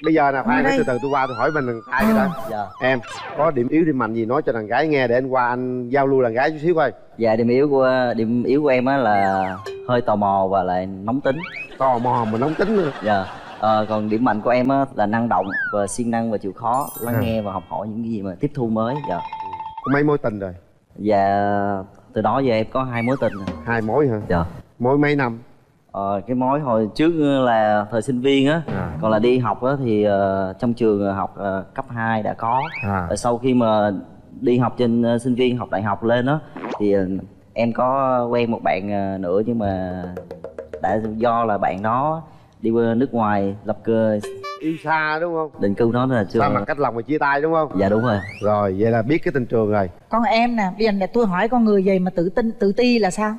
Bây giờ nè, khoan đây. từ từ tôi qua tôi hỏi mình thằng trai cái đó Dạ. Em, có điểm yếu điểm mạnh gì nói cho thằng gái nghe để anh qua anh giao lưu đàn gái chút xíu coi Dạ điểm yếu của điểm yếu của em á là hơi tò mò và lại nóng tính. Tò mò mà nóng tính nữa. Dạ. Ờ, còn điểm mạnh của em á là năng động và siêng năng và chịu khó lắng À. nghe và học hỏi những cái gì mà tiếp thu mới. Dạ. Có mấy mối tình rồi? Dạ từ đó giờ em có hai mối tình rồi. Hai mối hả? Dạ. Mối mấy năm? Ờ, cái mối hồi trước là thời sinh viên á, À. còn là đi học á thì ờ, trong trường học ờ, cấp 2 đã có. À. Rồi sau khi mà đi học trên ờ, sinh viên học đại học lên á thì ờ, em có quen một bạn ờ, nữa nhưng mà đã do là bạn đó đi qua nước ngoài lập cơ Yêu xa đúng không? định cư đó là chưa Xa mặt cách lòng mà chia tay đúng không? dạ đúng rồi Rồi, vậy là biết cái tình trường rồi con em nè bây giờ nè tôi hỏi con người gì mà tự tin tự ti là sao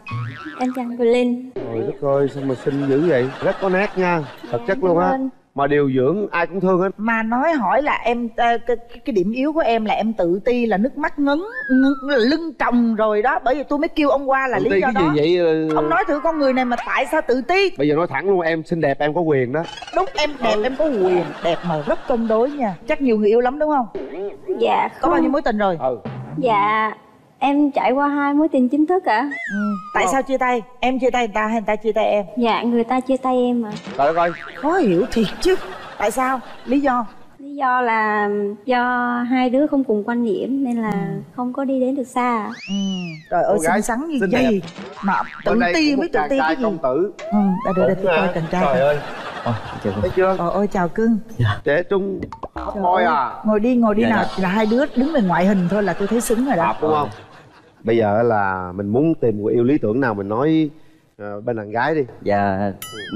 Em chào Quỳnh Linh. Trời đất ơi, sao mà xinh dữ vậy? Rất có nét nha, thật chất luôn á. Mà điều dưỡng ai cũng thương hết. Mà nói hỏi là em ờ, cái, cái, điểm yếu của em là em tự ti là nước mắt ngấn, ngấn lưng tròng rồi đó. Bởi vì tôi mới kêu ông qua là Tự lý ti do cái đó. gì vậy? ờ, ông nói thử con người này mà tại sao tự ti? Bây giờ nói thẳng luôn em xinh đẹp em có quyền đó. Đúng em đẹp em có quyền. Đẹp mà rất cân đối nha. Chắc nhiều người yêu lắm đúng không? Dạ có bao không. nhiêu mối tình rồi? Ừ. Dạ em trải qua hai mối tình chính thức ạ. ừ. tại sao chia tay? Em chia tay người ta hay người ta chia tay em? Dạ người ta chia tay em ạ. Trời đất ơi. Khó hiểu thiệt chứ. Tại sao? Lý do? Lý do là do hai đứa không cùng quan điểm nên là không có đi đến được xa. ừ. trời ơi xinh xắn như đẹp. mà tự đây ti biết tự ti cái gì? công tử. Ừ để để Đúng tôi coi chàng trai Trời ơi. Chào Thấy chưa? Trời ơi chào cưng Trẻ trung. Boy à. Ngồi đi ngồi đi Dạ, nào. Dạ. là hai đứa đứng về ngoại hình thôi là tôi thấy xứng rồi đó. Hợp đúng không? Bây giờ là mình muốn tìm người yêu lý tưởng nào mình nói Ờ, bên đàn gái đi. Dạ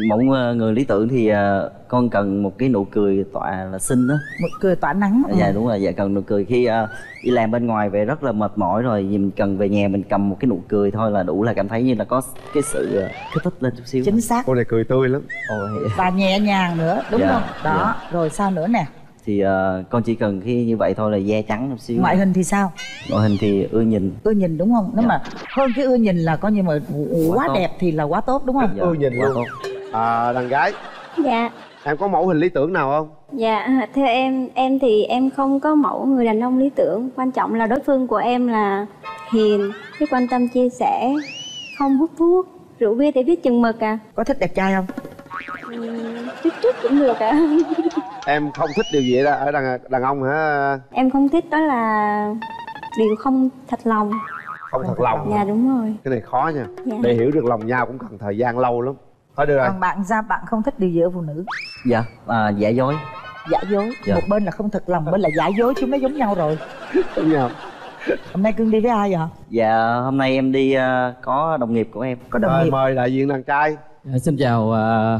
mẫu ờ, người lý tưởng thì ờ, con cần một cái nụ cười tỏa là xinh đó. Một cười tỏa nắng ừ. dạ đúng rồi dạ cần nụ cười. Khi đi làm bên ngoài về rất là mệt mỏi rồi thì mình cần về nhà mình cầm một cái nụ cười thôi là đủ là cảm thấy như là có cái sự kích thích lên chút xíu. Chính xác. Cô này cười tươi lắm. Ôi, và nhẹ nhàng nữa đúng Dạ, không? Đó dạ. rồi sao nữa nè thì ờ, con chỉ cần khi như vậy thôi là da trắng chút xíu. Ngoại hình thì sao? Ngoại hình thì ưa nhìn. Ưa nhìn đúng không? Nếu mà hơn cái ưa nhìn là coi như mà quá, tốt. đẹp thì là quá tốt đúng không? Dạ, ưa nhìn quá luôn. à, đàn gái. Dạ, em có mẫu hình lý tưởng nào không? Dạ, theo em, em thì em không có mẫu người đàn ông lý tưởng. Quan trọng là đối phương của em là hiền, biết quan tâm chia sẻ, không hút thuốc, rượu bia thì biết chừng mực à. Có thích đẹp trai không? Ừm, Chút chút cũng được à em không thích điều gì đó ở đàn đàn ông hả? Em không thích đó là điều không thật lòng. Không thật lòng Dạ đúng rồi. Cái này khó nha. Dạ. để hiểu được lòng nhau cũng cần thời gian lâu lắm. Thôi được rồi. Còn bạn ra bạn không thích điều gì ở phụ nữ? Dạ à, giả dối. Giả dối? Dạ. một bên là không thật lòng bên là giả dối chúng nó giống nhau rồi. Giống nhau. Hôm nay cưng đi với ai vậy dạ hôm nay em đi ờ, có đồng nghiệp của em. Có Rồi, mời đại diện đàn trai. Dạ, Xin chào à,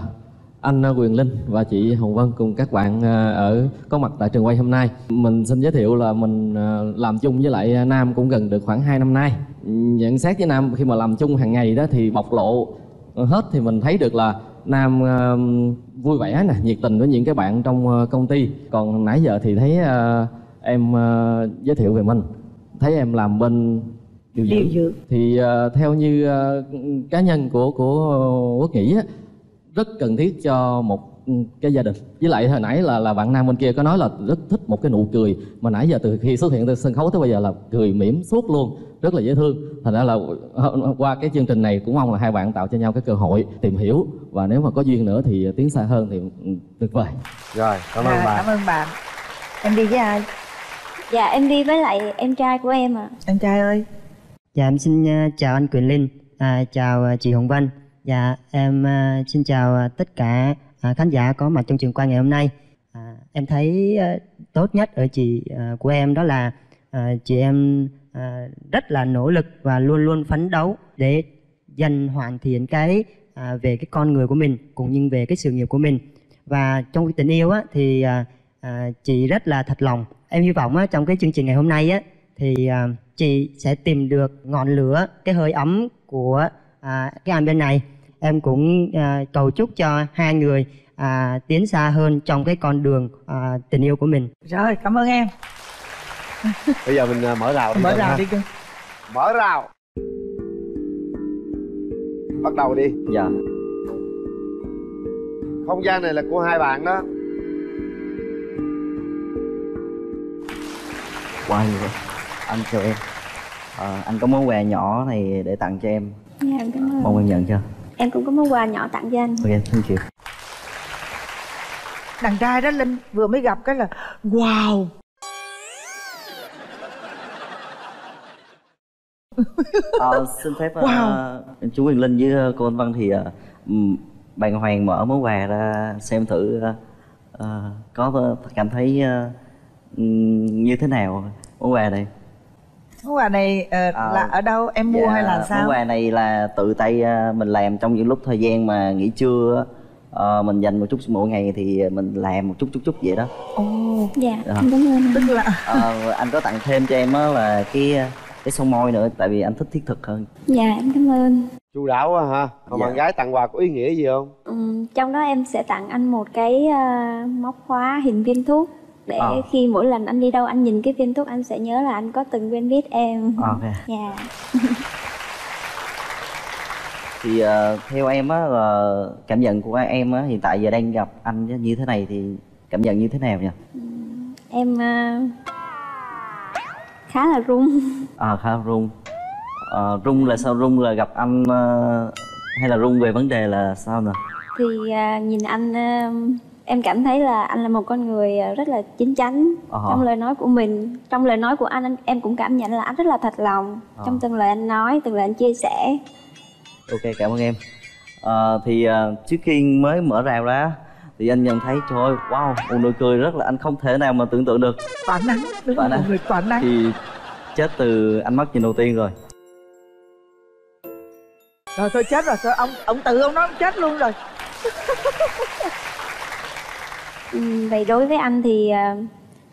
anh Quyền Linh và chị Hồng Vân cùng các bạn à, ở có mặt tại trường quay hôm nay. Mình xin giới thiệu là mình à, làm chung với lại Nam cũng gần được khoảng 2 năm nay. Nhận xét với Nam khi mà làm chung hàng ngày đó thì bộc lộ hết thì mình thấy được là Nam à, vui vẻ nè, nhiệt tình với những cái bạn trong à, công ty. Còn nãy giờ thì thấy à, em à, giới thiệu về mình, thấy em làm bên điều Điều dưỡng thì theo như cá nhân của của quốc nghĩ á, rất cần thiết cho một cái gia đình. Với lại hồi nãy là là bạn nam bên kia có nói là rất thích một cái nụ cười mà nãy giờ từ khi xuất hiện từ sân khấu tới bây giờ là cười mỉm suốt luôn rất là dễ thương. Thành ra là qua cái chương trình này cũng mong là hai bạn tạo cho nhau cái cơ hội tìm hiểu và nếu mà có duyên nữa thì tiến xa hơn thì tuyệt vời. Rồi cảm À, cảm ơn bạn. Em đi với ai? Dạ em đi với lại em trai của em ạ. Em trai ơi. Dạ em xin ờ, chào anh Quyền Linh, à, chào ờ, chị Hồng Vân. Dạ em uh, xin chào uh, tất cả uh, khán giả có mặt trong trường quay ngày hôm nay. À, em thấy uh, tốt nhất ở chị uh, của em đó là uh, chị em uh, rất là nỗ lực và luôn luôn phấn đấu để dần hoàn thiện cái uh, về cái con người của mình cũng như về cái sự nghiệp của mình. Và trong cái tình yêu á thì uh, uh, chị rất là thật lòng. Em hy vọng á trong cái chương trình ngày hôm nay á thì uh, chị sẽ tìm được ngọn lửa cái hơi ấm của à, cái anh bên này em cũng à, cầu chúc cho hai người à, tiến xa hơn trong cái con đường à, tình yêu của mình. Rồi cảm ơn em. Bây giờ mình à, mở rào đi mở rào ha. đi cưng mở rào. Bắt đầu đi. Dạ. Không gian này là của hai bạn đó. Wow, nhiều vậy. anh chào em. Ờ, anh có món quà nhỏ này để tặng cho em. Dạ em cảm ơn. Mong em nhận chưa Em cũng có món quà nhỏ tặng cho anh. Ok thank you. Đàn trai đó linh vừa mới gặp cái là wow. Ờ, xin phép ờ, Wow. chú Quyền Linh với ờ, cô Anh Văn thì ờ, ừm, bạn Hoàng mở món quà ra xem thử ờ, ờ, có ờ, cảm thấy ờ, ừm, như thế nào món quà này món quà này ờ, Ờ, là ở đâu em mua hay là Món sao quà này là tự tay ờ, mình làm trong những lúc thời gian mà nghỉ trưa. Ờ, mình dành một chút mỗi ngày thì mình làm một chút chút chút vậy đó ồ dạ Dạ. em cảm ơn anh. tức là Ờ, anh có tặng thêm cho em á là cái cái son môi nữa tại vì anh thích thiết thực hơn Dạ em cảm ơn chu đáo quá ha còn Dạ. bạn gái tặng quà có ý nghĩa gì không Ừm, Trong đó em sẽ tặng anh một cái à, móc khóa hình viên thuốc Để À. khi mỗi lần anh đi đâu anh nhìn cái viên thuốc anh sẽ nhớ là anh có từng quen biết em. Ok. Dạ. Thì ờ, theo em á là cảm nhận của em á hiện tại giờ đang gặp anh như thế này thì cảm nhận như thế nào nhỉ? Em à, khá là run. À khá run. Ờ, run là sao? Run là gặp anh ờ, hay là run về vấn đề là sao nè Thì à, nhìn anh à, em cảm thấy là anh là một con người à, rất là chín chắn Ờ. trong lời nói của mình. Trong lời nói của anh anh- em cũng cảm nhận là anh rất là thật lòng Ờ. trong từng lời anh nói từng lời anh chia sẻ. Ok cảm ơn em. Ờ, thì ờ, trước khi mới mở rào ra thì anh nhận thấy trời ơi wow một nụ cười rất là anh không thể nào mà tưởng tượng được. Tỏa nắng đúng Tỏa nắng. người tỏa nắng. Thì chết từ ánh mắt nhìn đầu tiên rồi. Rồi thôi chết rồi thôi ông ông tự ông nói ông chết luôn rồi Ừ, vậy đối với anh thì à,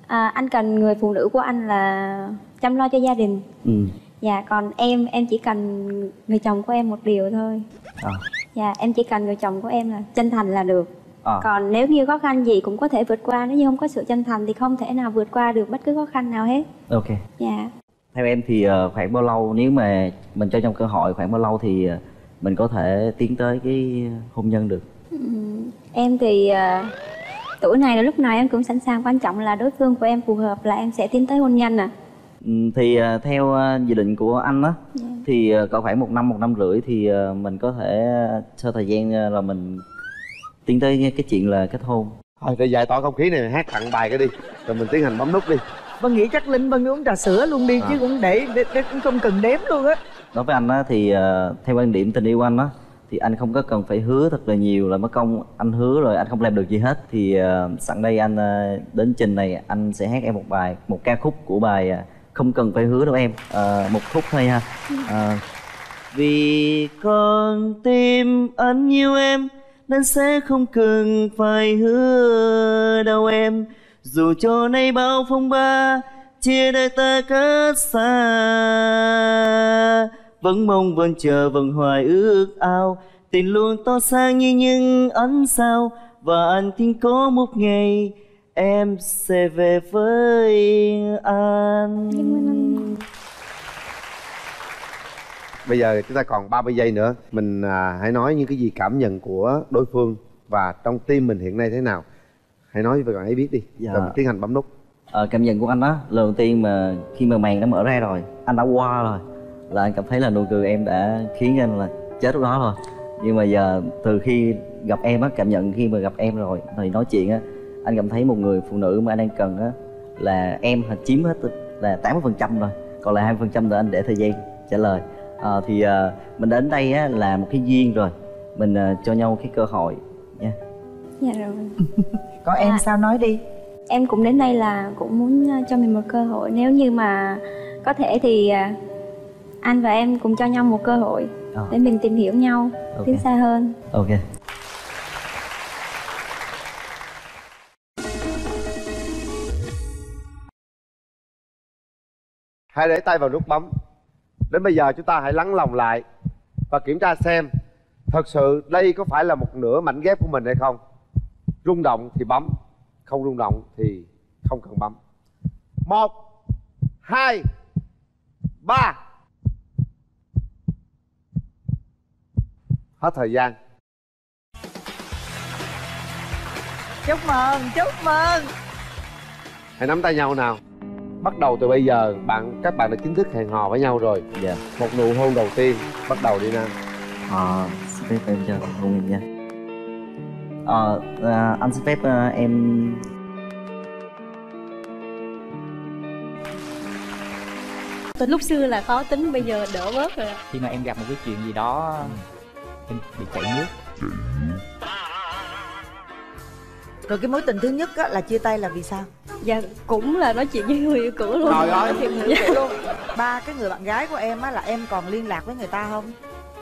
à, anh cần người phụ nữ của anh là chăm lo cho gia đình. Ừ. Dạ còn em em chỉ cần người chồng của em một điều thôi. À, dạ em chỉ cần người chồng của em là chân thành là được. À. còn nếu như khó khăn gì cũng có thể vượt qua nếu như không có sự chân thành thì không thể nào vượt qua được bất cứ khó khăn nào hết. Ok. Dạ. Theo em thì ờ, khoảng bao lâu nếu mà mình cho trong cơ hội khoảng bao lâu thì ờ, mình có thể tiến tới cái hôn nhân được? Ừ, em thì à, tuổi này là lúc nào em cũng sẵn sàng quan trọng là đối phương của em phù hợp là em sẽ tiến tới hôn nhân à Ừ, thì ờ, theo ờ, dự định của anh á Dạ. thì ờ, cỡ khoảng một năm một năm rưỡi thì mình có thể sau thời gian là mình tiến tới cái chuyện là kết hôn thôi để giải tỏa không khí này hát tặng bài cái đi rồi mình tiến hành bấm nút đi vân nghĩ chắc linh vân uống trà sữa luôn đi À. chứ cũng để, để, để cũng không cần đếm luôn á đối với anh á thì theo quan điểm tình yêu anh á thì anh không có cần phải hứa thật là nhiều là mất công. Anh hứa rồi anh không làm được gì hết. Thì uh, sẵn đây anh uh, đến trình này anh sẽ hát em một bài một ca khúc của bài uh, không cần phải hứa đâu em. Uh, một khúc thôi ha. Uh, vì con tim anh yêu em nên sẽ không cần phải hứa đâu em. Dù cho nay bao phong ba chia đôi ta cách xa vẫn mong vẫn chờ vẫn hoài ước ao. Tình luôn to sáng như những ánh sao. Và anh tin có một ngày em sẽ về với anh. Bây giờ chúng ta còn 30 giây nữa. Mình à, hãy nói những cái gì cảm nhận của đối phương và trong tim mình hiện nay thế nào. Hãy nói với bạn ấy biết đi. Dạ. rồi mình tiến hành bấm nút. Ờ, cảm nhận của anh á lần đầu tiên mà khi mà màn đã mở ra rồi anh đã qua rồi là anh cảm thấy là nụ cười em đã khiến anh là chết lúc đó rồi. Nhưng mà giờ từ khi gặp em á cảm nhận khi mà gặp em rồi thì nói chuyện á anh cảm thấy một người phụ nữ mà anh đang cần á là em chiếm hết là 80% phần trăm rồi còn lại 20% phần trăm là anh để thời gian trả lời. Ờ, thì ờ, mình đến đây á là một cái duyên rồi. Mình ờ, cho nhau cái cơ hội nha. Dạ rồi. Còn em sao nói đi. Em cũng đến đây là cũng muốn cho mình một cơ hội. Nếu như mà có thể thì à, anh và em cùng cho nhau một cơ hội Ờ. để mình tìm hiểu nhau Ok. tiến xa hơn. Ok. Hãy để tay vào nút bấm. Đến bây giờ chúng ta hãy lắng lòng lại và kiểm tra xem thật sự đây có phải là một nửa mảnh ghép của mình hay không. Rung động thì bấm không rung động thì không cần bấm. Một hai ba hết thời gian. Chúc mừng chúc mừng. Hãy nắm tay nhau nào. Bắt đầu từ bây giờ bạn các bạn đã chính thức hẹn hò với nhau rồi. Dạ. Một nụ hôn đầu tiên bắt đầu đi nam Ờ, xin phép em cho hôn em nha. Ờ, à, anh xin phép à, em lúc xưa là khó tính bây giờ đỡ bớt rồi. Khi mà em gặp một cái chuyện gì đó em bị chảy nước. Rồi cái mối tình thứ nhất á, là chia tay là vì sao? Dạ cũng là nói chuyện với người yêu cũ luôn. Trời ơi, cũ luôn. ba cái người bạn gái của em á là em còn liên lạc với người ta không?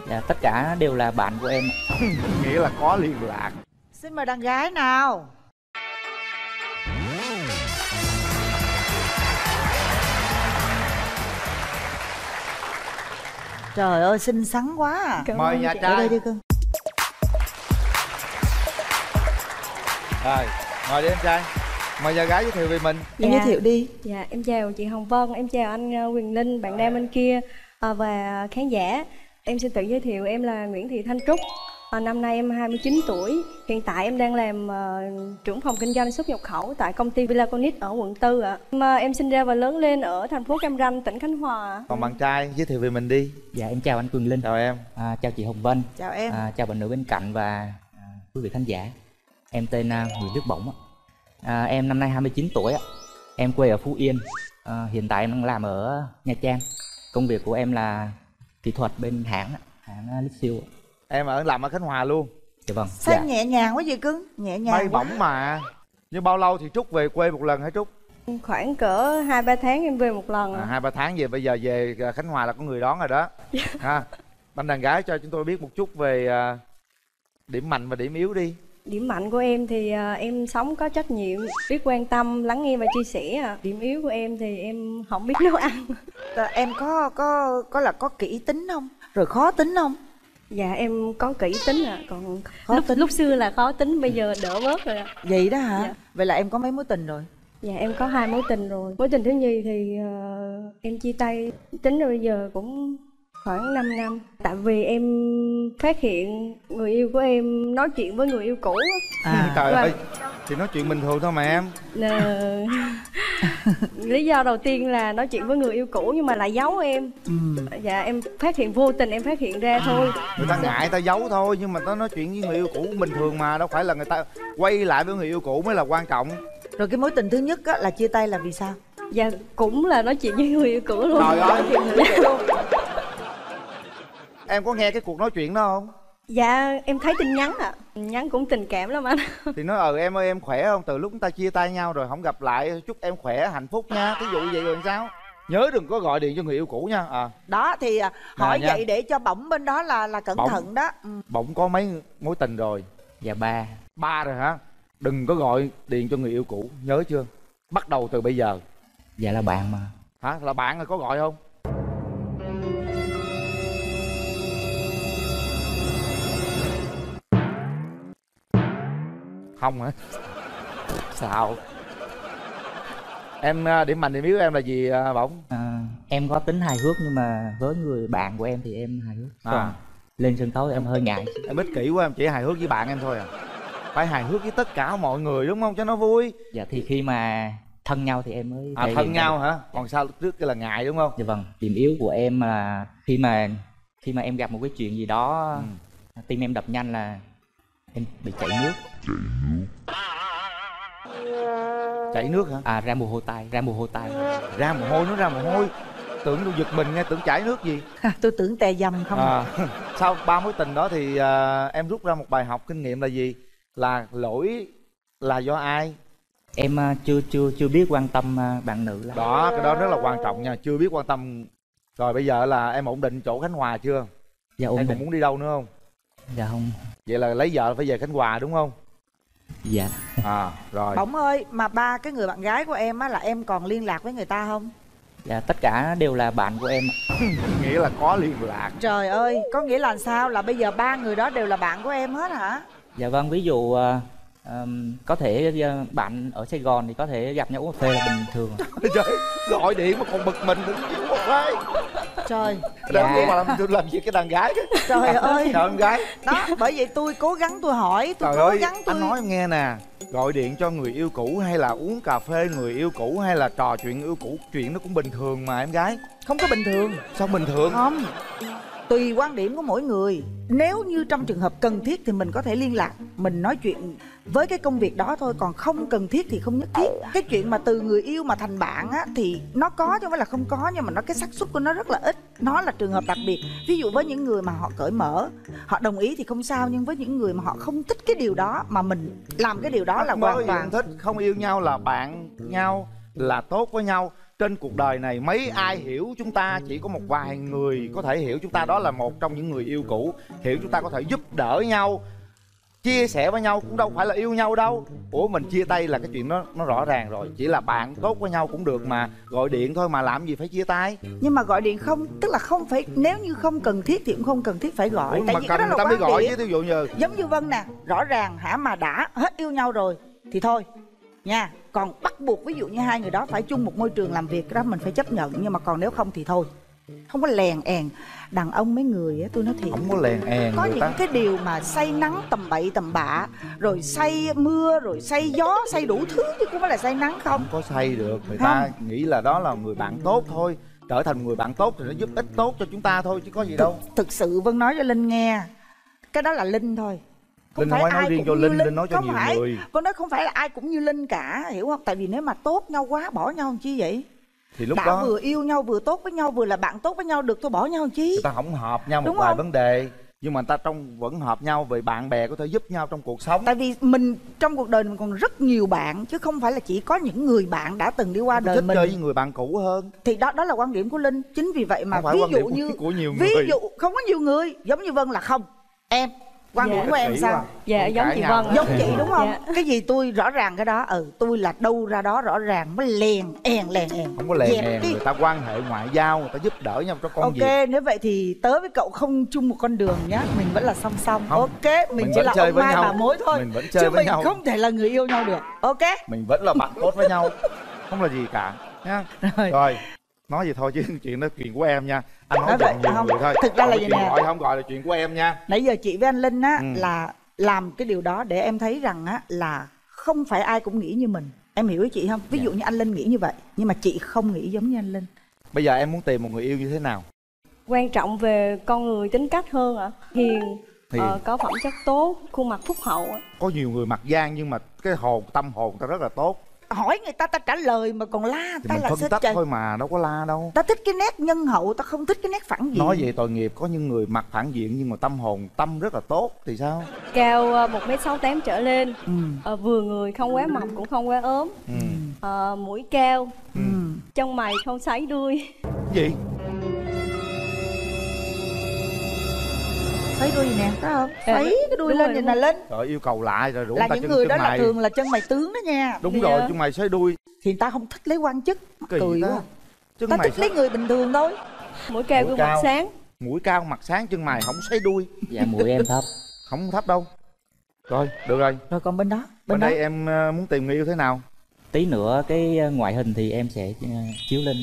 Dạ, tất cả đều là bạn của em. Nghĩa là có liên lạc. Xin mời đàn gái nào trời ơi xinh xắn quá à. Cảm Mời nhà trai. Ở đây đi cưng. Rồi mời đi em trai. Mời nhà gái giới thiệu về mình. Đi. Dạ em chào chị Hồng Vân, em chào anh ờ, Quyền Linh, bạn nam bên kia ờ, và khán giả. Em xin tự giới thiệu em là Nguyễn Thị Thanh Trúc Ờ, Năm nay em 29 tuổi. Hiện tại em đang làm ờ, trưởng phòng kinh doanh xuất nhập khẩu tại công ty Villaconic ở quận 4 ạ. Em, ờ, em sinh ra và lớn lên ở thành phố Cam Ranh, tỉnh Khánh Hòa. Còn bạn trai giới thiệu về mình đi. Dạ em chào anh Quyền Linh. Chào em. À, chào chị Hồng Vân. Chào em. À, chào bạn nữ bên cạnh và à, quý vị khán giả. Em tên à, Nguyễn Đức Bổng ạ. à, em năm nay 29 tuổi ạ. em quê ở Phú Yên. À, hiện tại em đang làm ở Nha Trang. Công việc của em là kỹ thuật bên hãng ạ, hãng à, Lixil. Em ở làm ở khánh hòa luôn. Dạ vâng. Sao em nhẹ nhàng quá vậy cưng nhẹ nhàng bay bổng mà. Nhưng bao lâu thì trúc về quê một lần hả trúc? Khoảng cỡ 2-3 tháng em về một lần à, hai ba tháng về. Bây giờ về khánh hòa là có người đón rồi đó. Ha. Bạn đàn gái cho chúng tôi biết một chút về à, điểm mạnh và điểm yếu đi. Điểm mạnh của em thì à, em sống có trách nhiệm, biết quan tâm, lắng nghe và chia sẻ. à. Điểm yếu của em thì em không biết nấu ăn. Em có có có là có kỹ tính không? Rồi khó tính không Dạ em có kỹ tính à, còn Khó lúc tính. lúc xưa là khó tính, bây giờ đỡ bớt rồi ạ. vậy đó hả Dạ. vậy là em có mấy mối tình rồi Dạ em có hai mối tình rồi. Mối tình thứ nhì thì ờ, em chia tay, tính rồi bây giờ cũng khoảng 5 năm. Tại vì em phát hiện người yêu của em nói chuyện với người yêu cũ. á. à trời ơi thì nói chuyện bình thường thôi mà em Nè, lý do đầu tiên là nói chuyện với người yêu cũ nhưng mà lại giấu em Ừ. dạ em phát hiện vô tình em phát hiện ra thôi người ta ngại ta giấu thôi nhưng mà ta nói chuyện với người yêu cũ cũng bình thường mà đâu phải là người ta quay lại với người yêu cũ mới là quan trọng rồi cái mối tình thứ nhất á, là chia tay là vì sao dạ cũng là nói chuyện với người yêu cũ luôn Trời ơi. Nói chuyện người yêu luôn. Em có nghe cái cuộc nói chuyện đó không? Dạ em thấy tin nhắn ạ. Nhắn cũng tình cảm lắm anh. Thì nói ờ em ơi em khỏe không? Từ lúc chúng ta chia tay nhau rồi không gặp lại chúc em khỏe hạnh phúc nha. Ví dụ vậy rồi sao? Nhớ đừng có gọi điện cho người yêu cũ nha. À đó thì à, hỏi nha. vậy để cho bỏng bên đó là là cẩn Bỏng. thận đó. Ừ. bỗng có mấy mối tình rồi. Dạ ba. Ba rồi hả? Đừng có gọi điện cho người yêu cũ. Nhớ chưa? Bắt đầu từ bây giờ. Dạ là bạn mà. Hả? Là bạn rồi có gọi không không hả? Sao em à, điểm mạnh điểm yếu em là gì à, bỗng? À, Em có tính hài hước nhưng mà với người bạn của em thì em hài hước. À. Còn lên sân khấu thì em hơi ngại. Em ích kỷ quá em chỉ hài hước với bạn em thôi à. Phải hài hước với tất cả mọi người đúng không cho nó vui? Dạ thì khi mà thân nhau thì em mới à thân nhau hả? Còn sao trước kia là ngại đúng không? Dạ vâng Điểm yếu của em là khi mà khi mà em gặp một cái chuyện gì đó Ừ. Tim em đập nhanh là em bị chảy nước. Chảy nước. Hả? À ra mồ hôi tay Ra mồ hôi tay ra mồ hôi nó ra mồ hôi. Tưởng tôi giật mình nghe tưởng chảy nước gì? Tôi tưởng tè dầm không à, sau ba mối tình đó thì à, em rút ra một bài học kinh nghiệm là gì? Là lỗi là do ai? Em à, chưa chưa chưa biết quan tâm à, bạn nữ lắm. Đó cái đó rất là quan trọng nha. Chưa biết quan tâm. Rồi bây giờ là em ổn định chỗ khánh hòa chưa? Dạ ổn em còn định. muốn đi đâu nữa không? Dạ không vậy là lấy vợ phải về khánh hòa đúng không? Dạ. À rồi. Bỏng ơi mà ba cái người bạn gái của em á là em còn liên lạc với người ta không? Dạ tất cả đều là bạn của em nghĩa là có liên lạc. Trời ơi có nghĩa là sao? Là bây giờ ba người đó đều là bạn của em hết hả? Dạ vâng, ví dụ à, ờm, có thể à, bạn ở Sài Gòn thì có thể gặp nhau uống cà phê là bình thường. trời gọi điện mà còn bực mình chịu một cái trời. Đâu Dạ. có mà làm, làm gì cái đàn gái chứ? Trời ơi. đàn gái. Đó bởi vậy tôi cố gắng tôi hỏi tôi Trời cố ơi, gắng tôi anh nói em nghe nè. Gọi điện cho người yêu cũ hay là uống cà phê người yêu cũ hay là trò chuyện yêu cũ Chuyện nó cũng bình thường mà em gái. Không có bình thường. Sao bình thường? Không tùy quan điểm của mỗi người. Nếu như trong trường hợp cần thiết thì mình có thể liên lạc mình nói chuyện với cái công việc đó thôi. Còn không cần thiết thì không nhất thiết. Cái chuyện mà từ người yêu mà thành bạn á thì nó có chứ không phải là không có nhưng mà nó cái xác suất của nó rất là ít. Nó là trường hợp đặc biệt. Ví dụ với những người mà họ cởi mở họ đồng ý thì không sao nhưng với những người mà họ không thích cái điều đó mà mình làm cái điều đó là hoàn toàn thích không yêu nhau là bạn nhau là tốt với nhau trên cuộc đời này mấy ai hiểu chúng ta? Chỉ có một vài người có thể hiểu chúng ta. Đó là một trong những người yêu cũ. Hiểu chúng ta có thể giúp đỡ nhau chia sẻ với nhau cũng đâu phải là yêu nhau đâu. Ủa mình chia tay là cái chuyện đó nó rõ ràng rồi. Chỉ là bạn tốt với nhau cũng được mà. Gọi điện thôi mà làm gì phải chia tay? Nhưng mà gọi điện không tức là không phải nếu như không cần thiết thì cũng không cần thiết phải gọi. Ủa, tại mà vì cái cần đó người là ta mới gọi chứ ví dụ như. Giống như vân nè rõ ràng hả mà đã hết yêu nhau rồi thì thôi nha còn bắt buộc ví dụ như hai người đó phải chung một môi trường làm việc đó mình phải chấp nhận nhưng mà còn nếu không thì thôi. Không có lèn èn. Đàn ông mấy người á tôi nói thiệt. Không có lèn èn có những ta. cái điều mà say nắng tầm bậy tầm bạ rồi say mưa rồi say gió say đủ thứ chứ không phải là say nắng không. Không có say được người ta nghĩ là đó là người bạn tốt thôi. Trở thành người bạn tốt thì nó giúp ích tốt cho chúng ta thôi chứ có gì đâu. Thực sự vân nói cho linh nghe cái đó là linh thôi linh không phải nói riêng cho như linh linh nói cho không nhiều phải, người Vân nói không phải là ai cũng như Linh cả Hiểu không? Tại vì nếu mà tốt nhau quá bỏ nhau làm chi vậy? thì lúc Đã đó vừa yêu nhau vừa tốt với nhau Vừa là bạn tốt với nhau được tôi bỏ nhau làm chi người ta không hợp nhau một Đúng vài không? vấn đề nhưng mà người ta trong vẫn hợp nhau vì bạn bè có thể giúp nhau trong cuộc sống tại vì mình trong cuộc đời mình còn rất nhiều bạn chứ không phải là chỉ có những người bạn đã từng đi qua đời thích mình chơi với người bạn cũ hơn thì đó đó là quan điểm của linh chính vì vậy mà ví dụ như của nhiều ví người. dụ không có nhiều người giống như vân là không em quan Dạ. điểm của em sao. Dạ, giống chị. Vân ạ. giống chị đúng không Dạ. cái gì tôi rõ ràng cái đó ừ tôi là đâu ra đó rõ ràng mới lèn èn lèn èn không có lèn Dẹp èn đi. người ta quan hệ ngoại giao người ta giúp đỡ nhau trong công ok việc nếu vậy thì tớ với cậu không chung một con đường nhá mình vẫn là song song Không. ok mình, Mình chỉ vẫn là chơi ông với mai nhau. bà mối thôi Mình vẫn chơi chứ với mình nhau. không thể là người yêu nhau được ok mình vẫn là bạn tốt với nhau không là gì cả nha rồi, nói gì thôi chứ chuyện đó chuyện của em nha. Anh nói vậy, chuyện nhiều không, người thôi. Thực ra là vậy chuyện nè. gọi không gọi là chuyện của em nha. Nãy giờ chị với anh linh á Ừ. là làm cái điều đó để em thấy rằng á là không phải ai cũng nghĩ như mình. Em hiểu ý chị không? Ví dụ Dạ. như anh linh nghĩ như vậy nhưng mà chị không nghĩ giống như anh linh. Bây giờ em muốn tìm một người yêu như thế nào? Quan trọng về con người tính cách hơn ạ. Hiền Hiền. ờ, có phẩm chất tốt khuôn mặt phúc hậu có nhiều người mặt gian nhưng mà cái hồn tâm hồn ta rất là tốt hỏi người ta ta trả lời mà còn la thì ta mình là phân tích trời? thôi mà đâu có la đâu. Ta thích cái nét nhân hậu ta không thích cái nét phản diện. Nói vậy tội nghiệp có những người mặt phản diện nhưng mà tâm hồn tâm rất là tốt thì sao? Cao ờ, một m sáu tám trở lên. Ừ. ờ, vừa người không quá mập cũng không quá ốm. Ừ. ờ, mũi cao. Ừ. chân mày không sấy đuôi. Gì thấy đuôi nè thấy không? Dạ, thấy cái đuôi đúng lên rồi, nhìn đúng là lên. Trời yêu cầu lại rồi rủ là ta những chân- người chân đó là mày. thường là chân mày tướng đó nha. Đúng Thì, rồi ờ, chân mày xoáy đuôi. Thì người ta không thích lấy quan chức. Mắc Kỳ cười ta. quá. Chân ta mày thích lấy người bình thường thôi. Mũi cao gương mặt sáng. Mũi cao mặt sáng chân mày không xoáy đuôi. Dạ mũi em thấp. Không thấp đâu. Rồi được rồi. Rồi còn bên đó? Bên bên đó? đây em ờ, muốn tìm người yêu thế nào? Tí nữa cái ờ, ngoại hình thì em sẽ ờ, chiếu lên.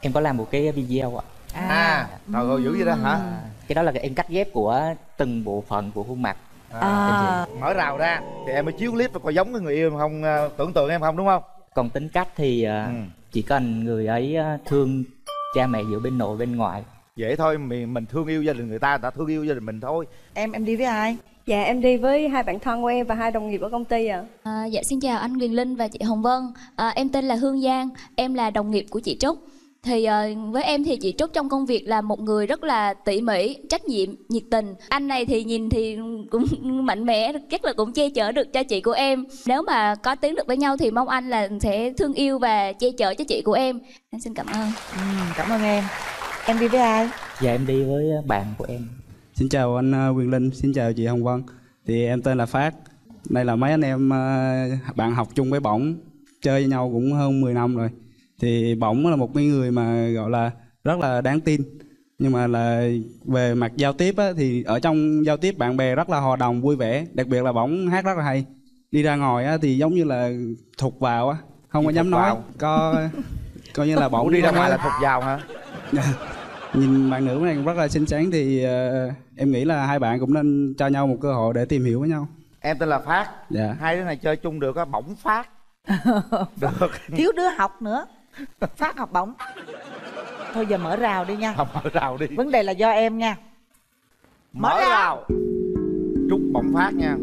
Em có làm một cái video ạ. À trời ơi dữ vậy đó hả cái đó là cái em cắt ghép của từng bộ phận của khuôn mặt à. mở rào ra thì em mới chiếu clip và coi giống cái người yêu em không ờ, tưởng tượng em không đúng không còn tính cách thì ờ, Ừ. chỉ cần người ấy ờ, thương cha mẹ giữa bên nội bên ngoại dễ thôi mình mình thương yêu gia đình người ta đã thương yêu gia đình mình thôi em em đi với ai dạ em đi với hai bạn thân của em và hai đồng nghiệp ở công ty ạ À, dạ xin chào anh Quyền Linh và chị Hồng Vân. À, em tên là Hương Giang, em là đồng nghiệp của chị Trúc. Thì ờ, với em thì chị Trúc trong công việc là một người rất là tỉ mỉ, trách nhiệm, nhiệt tình. Anh này thì nhìn thì cũng mạnh mẽ, chắc là cũng che chở được cho chị của em. Nếu mà có tiến được với nhau thì mong anh là sẽ thương yêu và che chở cho chị của em. Em xin cảm ơn. ừ, cảm ơn em em đi với ai dạ em đi với bạn của em Xin chào anh ờ, Quyền Linh, xin chào chị Hồng Vân. Thì em tên là Phát. Đây là mấy anh em ờ, bạn học chung với Bổng, chơi với nhau cũng hơn 10 năm rồi. Thì Bổng là một cái người mà gọi là rất là đáng tin. Nhưng mà là về mặt giao tiếp á, thì ở trong giao tiếp bạn bè rất là hòa đồng, vui vẻ. Đặc biệt là Bổng hát rất là hay. Đi ra ngoài á, thì giống như là thục vào á, không Gì có dám nói. vào? Có coi như là Bổng Ủa, đi ra ngoài là thục vào hả nhìn bạn nữ này cũng rất là xinh xắn thì ờ, em nghĩ là hai bạn cũng nên cho nhau một cơ hội để tìm hiểu với nhau em tên là phát dạ hai đứa này chơi chung được á bỗng phát được thiếu đứa học nữa phát học bổng. Thôi giờ mở rào đi nha. Không, mở rào đi. Vấn đề là do em nha. Mở rào. trúc bỗng phát nha.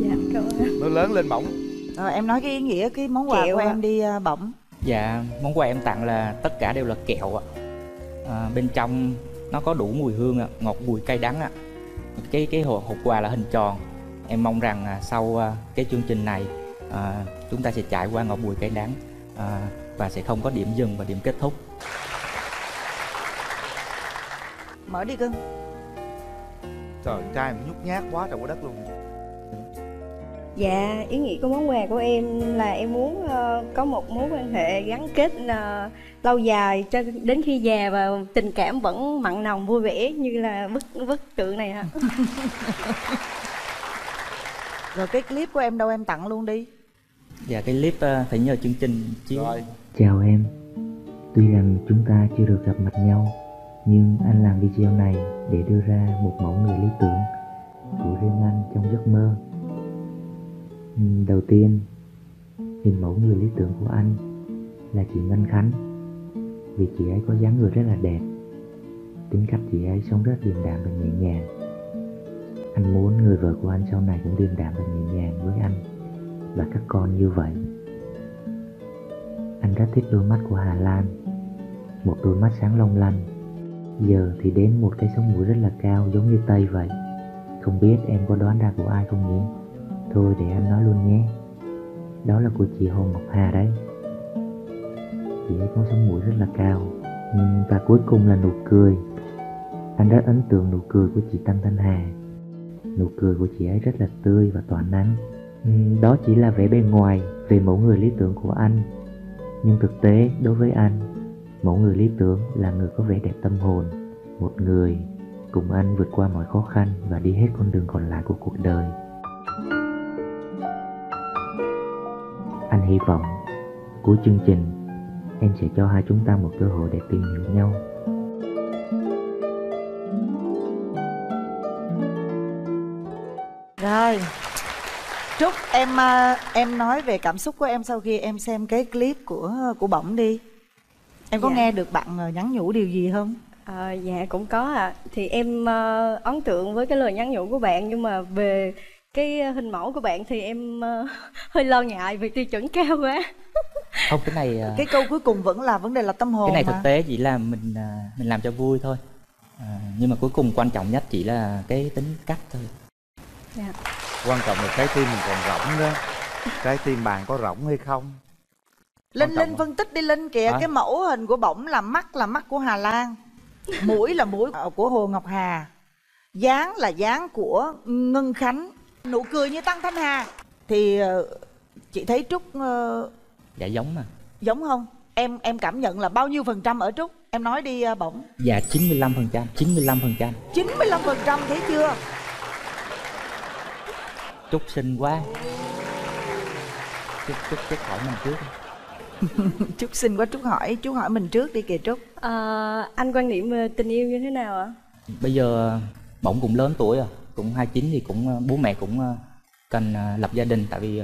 Dạ nó lớn lên bỗng. Rồi em nói cái ý nghĩa cái món quà Kẹo của ạ. em đi à, bổng Dạ, món quà em tặng là tất cả đều là kẹo ạ. À, bên trong nó có đủ mùi hương ạ, ngọt bùi cay đắng ạ. Cái cái hộp, hộp quà là hình tròn. Em mong rằng à, sau à, cái chương trình này à, chúng ta sẽ trải qua ngọt bùi cay đắng à, và sẽ không có điểm dừng và điểm kết thúc. mở đi cưng trời trai nhút nhát quá trời quá đất luôn Dạ, ý nghĩa của món quà của em là em muốn ờ, có một mối quan hệ gắn kết ờ, lâu dài cho đến khi già và tình cảm vẫn mặn nồng vui vẻ như là bức bức tượng này ạ. rồi cái clip của em đâu em tặng luôn đi Dạ, cái clip à, phải nhờ chương trình chiếu. Chào em Tuy rằng chúng ta chưa được gặp mặt nhau Nhưng anh làm video này để đưa ra một mẫu người lý tưởng của riêng anh trong giấc mơ Đầu tiên, hình mẫu người lý tưởng của anh là chị Ngân Khánh. Vì chị ấy có dáng người rất là đẹp Tính cách chị ấy sống rất điềm đạm và nhẹ nhàng. Anh muốn người vợ của anh sau này cũng điềm đạm và nhẹ nhàng với anh và các con như vậy. Anh rất thích đôi mắt của hà lan một đôi mắt sáng long lanh. Giờ thì đến một cái sống mũi rất là cao giống như tây vậy. Không biết em có đoán ra của ai không nhỉ? Thôi để anh nói luôn nhé. Đó là của chị hồ ngọc hà đấy. Chị ấy có sống mũi rất là cao và cuối cùng là nụ cười. Anh rất ấn tượng nụ cười của chị Tăng Thanh Hà. Nụ cười của chị ấy rất là tươi và tỏa nắng. Ừ, đó chỉ là vẻ bề ngoài về mẫu người lý tưởng của anh. Nhưng thực tế, đối với anh, Mẫu người lý tưởng là người có vẻ đẹp tâm hồn, Một người cùng anh vượt qua mọi khó khăn Và đi hết con đường còn lại của cuộc đời. Anh hy vọng cuối chương trình Em sẽ cho hai chúng ta một cơ hội để tìm hiểu nhau Rồi Trúc em à, em nói về cảm xúc của em sau khi em xem cái clip của của bỏng đi Em có Dạ. nghe được bạn à, nhắn nhủ điều gì không? À, dạ cũng có ạ. À. Thì em ờ, ấn tượng với cái lời nhắn nhủ của bạn nhưng mà về cái hình mẫu của bạn thì em ờ, hơi lo ngại vì tiêu chuẩn cao quá. không cái này à, Cái câu cuối cùng vẫn là vấn đề là tâm hồn cái này mà. thực tế chỉ là mình à, mình làm cho vui thôi à, nhưng mà cuối cùng quan trọng nhất chỉ là cái tính cách thôi Dạ. quan trọng là trái tim mình còn rỗng đó trái tim bạn có rỗng hay không Linh Linh phân tích đi Linh kìa Hả? Cái mẫu hình của bỏng là mắt là mắt của Hà Lan Mũi là mũi của Hồ Ngọc Hà dáng là dáng của Ngân Khánh Nụ cười như Tăng Thanh Hà Thì ờ, chị thấy Trúc ờ, dạ giống mà giống không? Em em cảm nhận là bao nhiêu phần trăm ở Trúc? Em nói đi ờ, bỏng dạ 95 phần trăm 95 phần trăm 95 phần trăm thấy chưa? Trúc xinh quá Trúc Trúc Trúc hỏi mình trước Trúc xin quá Trúc hỏi Trúc hỏi mình trước đi kìa Trúc Ờ, anh quan niệm tình yêu như thế nào ạ? bây giờ bỗng cũng lớn tuổi rồi cũng 29 thì cũng ờ, bố mẹ cũng ờ, cần ờ, lập gia đình. Tại vì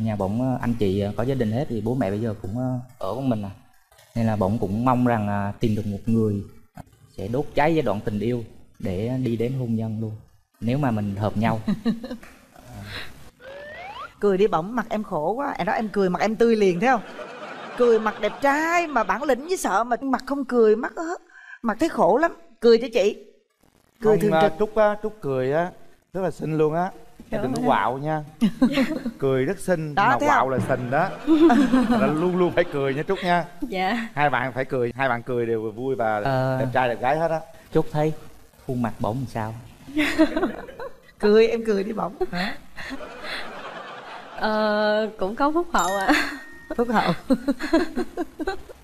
nhà bỗng anh chị có gia đình hết thì bố mẹ bây giờ cũng ở của mình à. Nên là bỗng cũng mong rằng tìm được một người sẽ đốt cháy giai đoạn tình yêu để đi đến hôn nhân luôn. Nếu mà mình hợp nhau. Cười đi bỗng mặt em khổ quá. Em nói em cười mặt em tươi liền thấy không? Cười mặt đẹp trai mà bản lĩnh với sợ mà mặt không cười mắt ớ, mặt thấy khổ lắm. Cười cho chị. Cười Không, thường à, trực trúc á trúc cười á rất là xinh luôn á em đừng có quạo nha cười rất xinh Đó, mà thấy quạo không? là xình đó là luôn luôn phải cười nha trúc nha Dạ. hai bạn phải cười hai bạn cười đều vui và Ờ. đẹp trai đẹp gái hết á Trúc thấy khuôn mặt bỗng làm sao Cười em cười đi bỗng Hả? Ờ, cũng có phúc hậu ạ. Phúc hậu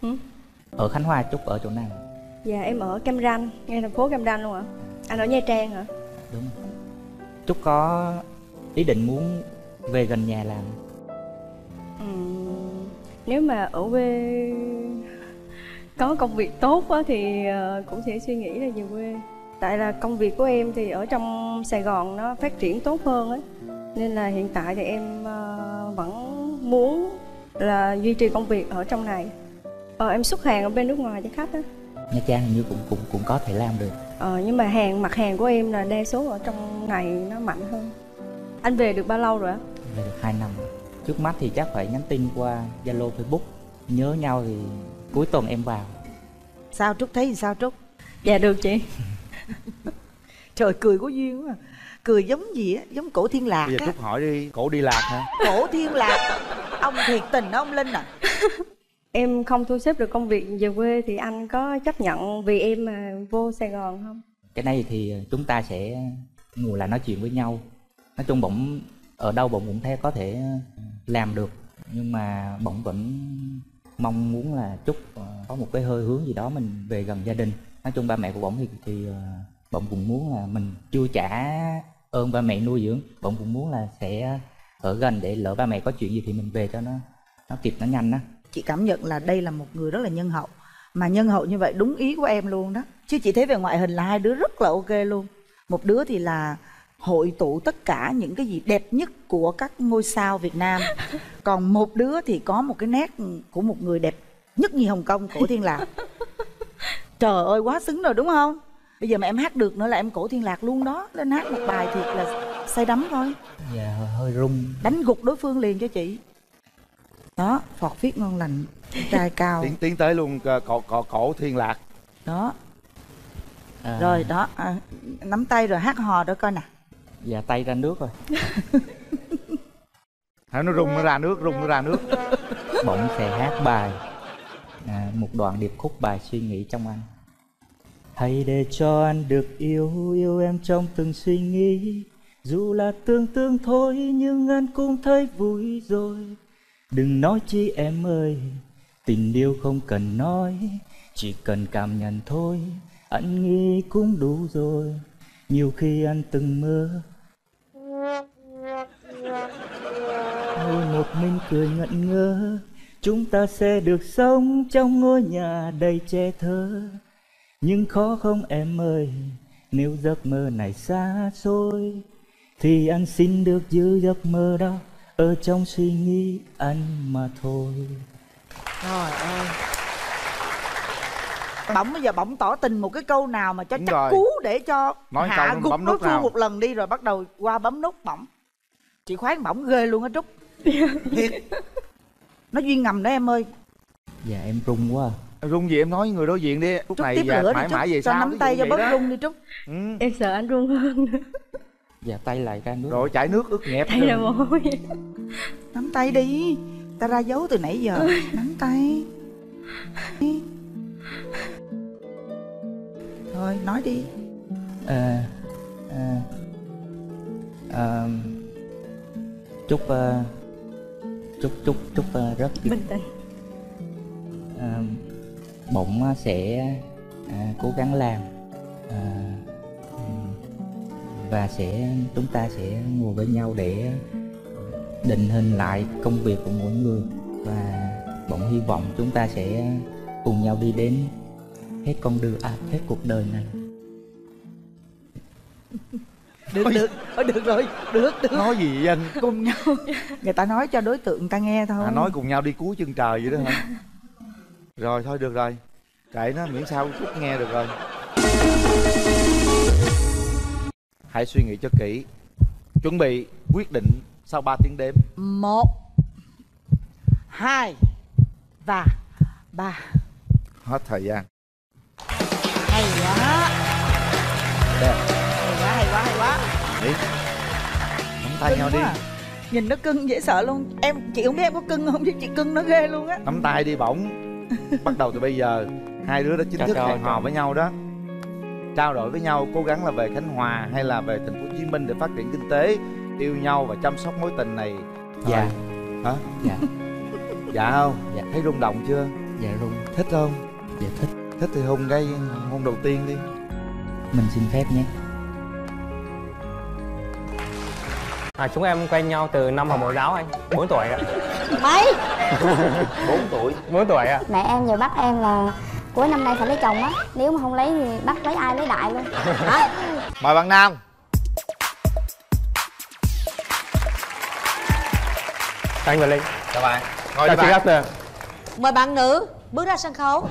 ở Khánh Hòa Trúc ở chỗ nào Dạ em ở Cam Ranh, ngay thành phố Cam Ranh luôn ạ. Anh ở Nha Trang hả? đúng. Trúc có ý định muốn về gần nhà làm. Ừm, nếu mà ở quê có công việc tốt á, thì ờ, cũng sẽ suy nghĩ là về quê. Tại là công việc của em thì ở trong Sài Gòn nó phát triển tốt hơn ấy nên là hiện tại thì em ờ, vẫn muốn là duy trì công việc ở trong này. Ờ, em xuất hàng ở bên nước ngoài cho khách á. Nha Trang hình như cũng cũng cũng có thể làm được ờ, nhưng mà hàng mặt hàng của em là đa số ở trong này nó mạnh hơn. Anh về được bao lâu rồi á? Về được 2 năm trước mắt thì chắc phải nhắn tin qua Zalo Facebook. Nhớ nhau thì cuối tuần em vào. Sao Trúc thấy thì sao Trúc? Dạ được chị. Trời cười có duyên quá à. Cười giống gì á, giống cổ thiên lạc bây giờ á. Trúc hỏi đi cổ đi lạc hả? Cổ thiên lạc. Ông thiệt tình đó, ông Linh à Em không thu xếp được công việc về quê thì anh có chấp nhận vì em mà vô Sài Gòn không? cái này thì ờ, chúng ta sẽ ngồi lại nói chuyện với nhau. Nói chung bỗng, ở đâu bỗng cũng thế có thể ờ, làm được. Nhưng mà bỗng vẫn mong muốn là chúc ờ, có một cái hơi hướng gì đó mình về gần gia đình. Nói chung ba mẹ của bỗng thì thì bỗng cũng muốn là mình chưa trả ơn ba mẹ nuôi dưỡng. Bỗng cũng muốn là sẽ ở gần để lỡ ba mẹ có chuyện gì thì mình về cho nó nó kịp, nó nhanh á. Chị cảm nhận là đây là một người rất là nhân hậu. Mà nhân hậu như vậy đúng ý của em luôn đó. Chứ chị thấy về ngoại hình là hai đứa rất là ok luôn. Một đứa thì là hội tụ tất cả những cái gì đẹp nhất của các ngôi sao Việt Nam. Còn một đứa thì có một cái nét của một người đẹp nhất như Hồng Kông, Cổ Thiên Lạc. Trời ơi quá xứng rồi đúng không? Bây giờ mà em hát được nữa là em Cổ Thiên Lạc luôn đó. Lên hát một bài thiệt là say đắm thôi. Dạ hơi, hơi rung. Đánh gục đối phương liền cho chị đó phọt viết ngon lành trai cao. Tiến tiến tới luôn ờ, cổ cổ cổ thiên lạc. Đó. À, rồi đó à, nắm tay rồi hát hò đó coi nè. Dạ tay ra nước rồi. Hả, nó rung nó ra nước rung nó ra nước. Bỗng sẽ hát bài. À, một đoạn điệp khúc bài suy nghĩ trong anh. Hãy để cho anh được yêu yêu em trong từng suy nghĩ. Dù là tương tương thôi nhưng anh cũng thấy vui rồi đừng nói chi em ơi, tình yêu không cần nói, chỉ cần cảm nhận thôi anh nghĩ cũng đủ rồi. Nhiều khi anh từng mơ, ngồi một mình cười ngẩn ngơ. Chúng ta sẽ được sống trong ngôi nhà đầy che thơ. Nhưng khó không em ơi, nếu giấc mơ này xa xôi, thì anh xin được giữ giấc mơ đó ở trong suy nghĩ anh mà thôi. Trời ơi. Bỗng bây giờ bỗng tỏ tình một cái câu nào mà cho Đúng chắc rồi. cú để cho Nói hạ gục bấm đối nút phương một lần đi rồi bắt đầu qua bấm nút bỗng. Chị khoái bỗng ghê luôn á Trúc. Thiệt. Nó duyên ngầm đó em ơi. Dạ em rung quá. À. rung gì em nói với người đối diện đi. Lúc Trúc này tiếp và lửa đi mãi Trúc. mãi về Cho sau nắm tay cho bớt rung đi Trúc. Ừ. em sợ anh run hơn dạ tay lại ra nước. Rồi chảy nước ướt nhẹp tay ra mồ hôi Nắm tay đi. Ta ra dấu từ nãy giờ. Nắm tay. Thôi nói đi. À, à, à, chúc à, chúc chúc chúc à, rất bình tĩnh. À, bỗng à, sẽ à, cố gắng làm. À, và sẽ chúng ta sẽ ngồi với nhau để định hình lại công việc của mỗi người. Và bỗng hy vọng chúng ta sẽ cùng nhau đi đến hết con đường à hết cuộc đời này. Được được được rồi Được được nói gì vậy anh? Cùng nhau. Người ta nói cho đối tượng người ta nghe thôi. À, nói cùng nhau đi cuối chân trời vậy đó hả? Rồi thôi được rồi. Kệ nó miễn sao chút nghe được rồi hãy suy nghĩ cho kỹ. Chuẩn bị quyết định sau 3 tiếng đếm. Một Hai Và Ba. Hết thời gian. Hay quá. Đẹp. Hay quá hay quá hay quá. Đi. Nắm tay Cưng nhau đi. quá à. Nhìn nó cưng dễ sợ luôn. Em chị không biết em có cưng không chứ chị cưng nó ghê luôn á. Nắm tay đi bỗng. Bắt đầu từ bây giờ hai đứa đã chính Chào, thức hẹn hò với nhau đó trao đổi với nhau cố gắng là về khánh hòa hay là về thành phố hồ chí minh để phát triển kinh tế yêu nhau và chăm sóc mối tình này. Dạ. Hả? Dạ. Dạ không? Dạ. thấy rung động chưa? Dạ rung. Thích không? Dạ thích. Thích thì hôn cái hôn đầu tiên đi. Mình xin phép nhé. À, chúng em quen nhau từ năm học mẫu giáo anh. 4 tuổi ạ. Mấy? 4 tuổi. 4 tuổi ạ mẹ em giờ bắt em là cuối năm nay phải lấy chồng á. Nếu mà không lấy thì bắt lấy ai lấy đại luôn. Hả? Mời bạn nam. Anh và Linh. Chào bạn. Ngồi Chào chị bạn. Mời bạn nữ bước ra sân khấu.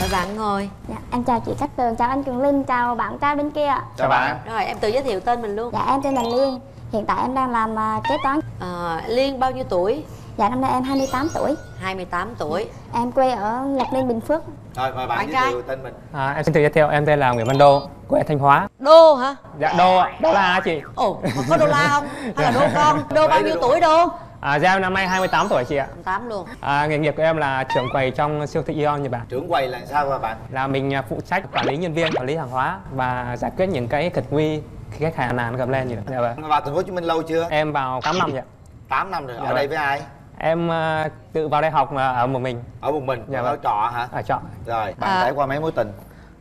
Mời bạn ngồi. Dạ, em chào chị Cát Tường chào anh Cường Linh chào bạn trai bên kia. Chào bạn. Rồi em tự giới thiệu tên mình luôn. Dạ em tên là Liên hiện tại em đang làm à, kế toán. À, liên bao nhiêu tuổi? Dạ năm nay em 28 tuổi. 28 tuổi. Em quê ở Lộc Ninh Bình Phước. Rồi mời bạn, Bạn giới trai. thiệu tên mình. À, Em xin tự giới thiệu em tên là Nguyễn Văn Đô Quê Thanh Hóa. Đô hả? Dạ Đô ạ. Đô la hả chị? Ồ mà có đô la không? Hay là đô con? Đô bao nhiêu tuổi đô? À, Dạ em năm nay 28 tuổi chị ạ. Tám luôn. À, Nghề nghiệp của em là trưởng quầy trong siêu thị Ion Nhật Bản trưởng quầy là sao hả bạn? Là mình à, phụ trách quản lý nhân viên, quản lý hàng hóa Và giải quyết những cái kịch nguy khi khách hàng nàn gặp lên gì đó. Dạ, vâng. vào thành phố hồ chí minh lâu chưa? Em vào 8 năm vậy ạ. 8 năm rồi. Dạ ở đây vâng. với ai? Em à, tự vào đây học mà ở một mình. Ở một mình? Dạ ở vâng. trọ hả? Ở trọ. Rồi bạn À. trải qua mấy mối tình?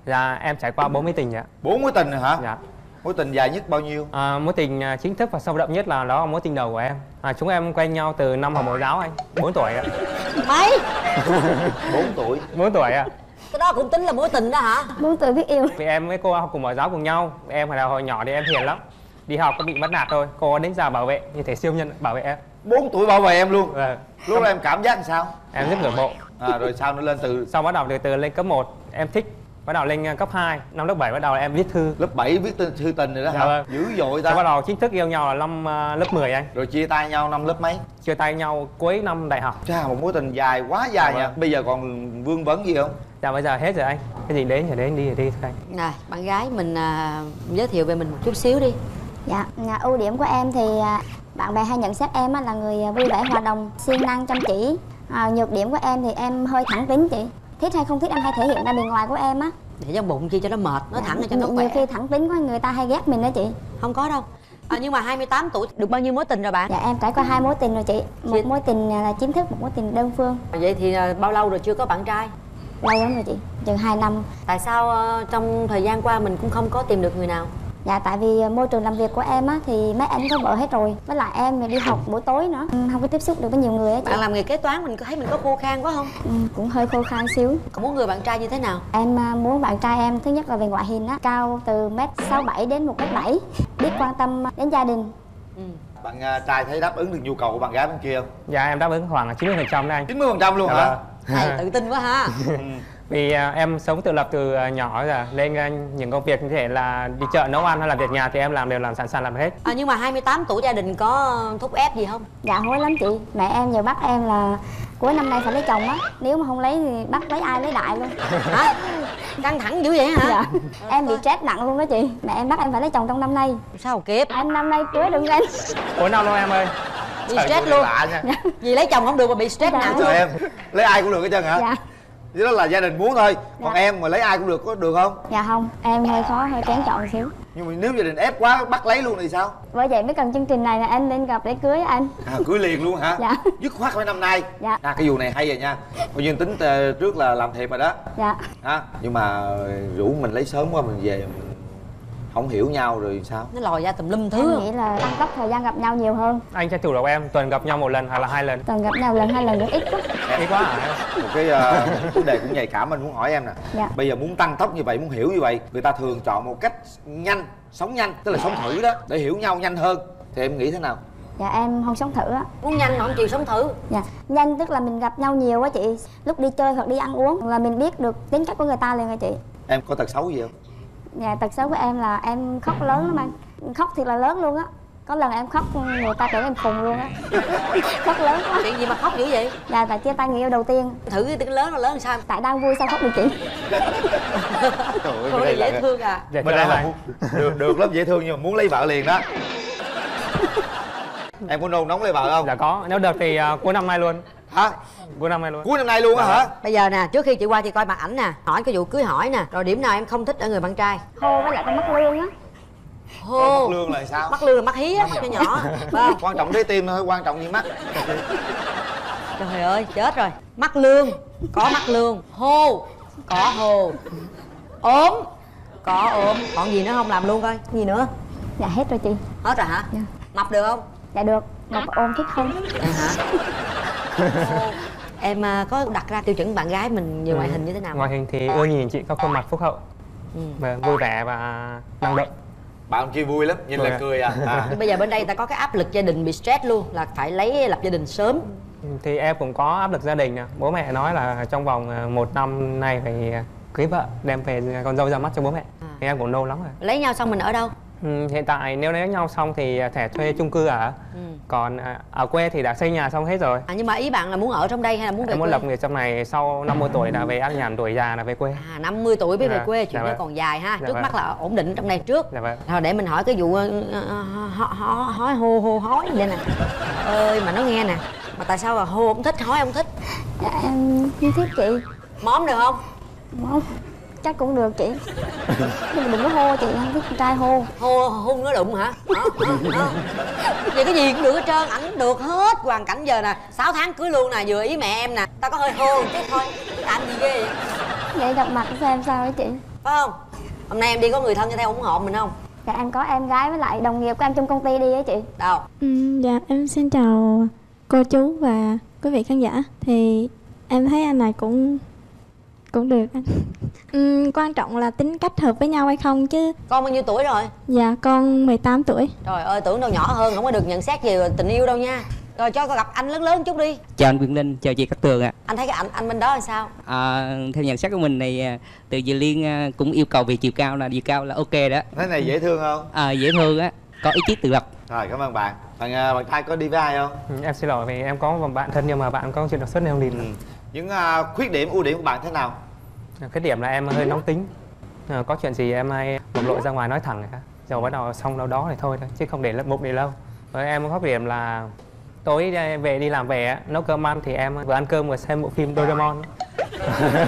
Dạ em trải qua 4 mối tình ạ. Bốn mối tình rồi hả? Dạ. Mối tình dài nhất bao nhiêu? À, mối tình à, chính thức và sâu đậm nhất là đó là mối tình đầu của em. À, chúng em quen nhau từ năm học mẫu giáo anh. 4 tuổi ạ. Mấy 4 tuổi. 4 tuổi ạ cái đó cũng tính là mối tình đó hả? Bốn tuổi biết yêu. Vì em với cô học cùng mẫu giáo cùng nhau. Em hồi hồi nhỏ thì em hiền lắm. Đi học có bị bắt nạt thôi. Cô đến giờ bảo vệ. Như thể siêu nhân bảo vệ em. 4 tuổi bảo vệ em luôn. Vâng. Lúc đó em cảm giác làm sao? Em rất ngưỡng mộ. À, rồi sao nó lên từ sau bắt đầu từ từ lên cấp 1 em thích. Bắt đầu lên cấp 2 năm lớp 7 bắt đầu em viết thư. Lớp 7 viết thư, thư tình rồi đó dạ hả vâng. dữ dội ta. Sau bắt đầu chính thức yêu nhau là năm ờ, lớp 10 anh. Rồi chia tay nhau năm lớp mấy? Chia tay nhau cuối năm đại học. Chà, một mối tình dài quá dài Dạ nha. vâng. bây giờ còn vương vấn gì không dạ bây giờ hết rồi anh cái gì đến thì đến đi thì đi thôi anh Này, bạn gái mình à, giới thiệu về mình một chút xíu đi Dạ, à, ưu điểm của em thì à, bạn bè hay nhận xét em á là người à, vui vẻ hòa đồng, siêng năng chăm chỉ. À, nhược điểm của em thì em hơi thẳng tính chị. Thích hay không thích em hay thể hiện ra bề ngoài của em á. để trong bụng chi cho nó mệt nói thẳng ra cho nó Nhiều khỏe khi thẳng tính quá người ta hay ghét mình đó chị. không có đâu à, nhưng mà 28 tuổi được bao nhiêu mối tình rồi bạn Dạ em trải qua hai mối tình rồi chị. Một mối tình là chính thức, một mối tình đơn phương. vậy thì à, bao lâu rồi chưa có bạn trai Lâu lắm rồi chị, chừng 2 năm. tại sao à, trong thời gian qua mình cũng không có tìm được người nào Dạ tại vì môi trường làm việc của em á thì mấy anh có vợ hết rồi. Với lại em thì đi học buổi tối nữa, Ừ, không có tiếp xúc được với nhiều người á chị. bạn làm nghề kế toán mình có thấy mình có khô khan quá không Ừ, cũng hơi khô khan xíu. còn muốn người bạn trai như thế nào Em à, muốn bạn trai em thứ nhất là về ngoại hình á, cao từ mét sáu bảy đến một mét bảy, biết quan tâm đến gia đình. bạn à, trai thấy đáp ứng được nhu cầu của bạn gái bên kia không dạ em đáp ứng khoảng là 90 phần trăm đấy anh 90 phần trăm luôn Dạ hả. Thầy tự tin quá ha vì à, em sống tự lập từ à, nhỏ rồi nên à, những công việc như thể là đi chợ nấu ăn hay là việc nhà thì em làm đều làm sẵn sàng làm hết à, nhưng mà 28 tuổi gia đình có thúc ép gì không Dạ hối lắm chị, mẹ em giờ bắt em là cuối năm nay phải lấy chồng á, nếu mà không lấy thì bắt lấy ai lấy đại luôn. hả căng thẳng dữ vậy hả Dạ. Em bị stress nặng luôn đó chị. Mẹ em bắt em phải lấy chồng trong năm nay. sao kịp? Em năm nay cưới đừng ganh. cuối năm luôn em ơi bị Trời, stress luôn lạ nha. vì lấy chồng không được mà bị stress nặng Trời luôn em lấy ai cũng được hết trơn hả Dạ. Đó là gia đình muốn thôi còn em mà lấy ai cũng được có được không Dạ không, em hơi khó, hơi kén chọn xíu. nhưng mà nếu gia đình ép quá bắt lấy luôn thì sao Bởi vậy mới cần chương trình này là anh nên gặp để cưới anh. à cưới liền luôn hả Dạ. dứt khoát phải năm nay Dạ. à cái vụ này hay rồi nha coi như tính ờ, trước là làm thiệp rồi đó Dạ. ha nhưng mà rủ mình lấy sớm quá mình về mình không hiểu nhau rồi sao nó lòi ra tùm lum thứ Em nghĩ là tăng tốc thời gian gặp nhau nhiều hơn. anh tranh thủ được em tuần gặp nhau một lần hoặc là hai lần Tuần gặp nhau lần hai lần cũng ít quá. ít quá hả một cái ờ, vấn đề cũng nhạy cảm anh muốn hỏi em nè Dạ. bây giờ muốn tăng tốc như vậy muốn hiểu như vậy người ta thường chọn một cách nhanh sống nhanh tức là sống thử đó để hiểu nhau nhanh hơn thì em nghĩ thế nào Dạ em không sống thử á. muốn nhanh mà không chịu sống thử Dạ, nhanh tức là mình gặp nhau nhiều á chị. Lúc đi chơi hoặc đi ăn uống là mình biết được tính cách của người ta liền rồi chị. em có tật xấu gì không Dạ, tật xấu của em là em khóc lớn lắm anh. Khóc thiệt là lớn luôn á. Có lần em khóc người ta tưởng em khùng luôn á. Khóc lớn quá. Chuyện gì mà khóc dữ vậy? Dạ, tại chia tay người yêu đầu tiên. Thử cái tiếng lớn là lớn làm sao? Tại đang vui sao khóc được chị? Trời ơi, dễ là- thương à. Dạ, Bên đây là được, được lắm dễ thương nhưng mà muốn lấy vợ liền đó. Em có nôn nóng lấy vợ không? Dạ có. Nếu được thì à, cuối năm nay luôn hả? Cuối năm nay luôn cuối năm nay luôn á hả? Bây giờ nè trước khi chị qua chị coi mặt ảnh nè hỏi cái vụ cưới hỏi nè. Rồi điểm nào em không thích ở người bạn trai? Hô với lại con mắt lương á. Hô mất lương là sao? Mắc lương là mắc hí á cho nhỏ Phải không? quan trọng trái tim thôi quan trọng gì mắt. Trời ơi chết rồi. Mắc lương có mắc lương. Hô có hô. Ốm có ốm. Còn gì nữa không? Làm luôn coi gì nữa? Dạ hết rồi chị. Hết rồi hả? Mập được không? Dạ được, mà ôm thích không? Vậy hả em à, có đặt ra tiêu chuẩn bạn gái mình về ngoại hình như thế nào? Ngoại hình thì ưa nhìn chị có khuôn mặt phúc hậu Ừ. Vui vẻ và năng động. Bạn kia vui lắm nhìn Vui là à. cười à, à. Bây giờ bên đây ta có cái áp lực gia đình bị stress luôn là phải lấy lập gia đình sớm. Thì em cũng có áp lực gia đình nè. Bố mẹ nói là trong vòng à, một năm nay phải à, cưới vợ đem về con dâu ra mắt cho bố mẹ. Thì em cũng nâu lắm rồi. Lấy nhau xong mình ở đâu ừ, hiện tại nếu lấy nhau xong thì à, thẻ thuê chung cư ở. Ừ. còn à, ở quê thì đã xây nhà xong hết rồi. À, nhưng mà ý bạn là muốn ở trong đây hay là muốn về em muốn quê? lập nghiệp trong này sau 50 tuổi đã về ăn nhàn tuổi già là về quê. À 50 tuổi mới về Dạ, quê chuyện dạ đó vâng. còn dài ha. Dạ trước vâng. mắt là ổn định trong đây trước. Dạ vâng. Rồi để mình hỏi cái vụ ờ, ờ, hói hô hô hói vậy nè. Ơi mà nó nghe nè. Mà tại sao là hô không thích hói không thích? Dạ em không thích chị. Móm được không? Không, chắc cũng được chị. Nhưng mà đừng có hô chị, không thích con trai hô. Hô hung nó đụng hả? Hả? Hả? Vậy cái gì cũng được hết trơn ảnh được hết hoàn cảnh giờ nè. 6 tháng cưới luôn nè vừa ý mẹ em nè. Tao có hơi hô chút thôi làm gì ghê vậy? Vậy gặp mặt xem sao ấy chị. Phải không? Hôm nay em đi có người thân cho theo ủng hộ mình không? Dạ em có em gái với lại đồng nghiệp của em trong công ty đi á chị. Đâu? Ừ, dạ em xin chào cô chú và quý vị khán giả. Thì em thấy anh này cũng cũng được. Anh ừ, quan trọng là tính cách hợp với nhau hay không chứ. Con bao nhiêu tuổi rồi? Dạ con 18 tuổi. Trời ơi tưởng đâu nhỏ hơn không có được nhận xét về tình yêu đâu nha. Rồi cho con gặp anh lớn lớn chút đi. Chào anh Quyền Linh chào chị Cát Tường ạ. Anh thấy cái anh anh bên đó là sao? À, theo nhận xét của mình này à, từ Dì Liên à, cũng yêu cầu về chiều cao là chiều cao là ok đó. Thế này dễ thương không? À, dễ thương á. Có ý chí tự lập. Rồi cảm ơn bạn. Bạn à, bạn trai có đi với ai không? Ừ, em xin lỗi vì em có một bạn thân nhưng mà bạn có chuyện đột xuất nên không đi. Được. Những à, khuyết điểm ưu điểm của bạn thế nào? Cái điểm là em hơi nóng tính. À, có chuyện gì em hay bộc lộ ra ngoài nói thẳng cả rồi bắt đầu xong đâu đó thì thôi thôi chứ không để bụng để lâu. Với em có điểm là tối về đi làm về á, nấu cơm ăn thì em vừa ăn cơm vừa xem bộ phim Doraemon.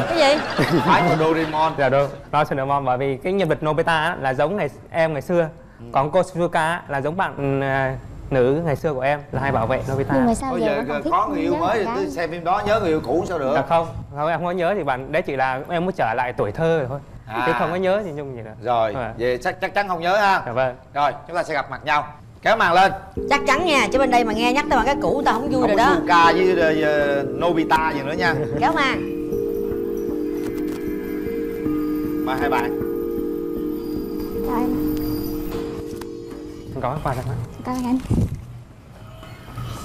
Cái gì? Phải của Doraemon. Dạ đúng. Nó Doraemon bởi vì cái nhân vật Nobita á, là giống ngày em ngày xưa. Còn cô Shizuka á, là giống bạn à, nữ ngày xưa của em là hay bảo vệ Nobita. Nhưng mà sao bây giờ giờ có người yêu mới thì bạn xem phim đó nhớ người yêu cũ sao được? Dạ không, không em không có nhớ thì bạn đấy chỉ là em muốn trở lại tuổi thơ rồi thôi. À. Chứ không có nhớ thì nhung gì nữa. rồi Dạ. vậy chắc chắc chắn không nhớ ha. Dạ vâng. rồi chúng ta sẽ gặp mặt nhau. Kéo màn lên. Chắc chắn nha chứ bên đây mà nghe nhắc tới bằng cái cũ tao không vui không rồi có đó. Suka với uh, Nobita gì nữa nha. Kéo màn. Mời hai bạn. Chào anh, Có quà thật cảm ơn anh.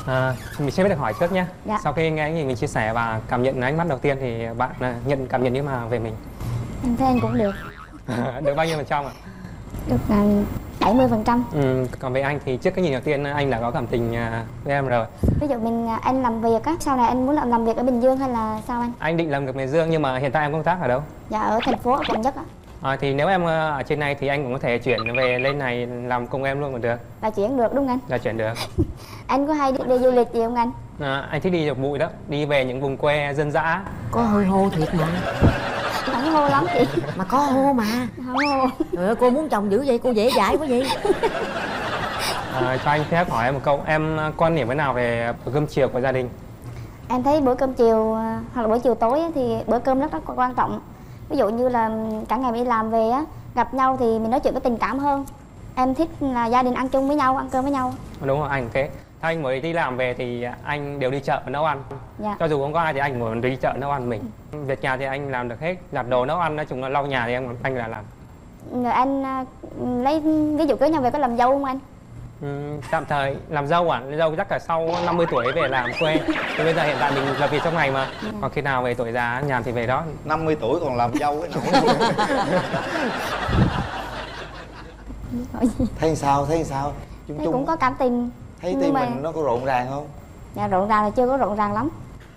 à, Mình xin phép được hỏi trước nhé. Dạ. Sau khi nghe những mình chia sẻ và cảm nhận ánh mắt đầu tiên thì bạn à, nhận cảm nhận như nào về mình? Anh thấy anh cũng được, được bao nhiêu phần trăm ạ? được là 70 phần trăm. Ừ, còn về anh thì trước cái nhìn đầu tiên anh đã có cảm tình à, với em rồi. Ví dụ mình à, anh làm việc á, sau này anh muốn làm làm việc ở Bình Dương hay là sao anh? Anh định làm việc Bình Dương nhưng mà hiện tại em công tác ở đâu? Dạ ở thành phố ở quận nhất á, À, thì nếu em à, ở trên này thì anh cũng có thể chuyển về lên này làm cùng em luôn mà được. là chuyển được đúng không anh? Là chuyển được. Anh có hay đi, đi du lịch gì không anh? À, anh thích đi dọc bụi đó, đi về những vùng quê dân dã. có hơi hô thiệt mà Không hô lắm chị. mà có hô mà Không hô. trời ơi cô muốn chồng dữ vậy cô dễ dãi quá vậy À, cho anh phép hỏi em một câu, em quan điểm thế nào về bữa cơm chiều của gia đình? Em thấy bữa cơm chiều hoặc là bữa chiều tối á, thì bữa cơm rất rất quan trọng. Ví dụ như là cả ngày mình đi làm về á, gặp nhau thì mình nói chuyện có tình cảm hơn. Em thích là gia đình ăn chung với nhau, ăn cơm với nhau. Đúng rồi, anh thế. ถ้ anh mới đi làm về thì anh đều đi chợ nấu ăn. Dạ. Cho dù không có ai thì anh muốn đi chợ nấu ăn mình. Việc nhà thì anh làm được hết, giặt đồ nấu ăn, nói chung là lau nhà thì em anh là làm. Rồi anh à, lấy ví dụ cưới nhau về có làm dâu không anh? Ừ, tạm thời làm dâu à, làm dâu chắc cả sau 50 tuổi về làm quê. Thì bây giờ hiện tại mình làm việc trong ngày mà. Còn khi nào về tuổi già nhàn thì về đó. 50 tuổi còn làm dâu cái nỗi thấy sao thấy sao chung Thấy chung cũng có cảm tình. thấy tim mà- mình nó có rộn ràng không Dạ rộn ràng là chưa có rộn ràng lắm.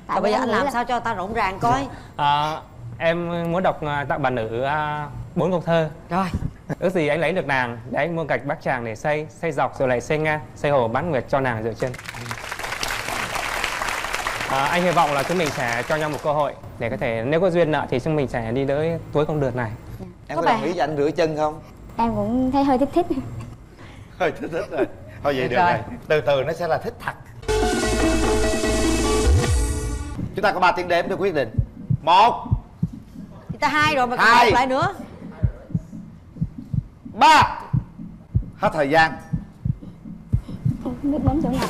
rồi bây giờ anh làm là- sao cho ta rộn ràng coi À, em muốn đọc à, tặng bà nữ à, bốn câu thơ. Rồi. Ước gì anh lấy được nàng, để anh mua gạch bát tràng để xây, xây dọc rồi lại xây ngang, xây hồ bán nguyệt cho nàng dựa chân. À, anh hy vọng là chúng mình sẽ cho nhau một cơ hội để có thể nếu có duyên nợ thì chúng mình sẽ đi tới cuối con đường này. em Có có đồng ý cho anh rửa chân không? Em cũng thấy hơi thích thích. hơi thích thích rồi. Thôi vậy Được được rồi. rồi. Từ từ nó sẽ là thích thật. Chúng ta có 3 tiếng đếm để quyết định. Một. Thì ta hai rồi mà còn Hai. một lại nữa ba. Hết thời gian. Không biết bấm chỗ nào.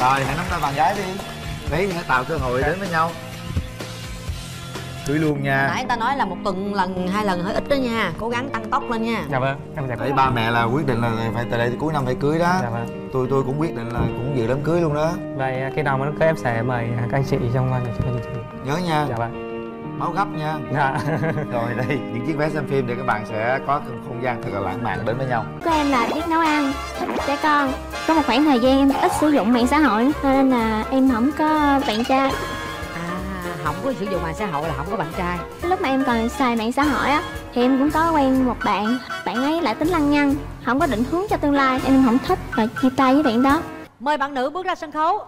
rồi hãy nắm tay bạn gái đi. Đấy hãy tạo cơ hội đến với nhau. Cưới luôn nha. Nãy ta nói là một tuần lần hai lần hơi ít đó nha. Cố gắng tăng tốc lên nha. Dạ vâng, em Đấy ba mẹ là quyết định là phải từ đây tới cuối năm phải cưới đó. Dạ vâng. tôi tôi cũng quyết định là cũng dự đám cưới luôn đó. Vậy khi nào mà nó cưới em sẽ mời các anh chị trong chương trình. nhớ nha. Dạ vâng. Báo gấp nha. Dạ. rồi đây những chiếc vé xem phim để các bạn sẽ có không gian thật là lãng mạn đến với nhau. Của em là biết nấu ăn thích trẻ con. Có một khoảng thời gian em ít sử dụng mạng xã hội nên là em không có bạn trai. À không có sử dụng mạng xã hội là không có bạn trai. Cái lúc mà em còn xài mạng xã hội á thì em cũng có quen một bạn. Bạn ấy lại tính lăng nhăng không có định hướng cho tương lai em không thích và chia tay với bạn đó. Mời bạn nữ bước ra sân khấu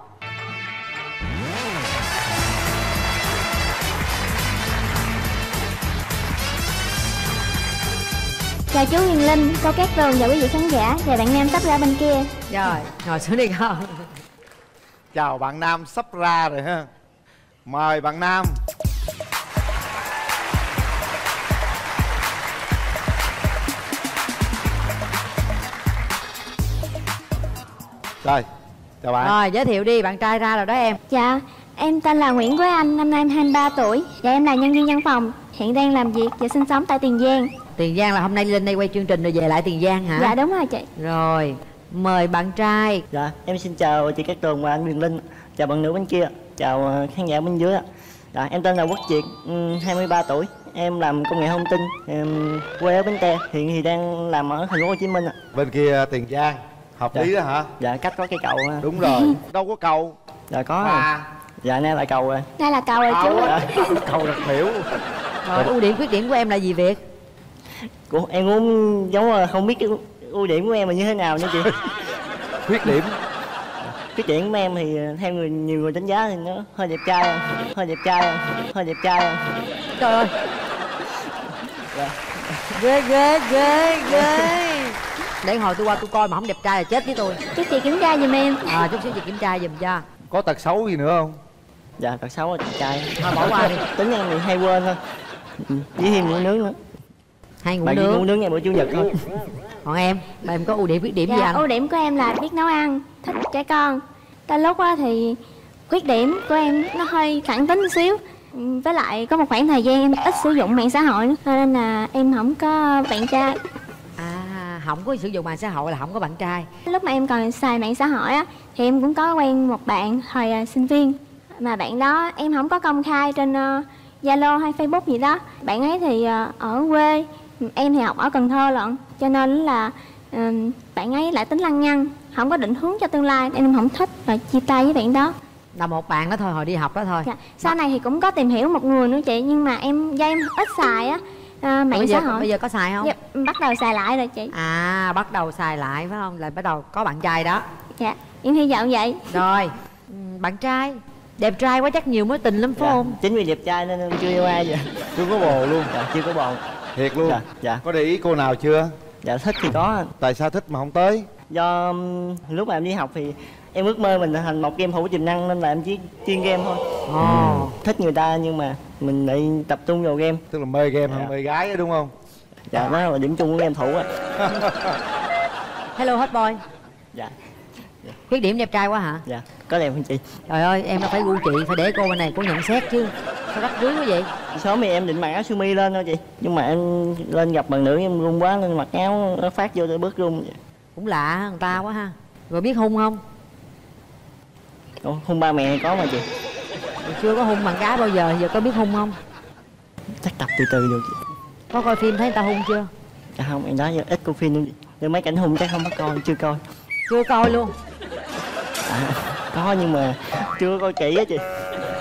chào chú Huyền Linh cô Cát Tường và quý vị khán giả và bạn nam sắp ra bên kia. Rồi ngồi xuống đi con. Chào bạn nam sắp ra rồi ha. Mời bạn nam. Rồi chào bạn. Rồi giới thiệu đi bạn trai ra rồi đó em. Dạ, em tên là Nguyễn Quế Anh, năm nay em 23 tuổi. Và em là nhân viên văn phòng, hiện đang làm việc và sinh sống tại Tiền Giang tiền giang là hôm nay lên đây quay chương trình rồi về lại tiền giang hả? Dạ đúng rồi chị. Rồi mời bạn trai. Dạ, em xin chào chị Cát Tường và anh Quyền Linh. Chào bạn nữ bên kia, chào ờ, khán giả bên dưới ạ. Dạ, em tên là Quốc Việt, ừm, 23 tuổi. Em làm công nghệ thông tin, em quê ở Bến Tre. Hiện thì đang làm ở thành phố Hồ Chí Minh ạ. Bên kia tiền giang. Hợp Dạ. lý đó hả? Dạ, cách có cây cầu đúng rồi. Đâu có cầu. Dạ có. À. Dạ, nay là cầu rồi. Đây là cầu rồi chú Dạ. cầu đặc biểu rồi ưu điểm khuyết điểm của em là gì việt Ủa, em muốn giống là không biết cái ưu điểm của em là như thế nào nha chị. Khuyết điểm. Khuyết điểm của em thì theo người nhiều người đánh giá thì nó hơi đẹp trai không? hơi đẹp trai không? hơi đẹp trai không? trời ơi. Dạ. ghê ghê ghê ghê. Để hồi tôi qua tôi coi mà không đẹp trai là chết với tôi. Chú chị kiểm tra giùm em. À chút xíu chị kiểm tra giùm cho. Có tật xấu gì nữa không? Dạ tật xấu là đẹp trai. Thôi bỏ qua đi. Tính em thì hay quên thôi. Ừ, với thêm ngủ nướng nữa hay ngủ nướng ngủ nướng ngày bữa chủ nhật thôi. Còn em em có ưu điểm khuyết điểm gì dạ anh? ưu điểm của em là biết nấu ăn thích trẻ con. Đôi lúc á thì khuyết điểm của em nó hơi thẳng tính một xíu. Với lại có một khoảng thời gian em ít sử dụng mạng xã hội nên là em không có bạn trai. À không có sử dụng mạng xã hội là không có bạn trai. Lúc mà em còn xài mạng xã hội á thì em cũng có quen một bạn thời à, sinh viên. Mà bạn đó em không có công khai trên ờ, zalo hay facebook gì đó. Bạn ấy thì ờ, ở quê em thì học ở cần thơ lận cho nên là ờ, bạn ấy lại tính lăng nhăng không có định hướng cho tương lai nên em không thích và chia tay với bạn đó. Là một bạn đó thôi hồi đi học đó thôi. Dạ. sau này thì cũng có tìm hiểu một người nữa chị nhưng mà em do em ít xài á à, mạng bây giờ, xã hội. bây giờ có xài không? Dạ, bắt đầu xài lại rồi chị. À bắt đầu xài lại phải không? Lại bắt đầu có bạn trai đó. Dạ em hy vọng vậy. Rồi ừ, bạn trai. Đẹp trai quá chắc nhiều mối tình lắm phải Dạ, không? chính vì đẹp trai nên em chưa yêu ai vậy. Chưa có bồ luôn dạ chưa có bồ thiệt luôn. Dạ dạ. Có để ý cô nào chưa? Dạ thích thì có. Tại sao thích mà không tới? Do um, lúc mà em đi học thì em ước mơ mình thành một game thủ tiềm năng nên là em chỉ chuyên game thôi. Ồ. thích người ta nhưng mà mình lại tập trung vào game. Tức là mê game hơn Dạ. mê gái đó, đúng không? Dạ đó là điểm chung của game thủ á. Hello hot boy. Dạ khuyết điểm đẹp trai quá hả? Dạ có đẹp không chị. Trời ơi em đã phải gu chị phải để cô bên này cô nhận xét chứ. Sao rắc rưới quá vậy? Sớm thì em định mặc áo sơ mi lên thôi chị. Nhưng mà em lên gặp bạn nữ em run quá nên mặc áo nó phát vô tôi bước run cũng lạ người ta quá ha. Rồi biết hung không? Ủa, hôn ba mẹ có mà chị. Rồi chưa có hung bạn gái bao giờ giờ có biết hung không? Chắc tập từ từ được chị. Có coi phim thấy người ta hung chưa? Dạ không em nói giờ ít coi phim luôn chị. Nhưng mấy cảnh hung chắc không có coi chưa coi. Chưa coi luôn có nhưng mà chưa coi kỹ á chị.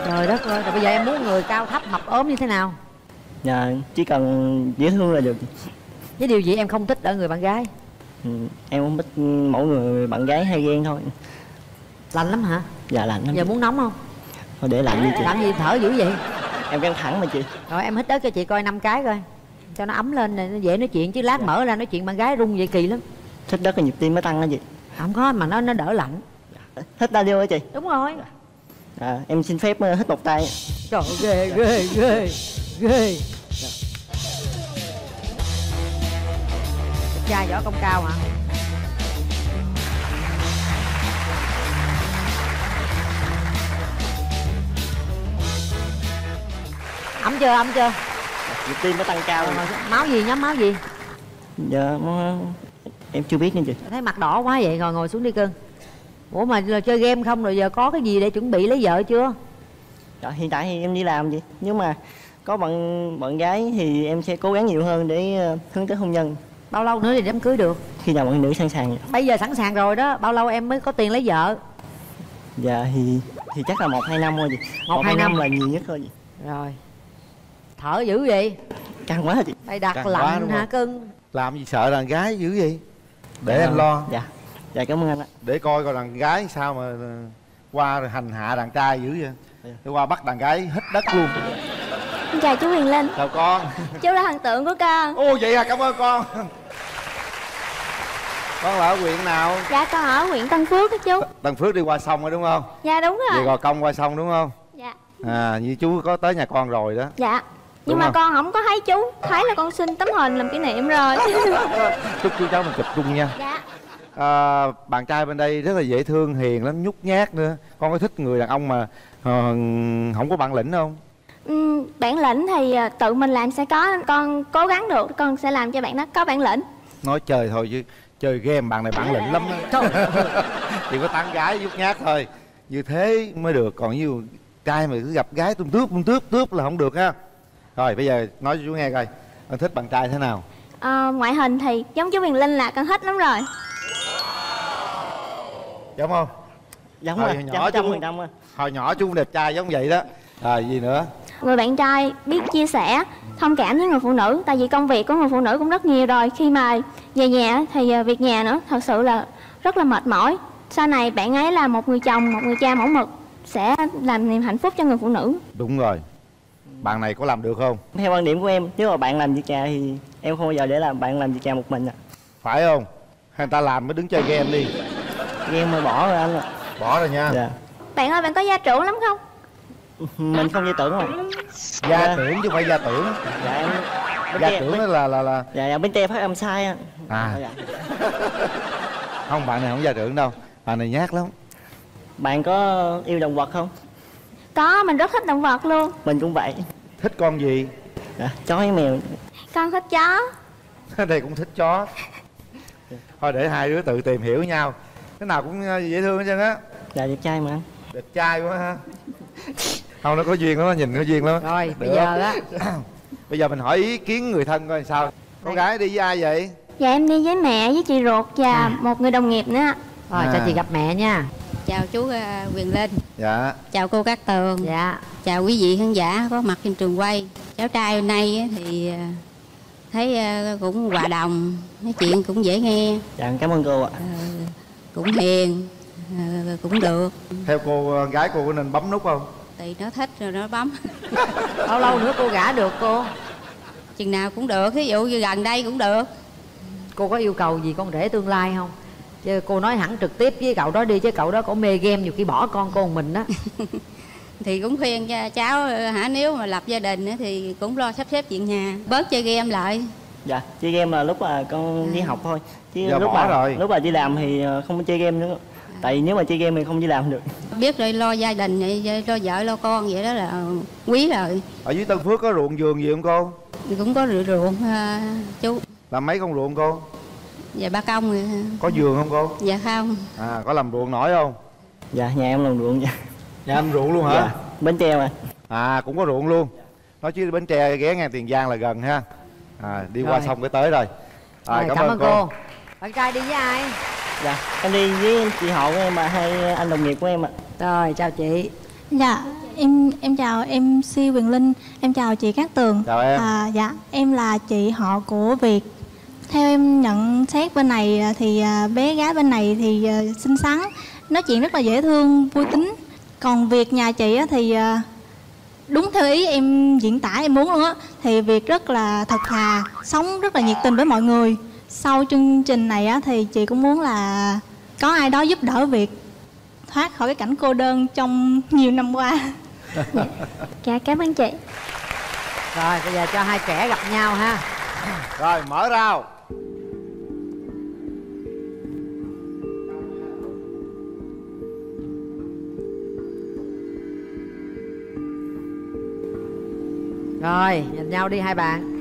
Trời đất ơi rồi bây giờ em muốn người cao thấp mập ốm như thế nào? Dạ chỉ cần dễ thương là được. Với điều gì em không thích ở người bạn gái? Ừ, em không thích mỗi người bạn gái hay ghen thôi. Lạnh lắm hả? Dạ lạnh lắm. Giờ chị. muốn nóng không? Thôi để lạnh đi chị. Làm gì thở dữ vậy? Em căng thẳng mà chị. Rồi em hít đất cho chị coi năm cái coi. Cho nó ấm lên này nó dễ nói chuyện chứ lát mở ra nói chuyện bạn gái rung vậy kỳ lắm. Thích đất là nhịp tim mới tăng đó chị. Không có mà nó nó đỡ lạnh ta điêu hả chị? Đúng rồi. À, em xin phép ờ, hít một tay. Trời ghê ghê ghê ghê. Trai võ công cao hả? Ấm chưa ấm chưa? Nhịp tim nó tăng cao. Rồi, máu gì nhóm máu gì? Dạ em chưa biết nha chị. Thấy mặt đỏ quá vậy rồi ngồi xuống đi cưng ủa mà là chơi game không rồi giờ có cái gì để chuẩn bị lấy vợ chưa? Dạ, hiện tại thì em đi làm chị nhưng mà có bạn bạn gái thì em sẽ cố gắng nhiều hơn để ờ, hướng tới hôn nhân. Bao lâu nữa thì đám cưới được? Khi nào bạn nữ sẵn sàng bây giờ sẵn sàng rồi đó bao lâu em mới có tiền lấy vợ? Dạ thì thì chắc là một hai năm thôi chị. Một, hai năm. là nhiều nhất thôi chị. Rồi. Thở dữ vậy? Căng quá chị. Đây đặt quá, lạnh hả cưng? Làm gì sợ đàn gái dữ vậy? Để Dạ. anh lo. dạ dạ cảm ơn anh ạ. Để coi coi đàn gái sao mà ờ, qua rồi hành hạ đàn trai dữ vậy. Để qua bắt đàn gái hít đất luôn. Xin chào chú Huyền Linh. Chào con. Chú là thần tượng của con. Ô vậy à cảm ơn con. Con là ở huyện nào? Dạ con ở huyện Tân Phước đó chú. Tân Phước đi qua sông rồi đúng không? Dạ đúng về rồi Gò Công qua sông đúng không? Dạ. À như chú có tới nhà con rồi đó. Dạ. Nhưng Đúng mà không? con không có thấy chú. Thấy là con xin tấm hình làm kỷ niệm rồi. Chúc chú cháu mình chụp chung nha. Dạ à, bạn trai bên đây rất là dễ thương hiền lắm nhút nhát nữa. Con có thích người đàn ông mà ờ, không có bản lĩnh không? Ừm, Bản lĩnh thì à, tự mình làm sẽ có Con cố gắng được Con sẽ làm cho bạn đó có bản lĩnh. Nói trời thôi chứ chơi game bạn này bản lĩnh lắm đó. Chỉ có tán gái nhút nhát thôi. Như thế mới được còn như trai mà cứ gặp gái tung tướp tung tướp tướp là không được ha. Rồi bây giờ nói cho chú nghe coi anh thích bạn trai thế nào? Ờ, ngoại hình thì giống chú Quyền Linh là con thích lắm rồi giống không? Giống hồi rồi, nhỏ trăm- phần hồi nhỏ chú đẹp trai giống vậy đó. Rồi gì nữa? Người bạn trai biết chia sẻ, thông cảm với người phụ nữ Tại vì công việc của người phụ nữ cũng rất nhiều rồi. Khi mà về nhà thì ờ, việc nhà nữa Thật sự là rất là mệt mỏi. Sau này bạn ấy là một người chồng, một người cha mẫu mực Sẽ làm niềm hạnh phúc cho người phụ nữ. Đúng rồi. Bạn này có làm được không? Theo quan điểm của em nếu mà bạn làm việc nhà thì em không bao giờ để làm bạn làm việc nhà một mình ạ. Phải không người ta làm mới đứng chơi game đi. Game mà bỏ rồi anh ạ. Bỏ rồi nha. Dạ. Bạn ơi bạn có gia trưởng lắm không? mình không gia tưởng mà gia tưởng chứ không phải gia tưởng. Dạ em gia tưởng đó là là là dạ dạ bên te phát âm sai á à. Dạ. không bạn này không gia trưởng đâu. Bạn này nhát lắm. Bạn có yêu động vật không? Có, mình rất thích động vật luôn. Mình cũng vậy. Thích con gì? Dạ, chó hay mèo? Con thích chó. Đây cũng thích chó thôi để hai đứa tự tìm hiểu nhau. Cái nào cũng ờ, dễ thương hết trơn á. Dạ đẹp trai mà. Anh đẹp trai quá ha. Không nó có duyên lắm nó nhìn có duyên lắm Rồi, bây Được. giờ á. bây giờ mình hỏi ý kiến người thân coi sao. Con gái đi với ai vậy? Dạ em đi với mẹ với chị ruột và một người đồng nghiệp nữa. Rồi cho À. chị gặp mẹ nha. Chào chú uh, Quyền Linh. Dạ. Chào cô Cát Tường. Dạ. Chào quý vị khán giả có mặt trên trường quay. Cháu trai hôm nay á thì uh, thấy uh, cũng hòa đồng nói chuyện cũng dễ nghe. Dạ cảm ơn cô ạ. Cũng hiền uh, cũng được. Theo cô ờ, gái cô có nên bấm nút không? Thì nó thích rồi nó bấm. Bao lâu nữa cô gả được cô. Chừng nào cũng được ví dụ như gần đây cũng được. Cô có yêu cầu gì con rể tương lai không? Chứ cô nói hẳn trực tiếp với cậu đó đi chứ cậu đó cổ mê game nhiều khi bỏ con cô một mình đó thì cũng khuyên cho cháu hả nếu mà lập gia đình á thì cũng lo sắp xếp chuyện nhà bớt chơi game lại. Dạ chơi game là lúc mà con đi học thôi. Chứ Giờ lúc bỏ mà rồi. lúc mà đi làm thì ờ, không có chơi game nữa. Tại vì nếu mà chơi game thì không đi làm được. Biết rồi lo gia đình vậy, lo vợ lo con vậy đó là quý rồi. Ở dưới tân phước có ruộng vườn gì không cô? Thì cũng có ruộng, ruộng uh, chú. Làm mấy con ruộng cô? Và ba công rồi có vườn không cô? Dạ không. À có làm ruộng nổi không? Dạ nhà em làm ruộng dạ nhà em ruộng luôn hả dạ bến tre mà à cũng có ruộng luôn nói chứ bến tre ghé ngang tiền giang là gần ha à đi qua Rồi. sông cái tới rồi rồi, cảm, ơn cô. bạn trai đi với ai dạ em đi với chị họ của em và hai anh đồng nghiệp của em ạ rồi chào chị Dạ, em em chào em Si Quyền Linh, em chào chị Cát Tường. Chào em. À, dạ, em là chị họ của Việt. Theo em nhận xét bên này à, thì à, bé gái bên này thì à, xinh xắn, nói chuyện rất là dễ thương, vui tính. Còn Việt nhà chị á thì à, đúng theo ý em diễn tả em muốn luôn á thì Việt rất là thật thà, sống rất là nhiệt tình với mọi người. Sau chương trình này á thì chị cũng muốn là có ai đó giúp đỡ Việt thoát khỏi cái cảnh cô đơn trong nhiều năm qua. Dạ cảm ơn chị rồi bây giờ cho hai trẻ gặp nhau ha rồi mở rào rồi nhìn nhau đi hai bạn.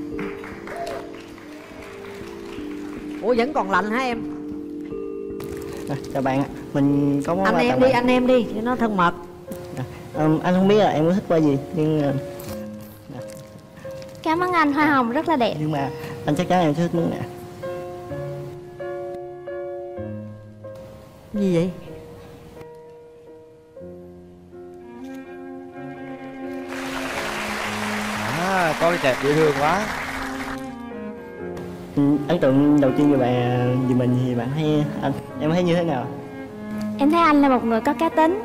Ủa vẫn còn lạnh hả em? À, chào bạn ạ. Mình có món anh em đi bạn. anh em đi cho nó thân mật. Ừm, anh không biết là em có thích qua gì nhưng ờ, Cảm ơn anh, hoa hồng rất là đẹp. nhưng mà anh chắc chắn em thích nè gì vậy có cái đẹp dễ thương quá. Ừ, ấn tượng đầu tiên về bạn về mình thì bạn thấy anh em thấy như thế nào? Em thấy anh là một người có cá tính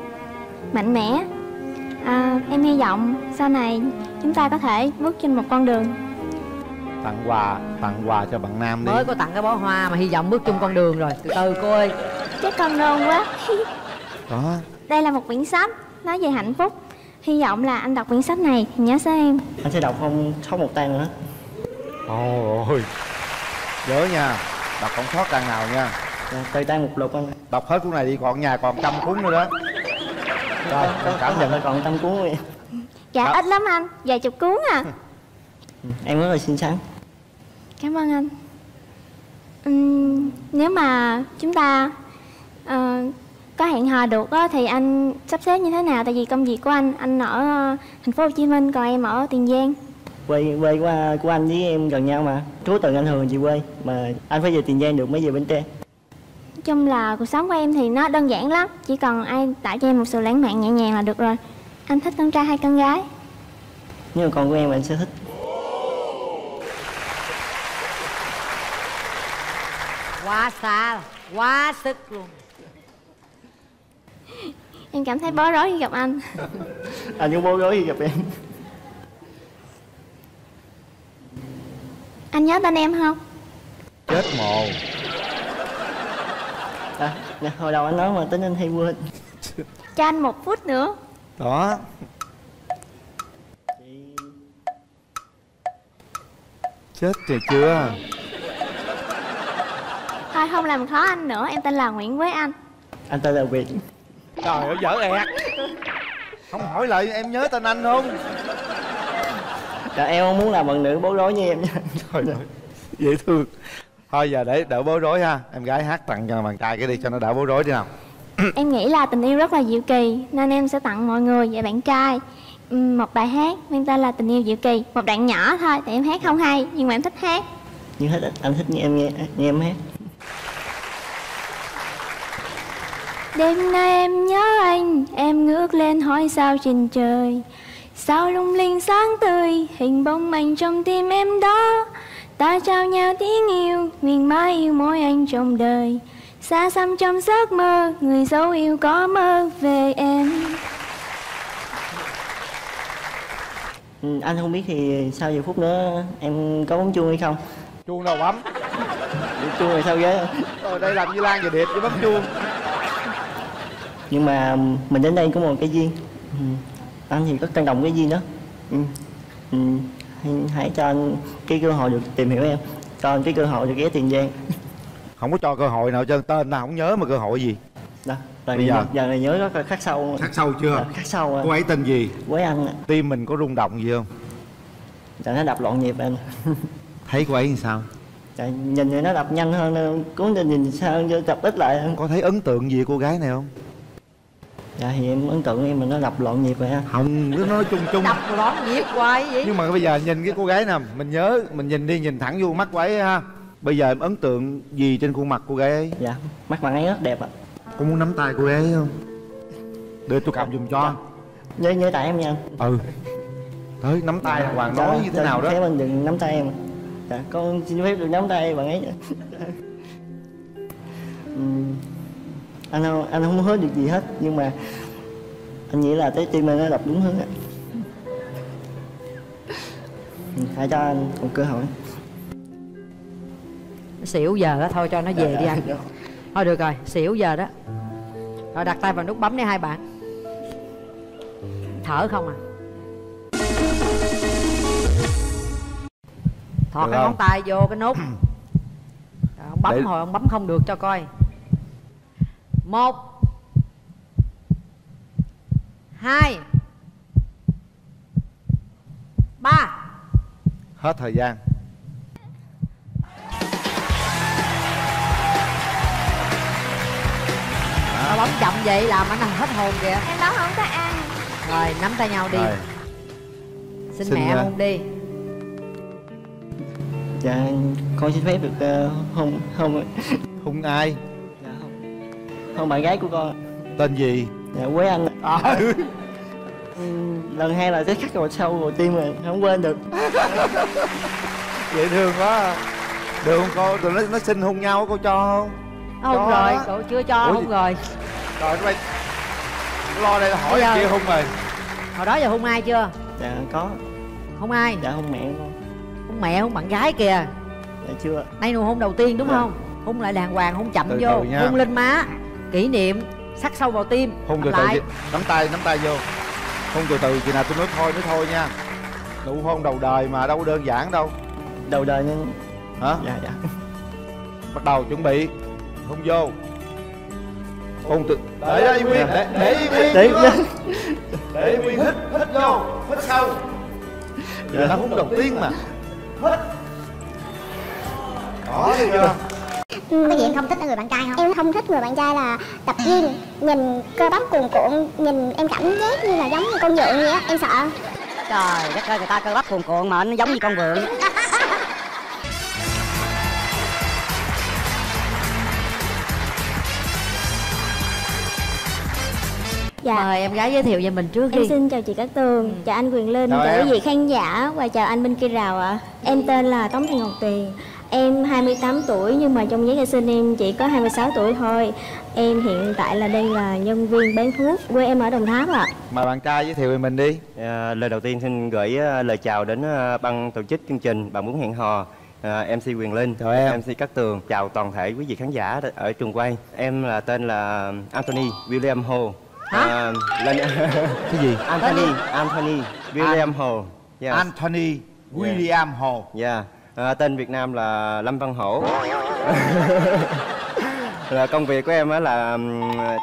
Mạnh mẽ. À, Em hy vọng sau này chúng ta có thể bước trên một con đường. Tặng quà tặng quà cho bạn nam đi. Mới có tặng cái bó hoa mà hy vọng bước chung con đường rồi. Từ từ cô ơi. Chắc con nôn quá. Đó. Đây là một quyển sách nói về hạnh phúc Hy vọng là anh đọc quyển sách này thì nhớ số em anh sẽ đọc không sót một trang nữa. Ôi nhớ nha. Đọc không sót trang nào nha. Dạ, từ trang một lục anh. Đọc hết cuốn này đi còn nhà còn trăm cuốn nữa đó. Rồi cảm nhận. còn trăm cuốn rồi Dạ Đó. ít lắm anh, vài chục cuốn à. Em rất là xinh xắn. Cảm ơn anh. Ừm, nếu mà chúng ta ờ, có hẹn hò được á, thì anh sắp xếp như thế nào? Tại vì công việc của anh, anh ở ờ, thành phố Hồ Chí Minh, còn em ở Tiền Giang. quê quê của, của anh với em gần nhau mà trú tận anh Hường chị quê mà anh phải về Tiền Giang được mới về Bến Tre Nói chung là cuộc sống của em thì nó đơn giản lắm, chỉ cần ai tạo cho em một sự lãng mạn nhẹ nhàng là được rồi. Anh thích con trai hay con gái? nhưng mà con của em anh sẽ thích quá xa quá sức luôn Em cảm thấy bối rối khi gặp anh. anh cũng bối rối khi gặp em Anh nhớ tên em không? chết mồ à, nè, hồi đầu anh nói mà tính anh hay quên Cho anh một phút nữa. đó chết rồi chưa Thôi không làm khó anh nữa, em tên là Nguyễn Quế Anh. anh tên là Việt trời ơi dở ẹt. Không hỏi lại em nhớ tên anh không? Dạ, em không muốn làm bạn nữ bối rối như em nha. Trời ơi dễ thương. Thôi giờ để đỡ bối rối ha. Em gái hát tặng cho bạn trai cái đi cho nó đỡ bối rối đi nào. Em nghĩ là tình yêu rất là diệu kỳ nên em sẽ tặng mọi người và bạn trai ừm, một bài hát mang tên là tình yêu diệu kỳ. Một đoạn nhỏ thôi, tại em hát không hay nhưng mà em thích hát. nhưng hết anh thích nghe em nghe, nghe em hát Đêm nay em nhớ anh, em ngước lên hỏi sao trên trời. Sao lung linh sáng tươi, hình bóng anh trong tim em đó. Ta trao nhau tiếng yêu, nguyện mãi yêu mỗi anh trong đời. Xa xăm trong giấc mơ, người dấu yêu có mơ về em. Ừ, anh không biết thì sau giờ phút nữa em có bấm chuông hay không? Chuông đâu bấm? Chuông rồi sao ghế rồi đây làm như lan và điệp với bấm chuông nhưng mà mình đến đây có một cái duyên. Ừ. anh thì rất trân trọng cái duyên đó. Ừ. Ừ. Hãy, cho anh cái cơ hội được tìm hiểu em. Cho anh cái cơ hội được ghé tiền giang. Không có cho cơ hội nào cho tên nào không nhớ mà cơ hội gì. Đó rồi Bây giờ? giờ này nhớ rất là khắc sâu. Khắc sâu chưa? Dạ, khắc sâu cô ấy tên gì? Với anh ạ. tim mình có rung động gì không? Dạ nó đập loạn nhịp anh. Thấy cô ấy làm sao? Dạ, nhìn thì nó đập nhanh hơn cố tình nhìn sao cho đập ít lại có thấy ấn tượng gì cô gái này không dạ thì em ấn tượng em mà nó đập loạn nhịp rồi anh không cứ nói chung chung. Đập loạn nhịp hoài vậy. Nhưng mà bây giờ nhìn cái cô gái nè mình nhớ mình nhìn đi nhìn thẳng vô mắt cô ấy ha. Bây giờ em ấn tượng gì trên khuôn mặt cô gái ấy? Dạ mắt bạn ấy rất đẹp ạ. Có muốn nắm tay cô gái ấy không? Để tôi cầm giùm cho. Nhớ nhớ tay em nha. Ừ. Tới nắm tay hoàng Dạ, nói như thế dạ, nào đó. phép anh đừng nắm tay em dạ con xin phép được nắm tay bạn ấy. Ừm, anh không anh không hứa được gì hết nhưng mà anh nghĩ là trái tim anh nó đập đúng hướng ạ Ừ, hãy cho anh một cơ hội. Xỉu giờ đó thôi cho nó về đi anh. thôi được rồi xỉu giờ đó. Rồi đặt tay vào nút bấm đi hai bạn. Thở không à? Thọt Được cái không? ngón tay vô cái nút. Rồi, ông bấm Để- hồi ông bấm không được cho coi một. Hai. Ba. Hết thời gian. Tao bấm chậm vậy làm anh hết hồn kìa. Em đó không có ăn Rồi nắm tay nhau đi. Rồi. Xin, Xin, mẹ ờ, hôn đi. Dạ con xin phép được ờ, hôn hôn hôn ai hôn bạn gái của con tên gì dạ quế anh à. Ừm, lần hai là sẽ khắc vào sâu vào tim rồi không quên được dễ thương quá được không cô tụi nó nó xin hôn nhau cô cho không Hôn Cho rồi, đó. cậu chưa cho Ủa hôn gì? rồi trời bay lo đây là hỏi giờ- kia hôn rồi Hồi đó giờ hôn ai chưa? dạ có Hôn ai? dạ hôn mẹ con Hôn mẹ, hôn bạn gái kìa dạ chưa Đây nụ hôn đầu tiên đúng Dạ. không? Hôn lại đàng hoàng, hôn chậm Từ vô từ. Hôn lên má Kỷ niệm Sắc sâu vào tim. Hôn từ từ nắm tay nắm tay vô. Hôn từ từ chị nào tôi nói thôi nói thôi nha. Nụ hôn đầu đời mà đâu có đơn giản đâu. Đầu đời nhưng hả? Dạ dạ. Bắt đầu chuẩn bị. Hôn vô. Hôn từ để đó y nguyên để để y nguyên Để- chưa? để- để nguyên hít hít vô. Hít sâu. Giờ nó hôn đầu tiên mà. Hít. Đó thấy chưa có gì em không thích ở người bạn trai không em không thích người bạn trai là tập gym nhìn cơ bắp cuồn cuộn nhìn em cảm giác như là giống như con dượng vậy á em sợ trời đất ơi người ta cơ bắp cuồn cuộn mà nó giống như con vượn Dạ. mời em gái giới thiệu về mình trước Em đi xin chào chị Cát Tường, chào anh Quyền Linh, Chào em. quý vị khán giả và chào anh bên kia rào ạ. Em tên là Tống Thị Ngọc Tuyền. Em 28 tuổi nhưng mà trong giấy khai sinh em chỉ có 26 tuổi thôi. Em hiện tại là đang là nhân viên bán thuốc, quê em ở Đồng Tháp ạ. mời bạn trai giới thiệu về mình đi À, lời đầu tiên xin gửi à, lời chào đến à, ban tổ chức chương trình bạn muốn hẹn hò à, MC Quyền Linh, Chào em. MC Cát Tường, chào toàn thể quý vị khán giả ở trường quay. Em là tên là Anthony William Hồ. Hả? lên cái gì Anthony Anthony William Hồ. Yes. Anthony William Hồ. Dạ. À, tên Việt Nam là Lâm Văn Hổ. là công việc của em á là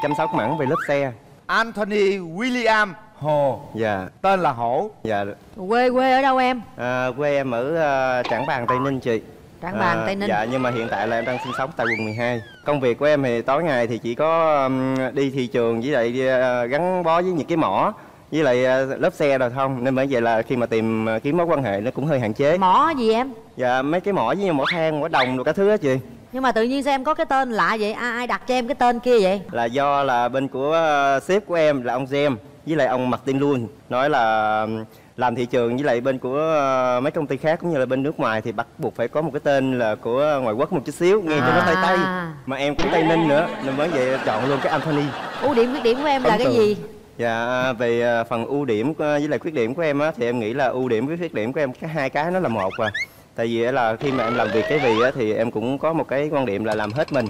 chăm sóc mảng về lớp xe. Anthony William Hồ Dạ. tên là Hổ Dạ. quê quê ở đâu em À, quê em ở à, Trảng Bàng Tây Ninh chị. Trảng Bàng, Tây Ninh. Dạ nhưng mà hiện tại là em đang sinh sống tại quận 12. Công việc của em thì tối ngày thì chỉ có um, đi thị trường với lại à, gắn bó với những cái mỏ với lại à, lớp xe rồi không? Nên bởi vậy là khi mà tìm à, kiếm mối quan hệ nó cũng hơi hạn chế. mỏ gì em? Dạ mấy cái mỏ với như mỏ than, mỏ đồng rồi các thứ á chị. nhưng mà tự nhiên sao em có cái tên lạ vậy? Ai, ai đặt cho em cái tên kia vậy? Là do là bên của à, sếp của em là ông Jem với lại ông Martin luôn nói là làm thị trường với lại bên của à, mấy công ty khác cũng như là bên nước ngoài thì bắt buộc phải có một cái tên là của ngoại quốc một chút xíu nghe cho nó tây tây À. mà em cũng tây ninh nữa nên bởi vậy chọn luôn cái Anthony. Ưu điểm khuyết điểm của em là Ấn cái gì dạ về à, phần ưu điểm của- với lại khuyết điểm của em á thì em nghĩ là ưu điểm với khuyết điểm của em cái hai cái nó là một à tại vì là khi mà em làm việc cái vì á thì em cũng có một cái quan điểm là làm hết mình.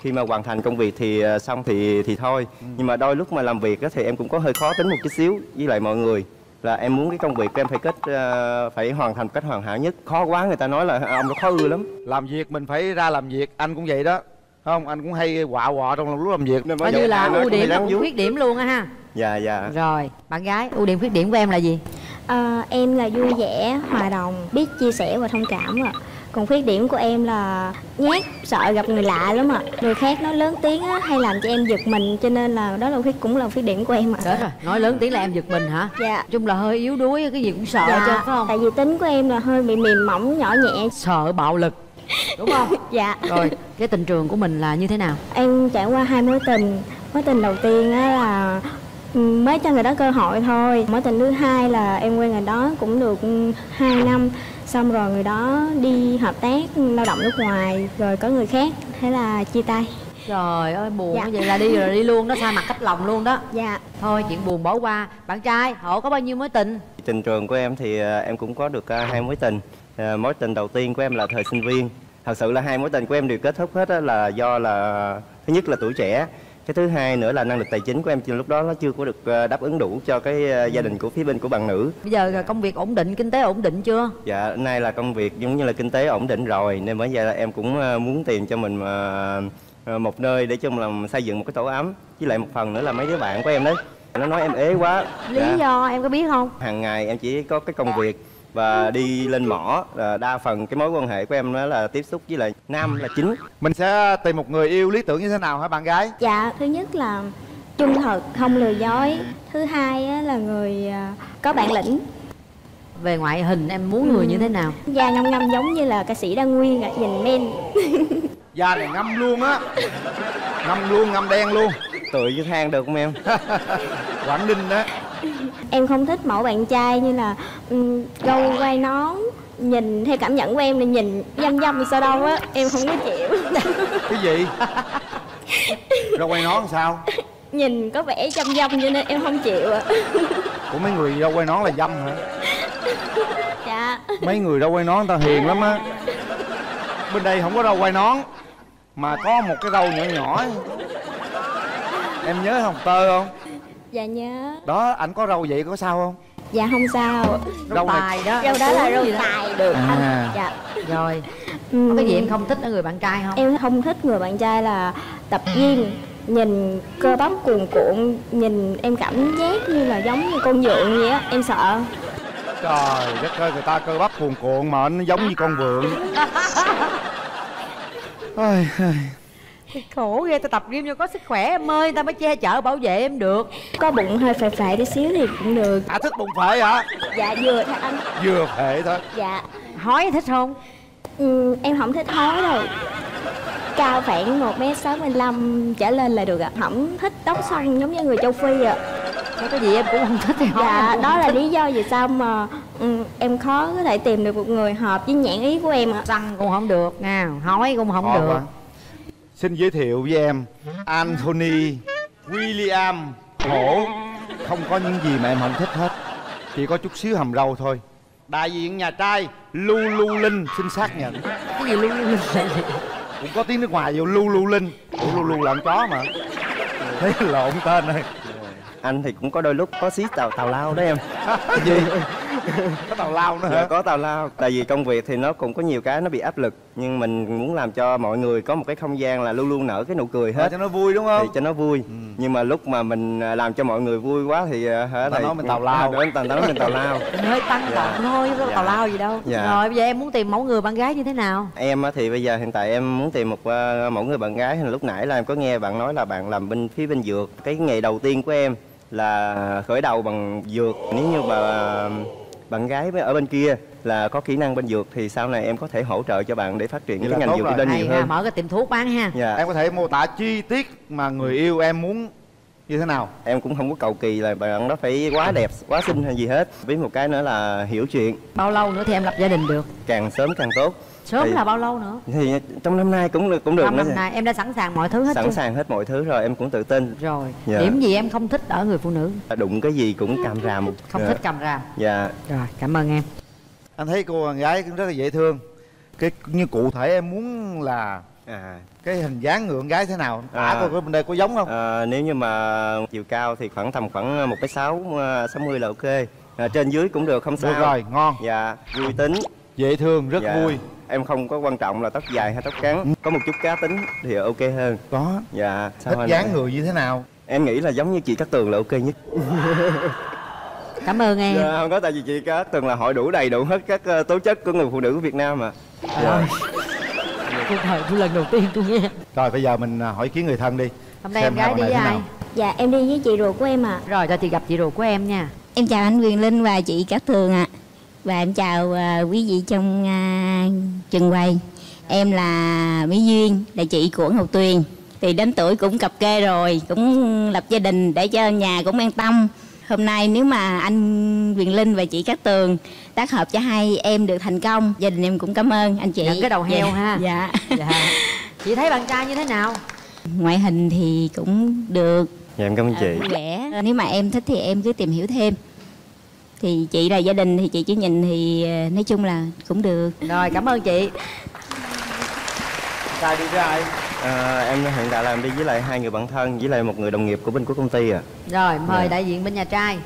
Khi mà hoàn thành công việc thì à, xong thì thì thôi. Nhưng mà đôi lúc mà làm việc á thì em cũng có hơi khó tính một chút xíu với lại mọi người là em muốn cái công việc của em phải kết à, phải hoàn thành cách hoàn hảo nhất. Khó quá người ta nói là ông nó khó ưa lắm. Làm việc mình phải ra làm việc anh cũng vậy đó không anh cũng hay quạ quọ trong lúc làm việc nên coi như là ưu điểm và cũng khuyết điểm luôn á ha dạ dạ rồi bạn gái ưu điểm khuyết điểm của em là gì À, em là vui vẻ, hòa đồng, biết chia sẻ và thông cảm ạ. Còn khuyết điểm của em là nhát, sợ gặp người lạ lắm ạ. Người khác nói lớn tiếng á, hay làm cho em giật mình cho nên là đó là khuyết cũng là khuyết điểm của em ạ. Chết rồi, nói lớn tiếng là em giật mình hả? Dạ. chung là hơi yếu đuối, cái gì cũng sợ dạ, chứ phải không? Tại vì tính của em là hơi bị mềm mỏng, nhỏ nhẹ. Sợ bạo lực. Đúng không? dạ. Rồi, cái tình trường của mình là như thế nào? Em trải qua hai mối tình. Mối tình đầu tiên á là ừ, mới cho người đó cơ hội thôi. Mối tình thứ hai là em quen người đó cũng được 2 năm. Xong rồi người đó đi hợp tác lao động nước ngoài rồi có người khác. Thế là chia tay. Trời ơi buồn Dạ. vậy là đi rồi đi luôn đó, xa mặt cách lòng luôn đó. Dạ. Thôi chuyện buồn bỏ qua. Bạn trai, họ có bao nhiêu mối tình? Tình trường của em thì à, em cũng có được à, hai mối tình. À, mối tình đầu tiên của em là thời sinh viên. Thật sự là hai mối tình của em đều kết thúc hết á là do là thứ nhất là tuổi trẻ, cái thứ hai nữa là năng lực tài chính của em lúc đó nó chưa có được à, đáp ứng đủ cho cái à, gia đình của phía bên của bạn nữ. Bây giờ công việc ổn định, kinh tế ổn định chưa? Dạ, nay là công việc giống như là kinh tế ổn định rồi nên bởi vậy là em cũng muốn tìm cho mình mà một nơi để cho mình xây dựng một cái tổ ấm với lại một phần nữa là mấy đứa bạn của em đấy nó nói em ế quá Lý Dạ. do em có biết không? hàng ngày em chỉ có cái công việc và đi lên mỏ là đa phần cái mối quan hệ của em đó là tiếp xúc với lại nam là chính mình sẽ tìm một người yêu lý tưởng như thế nào hả bạn gái Dạ, thứ nhất là trung thực, không lừa dối. Thứ hai á, là người à, có bản lĩnh. Về ngoại hình em muốn người Ừ. như thế nào? Da ngâm ngâm giống như là ca sĩ Đăng Nguyên ạ, nhìn men. da này ngâm luôn á ngâm luôn ngâm đen luôn tựa như than được không em quảng ninh đó em không thích mẫu bạn trai như là um, gâu quai nón nhìn theo cảm nhận của em là nhìn dâm dâm sao đâu á em không có chịu. Cái gì? Rau quay nón sao? Nhìn có vẻ dâm dâm cho nên em không chịu ạ. Của mấy người rau quay nón là dâm hả? Dạ. Mấy người rau quay nón người ta hiền lắm á. Bên đây không có rau quay nón mà có một cái rau nhỏ nhỏ. Em nhớ hồng tơ không dạ nhớ. Đó ảnh có rau vậy có sao không? Dạ không sao. Rau này- tài đó. Rau đó là đó. tài. Được. À. anh dạ. Rồi, Ừm, có cái gì em không thích ở người bạn trai không? em không thích người bạn trai là tập gym nhìn cơ bắp cuồn cuộn nhìn em cảm giác như là giống như con dượng vậy á. Em sợ. Trời đất ơi người ta cơ bắp cuồn cuộn mà nó giống như con vượn Ôi, khổ ghê tao tập gym cho có sức khỏe em ơi tao mới che chở bảo vệ em được. Có bụng hơi phệ phệ tí xíu thì cũng được. À thích bụng phệ hả? Dạ vừa thôi anh. Vừa phệ thôi. Dạ. Hói thích không? Ừ, em không thích hói đâu. Cao khoảng một m sáu mươi lăm trở lên là được ạ. Không thích tóc xoăn giống như người châu phi ạ. Cái gì em cũng không thích thì hói em dạ đó không là thích. lý do vì sao mà ừ, em khó có thể tìm được một người hợp với nhãn ý của em ạ. Xoăn cũng không được nha hói cũng không Khó được. quá. Xin giới thiệu với em Anthony William Hổ. Không có những gì mà em không thích hết. Chỉ có chút xíu hầm râu thôi. Đại diện nhà trai Lulu Linh xin xác nhận. Cái gì luôn luôn Cũng có tiếng nước ngoài vô Lulu Linh Ủa Lulu là con chó mà. Thế lộn tên rồi anh thì cũng có đôi lúc có xí tào tào lao đó em. Gì có tào lao nữa dạ, hả? có tào lao. Tại vì công việc thì nó cũng có nhiều cái nó bị áp lực nhưng mình muốn làm cho mọi người có một cái không gian là luôn luôn nở cái nụ cười hết. Ờ, cho nó vui đúng không? thì cho nó vui. Nhưng mà lúc mà mình à, làm cho mọi người vui quá thì à, hả Ta thầy nói mình tào lao. đến tào nói mình tào lao. Hơi tăng Dạ. tọng thôi Dạ. tào lao gì đâu. Dạ. rồi bây giờ em muốn tìm mẫu người bạn gái như thế nào? Em á thì bây giờ hiện tại em muốn tìm một à, mẫu người bạn gái. Thì lúc nãy là em có nghe bạn nói là bạn làm bên phía bên dược. Cái nghề đầu tiên của em là khởi đầu bằng dược. Nếu như mà à, bạn gái ở bên kia là có kỹ năng bên dược thì sau này em có thể hỗ trợ cho bạn để phát triển Vậy cái là ngành dược rồi. lên nhiều hơn. mở cái tiệm thuốc bán ha. Dạ. Em có thể mô tả chi tiết mà người yêu em muốn như thế nào? Em cũng không có cầu kỳ là bạn đó phải quá đẹp quá xinh hay gì hết. Với một cái nữa là hiểu chuyện. Bao lâu nữa thì em lập gia đình được? Càng sớm càng tốt sớm Thì- là bao lâu nữa? thì trong năm nay cũng được cũng được Năm năm nay em đã sẵn sàng mọi thứ hết sẵn chưa? sàng hết mọi thứ rồi em cũng tự tin. Rồi Dạ. điểm gì em không thích ở người phụ nữ? Đụng cái gì cũng càm ràm. Không Dạ. thích cầm ràm. Dạ. Rồi cảm ơn em. Anh thấy cô bạn gái cũng rất là dễ thương. Cái như cụ thể em muốn là à. cái hình dáng người con gái thế nào? Tả À. coi bên đây có giống không? À, nếu như mà chiều cao thì khoảng tầm khoảng một cái sáu sáu mươi là ok. À, trên dưới cũng được không sao. Được rồi, ngon. dạ vui tính dễ thương rất Dạ. vui. Em không có quan trọng là tóc dài hay tóc ngắn. Có một chút cá tính thì ok hơn. Có. Dạ sao thích dáng người như thế nào? Em nghĩ là giống như chị Cát Tường là ok nhất. Cảm ơn em. Dạ, không có tại vì chị Cát Tường là hội đủ đầy đủ hết các ờ, tố chất của người phụ nữ của Việt Nam mà dạ. cuộc đời tôi lần đầu tiên tôi nghe. Rồi bây giờ mình à, hỏi ý kiến người thân đi. Hôm nay Xem em gái đi với ai? nào. dạ em đi với chị ruột của em ạ. Rồi cho chị gặp chị ruột của em nha. Em chào anh Quyền Linh và chị Cát Tường ạ. Và em chào à, quý vị trong à, trường quay. Em là Mỹ Duyên, là chị của Ngọc Tuyền. Thì đến tuổi cũng cập kê rồi, cũng lập gia đình để cho nhà cũng an tâm. Hôm nay nếu mà anh Quyền Linh và chị Cát Tường tác hợp cho hai em được thành công, gia đình em cũng cảm ơn anh chị. nhận cái đầu heo Dạ, ha Dạ. dạ chị thấy bạn trai như thế nào Ngoại hình thì cũng được, dạ em cảm ơn chị vẻ nếu mà em thích thì em cứ tìm hiểu thêm thì chị là gia đình thì chị chỉ nhìn thì ờ, nói chung là cũng được rồi cảm ơn chị trai đi với ai à, em hiện tại là em đi với lại hai người bạn thân với lại một người đồng nghiệp của bên của công ty à rồi mời Dạ. đại diện bên nhà trai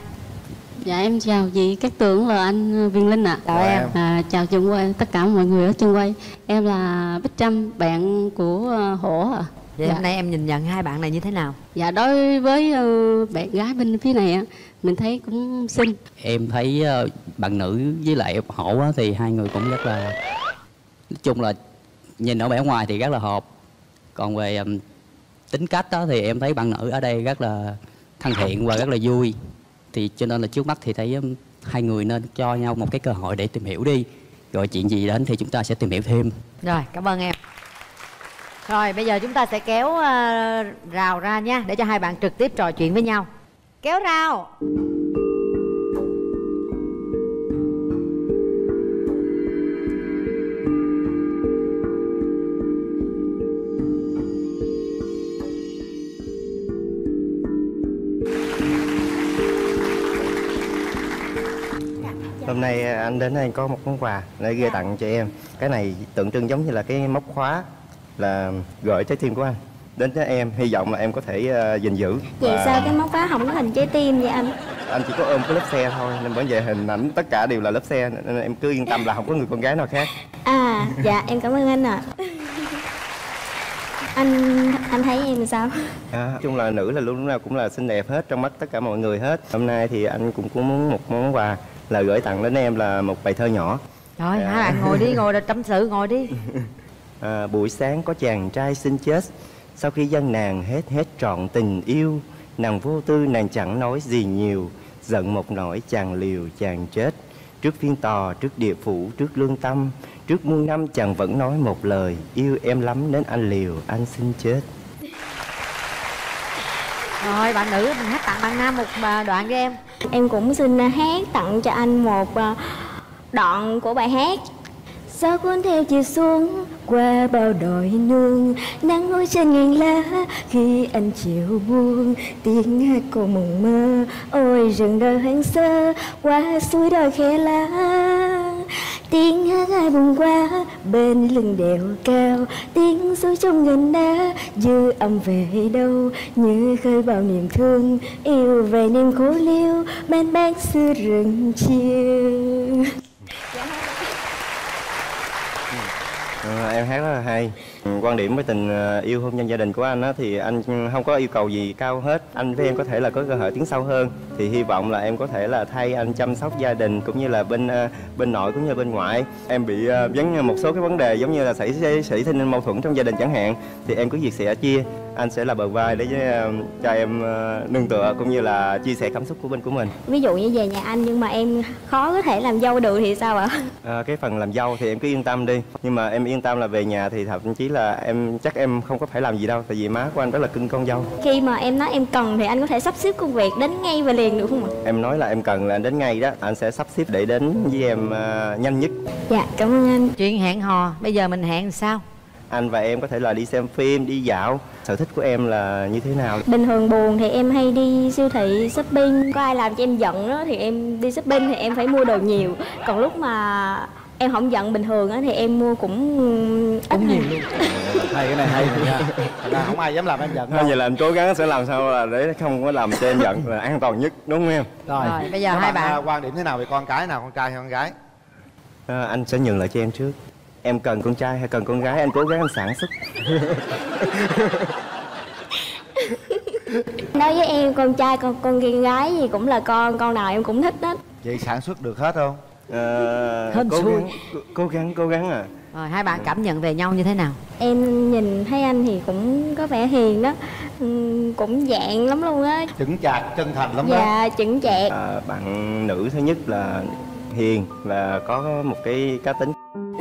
Dạ em chào chị Cát Tường và anh Viên Linh ạ. Chào em. À, chào trường quay tất cả mọi người ở trường quay. Em là Bích Trâm, bạn của ờ, Hổ ạ. vậy hôm nay em nhìn nhận hai bạn này như thế nào Dạ đối với ờ, bạn gái bên phía này á, mình thấy cũng xinh. em thấy ờ, bạn nữ với lại hổ á, thì hai người cũng rất là nói chung là nhìn ở bề ngoài thì rất là hợp. Còn về tính cách đó thì em thấy bạn nữ ở đây rất là thân thiện và rất là vui. Thì cho nên là trước mắt thì thấy hai người nên cho nhau một cái cơ hội để tìm hiểu đi. Rồi chuyện gì đến thì chúng ta sẽ tìm hiểu thêm. Rồi cảm ơn em. Rồi bây giờ chúng ta sẽ kéo ờ, rào ra nha để cho hai bạn trực tiếp trò chuyện với nhau kéo rào. Hôm nay anh đến đây có một món quà để gửi tặng cho em. Cái này tượng trưng giống như là cái móc khóa là gửi trái tim của anh đến cho em hy vọng là em có thể ờ, gìn giữ. Vậy Và sao cái móc khóa không có hình trái tim vậy anh? Anh chỉ có ôm cái lớp xe thôi nên bởi vậy hình ảnh tất cả đều là lớp xe nên em cứ yên tâm là không có người con gái nào khác. À dạ em cảm ơn anh ạ. Anh anh thấy em sao? À, nói chung là nữ là lúc nào cũng là xinh đẹp hết trong mắt tất cả mọi người hết. Hôm nay thì anh cũng cũng muốn một món quà là gửi tặng đến em là một bài thơ nhỏ. Rồi hai bạn ngồi đi ngồi tâm sự ngồi đi. À, buổi sáng có chàng trai xin chết sau khi dân nàng hết hết trọn tình yêu nàng vô tư nàng chẳng nói gì nhiều giận một nỗi chàng liều chàng chết. Trước phiên tòa trước địa phủ trước lương tâm trước muôn năm chàng vẫn nói một lời yêu em lắm nên anh liều anh xin chết. Rồi bạn nữ mình hát tặng bạn nam một à, đoạn cho em. Em cũng xin hát tặng cho anh một ờ, đoạn của bài hát Gió cuốn theo chiều xuống qua bao đồi nương. Nắng ngồi trên ngàn lá khi anh chiều buông. Tiếng hát cô mộng mơ, ôi rừng đời hoang sơ Qua suối đồi khe lá. Tiếng hát ai buồn qua bên lưng đèo cao. Tiếng suối trong ngàn đá dư âm về đâu. Như khơi bao niềm thương, yêu về niềm khổ liêu. Bên bác xưa rừng chiều dạ, Ờ, em hát rất là hay quan điểm với tình ờ, yêu hôn nhân gia đình của anh á, thì anh không có yêu cầu gì cao hết. Anh với em có thể là có cơ hội tiến sâu hơn. Thì hy vọng là em có thể là thay anh chăm sóc gia đình cũng như là bên ờ, bên nội cũng như bên ngoại. Em bị ờ, vấn một số cái vấn đề giống như là xảy xảy sinh mâu thuẫn trong gia đình chẳng hạn thì em cứ việc sẻ chia. Anh sẽ là bờ vai để ờ, cho em ờ, nương tựa cũng như là chia sẻ cảm xúc của bên của mình. Ví dụ như về nhà anh nhưng mà em khó có thể làm dâu được thì sao ạ? À, cái phần làm dâu thì em cứ yên tâm đi. Nhưng mà em yên tâm là về nhà thì thậm chí là em chắc em không có phải làm gì đâu tại vì má của anh rất là cưng con dâu. Khi mà em nói em cần thì anh có thể sắp xếp công việc đến ngay và liền được không ạ? em nói là em cần là đến ngay đó anh sẽ sắp xếp để đến với em à, nhanh nhất. Dạ cảm ơn anh. Chuyện hẹn hò bây giờ mình hẹn sao? Anh và em có thể là đi xem phim đi dạo. Sở thích của em là như thế nào? Bình thường buồn thì em hay đi siêu thị shopping. Có ai làm cho em giận đó thì em đi shopping thì em phải mua đồ nhiều. Còn lúc mà em không giận bình thường á thì em mua cũng ít Cũng nhiều hơn. luôn. Hay cái này hay nha. Ra không ai dám làm em giận Thôi đâu. vậy là anh cố gắng sẽ làm sao là để không có làm cho em giận là an toàn nhất đúng không em? Rồi, Rồi, bây giờ Các hai bạn, bạn. à, quan điểm thế nào về con cái nào con trai hay con gái? À, anh sẽ nhường lại cho em trước. Em cần con trai hay cần con gái anh cố gắng anh sản xuất. Đối với em con trai con con gái gì cũng là con Con nào em cũng thích hết. Vậy sản xuất được hết không Ờ, Hên cố xui. gắng cố gắng cố gắng à. Rồi hai bạn cảm nhận về nhau như thế nào? Em nhìn thấy anh thì cũng có vẻ hiền đó. Ừm, Cũng dạng lắm luôn á. Chững chạc chân thành lắm đó. Dạ chững chạc. À, bạn nữ thứ nhất là hiền và có một cái cá tính.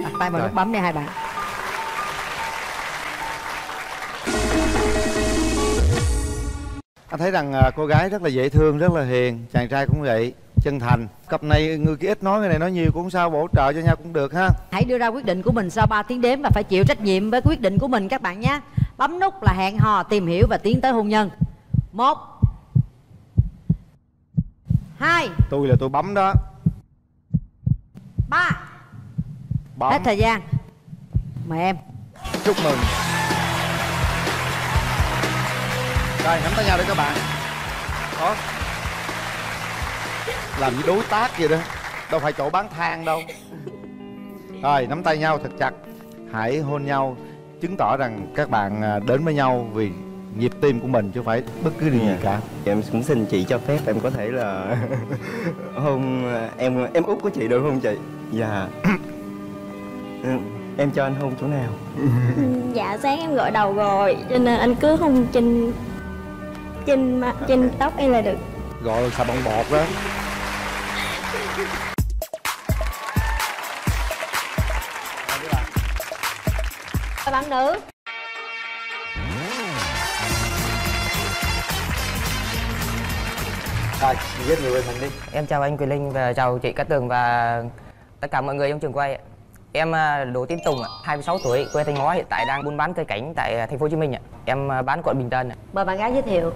Đặt tay vào nút bấm nha hai bạn. Anh thấy rằng à, cô gái rất là dễ thương rất là hiền chàng trai cũng vậy chân thành. Cặp này người kia ít nói người này nói nhiều cũng sao bổ trợ cho nhau cũng được ha. Hãy đưa ra quyết định của mình sau 3 tiếng đếm và phải chịu trách nhiệm với quyết định của mình các bạn nhé. Bấm nút là hẹn hò tìm hiểu và tiến tới hôn nhân. Một hai tôi là tôi bấm đó. ba. Bấm. Hết thời gian. Mời em. Chúc mừng. Rồi nắm tay nhau đi các bạn. Có làm như đối tác vậy đó. Đâu phải chỗ bán than đâu. Rồi nắm tay nhau thật chặt. Hãy hôn nhau chứng tỏ rằng các bạn à, đến với nhau vì nhịp tim của mình chứ phải bất cứ điều gì cả. Em cũng xin chị cho phép em có thể là hôn em em út của chị được không chị? Dạ. Ừ, em cho anh hôn chỗ nào? Dạ sáng em gọi đầu rồi Cho nên anh cứ hôn trên Trên trên tóc em là được. Gọi xà bông bọt đó các bạn nữ rồi giới thiệu về mình đi Em chào anh Quyền Linh và chào chị Cát Tường và tất cả mọi người trong trường quay. ạ. Em à, Đỗ Tiến Tùng, ạ, 26 tuổi, quê Thanh Hóa, hiện tại đang buôn bán cây cảnh tại à, thành phố Hồ Chí Minh. ạ. Em à, bán quận Bình Tân. ạ. mời bạn gái giới thiệu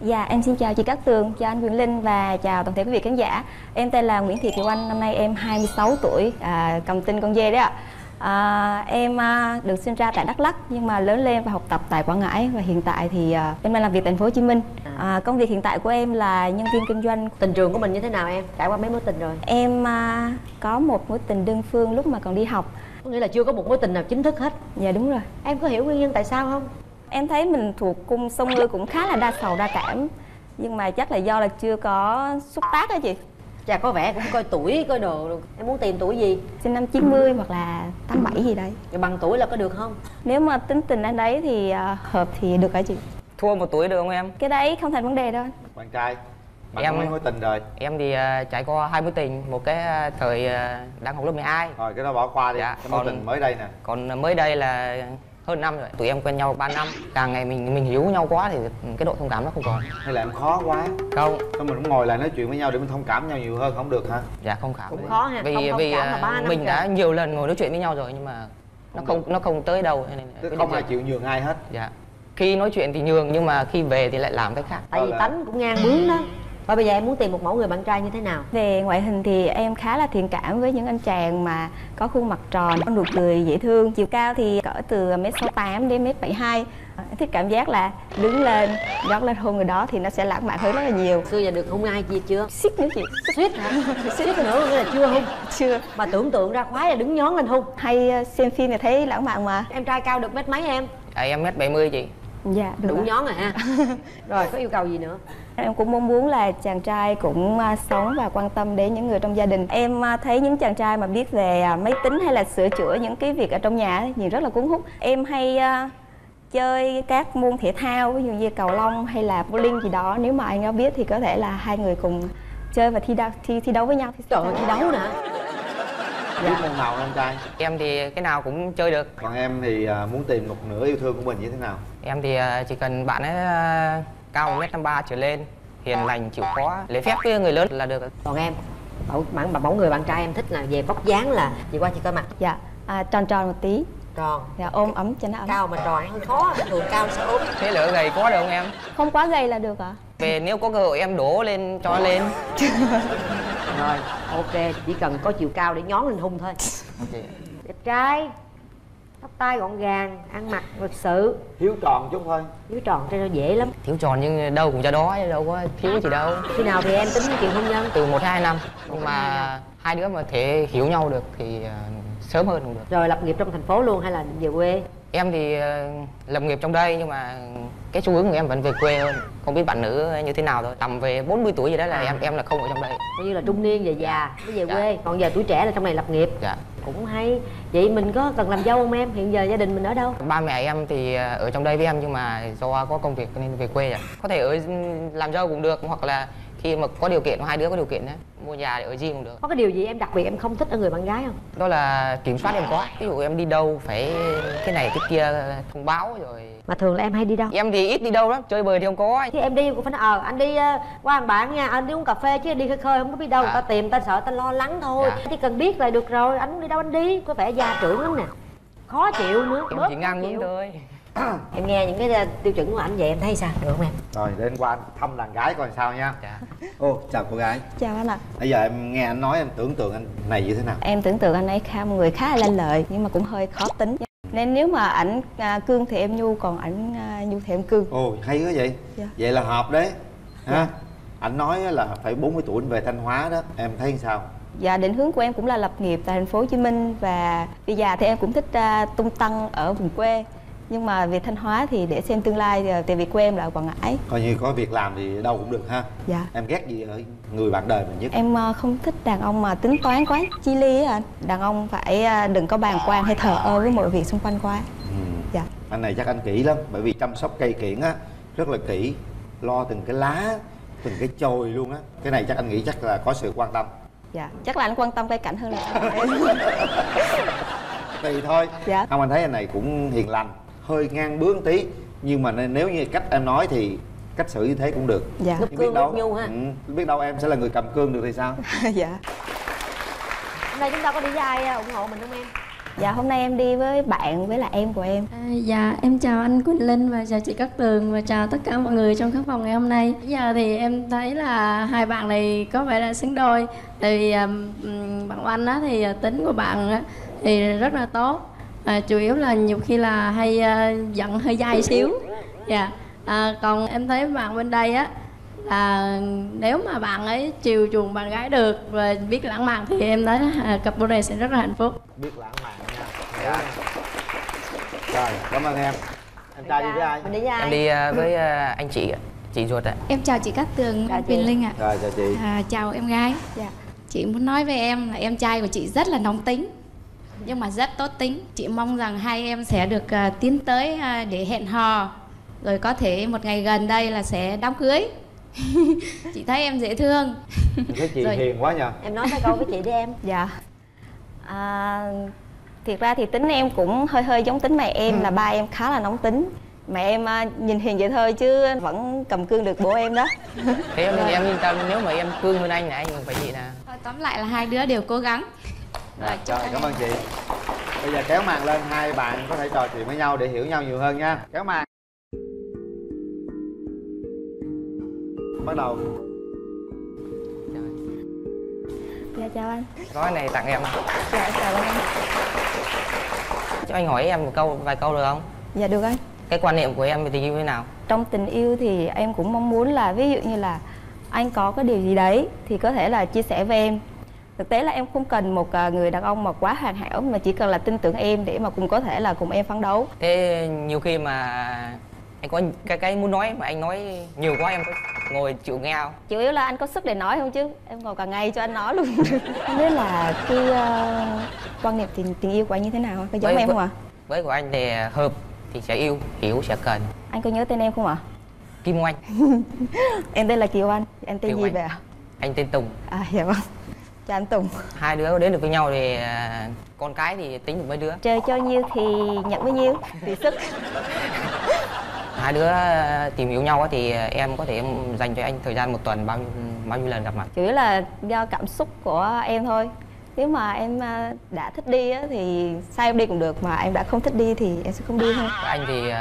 Dạ, em xin chào chị Cát Tường, chào anh Quyền Linh và chào toàn thể quý vị khán giả. Em tên là Nguyễn Thị Kiều Anh, năm nay em 26 tuổi, à, cầm tinh con dê đấy ạ. À, em à, được sinh ra tại Đắk Lắk nhưng mà lớn lên và học tập tại Quảng Ngãi và hiện tại thì à, em đang làm việc tại thành phố Hồ Chí Minh. À, công việc hiện tại của em là nhân viên kinh doanh. tình trường của mình như thế nào em trải qua mấy mối tình rồi Em à, có một mối tình đơn phương lúc mà còn đi học. có nghĩa là chưa có một mối tình nào chính thức hết Dạ đúng rồi. em có hiểu nguyên nhân tại sao không Em thấy mình thuộc cung sông ngư cũng khá là đa sầu đa cảm. Nhưng mà chắc là do là chưa có xúc tác đó chị. Chà có vẻ cũng coi tuổi coi đồ rồi. Em muốn tìm tuổi gì? Sinh năm 90 hoặc là 87 gì đấy. Rồi bằng tuổi là có được không? Nếu mà tính tình anh đấy thì à, hợp thì được hả chị? thua một tuổi được không em? Cái đấy không thành vấn đề đâu. Bạn trai bạn Em- mối tình rồi. em thì à, trải qua hai mối tình một cái à, thời à, đang học lớp 12 rồi cái đó bỏ qua đi. Dạ, cái mối còn- tình mới đây nè. còn mới đây là hơn năm rồi tụi em quen nhau 3 năm. Càng ngày mình mình hiểu nhau quá thì cái độ thông cảm nó không còn. Hay là em khó quá. Không. Xong mình cũng ngồi lại nói chuyện với nhau để mình thông cảm nhau nhiều hơn không được hả? Dạ không cảm. Cũng khó ha, vì không vì à, mình đã nhiều lần ngồi nói chuyện với nhau rồi nhưng mà nó không nó không tới đâu nên Tức không ai chịu nhường ai hết. Dạ. Khi nói chuyện thì nhường nhưng mà khi về thì lại làm cái khác. Tại vì tánh cũng ngang bướng đó Thôi bây giờ em muốn tìm một mẫu người bạn trai như thế nào? Về ngoại hình thì em khá là thiện cảm với những anh chàng mà có khuôn mặt tròn, có nụ cười dễ thương. Chiều cao thì cỡ từ 1m68 đến 1m72. Em thích cảm giác là đứng lên, rót lên hôn người đó thì nó sẽ lãng mạn hơn rất là nhiều. Xưa giờ được hôn ai gì chưa? Xích nữa chị. Suýt hả? Suýt nữa nghĩa là chưa hôn Chưa. Mà tưởng tượng ra khoái là đứng nhón lên hôn Hay ờ, xem phim thì thấy lãng mạn mà. Em trai cao được mét mấy em? à, em mét 70 chị Dạ, được Đủ ạ. nhón rồi ha Rồi có yêu cầu gì nữa? Em cũng mong muốn là chàng trai cũng à, sống và quan tâm đến những người trong gia đình. Em à, thấy những chàng trai mà biết về à, máy tính hay là sửa chữa những cái việc ở trong nhà nhìn rất là cuốn hút. Em hay chơi các môn thể thao ví dụ như cầu lông hay là bowling gì đó. Nếu mà anh có biết thì có thể là hai người cùng chơi và thi đấu thi thi đấu với nhau. Trời ơi, thi đấu nè. biết môn nào em trai em thì cái nào cũng chơi được còn em thì muốn tìm một nửa yêu thương của mình như thế nào em thì à, chỉ cần bạn ấy à, cao 1m53 trở lên hiền lành chịu khó lễ phép với người lớn là được Còn em? Mẫu, mẫu, mẫu người bạn trai em thích là về vóc dáng là Chị qua chị coi mặt Dạ, à, tròn tròn một tí. Tròn Dạ, ôm ấm cho nó ấm. Cao mà tròn hơi khó Thường cao sẽ ốm thế lỡ gầy có được không em Không quá gầy là được ạ. về nếu có cơ hội em đổ lên cho lên Rồi ok Chỉ cần có chiều cao để nhón lên hung thôi Đẹp trai Tóc tai gọn gàng Ăn mặc lịch sự. Hiếu tròn chút thôi. Hiếu tròn cho nó dễ lắm. Thiếu tròn nhưng đâu cũng cho đó đâu có thiếu gì đâu. Khi nào thì em tính chuyện hôn nhân? Từ một hai năm. Nhưng mà hai đứa mà thể hiểu nhau được thì à, sớm hơn cũng được. Rồi lập nghiệp trong thành phố luôn hay là về quê? Em thì à, lập nghiệp trong đây nhưng mà cái xu hướng của em vẫn về quê hơn. Không biết bạn nữ như thế nào thôi. Tầm về 40 tuổi gì đó là À. em em là không ở trong đây. Coi như là trung niên về già mới về Dạ. quê. Còn giờ tuổi trẻ là trong này lập nghiệp. Dạ. Cũng hay Vậy mình có cần làm dâu không em? Hiện giờ gia đình mình ở đâu? ba mẹ em thì à, ở trong đây với em nhưng mà do có công việc nên về quê ạ có thể ở làm dâu cũng được hoặc là khi mà có điều kiện hai đứa có điều kiện á mua nhà để ở riêng cũng được Có cái điều gì em đặc biệt em không thích ở người bạn gái không? đó là kiểm soát em có ví dụ em đi đâu phải cái này cái kia thông báo rồi Mà thường là em hay đi đâu? em thì ít đi đâu lắm chơi bời thì không có Thì em đi cũng phải nói ờ anh đi ờ, qua hàng bạn nha, anh đi uống cà phê chứ đi khơi khơi không có biết đâu, người ta tìm, ta sợ, ta lo lắng thôi. Dạ. Chỉ cần biết là được rồi, anh muốn đi đâu anh đi, có vẻ gia trưởng lắm nè. Khó chịu nữa, em chỉ ngang chịu. bướng thôi Em nghe những cái ờ, tiêu chuẩn của anh vậy em thấy sao, được không em? rồi anh qua anh thăm đàn gái coi sao nha dạ ô chào cô gái Chào anh ạ. bây giờ em nghe anh nói em tưởng tượng anh này như thế nào Em tưởng tượng anh ấy khá một người khá là lanh lợi nhưng mà cũng hơi khó tính. Nên nếu mà ảnh à, cương thì em nhu còn ảnh à, nhu thì em cương. ồ hay quá vậy Dạ. vậy là hợp đấy ha anh nói là phải 40 tuổi anh về thanh hóa đó em thấy sao Dạ định hướng của em cũng là lập nghiệp tại thành phố Hồ Chí Minh và bây giờ thì em cũng thích à, tung tăng ở vùng quê. Nhưng mà về Thanh Hóa thì để xem tương lai à, tại vì quê em là ở Quảng Ngãi. coi như có việc làm thì đâu cũng được ha Dạ. em ghét gì ở người bạn đời mình nhất Em à, không thích đàn ông mà tính toán quá chi ly á anh. Đàn ông phải à, đừng có bàng quan hay thờ ơ với mọi việc xung quanh quá. Dạ. anh này chắc anh kỹ lắm bởi vì chăm sóc cây kiển á rất là kỹ lo từng cái lá từng cái chồi luôn á cái này chắc anh nghĩ chắc là có sự quan tâm Dạ, chắc là anh quan tâm cây cảnh hơn là em. tùy thôi Dạ. không anh thấy anh này cũng hiền lành hơi ngang bướng tí nhưng mà nếu như cách em nói thì cách xử như thế cũng được Dạ. Lúc Nhưng cương, biết đâu nhu ha. ừ, biết đâu em sẽ là người cầm cương được thì sao dạ. Hôm nay chúng ta có đi với ai ờ, ủng hộ mình không em? Dạ hôm nay em đi với bạn với là em của em. À, dạ em chào anh Quỳnh Linh và chào chị Cát Tường và chào tất cả mọi người trong khán phòng ngày hôm nay. Bây giờ thì em thấy là hai bạn này có vẻ là xứng đôi. Tại vì um, bạn Oanh á thì tính của bạn á thì rất là tốt. À, chủ yếu là nhiều khi là hay uh, giận hơi dai xíu. Dạ. À, còn em thấy bạn bên đây á là nếu mà bạn ấy chiều chuộng bạn gái được và biết lãng mạn thì em thấy à, cặp đôi này sẽ rất là hạnh phúc. biết lãng mạn nha dạ. rồi cảm ơn em em trai đi với ai Mình đi với ai? em đi à, với à, anh chị ạ chị ruột ạ Em chào chị Cát Tường, Chào. Quyền Linh ạ. rồi chào chị À, chào em gái. Dạ. Chị muốn nói với em là em trai của chị rất là nóng tính nhưng mà rất tốt tính. Chị mong rằng hai em sẽ được à, tiến tới à, để hẹn hò rồi có thể một ngày gần đây là sẽ đám cưới. chị thấy em dễ thương. thấy chị Rồi. hiền quá nhờ em nói mấy câu với chị đi em Dạ. À, thiệt ra thì tính em cũng hơi hơi giống tính mẹ em là ba em khá là nóng tính. Mẹ em à, nhìn hiền vậy thôi chứ vẫn cầm cương được bố em đó. thế em, em yên tâm nếu mà em cương hơn anh là anh phải chị là Thôi, tóm lại là hai đứa đều cố gắng. Rồi, rồi cảm ơn chị bây giờ kéo màn lên hai bạn có thể trò chuyện với nhau để hiểu nhau nhiều hơn nha kéo màn bắt đầu Dạ chào anh. gói này tặng em Dạ chào anh. cho anh hỏi em một câu vài câu được không Dạ được anh. cái quan niệm của em về tình yêu thế nào Trong tình yêu thì em cũng mong muốn là ví dụ như là anh có cái điều gì đấy thì có thể là chia sẻ với em. Thực tế là em không cần một à, người đàn ông mà quá hoàn hảo mà chỉ cần là tin tưởng em để mà cùng có thể là cùng em phấn đấu. thế nhiều khi mà anh có cái cái muốn nói mà anh nói nhiều quá em có ngồi chịu nghe không Chủ yếu là anh có sức để nói không chứ Em ngồi cả ngày cho anh nói luôn biết là cái uh, quan niệm tình, tình yêu của anh như thế nào Có giống Với- em không ạ? với của anh thì hợp thì sẽ yêu hiểu sẽ cần Anh có nhớ tên em không ạ? kim oanh Em tên là Kiều Anh Em tên Kiều gì Anh. vậy ạ? anh tên tùng À dạ vâng Chào anh Tùng. Hai đứa đến được với nhau thì à, con cái thì tính được mấy đứa? Trời cho nhiêu thì nhận bấy nhiêu Tùy sức. Hai đứa à, tìm hiểu nhau thì à, em có thể dành cho anh thời gian một tuần bao nhiêu bao nhiêu lần gặp mặt? Chủ yếu là do cảm xúc của em thôi. Nếu mà em đã thích đi thì sao em đi cũng được Mà em đã không thích đi thì em sẽ không đi thôi. Anh thì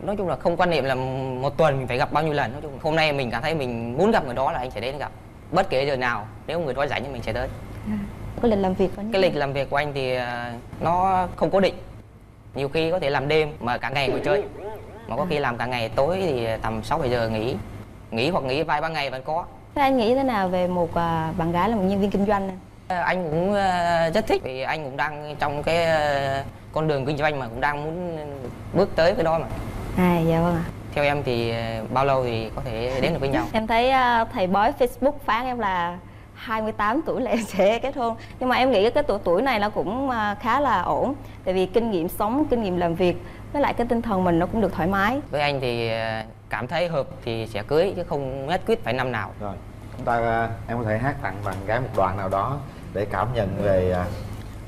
nói chung là không quan niệm là một tuần mình phải gặp bao nhiêu lần. Nói chung hôm nay mình cảm thấy mình muốn gặp người đó là anh sẽ đến gặp bất kể giờ nào nếu người đó rảnh thì mình sẽ tới. Có lịch làm việc có cái lịch làm việc của anh thì à, nó không cố định. Nhiều khi có thể làm đêm mà cả ngày ngồi chơi. Mà có khi làm cả ngày tối thì tầm 6 7 giờ nghỉ. Nghỉ hoặc nghỉ vài ba ngày vẫn có. Thế anh nghĩ thế nào về một à, bạn gái là một nhân viên kinh doanh này? À, anh cũng à, rất thích. Vì anh cũng đang trong cái à, con đường kinh doanh mà cũng đang muốn bước tới cái đó mà. À dạ vâng ạ theo em thì à, bao lâu thì có thể đến được với nhau? Em thấy à, thầy bói Facebook phán em là 28 tuổi là em sẽ kết hôn. Nhưng mà em nghĩ cái tuổi tuổi này nó cũng à, khá là ổn. Tại vì kinh nghiệm sống, kinh nghiệm làm việc Với lại cái tinh thần mình nó cũng được thoải mái. Với anh thì cảm thấy hợp thì sẽ cưới chứ không nhất quyết phải năm nào. Rồi chúng ta em có thể hát tặng bạn gái một đoạn nào đó để cảm nhận về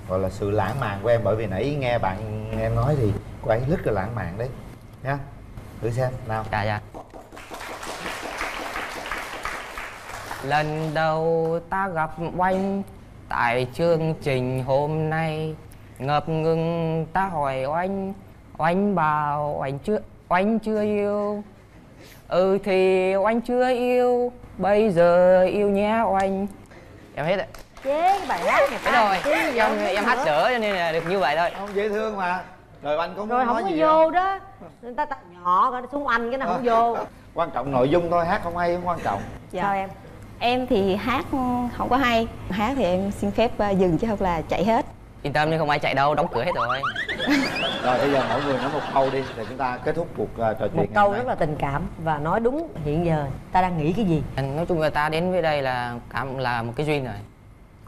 gọi là sự lãng mạn của em. Bởi vì nãy nghe bạn em nói thì cô ấy rất là lãng mạn đấy nhá thử xem nào. Dạ dạ. Lần đầu ta gặp oanh tại chương trình hôm nay. Ngập ngừng ta hỏi oanh oanh bảo oanh chưa oanh chưa yêu? Ừ thì oanh chưa yêu bây giờ yêu nhé oanh. Em hết rồi chế cái bài hát này Thế rồi em em hát dở cho nên là được như vậy thôi. Không dễ thương mà rồi anh muốn rồi nói không có gì vô đó. Người ta tặng nhỏ rồi xuống anh cái nào không vô. Quan trọng nội dung thôi hát không hay không quan trọng. Dạ. sao em? Em thì hát không có hay. Hát thì em xin phép à, dừng chứ không là chạy hết. Yên tâm đi không ai chạy đâu đóng cửa hết rồi. Rồi bây giờ mỗi người nói một câu đi để chúng ta kết thúc cuộc à, trò chuyện một câu rất là tình cảm và nói đúng hiện giờ ta đang nghĩ cái gì? Nói chung là ta đến với đây là cảm là một cái duyên rồi.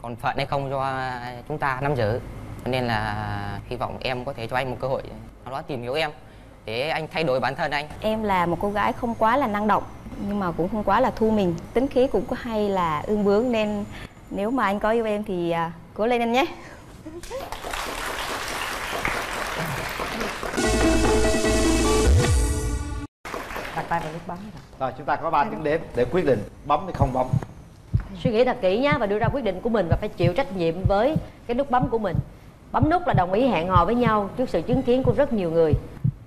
Còn phận hay không do chúng ta nắm giữ. cho nên là hy vọng em có thể cho anh một cơ hội nào đó tìm hiểu em để anh thay đổi bản thân anh. Em là một cô gái không quá là năng động Nhưng mà cũng không quá là thu mình. Tính khí cũng có hay là ương bướng Nên nếu mà anh có yêu em thì à, cố lên anh nhé. Đặt tay vào nút bấm rồi chúng ta có 3 tiếng đếm để quyết định bấm hay không bấm. Suy nghĩ thật kỹ nhá và đưa ra quyết định của mình và phải chịu trách nhiệm với cái nút bấm của mình bấm nút là đồng ý hẹn hò với nhau trước sự chứng kiến của rất nhiều người.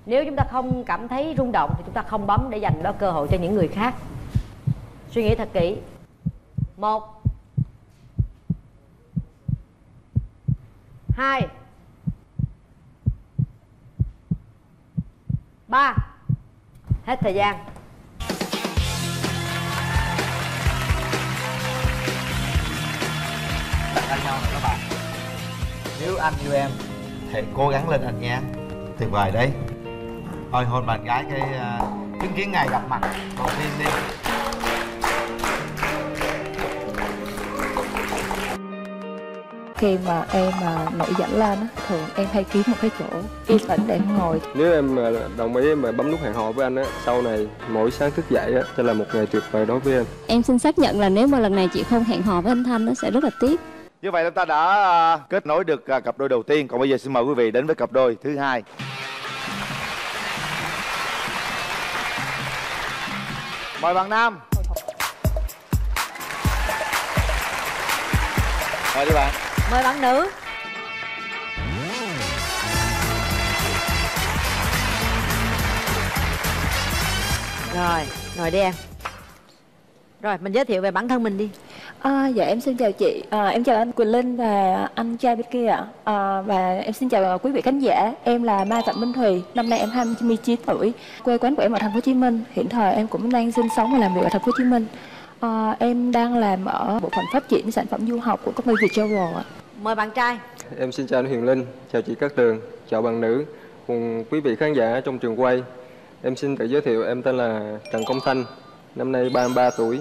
Nếu chúng ta không cảm thấy rung động thì chúng ta không bấm để dành đó cơ hội cho những người khác. Suy nghĩ thật kỹ. Một. Hai. Ba. Hết thời gian. Tặng anh nhau các bạn nếu anh yêu em hãy cố gắng lên anh nha tuyệt vời đấy thôi hôn bạn gái cái uh, chứng kiến ngày gặp mặt đầu tiên đi khi mà em mà nổi giận lên á thường em hay kiếm một cái chỗ yên tĩnh để em ngồi Nếu em mà đồng ý mà bấm nút hẹn hò với anh á, sau này mỗi sáng thức dậy á sẽ là một ngày tuyệt vời đối với em. Em xin xác nhận là nếu mà lần này chị không hẹn hò với anh Thanh nó sẽ rất là tiếc như vậy chúng ta đã à, kết nối được à, cặp đôi đầu tiên. Còn bây giờ xin mời quý vị đến với cặp đôi thứ hai. Mời bạn nam. Mời đi bạn. Mời bạn nữ. Rồi, ngồi đi em. Rồi, mình giới thiệu về bản thân mình đi. À, dạ em xin chào chị, à, em chào anh Quỳnh Linh và anh trai bên kia ạ. À, và em xin chào quý vị khán giả. Em là Mai Phạm Minh Thùy, năm nay em 29 tuổi. Quê quán của em ở thành phố Hồ Chí Minh. Hiện thời em cũng đang sinh sống và làm việc ở thành phố Hồ Chí Minh. À, em đang làm ở bộ phận phát triển sản phẩm du học của công ty Viettravel ạ. mời bạn trai Em xin chào anh Huyền Linh, chào chị Cát Tường, chào bạn nữ cùng quý vị khán giả trong trường quay. Em xin tự giới thiệu em tên là Trần Công Thanh, năm nay 33 tuổi.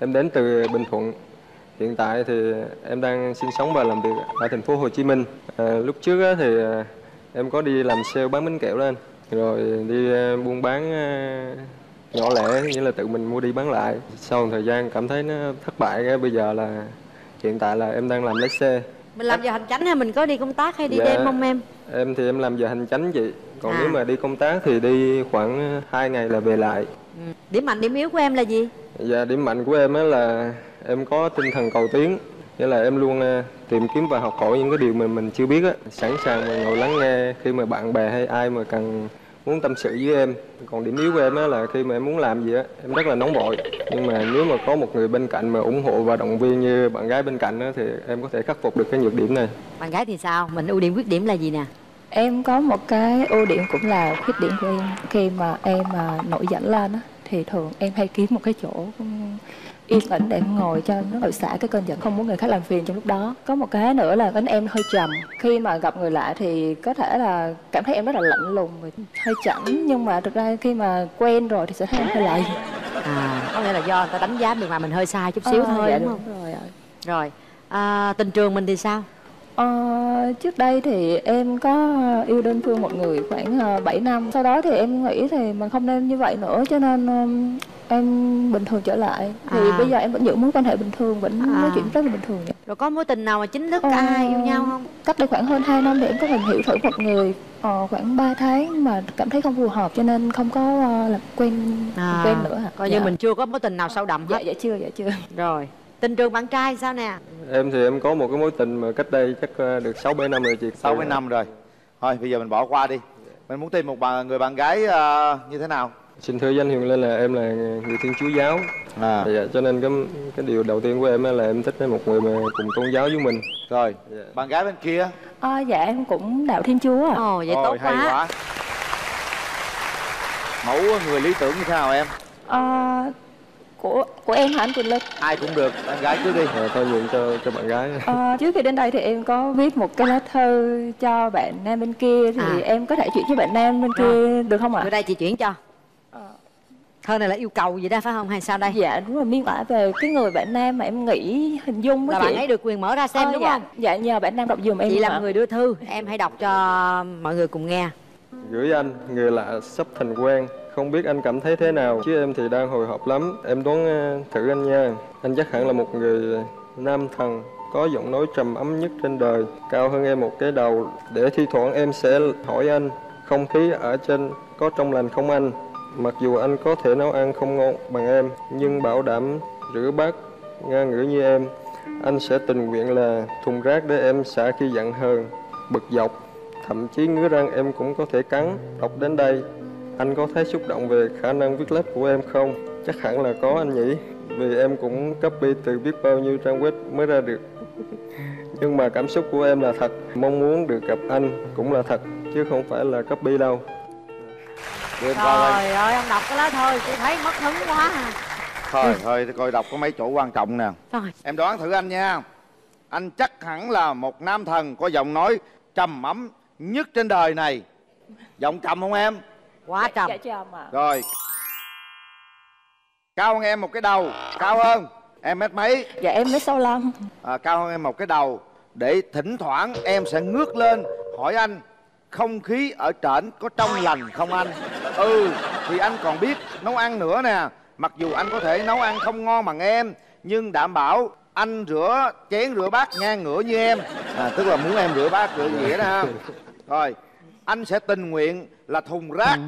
Em đến từ Bình Thuận. Hiện tại thì em đang sinh sống và làm việc ở thành phố Hồ Chí Minh. À, lúc trước á thì à, em có đi làm sale bán bánh kẹo lên, rồi đi à, buôn bán à, nhỏ lẻ nghĩa là tự mình mua đi bán lại. Sau một thời gian cảm thấy nó thất bại cái bây giờ là hiện tại là em đang làm lái xe. mình làm giờ hành chánh hay mình có đi công tác hay đi Dạ. đêm không em Em thì em làm giờ hành chánh chị. Còn À. nếu mà đi công tác thì đi khoảng 2 ngày là về lại. ừ. điểm mạnh điểm yếu của em là gì Và điểm mạnh của em á là em có tinh thần cầu tiến. Nghĩa là em luôn ờ, tìm kiếm và học hỏi những cái điều mà mình chưa biết á. Sẵn sàng mà ngồi lắng nghe khi mà bạn bè hay ai mà cần muốn tâm sự với em. Còn điểm yếu của em á là khi mà em muốn làm gì á, em rất là nóng vội. Nhưng mà nếu mà có một người bên cạnh mà ủng hộ và động viên như bạn gái bên cạnh á, thì em có thể khắc phục được cái nhược điểm này. bạn gái thì sao mình ưu điểm khuyết điểm là gì nè Em có một cái ưu điểm cũng là khuyết điểm của em khi mà em mà nổi giận lên á thì thường em hay kiếm một cái chỗ yên tĩnh để em ngồi cho nó hội xả cái cơn giận không muốn người khác làm phiền trong lúc đó. Có một cái nữa là tính em hơi trầm. Khi mà gặp người lạ thì có thể là cảm thấy em rất là lạnh lùng và hơi chảnh. Nhưng mà thực ra khi mà quen rồi thì sẽ thấy em hơi lạnh. À có nghĩa là do người ta đánh giá mình mà mình hơi sai chút xíu Ờ, thôi dạ, đúng đúng không? rồi rồi à, tình trường mình thì sao Ờ, trước đây thì em có yêu đơn phương một người khoảng ờ, 7 năm Sau đó thì em nghĩ thì mình không nên như vậy nữa Cho nên ừm, em bình thường trở lại Thì À. bây giờ em vẫn giữ mối quan hệ bình thường, vẫn À. nói chuyện rất là bình thường vậy. rồi có mối tình nào mà chính thức Ờ, cả hai yêu nhau không Cách đây khoảng hơn 2 năm thì em có tìm hiểu thử một người ờ, khoảng 3 tháng mà cảm thấy không phù hợp cho nên không có ờ, làm quen à, quen nữa hả? coi như mình chưa có mối tình nào sâu đậm dạ hết dạ chưa dạ chưa rồi tình trường bạn trai sao nè Em thì em có một cái mối tình mà cách đây chắc ờ, được 6 7 năm rồi chị. 6 mấy năm rồi thôi bây giờ mình bỏ qua đi mình muốn tìm một bạn người bạn gái à, như thế nào Xin thưa với anh Huyền Linh là em là người Thiên Chúa giáo. À. Dạ, cho nên cái cái điều đầu tiên của em là em thích một người mà cùng tôn giáo với mình. rồi bạn gái bên kia Ờ, Dạ em cũng đạo Thiên Chúa Ồ vậy Ôi, tốt hay quá. quá mẫu người lý tưởng như thế nào em Ờ, của của em hả anh Quỳnh Linh? ai cũng được em gái cứ đi. À, thôi nhường cho cho bạn gái. Ờ, trước khi đến đây thì em có viết một cái lá thư cho bạn nam bên kia thì À. em có thể chuyển cho bạn nam bên kia được không ạ? Bữa đây chị chuyển cho. Thơ này là yêu cầu gì đó phải không? Hay sao đây? Dạ đúng rồi miêu tả về cái người bạn nam mà em nghĩ hình dung là với chị. bạn ấy được quyền mở ra xem Ờ, đúng dạ, không? Dạ nhờ bạn nam đọc giùm em chị làm người đưa thư em hãy đọc cho mọi người cùng nghe. Gửi anh, người lạ sắp thành quen không biết anh cảm thấy thế nào, Chứ em thì đang hồi hộp lắm. Em đoán ờ, thử anh nha. Anh chắc hẳn là một người nam thần, Có giọng nói trầm ấm nhất trên đời, Cao hơn em một cái đầu. Để thi thoảng em sẽ hỏi anh, Không khí ở trên có trong lành không anh? Mặc dù anh có thể nấu ăn không ngon bằng em, Nhưng bảo đảm rửa bát ngang ngửa như em, Anh sẽ tình nguyện là thùng rác để em xả khi giận hờn, Bực dọc. Thậm chí ngứa răng em cũng có thể cắn. Đọc đến đây. Anh có thấy xúc động về khả năng viết lách của em không? Chắc hẳn là có anh nhỉ. Vì em cũng copy từ biết bao nhiêu trang web mới ra được. Nhưng mà cảm xúc của em là thật. Mong muốn được gặp anh cũng là thật Chứ không phải là copy đâu. Trời ơi ông đọc cái lá thôi chị thấy mất hứng quá à. thôi thôi coi đọc có mấy chỗ quan trọng nè. Rồi. em đoán thử anh nha. Anh chắc hẳn là một nam thần có giọng nói trầm ấm nhất trên đời này. Giọng trầm không em quá trầm. dạ trầm ạ. Rồi. Cao hơn em một cái đầu. Cao hơn. Em mét mấy? Dạ em mét sáu lăm. À, cao hơn em một cái đầu. Để thỉnh thoảng em sẽ ngước lên hỏi anh không khí ở trển có trong lành không anh? Ừ thì anh còn biết nấu ăn nữa nè. Mặc dù anh có thể nấu ăn không ngon bằng em nhưng đảm bảo anh rửa chén rửa bát ngang ngửa như em. À, tức là muốn em rửa bát rửa dĩa đó ha. Rồi anh sẽ tình nguyện là thùng rác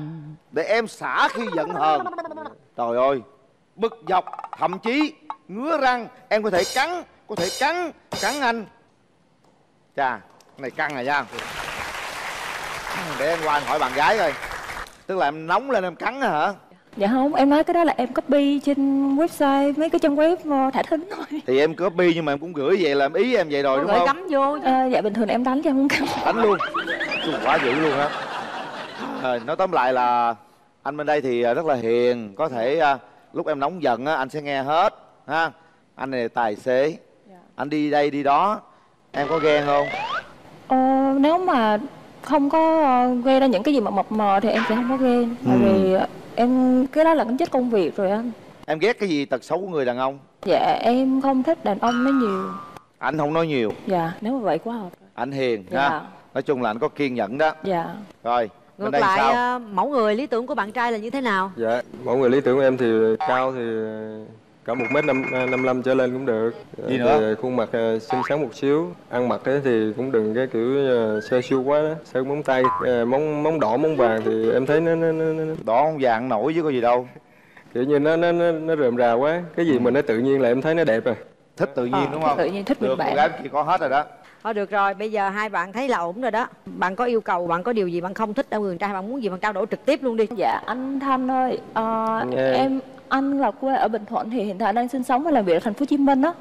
để em xả khi giận hờn. Trời ơi, bực dọc, thậm chí ngứa răng. Em có thể cắn, có thể cắn cắn anh. Chà này căng này nha. Để em qua anh hỏi bạn gái coi. Tức là em nóng lên em cắn hả? Dạ không em nói cái đó là em copy trên website mấy cái trang web ờ, thả thính thôi. Thì em copy nhưng mà em cũng gửi về làm ý em vậy rồi đúng gửi không? cắm vô Ờ, dạ bình thường em đánh cho em không cắm đánh luôn. Chú, quá dữ luôn á. À, nói tóm lại là anh bên đây thì rất là hiền có thể à, lúc em nóng giận á anh sẽ nghe hết ha? Anh này là tài xế. Anh đi đây đi đó em có ghen không? Ờ, nếu mà không có ờ, gây ra những cái gì mà mập mờ thì em sẽ không có ghen. Tại Ừ. vì ờ, em cái đó là tính chất công việc rồi anh em ghét cái gì tật xấu của người đàn ông? Dạ em không thích đàn ông nói nhiều. Anh không nói nhiều? Dạ nếu mà vậy quá hợp anh hiền Dạ. ha nói chung là anh có kiên nhẫn đó. Dạ. Rồi bên ngược đây lại sao? ờ, mẫu người lý tưởng của bạn trai là như thế nào? Dạ, mẫu người lý tưởng của em thì cao thì cả một mét năm năm lăm trở lên cũng được. Gì Thì nữa? khuôn mặt ờ, xinh xắn một xíu, ăn mặc ấy thì cũng đừng cái kiểu ờ, sơ siêu quá đó, sơ móng tay, móng móng đỏ móng vàng thì em thấy nó nó nó, nó đỏ móng vàng nổi chứ có gì đâu. Kiểu như nó nó nó, nó rườm rà quá, cái gì mà nó tự nhiên là em thấy nó đẹp rồi. thích tự nhiên Ờ, đúng không tự nhiên thích được mình cô bạn. gái kia có hết rồi đó Thôi được rồi, bây giờ hai bạn thấy là ổn rồi đó Bạn có yêu cầu, bạn có điều gì bạn không thích ở người trai Bạn muốn gì bạn trao đổi trực tiếp luôn đi dạ anh thanh ơi Nghe. em anh là quê ở bình thuận thì hiện tại đang sinh sống và làm việc ở thành phố hồ chí minh á.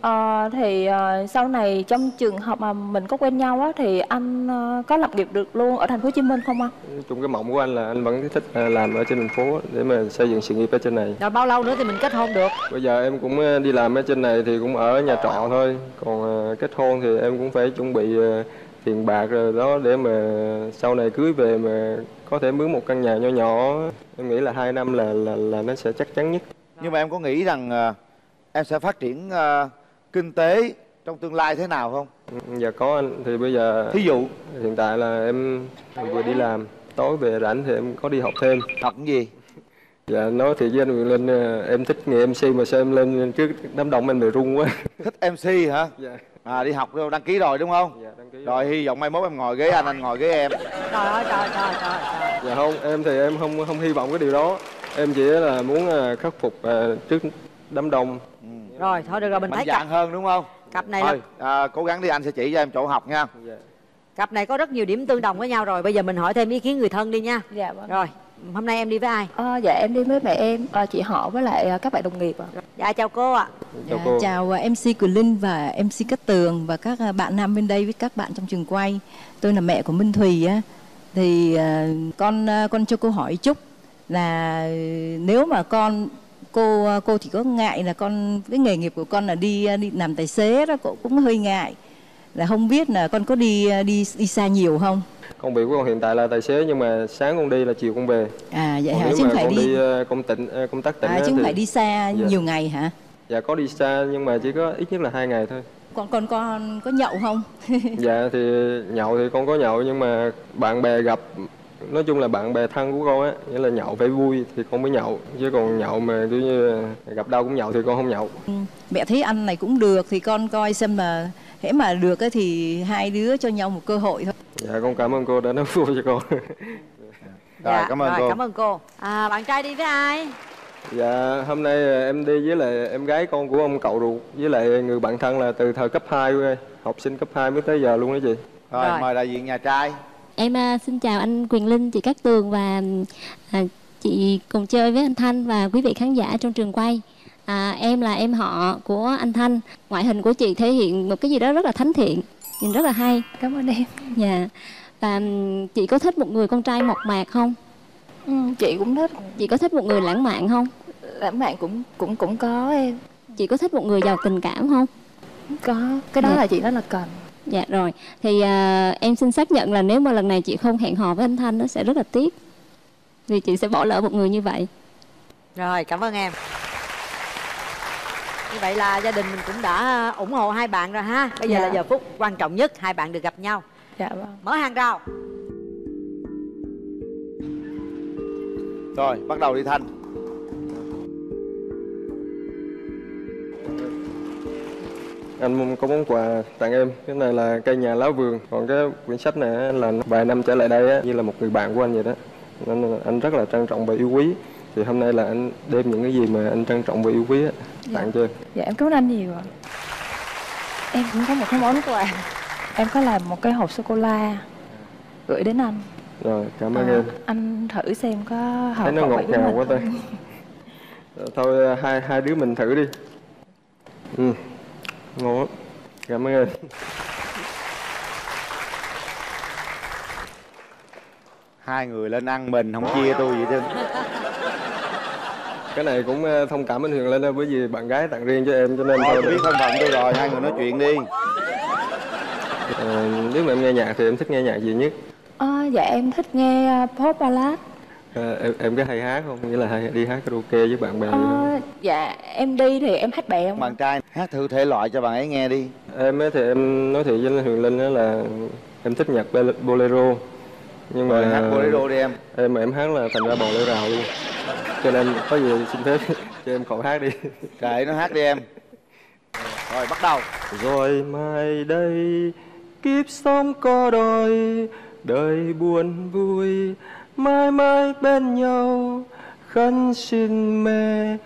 Ờ, thì ờ, sau này trong trường hợp mà mình có quen nhau á thì anh ờ, có lập nghiệp được luôn ở thành phố hồ chí minh không anh? Chung cái mộng của anh là anh vẫn thích ờ, làm ở trên thành phố để mà xây dựng sự nghiệp ở trên này. Rồi bao lâu nữa thì mình kết hôn được? Bây giờ em cũng ờ, đi làm ở trên này thì cũng ở nhà trọ thôi. Còn ờ, kết hôn thì em cũng phải chuẩn bị ờ, tiền bạc rồi đó để mà sau này cưới về mà có thể mướn một căn nhà nhỏ nhỏ Em nghĩ là hai năm là là là nó sẽ chắc chắn nhất. Nhưng mà em có nghĩ rằng à, em sẽ phát triển à, kinh tế trong tương lai thế nào không? Dạ có anh. Thì bây giờ Thí dụ. Hiện tại là em vừa đi làm Tối về rảnh thì em có đi học thêm. Học cái gì? Dạ nói thì với anh Quyền Linh ờ, em thích nghề MC mà sao em lên trước đám đông em bị run quá. Thích MC hả? Dạ. À đi học đâu đăng ký rồi đúng không? Dạ rồi hy vọng mai mốt em ngồi ghế anh anh ngồi ghế em. Trời ơi trời trời trời trời. Dạ không, em thì em không không hy vọng cái điều đó. Em chỉ là muốn à, khắc phục à, trước đám đông. Rồi thôi được rồi mình mạnh thấy dạn cặp, hơn đúng không? cặp này là thôi à, cố gắng đi anh sẽ chỉ cho em chỗ học nha. Cặp này có rất nhiều điểm tương đồng với nhau rồi. Bây giờ mình hỏi thêm ý kiến người thân đi nha. Dạ vâng. Rồi hôm nay em đi với ai Ờ, dạ em đi với mẹ em ờ, chị họ với lại ờ, các bạn đồng nghiệp ạ Dạ chào cô ạ Chào Dạ, chào à, MC Quỳnh Linh và MC Cát Tường và các à, bạn nam bên đây với các bạn trong trường quay. Tôi là mẹ của Minh Thùy á. Thì à, con à, con cho cô hỏi chút là nếu mà con cô à, cô chỉ có ngại là con cái nghề nghiệp của con là đi à, đi làm tài xế đó cô cũng hơi ngại là không biết là con có đi à, đi đi xa nhiều không? Công việc của con hiện tại là tài xế nhưng mà sáng con đi là chiều con về. À vậy Còn hả chứ không phải đi đi à, công tỉnh à, công tác tỉnh à, chứ không thì- phải đi xa Dạ. nhiều ngày hả? Dạ có đi xa nhưng mà chỉ có ít nhất là hai ngày thôi. Con con con có nhậu không? dạ thì nhậu thì con có nhậu nhưng mà bạn bè gặp nói chung là bạn bè thân của con á nghĩa là nhậu phải vui thì con mới nhậu chứ còn nhậu mà kiểu như gặp đâu cũng nhậu thì con không nhậu mẹ thấy anh này cũng được thì con coi xem mà hễ mà được thì hai đứa cho nhau một cơ hội thôi dạ con cảm ơn cô đã nói vui cho con Dạ, cảm ơn rồi, cô. cảm ơn cô à, Bạn trai đi với ai Dạ, hôm nay à, em đi với lại em gái con của ông cậu ruột với lại người bạn thân là từ thời cấp 2 quê, học sinh cấp 2 mới tới giờ luôn đó chị. rồi, Rồi. mời đại diện nhà trai Em à, xin chào anh Quyền Linh, chị Cát Tường và à, chị cùng chơi với anh Thanh và quý vị khán giả trong trường quay. À, em là em họ của anh Thanh. Ngoại hình của chị thể hiện một cái gì đó rất là thánh thiện, nhìn rất là hay. Cảm ơn em. Dạ. Và ừm, chị có thích một người con trai mộc mạc không? Ừ, chị cũng thích. Chị có thích một người lãng mạn không? Lãng mạn cũng cũng cũng có em. Chị có thích một người giàu tình cảm không? Có, cái đó Dạ. là chị rất là cần. Dạ rồi. Thì à, em xin xác nhận là nếu mà lần này chị không hẹn hò với anh Thanh nó sẽ rất là tiếc. vì chị sẽ bỏ lỡ một người như vậy rồi cảm ơn em như vậy là gia đình mình cũng đã ủng hộ hai bạn rồi ha. Bây giờ Dạ. là giờ phút quan trọng nhất hai bạn được gặp nhau. Dạ vâng. Mở hàng rào. Rồi bắt đầu đi thanh. Anh có món quà tặng em. Cái này là cây nhà lá vườn còn cái quyển sách này là vài năm trở lại đây á, như là một người bạn của anh vậy đó. Nên anh rất là trân trọng và yêu quý thì hôm nay là anh đem những cái gì mà anh trân trọng và yêu quý á, tặng cho em? Dạ em cảm ơn anh nhiều ạ. Em cũng có một cái món quà. Em có làm một cái hộp sô cô la gửi đến anh. Rồi cảm ơn Ờ, em. anh thử xem có hợp thấy nó ngọt ngào quá? Rồi, thôi hai hai đứa mình thử đi. Ừ ngon lắm. Cảm ơn em. Hai người lên ăn mình không chia tôi vậy chứ cái này cũng ờ, thông cảm anh Huyền lên đó bởi vì bạn gái tặng riêng cho em cho nên Thôi, biết thân phận tôi rồi hai người nói chuyện đi. Ờ, nếu mà em nghe nhạc thì em thích nghe nhạc gì nhất? Ờ, dạ em thích nghe pop ballad. Ờ, em em có hay hát không? Nghĩa là hay đi hát karaoke với bạn bè gì Ờ, không? dạ em đi thì em hát bè không bạn trai hát thử thể loại cho bạn ấy nghe đi. Em ấy thì em nói thiệt với anh Huyền Linh đó là em thích nhạc bolero nhưng mà Rồi, hát bolero đi em. Em mà em hát là thành ra bò leo rào luôn cho nên có gì xin phép cho em khỏi hát đi. Kệ nó hát đi em. Rồi bắt đầu. Rồi mai đây kiếp sống có đôi đời buồn vui mãi mãi bên nhau khấn xin mẹ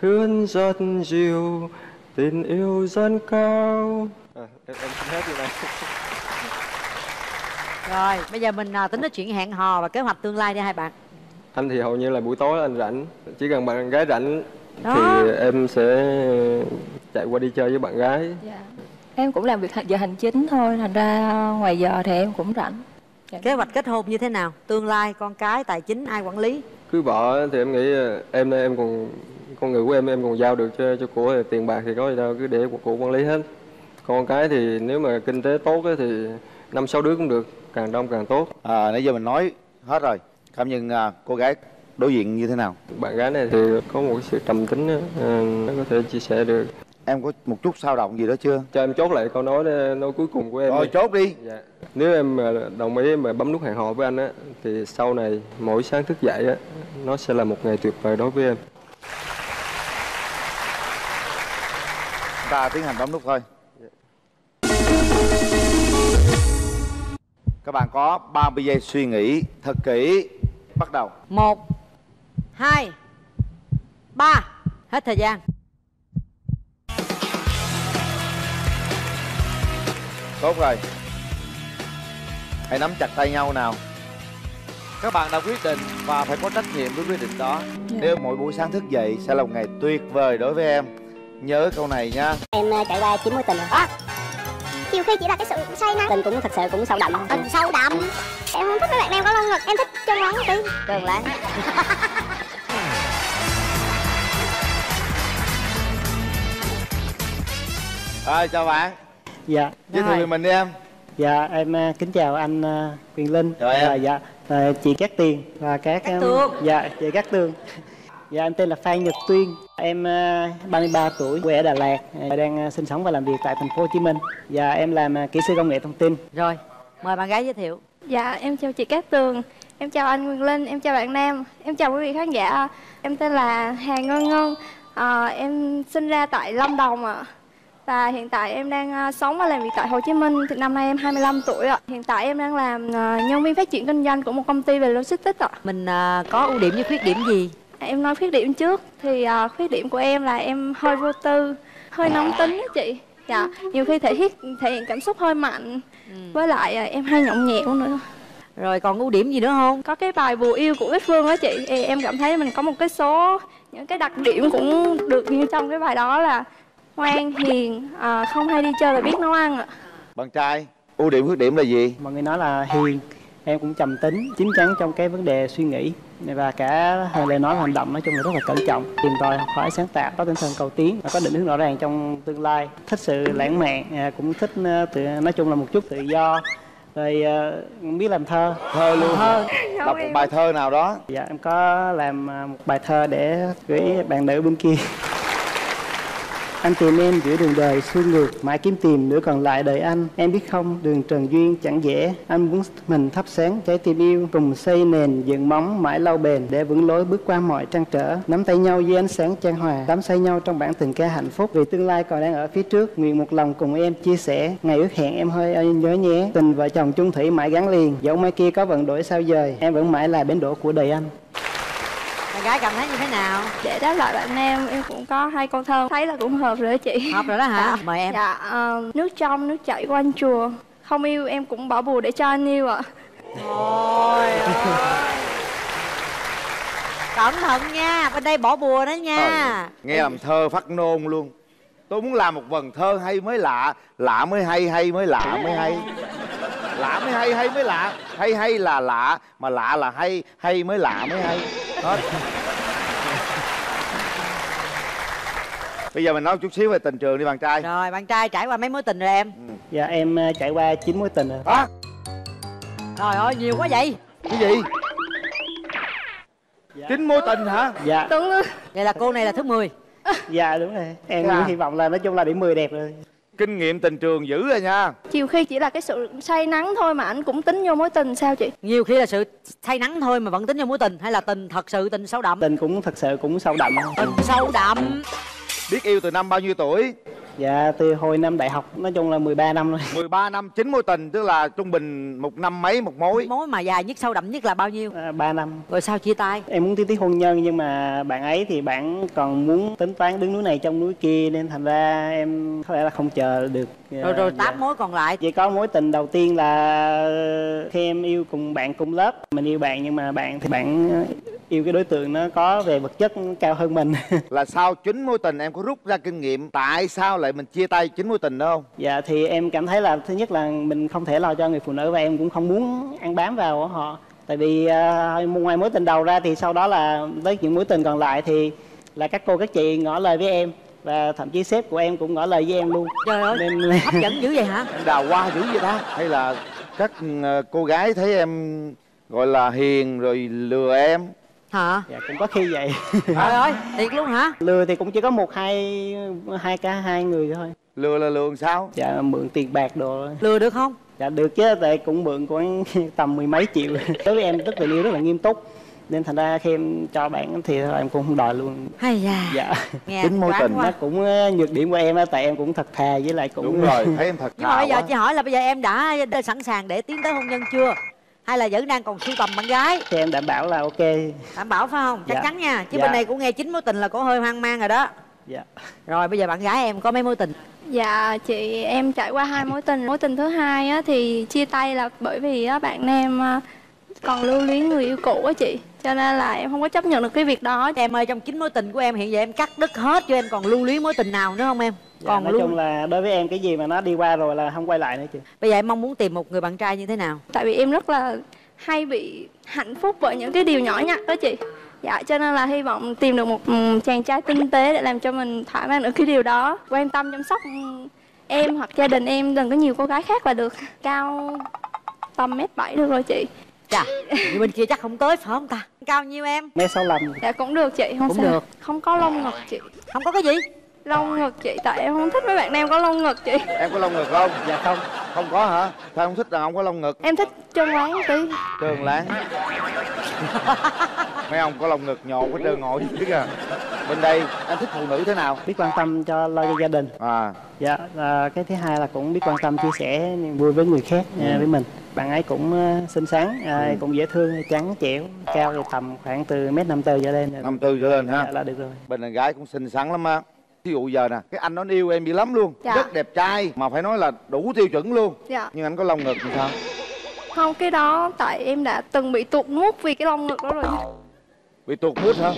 thương giọt dịu tình yêu dân cao. À, em, em xin hát điều này rồi bây giờ mình à, tính nói chuyện hẹn hò và kế hoạch tương lai đi hai bạn. Anh thì hầu như là buổi tối anh rảnh chỉ cần bạn gái rảnh Đó. thì em sẽ chạy qua đi chơi với bạn gái. Em cũng làm việc giờ hành chính thôi thành ra ngoài giờ thì em cũng rảnh. Kế hoạch kết hôn như thế nào? Tương lai con cái tài chính ai quản lý? Cưới vợ thì em nghĩ ờ, em em còn con người của em em còn giao được cho cho của thì tiền bạc thì có gì đâu cứ để của, của quản lý hết. Con cái thì nếu mà kinh tế tốt ấy, thì năm sáu đứa cũng được càng đông càng tốt. À, nãy giờ mình nói hết rồi. Cảm nhận à, cô gái đối diện như thế nào. Bạn gái này thì có một cái sự trầm tính á, ờ, nó có thể chia sẻ được. Em có một chút sao động gì đó chưa? Cho em chốt lại câu nói nói cuối cùng của em Rồi, đi. chốt đi. Dạ. nếu em mà đồng ý mà bấm nút hẹn hò với anh á thì sau này mỗi sáng thức dậy á nó sẽ là một ngày tuyệt vời đối với em. Ta tiến hành bấm nút thôi các bạn có 30 giây suy nghĩ thật kỹ. Bắt đầu. Một hai ba. Hết thời gian. Tốt rồi. Hãy nắm chặt tay nhau nào. Các bạn đã quyết định và phải có trách nhiệm với quyết định đó. Nếu mỗi buổi sáng thức dậy sẽ là một ngày tuyệt vời đối với em. Nhớ câu này nha. Em ờ, trải qua chín mối tình rồi nhiều khi chỉ là cái sự say nắng tình cũng thật sự cũng sâu đậm tình sâu đậm em không thích mấy bạn nam có lông ngực em thích chân ngắn tí cường lại rồi chào bạn Dạ. giới thiệu về mình đi em Dạ em à, kính chào anh à, Quyền Linh. Chào em. Dạ à, chị Cát Tiền và các em. Tường. Dạ chị Cát Tường. Dạ em tên là Phan Nhật Tuyên. Em à, 33 tuổi, quê ở Đà Lạt, à, đang à, sinh sống và làm việc tại thành phố Hồ Chí Minh. Dạ em làm kỹ sư công nghệ thông tin. rồi mời bạn gái giới thiệu Dạ, em chào chị Cát Tường, em chào anh Quyền Linh, em chào bạn Nam, em chào quý vị khán giả. Em tên là Hà Ngân Ngân, à, em sinh ra tại Lâm Đồng ạ. Và hiện tại em đang sống và làm việc tại Hồ Chí Minh, thì năm nay em 25 tuổi ạ. Hiện tại em đang làm nhân viên phát triển kinh doanh của một công ty về logistics ạ. mình có ưu điểm với khuyết điểm gì Em nói khuyết điểm trước, thì à, khuyết điểm của em là em hơi vô tư, hơi nóng tính á chị. Dạ, nhiều khi thể hiện thể hiện cảm xúc hơi mạnh. Với lại à, em hay nhõng nhẽo nữa. rồi còn ưu điểm gì nữa không có cái bài bùa yêu của Bích Phương á chị thì em cảm thấy mình có một cái số những cái đặc điểm cũng được như trong cái bài đó là ngoan hiền à, không hay đi chơi và biết nấu ăn ạ bạn trai ưu điểm khuyết điểm là gì Mọi người nói là hiền. Em cũng trầm tính, chín chắn trong cái vấn đề suy nghĩ và cả lời nói và hành động nói chung là rất là cẩn trọng. Tìm tòi học hỏi sáng tạo có tinh thần cầu tiến và có định hướng rõ ràng trong tương lai. Thích sự lãng mạn à, cũng thích à, tự nói chung là một chút tự do. Rồi ờ, biết làm thơ. Thơ luôn. Thơ. Đọc một bài thơ nào đó. Dạ em có làm một bài thơ để gửi bạn nữ bên kia anh tìm em giữa đường đời xuôi ngược, mãi kiếm tìm nửa còn lại đời anh. Em biết không, đường trần duyên chẳng dễ. Anh muốn mình thắp sáng trái tim yêu, cùng xây nền dựng móng mãi lâu bền để vững lối bước qua mọi trăn trở. Nắm tay nhau dưới ánh sáng trang hòa đắm say nhau trong bản tình ca hạnh phúc. Vì tương lai còn đang ở phía trước, nguyện một lòng cùng em chia sẻ. Ngày ước hẹn em hơi ơi nhớ nhé. Tình vợ chồng chung thủy mãi gắn liền, dẫu mai kia có vận đổi sao dời, em vẫn mãi là bến đỗ của đời anh bạn gái cảm thấy như thế nào? Để đáp lại bạn nam em cũng có hai câu thơ. Thấy là cũng hợp rồi đó chị. Hợp rồi đó hả? Dạ. mời em. Dạ ờ, nước trong nước chảy quanh chùa. Không yêu em cũng bỏ bùa để cho anh yêu ạ. Ôi cẩn thận nha bên đây bỏ bùa đó nha. Nghe làm thơ phát nôn luôn. Tôi muốn làm một vần thơ hay mới lạ lạ mới hay hay mới lạ mới hay lạ mới hay hay mới lạ. Hay hay là lạ mà lạ là hay hay mới lạ mới hay. Hết. Bây giờ mình nói chút xíu về tình trường đi bạn trai. Rồi bạn trai trải qua mấy mối tình rồi em? Dạ em ờ, trải qua chín mối tình rồi. Hả? Trời ơi nhiều quá vậy. Cái gì? Chín mối tình hả? Dạ. Đúng vậy là cô này là thứ 10 dạ đúng rồi. Em Dạ. hy vọng là nói chung là điểm 10 đẹp rồi kinh nghiệm tình trường dữ rồi nha. Chiều khi chỉ là cái sự say nắng thôi mà anh cũng tính vô mối tình sao chị? Nhiều khi là sự say nắng thôi mà vẫn tính vô mối tình hay là tình thật sự tình sâu đậm? Tình cũng thật sự cũng sâu đậm. Tình sâu đậm biết yêu từ năm bao nhiêu tuổi? Dạ từ hồi năm đại học nói chung là 13 năm rồi 13 năm chín mối tình tức là trung bình một năm mấy một mối? Mối mà dài nhất sâu đậm nhất là bao nhiêu? À, 3 năm. Rồi sao chia tay? Em muốn tiến tới hôn nhân nhưng mà bạn ấy thì bạn còn muốn tính toán đứng núi này trong núi kia nên thành ra em có lẽ là không chờ được. Rồi rồi dạ. tám mối còn lại. Chỉ có mối tình đầu tiên là khi em yêu cùng bạn cùng lớp mình yêu bạn nhưng mà bạn thì bạn yêu cái đối tượng nó có về vật chất cao hơn mình. Là sau chín mối tình em có rút ra kinh nghiệm tại sao lại mình chia tay chín mối tình đó không? Dạ thì em cảm thấy là thứ nhất là mình không thể lo cho người phụ nữ và em cũng không muốn ăn bám vào họ. Tại vì uh, ngoài mối tình đầu ra thì sau đó là với những mối tình còn lại thì là các cô các chị ngỏ lời với em và thậm chí sếp của em cũng ngỏ lời với em luôn. Trời ơi nên hấp dẫn dữ vậy hả? Đào hoa dữ vậy ta. Hay là các ờ, cô gái thấy em gọi là hiền rồi lừa em hả? Dạ cũng có khi vậy. Trời ơi thiệt luôn hả? Lừa thì cũng chỉ có một hai hai cả hai người thôi. Lừa là lừa sao? Dạ mượn tiền bạc đồ lừa được không? Dạ được chứ tại cũng mượn khoảng tầm mười mấy triệu. Đối với em tức tình yêu rất là nghiêm túc. Nên thành ra khi em cho bạn thì em cũng không đòi luôn. Hay da. Dạ. Nghe Tính mối tình. quá. nó cũng ờ, nhược điểm của em á tại em cũng thật thà với lại cũng đúng rồi thấy em thật nhưng mà bây giờ chị hỏi là bây giờ em đã đã sẵn sàng để tiến tới hôn nhân chưa hay là vẫn đang còn sưu tầm bạn gái? Thì em đảm bảo là ok. Đảm bảo phải không? Chắc Dạ. chắn nha. Chứ Dạ. bên này cũng nghe chín mối tình là có hơi hoang mang rồi đó. Dạ. Rồi bây giờ bạn gái em có mấy mối tình? Dạ chị em trải qua hai mối tình. Mối tình thứ hai á, thì chia tay là bởi vì á, bạn nam còn lưu luyến người yêu cũ á chị Cho nên là em không có chấp nhận được cái việc đó. Em ơi trong chín mối tình của em hiện giờ em cắt đứt hết cho em còn lưu luyến mối tình nào nữa không em? Dạ, còn nói lưu chung là đối với em cái gì mà nó đi qua rồi là không quay lại nữa chị. Bây giờ em mong muốn tìm một người bạn trai như thế nào? Tại vì em rất là hay bị hạnh phúc bởi những cái điều nhỏ nhặt đó chị. Dạ cho nên là hy vọng tìm được một chàng trai tinh tế để làm cho mình thỏa mãn được cái điều đó. Quan tâm chăm sóc em hoặc gia đình em đừng có nhiều cô gái khác là được. Cao tầm mét bảy được rồi chị Chà, bên kia chắc không tới phải không ta? Cao nhiêu em? Mét sáu lăm Dạ cũng được chị, không Cũng sao. được. Không có lông ngực chị. Không có cái gì? Lông ngực chị, tại em không thích mấy bạn nam có lông ngực chị. Em có lông ngực không? Dạ không. Không có hả? Sao không thích đàn ông có lông ngực? Em thích trơn láng tí. Trơn láng. Mấy ông có lông ngực nhọn có trơn ngồi biết à. Bên đây em thích phụ nữ thế nào? Biết quan tâm cho lo cho gia đình. À. Dạ à, cái thứ hai là cũng biết quan tâm chia sẻ niềm vui với người khác à, với mình bạn ấy cũng à, xinh xắn à, cũng dễ thương trắng trẻo cao thì tầm khoảng từ mét năm tư trở lên năm tư trở lên ha? Dạ, là được rồi. Bên đàn gái cũng xinh xắn lắm á. Ví dụ giờ nè cái anh nó yêu em dữ lắm luôn. Dạ. rất đẹp trai mà phải nói là đủ tiêu chuẩn luôn. Dạ. Nhưng anh có lông ngực thì sao? Không, cái đó tại em đã từng bị tụt nuốt vì cái lông ngực đó rồi. Bị tuột mút hả?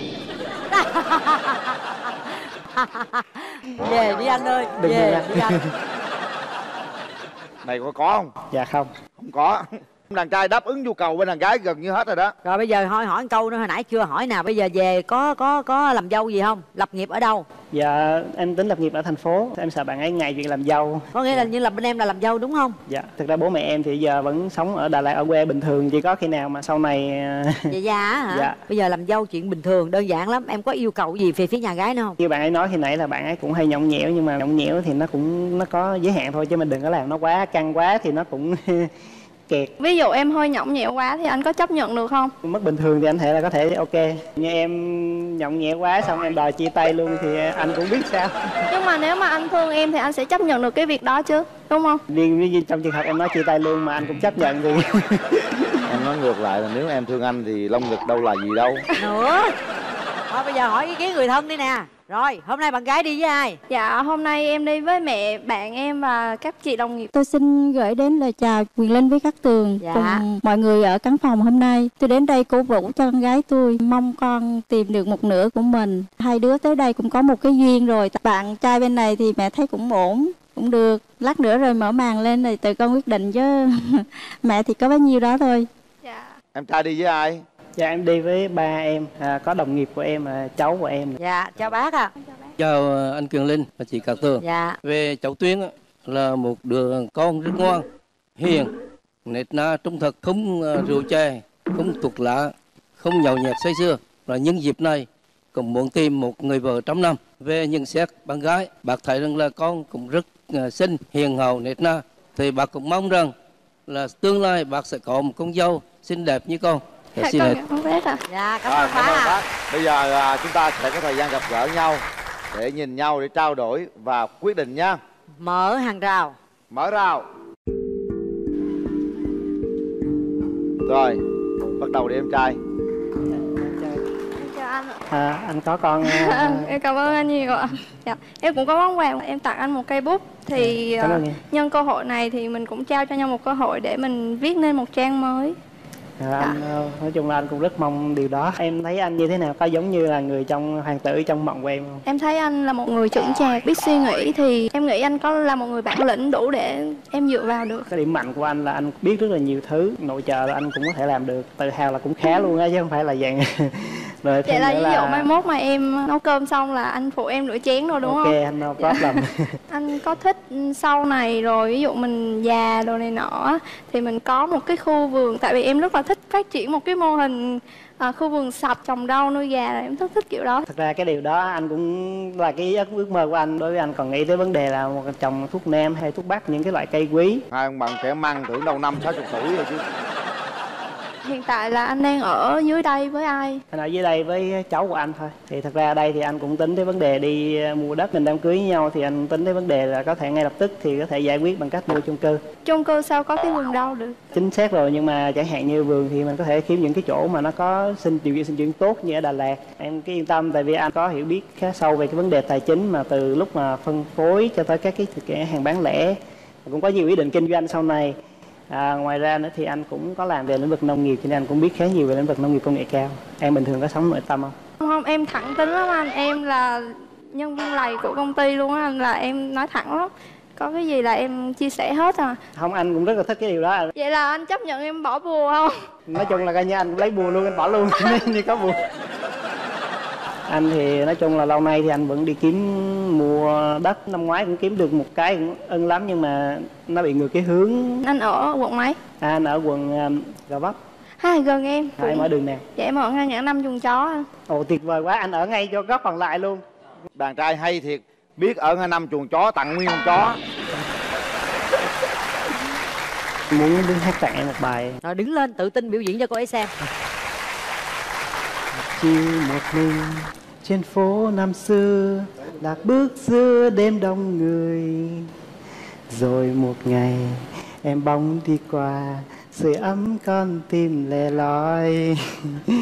Về đi anh ơi Đừng về. đi anh này có có không? Dạ không. Không có đàn trai đáp ứng nhu cầu bên đàn gái gần như hết rồi đó. Rồi bây giờ hỏi hỏi một câu nữa hồi nãy chưa hỏi nào bây giờ về có có có làm dâu gì không? Lập nghiệp ở đâu? Dạ em tính lập nghiệp ở thành phố. Em sợ bạn ấy ngại chuyện làm dâu. Có nghĩa là như là bên em là làm dâu đúng không? Dạ thực ra bố mẹ em thì giờ vẫn sống ở đà lạt ở quê bình thường chỉ có khi nào mà sau này về già á hả? Dạ. bây giờ làm dâu chuyện bình thường đơn giản lắm. Em có yêu cầu gì về phía nhà gái nữa không? Như bạn ấy nói khi nãy là bạn ấy cũng hay nhõng nhẽo nhưng mà nhõng nhẽo thì nó cũng nó có giới hạn thôi chứ mình đừng có làm nó quá căng quá thì nó cũng kẹt Ví dụ em hơi nhõng nhẽo quá thì anh có chấp nhận được không? mất bình thường thì anh thể là có thể ok. Như em nhõng nhẽo quá xong em đòi chia tay luôn thì anh cũng biết sao. Nhưng mà nếu mà anh thương em thì anh sẽ chấp nhận được cái việc đó chứ, đúng không? với trong trường hợp em nói chia tay luôn mà anh cũng chấp nhận thì em nói ngược lại là nếu em thương anh thì lông ngực đâu là gì đâu. Nữa. Thôi bây giờ hỏi ý kiến người thân đi nè rồi hôm nay bạn gái đi với ai Dạ, hôm nay em đi với mẹ, bạn em và các chị đồng nghiệp. Tôi xin gửi đến lời chào Quyền Linh với các tường Dạ. cùng mọi người ở căn phòng hôm nay. Tôi đến đây cổ vũ cho con gái tôi, mong con tìm được một nửa của mình. Hai đứa tới đây cũng có một cái duyên rồi. Bạn trai bên này thì mẹ thấy cũng ổn, cũng được. Lát nữa rồi mở màn lên thì tự con quyết định chứ mẹ thì có bấy nhiêu đó thôi. em trai đi với ai dạ em đi với ba em à, có đồng nghiệp của em à, cháu của em dạ chào bác ạ Chào ờ, anh Quyền Linh và chị Cát Tường. Dạ. Về cháu Tuyến là một đứa con rất ngoan, hiền, nết na trung thực, không ờ, rượu chè, không tục lạ, không nhậu nhẹt say sưa. Và nhân dịp này cũng muốn tìm một người vợ trăm năm. Về nhận xét bạn gái, bác thấy rằng là con cũng rất ờ, xinh, hiền hậu, nết na. Thì bác cũng mong rằng là tương lai bác sẽ có một con dâu xinh đẹp như con. Dạ, xin biết à? dạ cảm ơn bác cảm ơn ạ bác. bây giờ à, chúng ta sẽ có thời gian gặp gỡ nhau để nhìn nhau để trao đổi và quyết định nha mở hàng rào mở rào rồi bắt đầu đi em trai Chào anh ạ. à, anh có con à, em cảm ơn anh nhiều ạ. Dạ, em cũng có món quà, em tặng anh một cây bút. Thì em. nhân cơ hội này thì mình cũng trao cho nhau một cơ hội để mình viết nên một trang mới. À, anh ờ, nói chung là anh cũng rất mong điều đó. Em thấy anh như thế nào? Có giống như là người trong hoàng tử trong mộng của em không? Em thấy anh là một người trưởng chạc, biết suy nghĩ thì em nghĩ anh có là một người bản lĩnh đủ để em dựa vào được. cái điểm mạnh của anh là anh biết rất là nhiều thứ nội trợ là anh cũng có thể làm được. Tự hào là cũng khá luôn á chứ không phải là dạng rồi Vậy là ví dụ mai mốt mà em nấu cơm xong là anh phụ em rửa chén thôi đúng ok không? anh no problem. Anh có thích sau này rồi ví dụ mình già đồ này nọ thì mình có một cái khu vườn tại vì em rất là thích phát triển một cái mô hình à, khu vườn sạch trồng rau nuôi gà em rất thích kiểu đó. thật ra cái điều đó anh cũng là cái ước ước mơ của anh. Đối với anh còn nghĩ tới vấn đề là một trồng thuốc nam hay thuốc bắc những cái loại cây quý. Hai ông bằng trẻ măng tưởng đâu năm sáu chục tuổi rồi chứ Hiện tại là anh đang ở dưới đây với ai? anh ở dưới đây với cháu của anh thôi. Thì thật ra đây thì anh cũng tính tới vấn đề đi ờ, mua đất mình đám cưới với nhau. Thì anh tính tới vấn đề là có thể ngay lập tức thì có thể giải quyết bằng cách mua chung cư. Chung cư sao có cái vườn rau được? chính xác rồi nhưng mà chẳng hạn như vườn thì mình có thể kiếm những cái chỗ mà nó có sinh điều kiện sinh trưởng tốt như ở Đà Lạt. Em cứ yên tâm tại vì anh có hiểu biết khá sâu về cái vấn đề tài chính mà từ lúc mà phân phối cho tới các cái hàng bán lẻ. Cũng có nhiều ý định kinh doanh sau này à, ngoài ra nữa thì anh cũng có làm về lĩnh vực nông nghiệp cho nên anh cũng biết khá nhiều về lĩnh vực nông nghiệp công nghệ cao em bình thường có sống nội tâm không Không không em thẳng tính lắm anh, em là nhân viên lầy của công ty luôn á anh là em nói thẳng lắm. Có cái gì là em chia sẻ hết à. không anh cũng rất là thích cái điều đó Vậy là anh chấp nhận em bỏ bùa không? nói chung là coi như anh cũng lấy bùa luôn anh bỏ luôn nếu như có bùa anh thì nói chung là lâu nay thì anh vẫn đi kiếm mua đất. Năm ngoái cũng kiếm được một cái cũng ưng lắm nhưng mà nó bị ngược cái hướng. Anh ở quận mấy? à, anh ở quận um, gò vấp. À, gần em. à, em ở đường nào? Dạ em ở ngay ngã năm chuồng chó. Ồ tuyệt vời quá. Anh ở ngay cho góc còn lại luôn. Đàn trai hay thiệt. Biết ở ngay năm chuồng chó tặng nguyên con chó. Muốn đứng hát tặng em một bài. Rồi đứng lên tự tin biểu diễn cho cô ấy xem. Chiều một mình trên phố năm xưa lạc bước giữa đêm đông người. Rồi một ngày em bóng đi qua sưởi ấm con tim lẻ loi.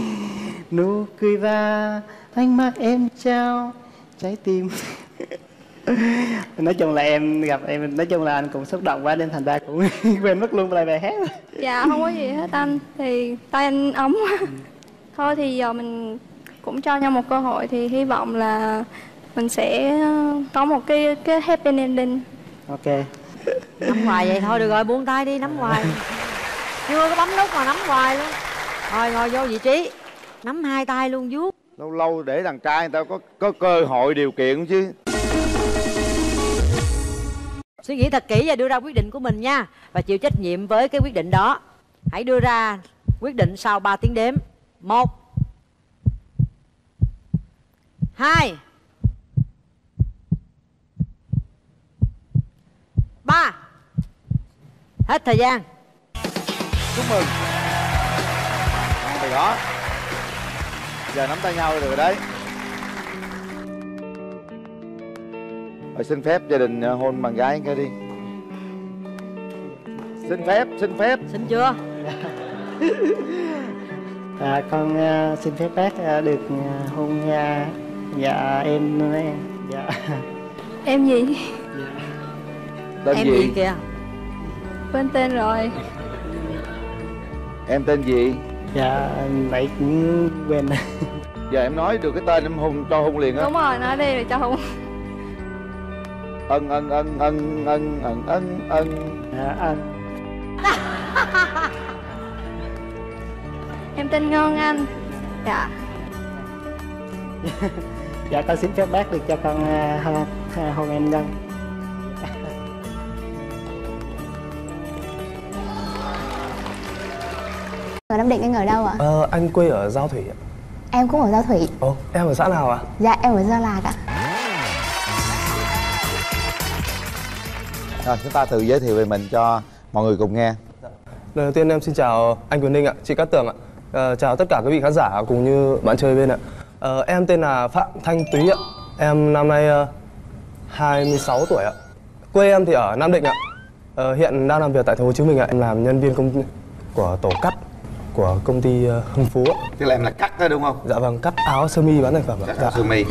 Nụ cười và ánh mắt em trao trái tim. Nói chung là em gặp em nói chung là anh cũng xúc động quá nên thành ra cũng quên mất luôn lời bài hát. Dạ không có gì hết anh. Thì tay anh ấm quá. Thôi thì giờ mình cũng cho nhau một cơ hội thì hy vọng là mình sẽ có một cái cái happy ending. ok. Nắm hoài vậy thôi được rồi buông tay đi nắm hoài. Chưa có bấm nút mà nắm hoài luôn. Rồi ngồi vô vị trí. Nắm hai tay luôn vuốt. Lâu lâu để đàn trai người ta có có cơ hội điều kiện chứ. Suy nghĩ thật kỹ và đưa ra quyết định của mình nha và chịu trách nhiệm với cái quyết định đó. Hãy đưa ra quyết định sau 3 tiếng đếm. Một hai. Ba. Hết thời gian. Chúc mừng. Thì đó. Giờ nắm tay nhau được rồi đấy. Rồi xin phép gia đình ờ, hôn bạn gái cái đi. Xin phép xin phép. Xin chưa? À, con à, xin phép bác à, được à, hôn à, dạ em em dạ. Em gì? tên em gì? gì kìa? Quên tên rồi. Em tên gì? Dạ vậy cũng quên. Giờ em nói được cái tên em hôn cho hôn liền á. Đúng rồi, nói đi để cho Hùng ân ân ân ân ân ân ân ân. Dạ ân. Em tên Ngon Anh. Dạ dạ con xin phép bác được cho con à, hôn, à, hôn em nhân Ở Nam Định anh ở đâu ạ? Ờ, anh quê ở Giao Thủy ạ. Em cũng ở Giao Thủy Ồ, em ở xã nào ạ? Dạ em ở Gia Lạc ạ rồi chúng ta tự giới thiệu về mình cho mọi người cùng nghe Lần đầu tiên em xin chào anh Quyền Ninh ạ, chị Cát Tường ạ. Ờ, chào tất cả quý vị khán giả cũng như bạn chơi bên ạ. Ờ, em tên là Phạm Thanh Túy ạ. Em năm nay ờ, 26 tuổi ạ. Quê em thì ở Nam Định ạ. Ờ, hiện đang làm việc tại thành phố Hồ Chí Minh ạ. Em làm nhân viên công của tổ cắt của công ty ờ, Hưng Phú ạ. tức là em là cắt đó đúng không Dạ vâng, cắt áo sơ mi bán thành phẩm ạ. cắt Dạ. áo sơ mi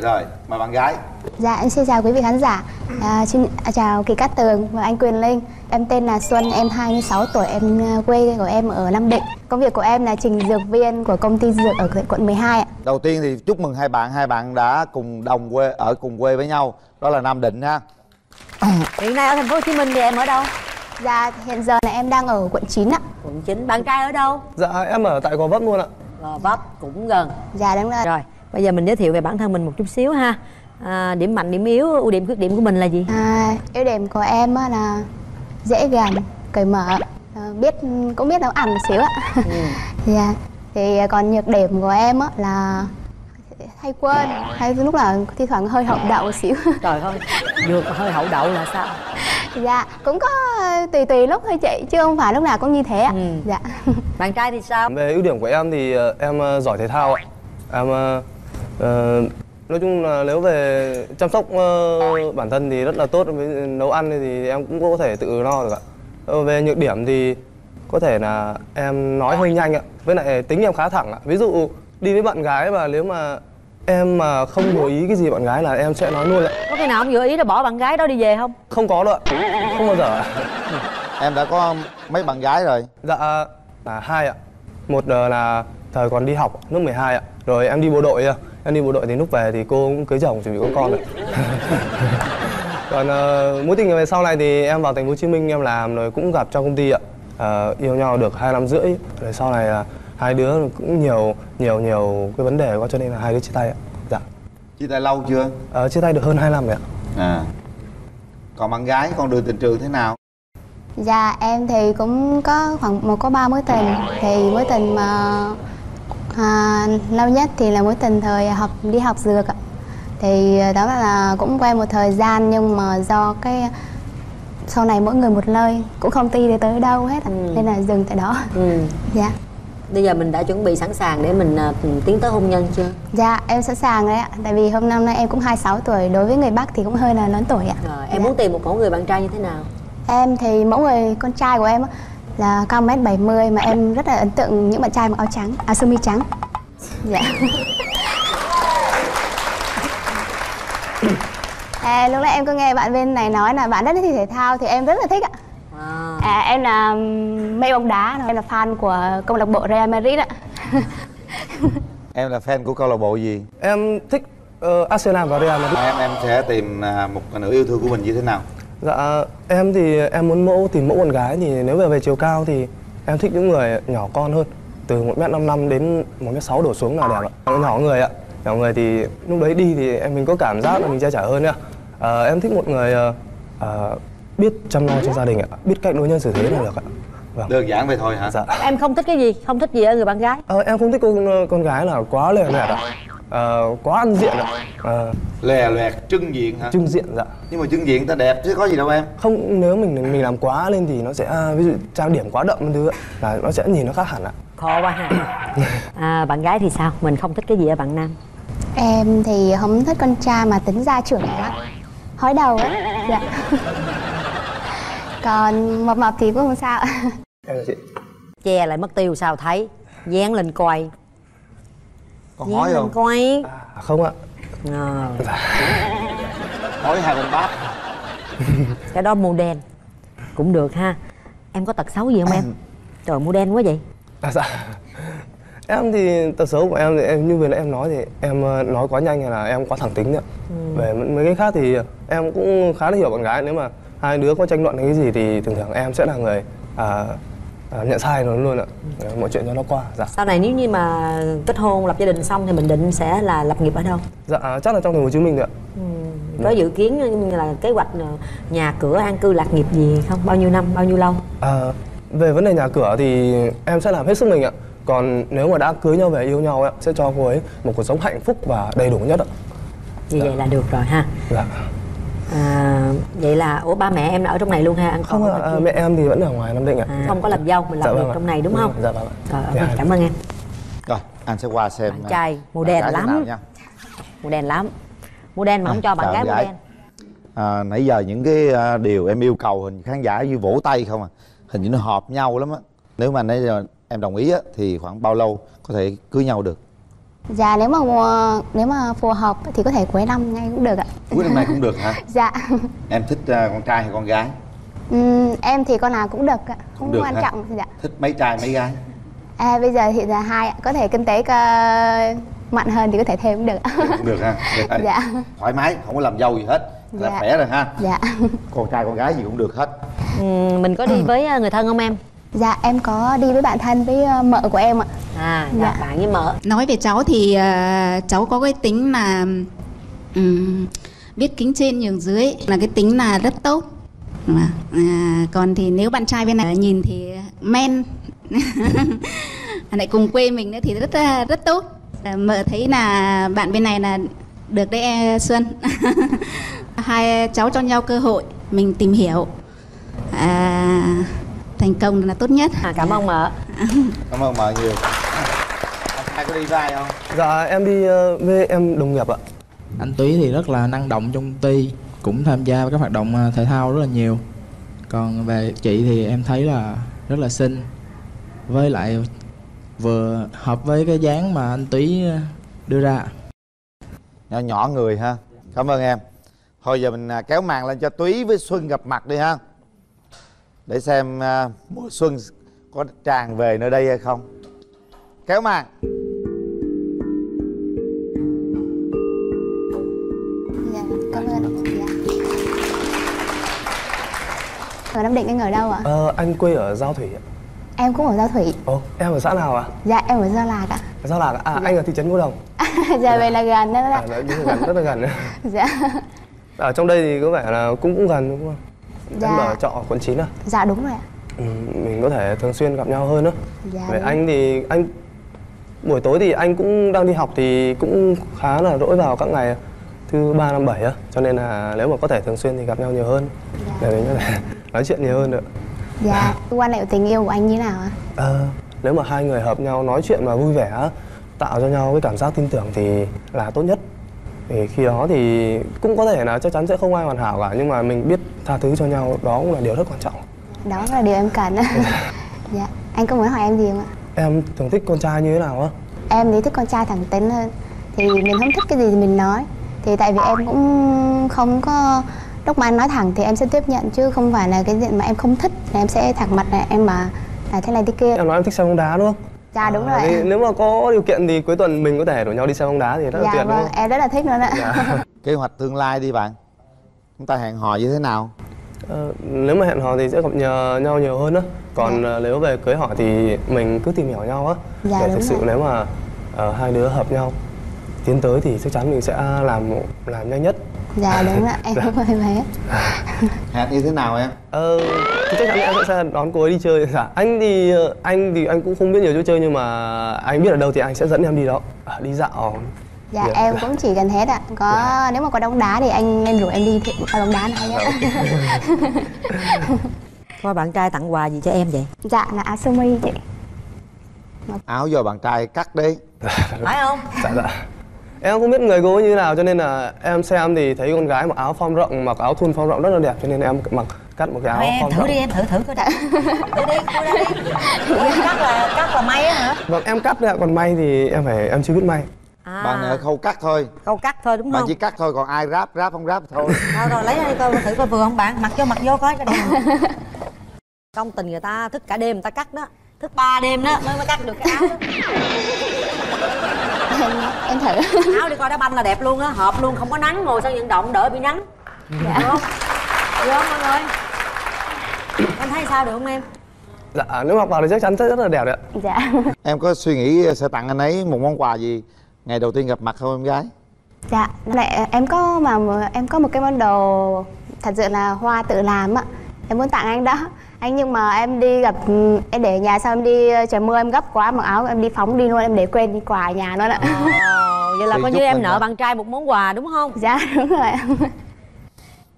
rồi mời bạn gái. Dạ em xin chào quý vị khán giả. À, xin à, chào Kỳ Cát Tường và anh Quyền Linh. Em tên là Xuân, em 26 tuổi, em à, quê của em ở Nam Định. Công việc của em là trình dược viên của công ty dược ở quận 12 ạ. Đầu tiên thì chúc mừng hai bạn. Hai bạn đã cùng đồng quê ở cùng quê với nhau. Đó là nam định ha. Hiện nay ở thành phố Hồ Chí Minh thì em ở đâu? Dạ hiện giờ là em đang ở quận 9 ạ. Quận 9 bạn trai ở đâu? Dạ em ở tại Gò Vấp luôn ạ. Gò Vấp cũng gần. Dạ đúng rồi. Rồi bây giờ mình giới thiệu về bản thân mình một chút xíu ha. À, điểm mạnh điểm yếu ưu điểm khuyết điểm của mình là gì? À, Ưu điểm của em á là dễ gần, cởi mở. À, biết cũng biết nấu ăn một xíu ạ Dạ. Thì còn nhược điểm của em á là hay quên hay lúc là thi thoảng hơi hậu đậu một xíu. Trời ơi mà hơi hậu đậu là sao? Dạ cũng có ờ, tùy tùy lúc thôi chị chứ không phải lúc nào cũng như thế ạ. Dạ. Bạn trai thì sao? Về ưu điểm của em thì ờ, em ờ, giỏi thể thao ạ. Em ờ, nói chung là nếu về chăm sóc ờ, bản thân thì rất là tốt với nấu ăn thì em cũng có thể tự lo được ạ. Ờ, về nhược điểm thì có thể là em nói hơi nhanh ạ. Với lại tính em khá thẳng ạ. Ví dụ đi với bạn gái mà nếu mà em mà không vừa ý cái gì bạn gái là em sẽ nói luôn ạ. có khi nào ông vừa ý là bỏ bạn gái đó đi về không Không có đâu ạ. Không bao giờ ạ. em đã có mấy bạn gái rồi Dạ là hai ạ. Một là thời còn đi học lớp 12 ạ. Rồi em đi bộ đội. Em đi bộ đội thì lúc về thì cô cũng cưới chồng chuẩn bị có con ạ. Còn ờ, mối tình về sau này thì em vào thành phố Hồ Chí Minh em làm rồi cũng gặp trong công ty ạ. Ờ, yêu nhau được hai năm rưỡi rồi sau này là hai đứa cũng nhiều nhiều nhiều cái vấn đề quá cho nên là hai đứa chia tay ạ. Dạ. chia tay lâu chưa Ờ, chia tay được hơn 2 năm rồi ạ. à còn bạn gái con đường tình trường thế nào dạ em thì cũng có khoảng một có ba mối tình thì mối tình mà à, lâu nhất thì là mối tình thời học đi học dược ạ. Thì đó là cũng quen một thời gian nhưng mà do cái sau này mỗi người một nơi cũng không ti được tới đâu hết ạ. nên là dừng tại đó. Ừ. dạ. Bây giờ mình đã chuẩn bị sẵn sàng để mình à, tiến tới hôn nhân chưa? Dạ em sẵn sàng đấy ạ. Tại vì hôm năm nay em cũng 26 tuổi đối với người bắc thì cũng hơi là lớn tuổi ạ. Rồi em muốn tìm một mẫu người bạn trai như thế nào? Em thì mẫu người con trai của em là cao mét 70 mà em rất là ấn tượng những bạn trai mặc áo trắng, áo sơ mi trắng. Dạ. À, lúc nãy em có nghe bạn bên này nói là bạn rất thích thể thao thì em rất là thích ạ. À, em là mê bóng đá, em là fan của câu lạc bộ Real Madrid ạ. em là fan của câu lạc bộ gì Em thích ờ, Arsenal và Real Madrid. em em sẽ tìm à, một nửa yêu thương của mình như thế nào Dạ em thì em muốn mẫu tìm mẫu con gái thì nếu về về chiều cao thì em thích những người nhỏ con hơn. Từ một m năm đến một m sáu đổ xuống là đẹp ạ. Nhỏ người ạ. Nhỏ người thì lúc đấy đi thì em mình có cảm giác là mình che chở hơn ạ à, em thích một người à, à, biết chăm lo cho gia đình ạ. Biết cách đối nhân xử thế là được ạ. Vâng. đơn giản vậy thôi hả? Dạ. Em không thích cái gì không thích gì ở người bạn gái. Ờ, em không thích con con gái là quá lè loẹt ạ Ờ, quá ăn diện ạ. Ờ, lè loẹt trưng diện hả? Trưng diện dạ. Nhưng mà trưng diện ta đẹp chứ có gì đâu em. Không nếu mình mình làm quá lên thì nó sẽ à, ví dụ trang điểm quá đậm thứ ạ, là nó sẽ nhìn nó khác hẳn ạ. Khó quá ha. À, bạn gái thì sao? Mình không thích cái gì ở bạn nam? Em thì không thích con trai mà tính gia trưởng lắm. Hói đầu á. Dạ. Còn mập mập thì cũng không sao. Em là chị. Che lại mất tiêu sao thấy. Dán lên coi con hói lên không? coi À, không ạ. Ờ. hói hai bên bát cái đó mô đen. Cũng được ha. Em có tật xấu gì không em? Trời mô đen quá vậy. À, dạ. Em thì tật xấu của em thì em như vừa nãy em nói thì em ờ, nói quá nhanh hay là em quá thẳng tính ạ. Ừ. về mấy cái khác thì em cũng khá là hiểu bạn gái. Nếu mà hai đứa có tranh luận hay cái gì thì thường thường em sẽ là người à, à, nhận sai nó luôn ạ. Mọi chuyện cho nó qua. Dạ. Sau này nếu như mà kết hôn lập gia đình xong thì mình định sẽ là lập nghiệp ở đâu? Dạ chắc là trong thành phố Hồ Chí Minh ạ. Ừ. có dự kiến như là kế hoạch ờ, nhà cửa an cư lạc nghiệp gì không? Bao nhiêu năm bao nhiêu lâu? À, về vấn đề nhà cửa thì em sẽ làm hết sức mình ạ. Còn nếu mà đã cưới nhau về yêu nhau ạ, sẽ cho cô ấy một cuộc sống hạnh phúc và đầy đủ nhất ạ. như vậy là được rồi ha. Dạ. À, vậy là ủa ba mẹ em là ở trong này luôn ha ăn Không à, kia? mẹ em thì vẫn ở ngoài Nam Định ạ. à, không có làm dâu mình làm Dạ được vâng trong này đúng không Dạ vâng ạ. rồi Dạ. ok, cảm ơn em rồi anh sẽ qua xem Bạn trai màu đen lắm. nha. màu đen lắm màu đen mà không cho bạn gái màu đen à, nãy giờ những cái à, điều em yêu cầu hình khán giả như vỗ tay không à hình như nó hợp nhau lắm á nếu mà nãy giờ em đồng ý á thì khoảng bao lâu có thể cưới nhau được Dạ nếu mà mùa- nếu mà phù hợp thì có thể cuối năm ngay cũng được ạ. Cuối năm nay cũng được hả? Dạ. Em thích à, con trai hay con gái? Ừm, Em thì con nào cũng được ạ Không được quan hả? trọng dạ thích mấy trai mấy gái? À, Bây giờ thì là hai ạ Có thể kinh tế uh, mạnh hơn thì có thể thêm cũng được ạ. Cũng được ha Được. Dạ. Thoải mái không có làm dâu gì hết là Dạ. khỏe rồi ha. Dạ. Con trai con gái gì cũng được hết. Ừ, mình có đi với ờ, người thân không em Dạ em có đi với bạn thân với ờ, mợ của em ạ à dạ. bạn với mợ Nói về cháu thì ờ, cháu có cái tính là ừm, biết kính trên nhường dưới là cái tính là rất tốt. Mà, à, còn thì nếu bạn trai bên này nhìn thì men lại cùng quê mình nữa thì rất là- rất tốt. À, mợ thấy là bạn bên này là được đấy Xuân. Hai cháu cho nhau cơ hội mình tìm hiểu. À, thành công là tốt nhất. À, cảm ơn mợ. cảm ơn mợ nhiều anh trai có đi vai không Dạ em đi ờ, với em đồng nghiệp ạ. Anh Túy thì rất là năng động trong công ty, cũng tham gia các hoạt động à, thể thao rất là nhiều. Còn về chị thì em thấy là rất là xinh, với lại vừa hợp với cái dáng mà anh Túy à, đưa ra. nhỏ nhỏ người ha cảm ơn em thôi giờ mình à, kéo màn lên cho túy với xuân gặp mặt đi ha để xem à, mùa xuân có tràn về nơi đây hay không kéo màn Dạ cảm ơn dạ. Ở Nam Định anh ở đâu ạ? Ờ, anh quê ở Giao Thủy ạ. Em cũng ở Giao Thủy Ồ, em ở xã nào ạ? Dạ em ở Gia Lạc ạ Giao Lạc ạ. À, anh ở thị trấn Ngô Đồng. Dạ vậy là gần đó À, ạ đấy, đúng là gần, rất là gần. Dạ Ở trong đây thì có vẻ là cũng cũng gần đúng không? Dạ. Em ở trọ quận 9 à? Dạ đúng rồi ạ Ừ, mình có thể thường xuyên gặp nhau hơn đó. Dạ Vậy anh thì anh buổi tối thì anh cũng đang đi học thì cũng khá là rỗi vào các ngày thứ ba năm bảy á, cho nên là nếu mà có thể thường xuyên thì gặp nhau nhiều hơn để mình có thể nói chuyện nhiều hơn nữa. Dạ quan hệ tình yêu của anh như nào ạ? Ờ, nếu mà hai người hợp nhau nói chuyện mà vui vẻ á, tạo cho nhau cái cảm giác tin tưởng thì là tốt nhất thì khi đó thì cũng có thể là chắc chắn sẽ không ai hoàn hảo cả nhưng mà mình biết tha thứ cho nhau đó cũng là điều rất quan trọng. Đó là điều em cần Dạ Anh có muốn hỏi em gì không ạ? em thường thích con trai như thế nào á? Em thì thích con trai thẳng tính hơn. Thì mình không thích cái gì thì mình nói. Thì tại vì em cũng không có Lúc mà anh nói thẳng thì em sẽ tiếp nhận Chứ không phải là cái diện mà em không thích là Em sẽ thẳng mặt là em mà là thế này thế kia. Em nói em thích xem bóng đá đúng không Dạ đúng À, rồi thì nếu mà có điều kiện thì cuối tuần mình có thể rủ nhau đi xem bóng đá thì rất là Dạ tuyệt đúng vâng không? em rất là thích luôn ạ. Dạ. kế hoạch tương lai đi bạn. Chúng ta hẹn hò như thế nào? Ờ, nếu mà hẹn hò thì sẽ gặp nhờ nhau nhiều hơn á. Còn ờ, nếu về cưới hỏi thì mình cứ tìm hiểu nhau á. Dạ, để thực sự rồi. nếu mà ờ, hai đứa hợp nhau tiến tới thì chắc chắn mình sẽ làm làm nhanh nhất dạ đúng ạ. em Dạ. cũng vậy vậy hẹn như thế nào em? Ờ thì chắc chắn em sẽ đón cô ấy đi chơi. Dạ anh thì ờ, anh thì anh cũng không biết nhiều chỗ chơi nhưng mà anh biết ở đâu thì anh sẽ dẫn em đi đó. À, đi dạo. Dạ Dạ. em cũng chỉ cần hết ạ. Có nếu mà có bóng đá thì anh nên rủ em đi thì coi bóng đá này nhé Thôi bạn trai tặng quà gì cho em vậy? dạ là áo sơ mi chị. Áo do bạn trai cắt đi. Phải không? dạ dạ em không biết người cô như nào cho nên là em xem thì thấy con gái mặc áo form rộng mặc áo thun form rộng rất là đẹp cho nên em mặc cắt một cái áo Thôi em form thử rộng đi em thử thử coi đã. Thử đi, cô ra đi. Cắt là cắt là may á hả? vâng em cắt đấy ạ còn may thì em phải em chưa biết may À. bạn ở khâu cắt thôi Câu cắt thôi đúng bạn không? chỉ cắt thôi còn ai ráp ráp không ráp thôi Thôi rồi lấy ra đi coi thử coi vừa không bạn? Mặc vô mặc vô coi cái đẹp. Công tình người ta thức cả đêm người ta cắt đó. Thức ba đêm đó mới mới cắt được cái áo đó. em thử áo đi coi đá banh là đẹp luôn á, hợp luôn, không có nắng ngồi sân vận động đỡ bị nắng. Dạ. Được không? Được không mọi người? Em thấy sao được không em? dạ nếu mặc vào thì chắc chắn sẽ rất là đẹp đấy ạ dạ em có suy nghĩ sẽ tặng anh ấy một món quà gì ngày đầu tiên gặp mặt không em gái dạ lại em có mà em có một cái món đồ thật sự là hoa tự làm á em muốn tặng anh đó anh nhưng mà em đi gặp em để nhà sau em đi trời mưa em gấp quá mặc áo em đi phóng đi luôn em để quên đi quà ở nhà luôn ạ. Ờ, vậy là coi như em nợ ạ. bạn trai một món quà đúng không? dạ đúng rồi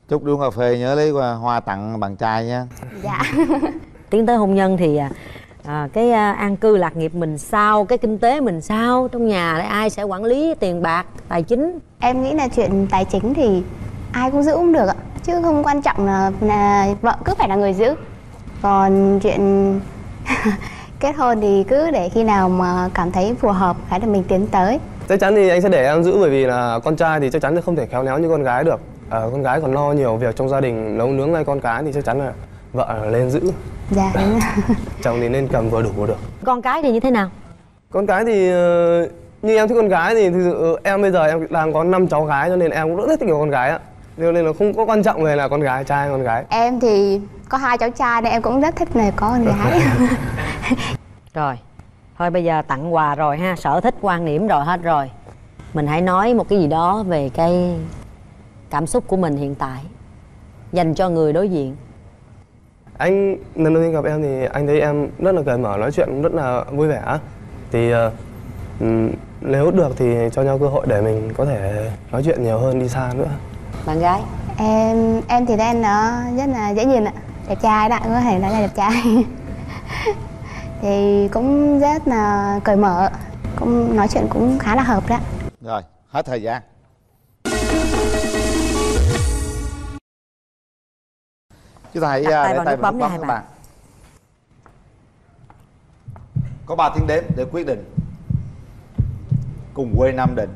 chúc đi uống cà phê nhớ lấy hoa, hoa tặng bạn trai nha. Dạ. Tiến tới hôn nhân thì à, à, cái à, an cư lạc nghiệp mình sao cái kinh tế mình sao? Trong nhà lại ai sẽ quản lý tiền bạc tài chính? Em nghĩ là chuyện tài chính thì ai cũng giữ cũng được ạ. Chứ không quan trọng là, là vợ cứ phải là người giữ còn chuyện kết hôn thì cứ để khi nào mà cảm thấy phù hợp cái là mình tiến tới. Chắc chắn thì anh sẽ để em giữ bởi vì là con trai thì chắc chắn là không thể khéo léo như con gái được. Ờ, con gái còn lo nhiều việc trong gia đình nấu nướng hay con cái thì chắc chắn là vợ là lên giữ. Dạ đúng. Rồi. chồng thì nên cầm vừa đủ được. Con cái thì như thế nào? Con cái thì ờ, như em thích con gái thì thực sự ờ, em bây giờ em đang có năm cháu gái cho nên em cũng rất thích nhiều con gái ạ cho nên là không có quan trọng về là con gái trai hay con gái. Em thì có hai cháu trai nên em cũng rất thích là có con gái rồi thôi bây giờ tặng quà rồi ha sở thích quan điểm rồi hết rồi. Mình hãy nói một cái gì đó về cái cảm xúc của mình hiện tại dành cho người đối diện. Anh lần đầu tiên gặp em thì anh thấy em rất là cởi mở nói chuyện rất là vui vẻ. Thì ờ, ừm, nếu được thì cho nhau cơ hội để mình có thể nói chuyện nhiều hơn đi xa nữa. Bạn gái? Em em thì đen nó rất là dễ nhìn ạ đẹp trai đó có thể nói là đẹp trai. Thì cũng rất là cởi mở cũng nói chuyện cũng khá là hợp đó. Rồi hết thời gian. Chúng ta hãy Đặt à, tay để vào tay nút vào bấm nha bấm hai các bạn. bạn có 3 tiếng đếm để quyết định cùng quê Nam Định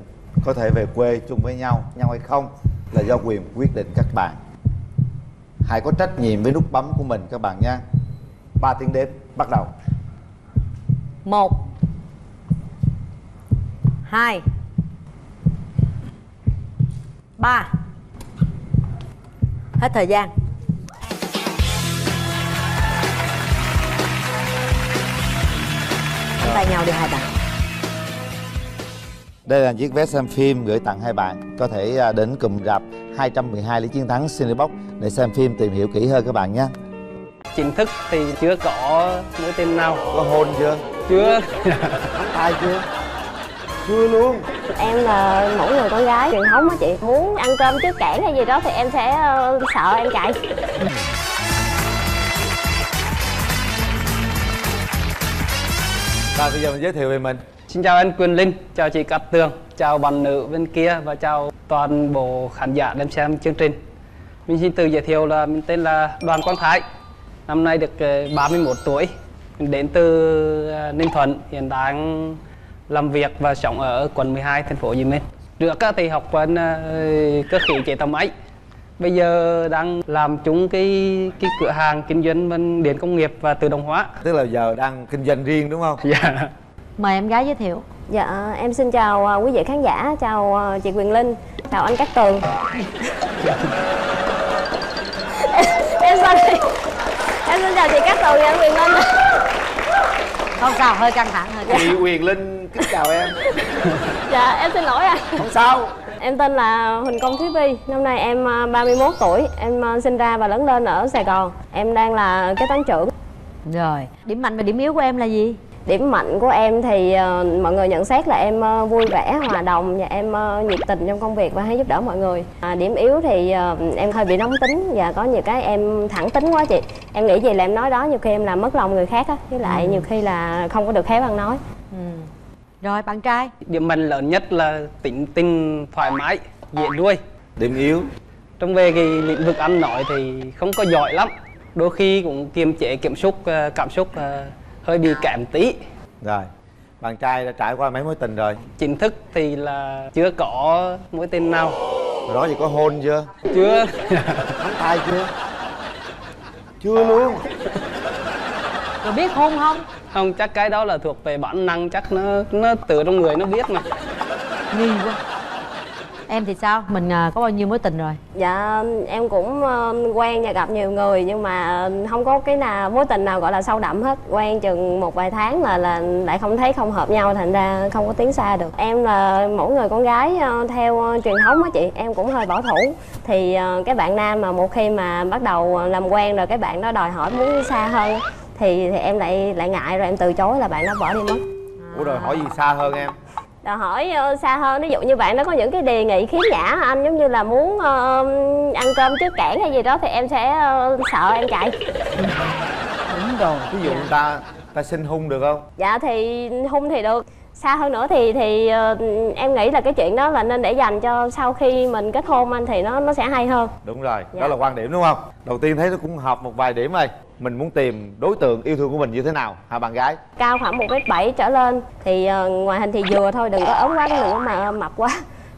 có thể về quê chung với nhau nhau hay không là do quyền quyết định các bạn hãy có trách nhiệm với nút bấm của mình các bạn nha. 3 tiếng đếm bắt đầu. Một hai ba. Hết thời gian. Nắm tay nhau đi hai bạn. Đây là chiếc vé xem phim gửi tặng hai bạn. Có thể à, đến cụm rạp 212 Lý Chiến Thắng Cinebox. Để xem phim tìm hiểu kỹ hơn các bạn nhé. Chính thức thì chưa có mối tình nào. Có hôn chưa? Chưa. Ai chưa? Chưa luôn. Em là mẫu người con gái. Truyền thống á chị. Muốn ăn cơm trước cảng hay gì đó thì em sẽ ờ, sợ em chạy. Rồi bây giờ mình giới thiệu về mình Xin chào anh Quyền Linh, chào chị Cát Tường, chào bạn nữ bên kia và chào toàn bộ khán giả đang xem chương trình. Mình xin tự giới thiệu là mình tên là Đoàn Quang Thái, năm nay được ờ, 31 tuổi, mình đến từ ờ, Ninh Thuận, hiện đang làm việc và sống ở quận 12 thành phố Hồ Chí Minh. Trước thì học bên ờ, cơ khí chế tạo máy. Bây giờ đang làm chung cái cái cửa hàng kinh doanh bên điện công nghiệp và tự động hóa. Tức là giờ đang kinh doanh riêng đúng không? Dạ. Mời em gái giới thiệu. Dạ em xin chào ờ, quý vị khán giả. Chào ờ, chị Quyền Linh. Chào anh Cát Tường. Em, chị em xin chào chị Cát Tường và anh Quyền Linh. Không sao hơi căng thẳng hơi căng chị quyền linh kính chào em. Dạ em xin lỗi ạ. Không sao. Em tên là Huỳnh Công Thúy Vi năm nay em à, 31 tuổi. Em à, sinh ra và lớn lên ở Sài Gòn. Em đang là kế toán trưởng. Rồi điểm mạnh và điểm yếu của em là gì điểm mạnh của em thì ờ, mọi người nhận xét là em ờ, vui vẻ hòa đồng và em ờ, nhiệt tình trong công việc và hay giúp đỡ mọi người. À, điểm yếu thì ờ, em hơi bị nóng tính và có nhiều cái em thẳng tính quá chị. Em nghĩ gì là em nói đó nhiều khi em làm mất lòng người khác á với lại Ừ. nhiều khi là không có được khéo ăn nói. Rồi bạn trai. Điểm mạnh lớn nhất là tính tình thoải mái dễ nuôi. Điểm yếu. Trong về cái lĩnh vực ăn nói thì không có giỏi lắm. Đôi khi cũng kiềm chế kiểm soát ờ, cảm xúc hơi bị kém tí. Rồi bạn trai đã trải qua mấy mối tình rồi? Chính thức thì là chưa có mối tình nào. Rồi đó thì có hôn chưa? Chưa. Nắm tay chưa? Chưa luôn. Rồi biết hôn không? Không chắc cái đó là thuộc về bản năng chắc nó nó từ trong người nó biết mà. Nghi quá em thì sao? Mình à, có bao nhiêu mối tình rồi? Dạ em cũng ờ, quen và gặp nhiều người nhưng mà không có cái nào mối tình nào gọi là sâu đậm hết. Quen chừng một vài tháng là là lại không thấy không hợp nhau thành ra không có tiến xa được. Em là mỗi người con gái ờ, theo ờ, truyền thống á chị. Em cũng hơi bảo thủ. Thì ờ, cái bạn nam mà một khi mà bắt đầu làm quen rồi cái bạn đó đòi hỏi muốn xa hơn thì thì em lại lại ngại rồi em từ chối là bạn đó bỏ đi mất. Ủa rồi hỏi gì xa hơn em đòi hỏi ờ, xa hơn? Ví dụ như bạn đó có những cái đề nghị khiếm nhã anh? Giống như là muốn ờ, ăn cơm trước cảng hay gì đó thì em sẽ ờ, sợ em chạy. Đúng rồi ví dụ người ta ta xin hung được không? Dạ thì hung thì được. Xa hơn nữa thì thì ờ, em nghĩ là cái chuyện đó là nên để dành cho sau khi mình kết hôn anh thì nó nó sẽ hay hơn. Đúng rồi Dạ. đó là quan điểm đúng không? Đầu tiên thấy nó cũng hợp một vài điểm rồi mình muốn tìm đối tượng yêu thương của mình như thế nào hả bạn gái? Cao khoảng một mét bảy trở lên thì ờ, ngoại hình thì vừa thôi đừng có ốm quá đừng có mà mập quá.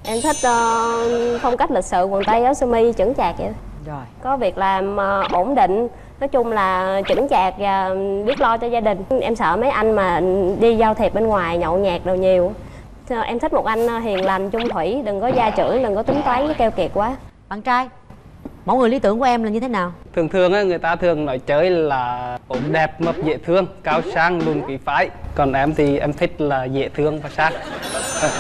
Em thích ờ, phong cách lịch sự quần tây áo sơ mi chững chạc vậy rồi. Có việc làm ờ, ổn định nói chung là chững chạc và biết lo cho gia đình. Em sợ mấy anh mà đi giao thiệp bên ngoài nhậu nhẹt đồ nhiều. Ờ, em thích một anh ờ, hiền lành chung thủy đừng có gia trưởng đừng có tính toán với keo kiệt quá. Bạn trai mẫu người lý tưởng của em là như thế nào? Thường thường á người ta thường nói chơi là ốm đẹp mập dễ thương cao sang lùn quý phái. Còn em thì em thích là dễ thương và sang.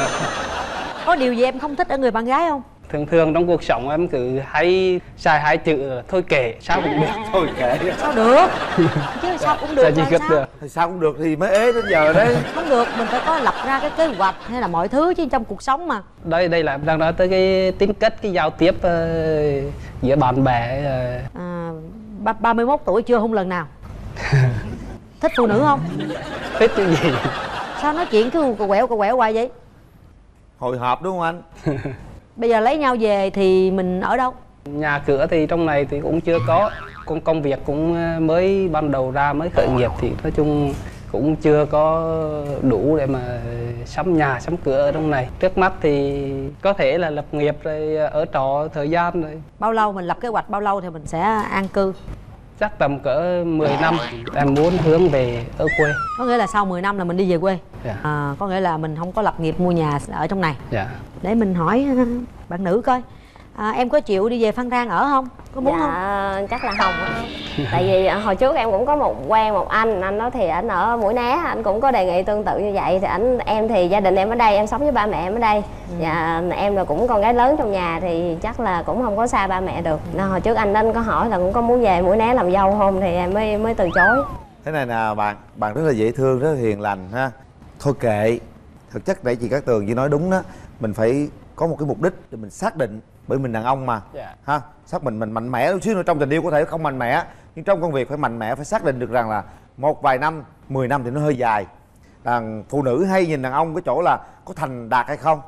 Có điều gì em không thích ở người bạn gái không thường thường trong cuộc sống em cứ hay xài hai chữ thôi kệ sao cũng được. Thôi kệ. Sao được? Chứ sao cũng được sao sao? được? Thì sao cũng được thì mới ế đến giờ đấy. Không được mình phải có lập ra cái kế hoạch hay là mọi thứ chứ trong cuộc sống mà. Đây đây là em đang nói tới cái tính cách cái giao tiếp ờ, giữa bạn bè ờ, à, ba, 31 tuổi chưa hung lần nào? Thích phụ nữ không? Thích cái gì? Sao nói chuyện cứ quẹo quẹo hoài vậy? Hồi hộp đúng không anh bây giờ lấy nhau về thì mình ở đâu? Nhà cửa thì trong này thì cũng chưa có. Công công việc cũng ờ, mới ban đầu ra mới khởi nghiệp thì nói chung cũng chưa có đủ để mà sắm nhà sắm cửa ở trong này. Trước mắt thì có thể là lập nghiệp rồi ở trọ thời gian rồi. Bao lâu mình lập kế hoạch bao lâu thì mình sẽ an cư chắc tầm cỡ 10 năm em muốn hướng về ở quê. Có nghĩa là sau 10 năm là mình đi về quê? Dạ. à, có nghĩa là mình không có lập nghiệp mua nhà ở trong này. Dạ. Để mình hỏi bạn nữ coi à, em có chịu đi về phan rang ở không? Có muốn không? dạ chắc là không. Á. tại vì ờ, hồi trước em cũng có một quen một anh anh đó thì anh ở mũi né anh cũng có đề nghị tương tự như vậy. Thì anh em thì gia đình em ở đây em sống với ba mẹ em ở đây. Và em là cũng con gái lớn trong nhà thì chắc là cũng không có xa ba mẹ được. Nên hồi trước anh anh có hỏi là cũng có muốn về mũi né làm dâu không thì em mới mới từ chối. Thế này nè bạn bạn rất là dễ thương rất là hiền lành ha. Thôi kệ thực chất nãy chị Cát Tường chỉ nói đúng đó. Mình phải có một cái mục đích để mình xác định bởi mình đàn ông mà. Dạ. ha xác mình mình mạnh mẽ chút xíu nữa trong tình yêu có thể không mạnh mẽ nhưng trong công việc phải mạnh mẽ phải xác định được rằng là một vài năm 10 năm thì nó hơi dài. Đàn phụ nữ hay nhìn đàn ông cái chỗ là có thành đạt hay không?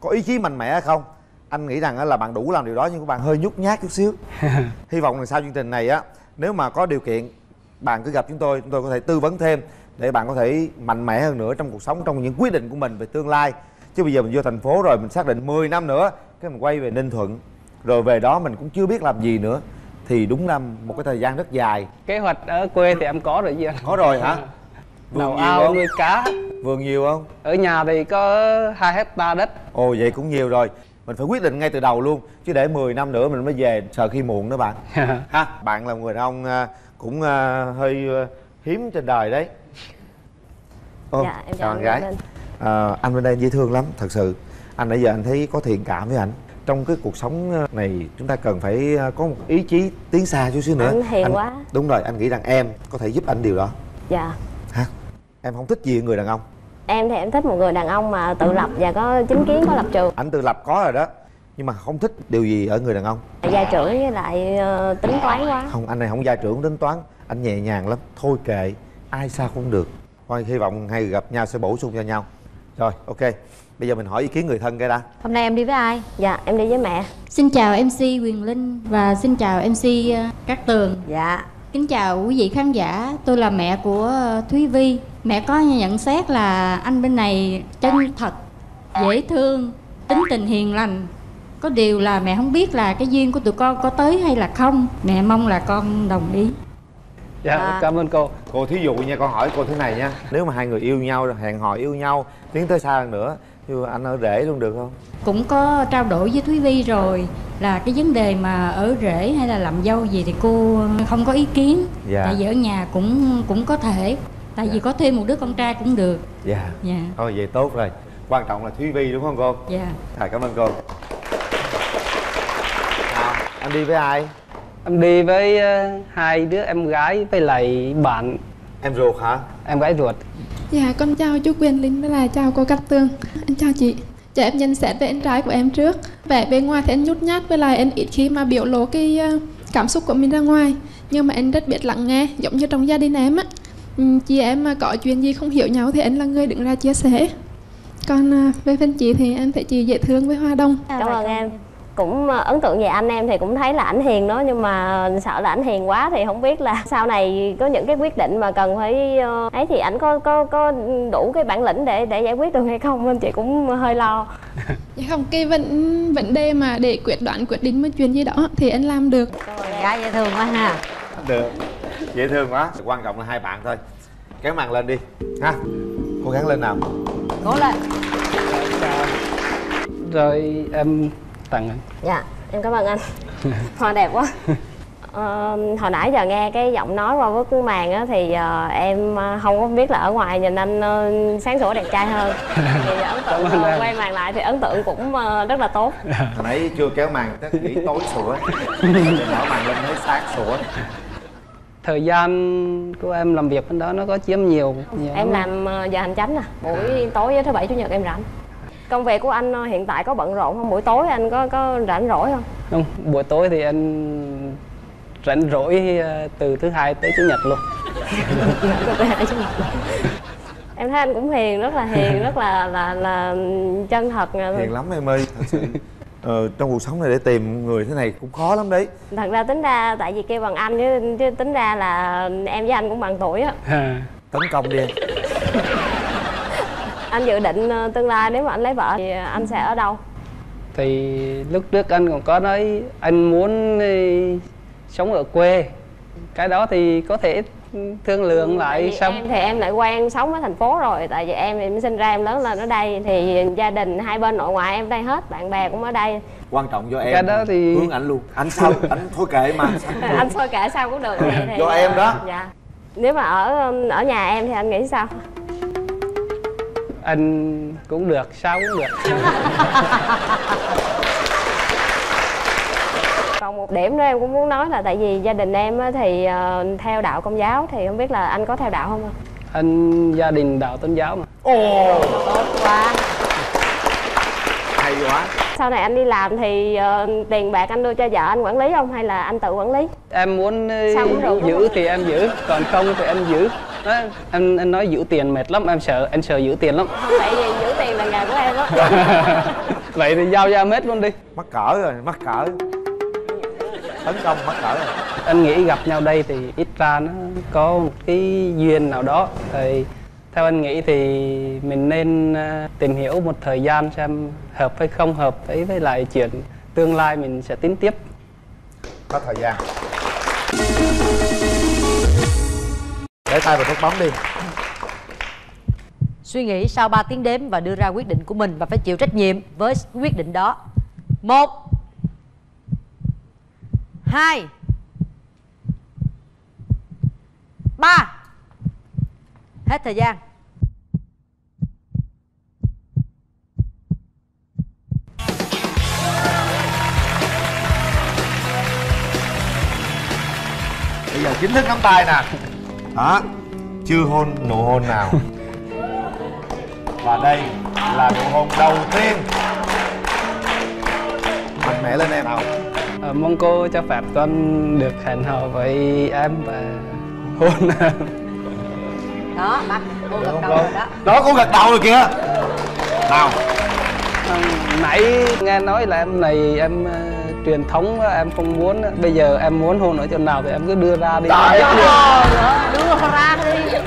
Có ý chí mạnh mẽ hay không? Anh nghĩ rằng là bạn đủ làm điều đó nhưng các bạn hơi nhút nhát chút xíu. Hy vọng là sau chương trình này á nếu mà có điều kiện bạn cứ gặp chúng tôi chúng tôi có thể tư vấn thêm để bạn có thể mạnh mẽ hơn nữa trong cuộc sống trong những quyết định của mình về tương lai. Chứ bây giờ mình vô thành phố rồi mình xác định 10 năm nữa cái mình quay về ninh thuận rồi về đó mình cũng chưa biết làm gì nữa. Thì đúng là một cái thời gian rất dài. Kế hoạch ở quê thì em có rồi gì anh có rồi hả? Vườn nhiều ao không? nuôi cá. Vườn nhiều không? Ở nhà thì có hai hecta đất. Ồ vậy cũng nhiều rồi. Mình phải quyết định ngay từ đầu luôn chứ để 10 năm nữa mình mới về sợ khi muộn đó bạn. Ha bạn là người đàn ông à, cũng à, hơi à, hiếm trên đời đấy. Ô, Dạ, em chào bạn gái. À, anh bên đây dễ thương lắm thật sự anh nãy giờ anh thấy có thiện cảm với anh. Trong cái cuộc sống này chúng ta cần phải à, có một ý chí tiến xa chút xíu nữa. Anh hiền quá. đúng rồi anh nghĩ rằng em có thể giúp anh điều đó. Dạ. Ha em không thích gì người đàn ông. Em thì em thích một người đàn ông mà tự lập và có chính kiến có lập trường. Anh tự lập có rồi đó nhưng mà không thích điều gì ở người đàn ông. Gia trưởng với lại ờ, tính toán quá. Không anh này không gia trưởng tính toán anh nhẹ nhàng lắm. Thôi kệ ai sao cũng được. Thôi hy vọng hai người gặp nhau sẽ bổ sung cho nhau. Rồi ok bây giờ mình hỏi ý kiến người thân cái đã hôm nay em đi với ai dạ em đi với mẹ Xin chào MC Quyền Linh và xin chào MC ờ, Cát Tường. Dạ. Kính chào quý vị khán giả, tôi là mẹ của ờ, Thúy Vi. Mẹ có nhận xét là anh bên này chân thật, dễ thương, tính tình hiền lành. Có điều là mẹ không biết là cái duyên của tụi con có tới hay là không. Mẹ mong là con đồng ý. dạ À. cảm ơn cô cô thí dụ nha con hỏi cô thế này nha nếu mà hai người yêu nhau hẹn hò yêu nhau tiến tới xa hơn nữa thì anh ở rể luôn được không Cũng có trao đổi với Thúy Vi rồi là cái vấn đề mà ở rể hay là làm dâu gì thì cô không có ý kiến. Dạ. Tại vì ở nhà cũng cũng có thể. Tại vì có thêm một đứa con trai cũng được. dạ Dạ. thôi vậy tốt rồi quan trọng là thúy vi đúng không cô Dạ. à, cảm ơn cô à, anh đi với ai em đi với ờ, hai đứa em gái với lại bạn em ruột hả em gái ruột Dạ, con chào chú Quyền Linh với là chào cô Cát Tường. Anh chào chị. Dạ, em nhận xét về em trai của em trước. Vẻ bên ngoài thì anh nhút nhát với lại anh ít khi mà biểu lộ cái ờ, cảm xúc của mình ra ngoài. Nhưng mà anh rất biết lắng nghe, giống như trong gia đình em á. Ừ, chị em mà có chuyện gì không hiểu nhau thì anh là người đứng ra chia sẻ. Còn ờ, về phần chị thì em thấy chị dễ thương với Hoa Đông. cảm dạ, ơn vâng, em cũng ờ, ấn tượng về anh em thì cũng thấy là ảnh hiền đó nhưng mà sợ là ảnh hiền quá thì không biết là sau này có những cái quyết định mà cần phải ờ, ấy thì ảnh có có có đủ cái bản lĩnh để để giải quyết được hay không nên chị cũng hơi lo. Dạ không, cái vấn vấn đề mà để quyết đoán quyết định một chuyện gì đó thì anh làm được. gái dễ thương quá ha. Được dễ thương quá. Quan trọng là hai bạn thôi. Kéo màn lên đi ha. Cố gắng lên nào. Cố lên. Rồi em tặng anh. Dạ em cảm ơn anh. Hoa đẹp quá. Ờ, hồi nãy giờ nghe cái giọng nói qua bức màn á thì ờ, em ờ, không có biết là ở ngoài nhìn anh ờ, sáng sủa đẹp trai hơn. Thì ấn tượng quay màn lại thì ấn tượng cũng rất là tốt. Hồi nãy chưa kéo màn chắc nghĩ tối sủa. Mở màn lên thấy sáng sủa. Thời gian của em làm việc bên đó nó có chiếm nhiều, nhiều em làm giờ hành chánh nè buổi tối với thứ bảy chủ nhật em rảnh công việc của anh ờ, hiện tại có bận rộn không? Buổi tối anh có có rảnh rỗi không? Không buổi tối thì anh rảnh rỗi ờ, từ thứ hai tới chủ nhật luôn. Em thấy anh cũng hiền rất là hiền rất là là là chân thật. Hiền lắm em ơi thật sự. Ờ, trong cuộc sống này để tìm người thế này cũng khó lắm đấy. Thật ra tính ra tại vì kêu bằng anh chứ, chứ tính ra là em với anh cũng bằng tuổi á. Tấn công đi. em anh dự định ờ, tương lai nếu mà anh lấy vợ thì anh sẽ ở đâu? Thì lúc trước anh còn có nói anh muốn ừ, sống ở quê. Cái đó thì có thể thương lượng tại lại xong. em thì em lại quen sống ở thành phố rồi tại vì em thì em sinh ra em lớn lên ở đây. Thì gia đình hai bên nội ngoại em ở đây hết bạn bè cũng ở đây. Quan trọng do em Cái đó thì- hướng ảnh luôn. Anh sao? Anh thôi kệ mà. Anh thôi kệ sao cũng được. Vậy thì Do em đó. dạ. Nếu mà ở ở nhà em thì anh nghĩ sao anh cũng được sao cũng được. Còn một điểm nữa em cũng muốn nói là tại vì gia đình em á thì ờ, theo đạo công giáo thì không biết là anh có theo đạo không ạ? anh gia đình đạo tôn giáo mà. Ồ! Tốt quá. Hay quá. Sau này anh đi làm thì ờ, tiền bạc anh đưa cho vợ anh quản lý không hay là anh tự quản lý? Em muốn đúng giữ thì em giữ còn không thì anh giữ đó, anh anh nói giữ tiền mệt lắm em sợ anh sợ giữ tiền lắm. Không tại vì giữ tiền là nghề của em á. Vậy thì giao cho em hết luôn đi. Mắc cỡ rồi mắc cỡ. Tấn công mắc cỡ rồi. Anh nghĩ gặp nhau đây thì ít ra nó có một cái duyên nào đó. Thì theo anh nghĩ thì mình nên à, tìm hiểu một thời gian xem hợp hay không hợp với với lại chuyện tương lai mình sẽ tính tiếp. Có thời gian để tay vào nút bấm đi. Suy nghĩ sau 3 tiếng đếm và đưa ra quyết định của mình và phải chịu trách nhiệm với quyết định đó. Một hai ba. Hết thời gian. Bây giờ chính thức nắm tay nè đó chưa hôn nụ hôn nào. Và đây là nụ hôn đầu tiên. Mạnh mẽ lên em. Nào. Ờ, mong cô cho phép con được hẹn hò với em và hôn đó bắt cô gật đầu rồi đó. Đó cô gật đầu rồi kìa. Nào nãy nghe nói là em này em ờ, truyền thống em không muốn bây giờ em muốn hôn ở chỗ nào thì em cứ đưa ra đi. Trời ơi, đưa ra đi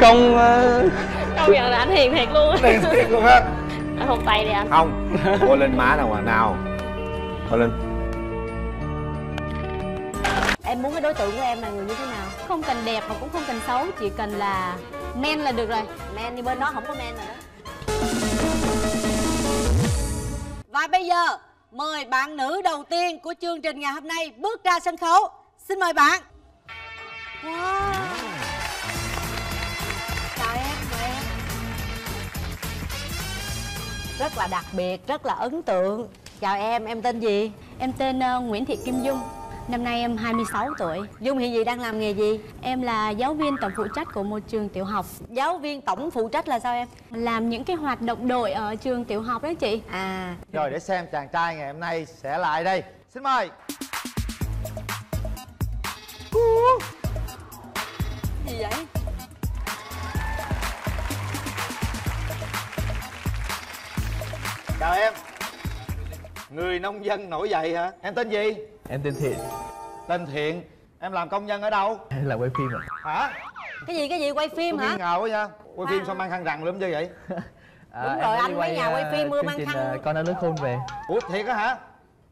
không ờ, công nhận là anh hiền thiệt luôn. Hiền thiệt luôn á. anh hôn tay đi anh. Không. Cô lên má nào mà nào. Thôi lên. Em muốn cái đối tượng của em là người như thế nào? Không cần đẹp mà cũng không cần xấu chỉ cần là men là được rồi. Men như bên đó không có men rồi đó và bây giờ mời bạn nữ đầu tiên của chương trình ngày hôm nay bước ra sân khấu. Xin mời bạn. Wow. Chào em mời em. Rất là đặc biệt rất là ấn tượng. Chào em em tên gì? Em tên ờ, Nguyễn Thị Kim Dung năm nay em 26 tuổi. Dung hiện gì đang làm nghề gì? Em là giáo viên tổng phụ trách của một trường tiểu học. Giáo viên tổng phụ trách là sao em? Làm những cái hoạt động đội ở trường tiểu học đấy chị. À. Rồi để xem chàng trai ngày hôm nay sẽ là ai đây. Xin mời. Gì vậy? Chào em. Người nông dân nổi dậy hả? Em tên gì Em tên Thiện. Tên thiện? Em làm công nhân ở đâu? Em là quay phim ạ. Hả? Cái gì cái gì quay phim tôi hả? ngờ quá nha. Quay phim sao mang khăn rằn lắm chứ vậy? À, Đúng rồi, anh mấy nhà quay à, phim mưa mang khăn. à, Con đã lớn khôn về. Ủa thiệt á hả?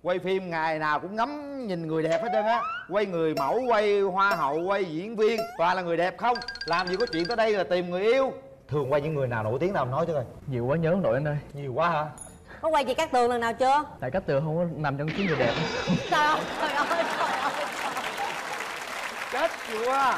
Quay phim ngày nào cũng ngắm nhìn người đẹp hết trơn á. Quay người mẫu quay hoa hậu quay diễn viên. Toàn là người đẹp không? Làm gì có chuyện tới đây là tìm người yêu. Thường quay những người nào nổi tiếng nào nói cho coi. Nhiều quá nhớ không nổi anh ơi. Nhiều quá hả có quay chị cát tường lần nào chưa? Tại cách tường không có nằm trong chín người đẹp. Trời ơi trời ơi trời ơi. Chết chưa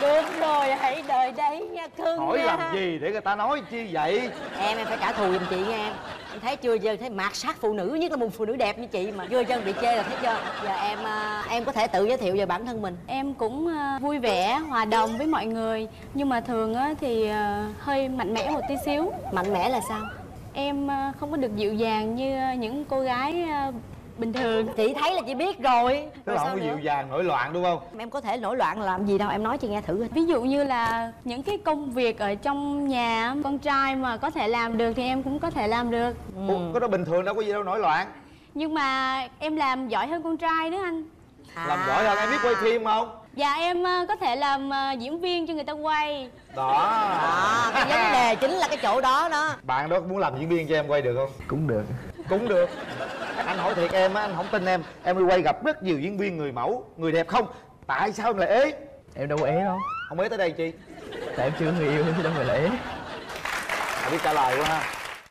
được rồi hãy đợi đấy nha cưng hỏi nha. làm gì để người ta nói chi vậy? Em em phải trả thù giùm chị nha em. Em thấy chưa giờ thấy mạt sát phụ nữ nhất là một phụ nữ đẹp như chị mà. Chưa chân bị chê là thấy chưa? Giờ em à, em có thể tự giới thiệu về bản thân mình. Em cũng ờ, vui vẻ hòa đồng với mọi người. Nhưng mà thường á thì ờ, hơi mạnh mẽ một tí xíu. Mạnh mẽ là sao em ờ, không có được dịu dàng như ờ, những cô gái ờ, bình thường. Chị thấy là chị biết rồi. Tức là không có dịu dàng nổi loạn đúng không? Em có thể nổi loạn là làm gì đâu em nói chị nghe thử ví dụ như là những cái công việc ở trong nhà con trai mà có thể làm được thì em cũng có thể làm được. Ủa, cái đó bình thường đâu có gì đâu nổi loạn. Nhưng mà em làm giỏi hơn con trai đó anh. Làm giỏi hơn em biết quay phim không dạ em ờ, có thể làm ờ, diễn viên cho người ta quay. Đó. À, cái vấn đề chính là cái chỗ đó đó. Bạn đó muốn làm diễn viên cho em quay được không? Cũng được. Cũng được. Anh hỏi thiệt em á anh không tin em. Em đi quay gặp rất nhiều diễn viên người mẫu người đẹp không? Tại sao em lại ế? Em đâu có ế đâu. Không ế tới đây chi? Tại em chưa có người yêu chứ đâu phải là ế. Biết trả lời quá ha.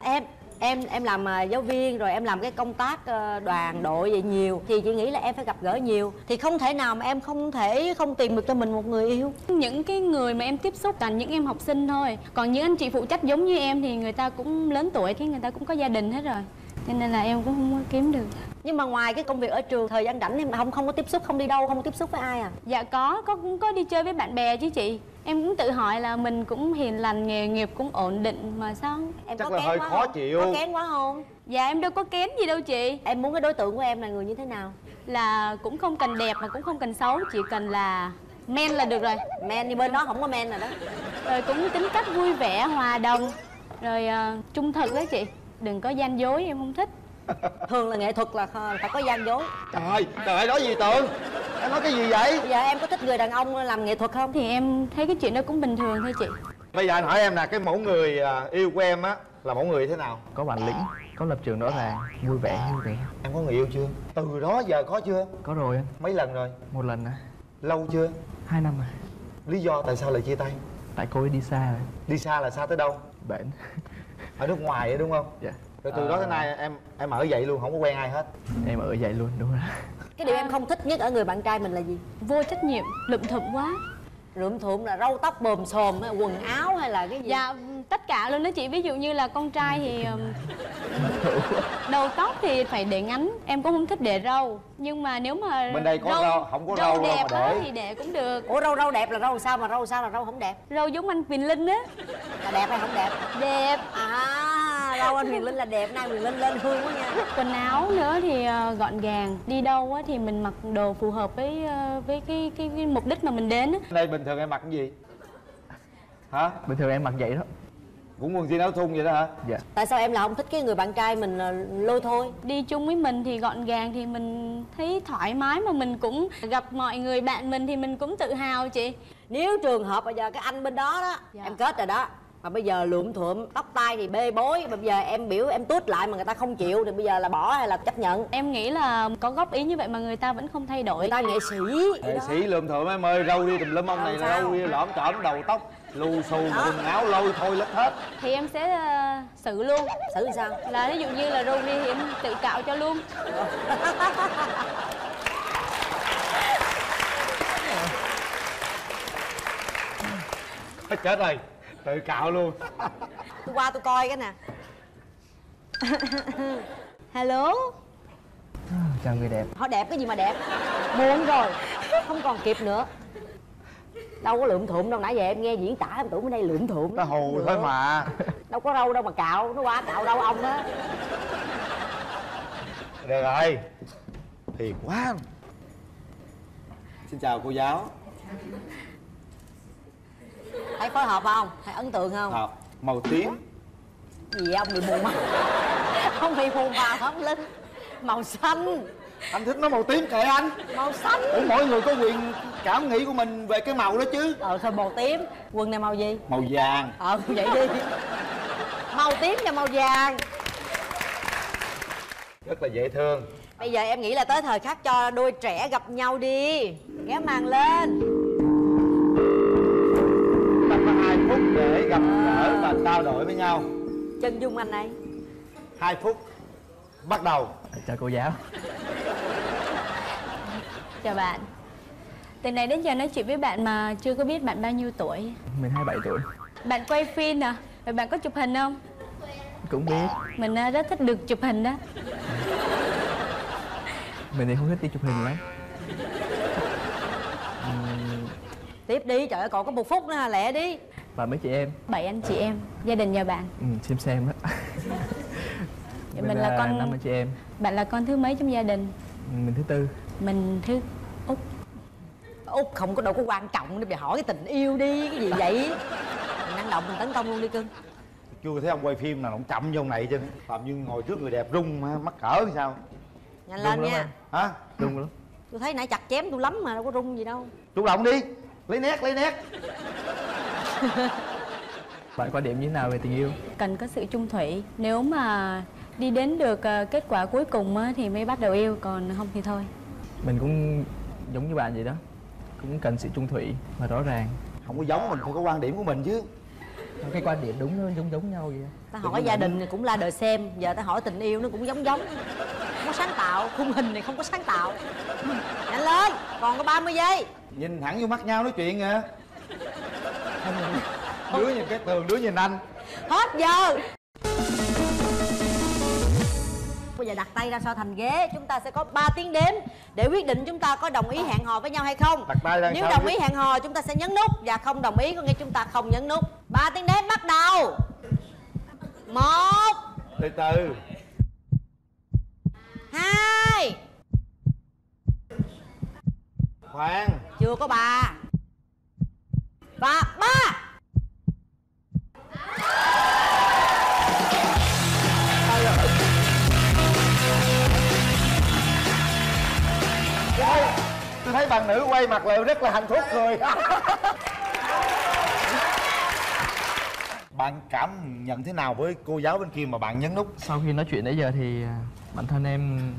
Em em em làm à, giáo viên rồi em làm cái công tác ờ, đoàn đội vậy nhiều thì chị nghĩ là em phải gặp gỡ nhiều. Thì không thể nào mà em không thể không tìm được cho mình một người yêu. Những cái người mà em tiếp xúc là những em học sinh thôi. Còn những anh chị phụ trách giống như em thì người ta cũng lớn tuổi thì người ta cũng có gia đình hết rồi cho nên là em cũng không có kiếm được. Nhưng mà ngoài cái công việc ở trường thời gian rảnh em không không có tiếp xúc không đi đâu không có tiếp xúc với ai à? Dạ có có cũng có đi chơi với bạn bè chứ chị. Em cũng tự hỏi là mình cũng hiền lành nghề nghiệp cũng ổn định mà sao? Em Chắc có là kén hơi quá khó không? chịu. có kén quá không? Dạ em đâu có kén gì đâu chị. Em muốn cái đối tượng của em là người như thế nào? Là cũng không cần đẹp mà cũng không cần xấu chỉ cần là men là được rồi. Men như bên đó không có men rồi đó. Rồi cũng tính cách vui vẻ hòa đồng. Rồi ờ, trung thực đấy chị đừng có gian dối em không thích. Thường là nghệ thuật là phải có gian dối. Trời trời ơi nói gì tường? Em nói cái gì vậy? Bây giờ em có thích người đàn ông làm nghệ thuật không? Thì em thấy cái chuyện đó cũng bình thường thôi chị. Bây giờ anh hỏi em là cái mẫu người à, yêu của em á là mẫu người thế nào? Có bản lĩnh Có lập trường rõ ràng Vui vẻ vui vẻ em có người yêu chưa? Từ đó giờ có chưa? Có rồi anh. Mấy lần rồi? Một lần à. Lâu chưa? Hai năm à lý do tại sao lại chia tay? Tại cô ấy đi xa rồi. Đi xa là xa tới đâu? Bển ở nước ngoài ấy đúng không? Dạ. Rồi từ đó tới nay em em ở vậy luôn không có quen ai hết. Em ở vậy luôn đúng rồi. Cái điều em không thích nhất ở người bạn trai mình là gì? Vô trách nhiệm lụm thụm quá. Rượm thụm là râu tóc bồm xồm hay quần áo hay là cái gì? Dạ tất cả luôn đó chị. Ví dụ như là con trai thì đầu tóc thì phải để ngắn. Em cũng không thích để râu nhưng mà nếu mà Bên đây có râu, không có râu đâu đẹp mà á để. thì để cũng được. Ủa râu râu đẹp là râu sao mà râu sao là râu không đẹp? Râu giống anh Quỳnh Linh á. Là đẹp hay không đẹp? Đẹp. À râu anh Huyền Linh là đẹp nay Huyền Linh lên hương quá nha. Quần áo nữa thì ờ, gọn gàng. Đi đâu á thì mình mặc đồ phù hợp với ờ, với cái cái, cái mục đích mà mình đến á. Đây bình thường em mặc cái gì? Hả? Bình thường em mặc vậy đó cũng quần jean áo thun vậy đó hả? Dạ. Tại sao em là không thích cái người bạn trai mình ờ, lôi thôi? Đi chung với mình thì gọn gàng thì mình thấy thoải mái mà mình cũng gặp mọi người bạn mình thì mình cũng tự hào chị. Nếu trường hợp bây giờ cái anh bên đó đó Dạ. em kết rồi đó mà bây giờ lượm thuộm tóc tai thì bê bối. Bây giờ em biểu em tút lại mà người ta không chịu thì bây giờ là bỏ hay là chấp nhận? Em nghĩ là có góp ý như vậy mà người ta vẫn không thay đổi. Người ta nghệ sĩ. Nghệ sĩ lượm thượm em ơi râu đi tùm lum ông này râu đi lõm chỏm đầu tóc lù xù quần áo lôi thôi lết hết. Thì em sẽ ờ, xử luôn. Xử sao? Là ví dụ như là râu ri thì em tự cạo cho luôn. Chết rồi tự cạo luôn. Tôi qua tôi coi cái nè. Hello? Chào người đẹp. Họ đẹp cái gì mà đẹp? Muộn rồi. Không còn kịp nữa. Đâu có lượm thụm đâu. Nãy giờ em nghe diễn tả em tưởng bên đây lượm thụm. Nó hù thôi mà. Đâu có râu đâu mà cạo. Nó qua cạo râu ông đó. Được rồi. Thiệt quá. Xin chào cô giáo thấy phối hợp không? Thấy ấn tượng không? Hợp. màu tím. Gì ông bị mù mắt không bị mù mà không linh? Màu xanh. Anh thích nó màu tím kệ anh. Màu xanh. Ủa, mỗi người có quyền cảm nghĩ của mình về cái màu đó chứ. Ờ thôi màu tím. Quần này màu gì? Màu vàng. Ờ vậy đi. Màu tím và màu vàng. Rất là dễ thương. Bây giờ em nghĩ là tới thời khắc cho đôi trẻ gặp nhau đi. Kéo màn lên để gặp gỡ và trao đổi với nhau. Chân dung anh này hai phút bắt đầu. Chào cô giáo. Chào bạn. Từ này đến giờ nói chuyện với bạn mà chưa có biết bạn bao nhiêu tuổi. Mình 27 tuổi. Bạn quay phim à? Vậy bạn có chụp hình không? Cũng biết. Mình à, rất thích được chụp hình đó. Mình thì không thích đi chụp hình lắm. Tiếp đi trời ơi còn có một phút nữa lẹ đi và mấy chị em? Bảy anh chị em gia đình nhà bạn. Ừ, xem xem đó Vậy mình là con- năm anh chị em. bạn là con thứ mấy trong gia đình? Ừ, mình thứ tư. Mình thứ út. Út không có đâu có quan trọng để bây giờ hỏi cái tình yêu đi cái gì vậy? Mình năng động mình tấn công luôn đi cưng. Chưa thấy ông quay phim nào ông chậm vô ông này chứ phạm như ngồi trước người đẹp rung mà mắc cỡ hay sao? Nhanh lên nha. hả? Rung lắm. Tôi thấy nãy chặt chém tôi lắm mà đâu có rung gì đâu. Chủ động đi. Lấy nét lấy nét bạn quan điểm như thế nào về tình yêu? Cần có sự chung thủy. Nếu mà đi đến được à, kết quả cuối cùng á, thì mới bắt đầu yêu còn không thì thôi. Mình cũng giống như bạn vậy đó. Cũng cần sự chung thủy và rõ ràng. Không có giống mình phải có quan điểm của mình chứ. Cái quan điểm đúng nó giống giống nhau vậy ta hỏi gia đình thì cũng là đời xem. Giờ ta hỏi tình yêu nó cũng giống giống. Không có sáng tạo khung hình này không có sáng tạo. Nhanh lên còn có 30 giây. Nhìn thẳng vô mắt nhau nói chuyện kìa đứa nhìn cái tường đứa nhìn anh. Hết giờ. Bây giờ đặt tay ra so thành ghế chúng ta sẽ có 3 tiếng đếm để quyết định chúng ta có đồng ý hẹn hò với nhau hay không. Đặt tay ra nếu đồng ý hẹn hò chúng ta sẽ nhấn nút và không đồng ý có nghĩa chúng ta không nhấn nút. 3 tiếng đếm bắt đầu. Một từ từ. hai. Khoan. Chưa có bà và ba! Tôi thấy, tôi thấy bạn nữ quay mặt lèo rất là hạnh phúc rồi. Bạn cảm nhận thế nào với cô giáo bên kia mà bạn nhấn nút? Sau khi nói chuyện nãy giờ thì à, bản thân em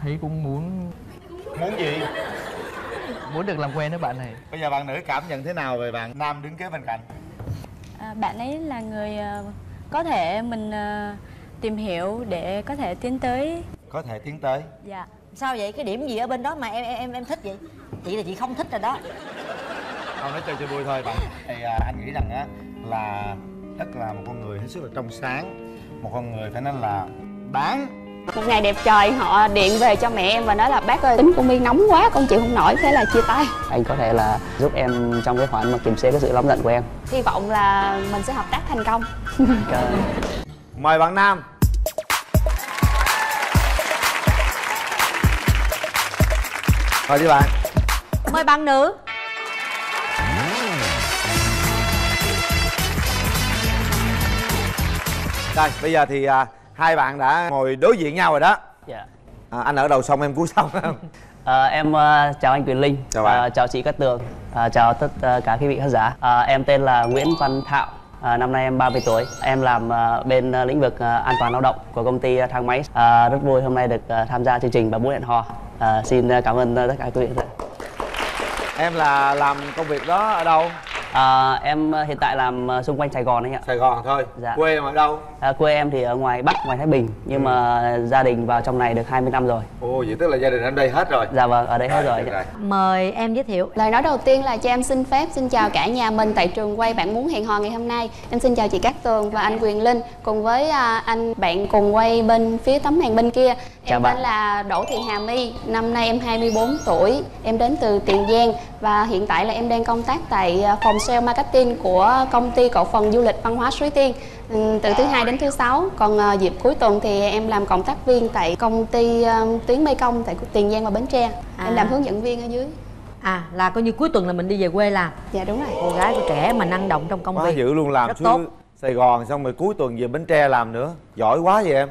thấy cũng muốn muốn gì muốn được làm quen với bạn này. Bây giờ bạn nữ cảm nhận thế nào về bạn nam đứng kế bên cạnh? À, bạn ấy là người à, có thể mình à, tìm hiểu để có thể tiến tới. Có thể tiến tới. Dạ. Sao vậy? Cái điểm gì ở bên đó mà em em em thích vậy? Chị là chị không thích rồi đó. Không nói chơi cho vui thôi bạn. Thì à, anh nghĩ rằng á là rất là một con người hết sức là trong sáng. Một con người phải nói là đáng một ngày đẹp trời họ điện về cho mẹ em và nói là bác ơi tính của mi nóng quá con chịu không nổi thế là chia tay. Anh có thể là giúp em trong cái khoản mà kiềm chế cái sự nóng giận của em. Hy vọng là mình sẽ hợp tác thành công. Mời bạn nam. Mời đi bạn. Mời bạn nữ. Rồi bây giờ thì à, hai bạn đã ngồi đối diện nhau rồi đó dạ à, anh ở đầu sông em cuối sông À, em uh, chào anh Quyền Linh, chào, bạn. Uh, chào chị Cát Tường, uh, chào tất uh, cả quý vị khán giả. Uh, em tên là Nguyễn Văn Thạo, uh, năm nay em 30 tuổi. Em làm uh, bên uh, lĩnh vực uh, an toàn lao động của công ty uh, thang máy. Uh, rất vui hôm nay được uh, tham gia chương trình và muốn hẹn hò. Uh, xin uh, cảm ơn uh, tất cả quý vị. em là làm công việc đó ở đâu À, em uh, hiện tại làm uh, xung quanh Sài Gòn anh ạ. Sài Gòn thôi. Dạ. Quê em ở đâu? À, quê em thì ở ngoài Bắc, ngoài Thái Bình, nhưng Ừ. mà gia đình vào trong này được 20 năm rồi. Ồ, vậy tức là gia đình em đây hết rồi. Dạ vâng, ở đây hết Rồi, rồi. mời em giới thiệu lời nói đầu tiên là cho em xin phép xin chào cả nhà mình tại trường quay bạn muốn hẹn hò ngày hôm nay em xin chào chị Cát Tường và anh Quyền Linh cùng với à, anh bạn cùng quay bên phía tấm màn bên kia Chào em bạn. tên là Đỗ Thị Hà My năm nay em 24 tuổi em đến từ Tiền Giang và hiện tại là em đang công tác tại à, phòng sale marketing của công ty cổ phần du lịch văn hóa Suối Tiên. Ừ, từ thứ hai đến thứ sáu. Còn à, dịp cuối tuần thì em làm cộng tác viên tại công ty à, tuyến Mê Công tại Tiền Giang và Bến Tre. À. em làm hướng dẫn viên ở dưới. À là coi như cuối tuần là mình đi về quê làm dạ đúng rồi. Cô gái của trẻ mà năng động trong công Quá việc. dữ luôn làm rất xuống tốt Sài Gòn xong rồi cuối tuần về Bến Tre làm nữa. Giỏi quá vậy em.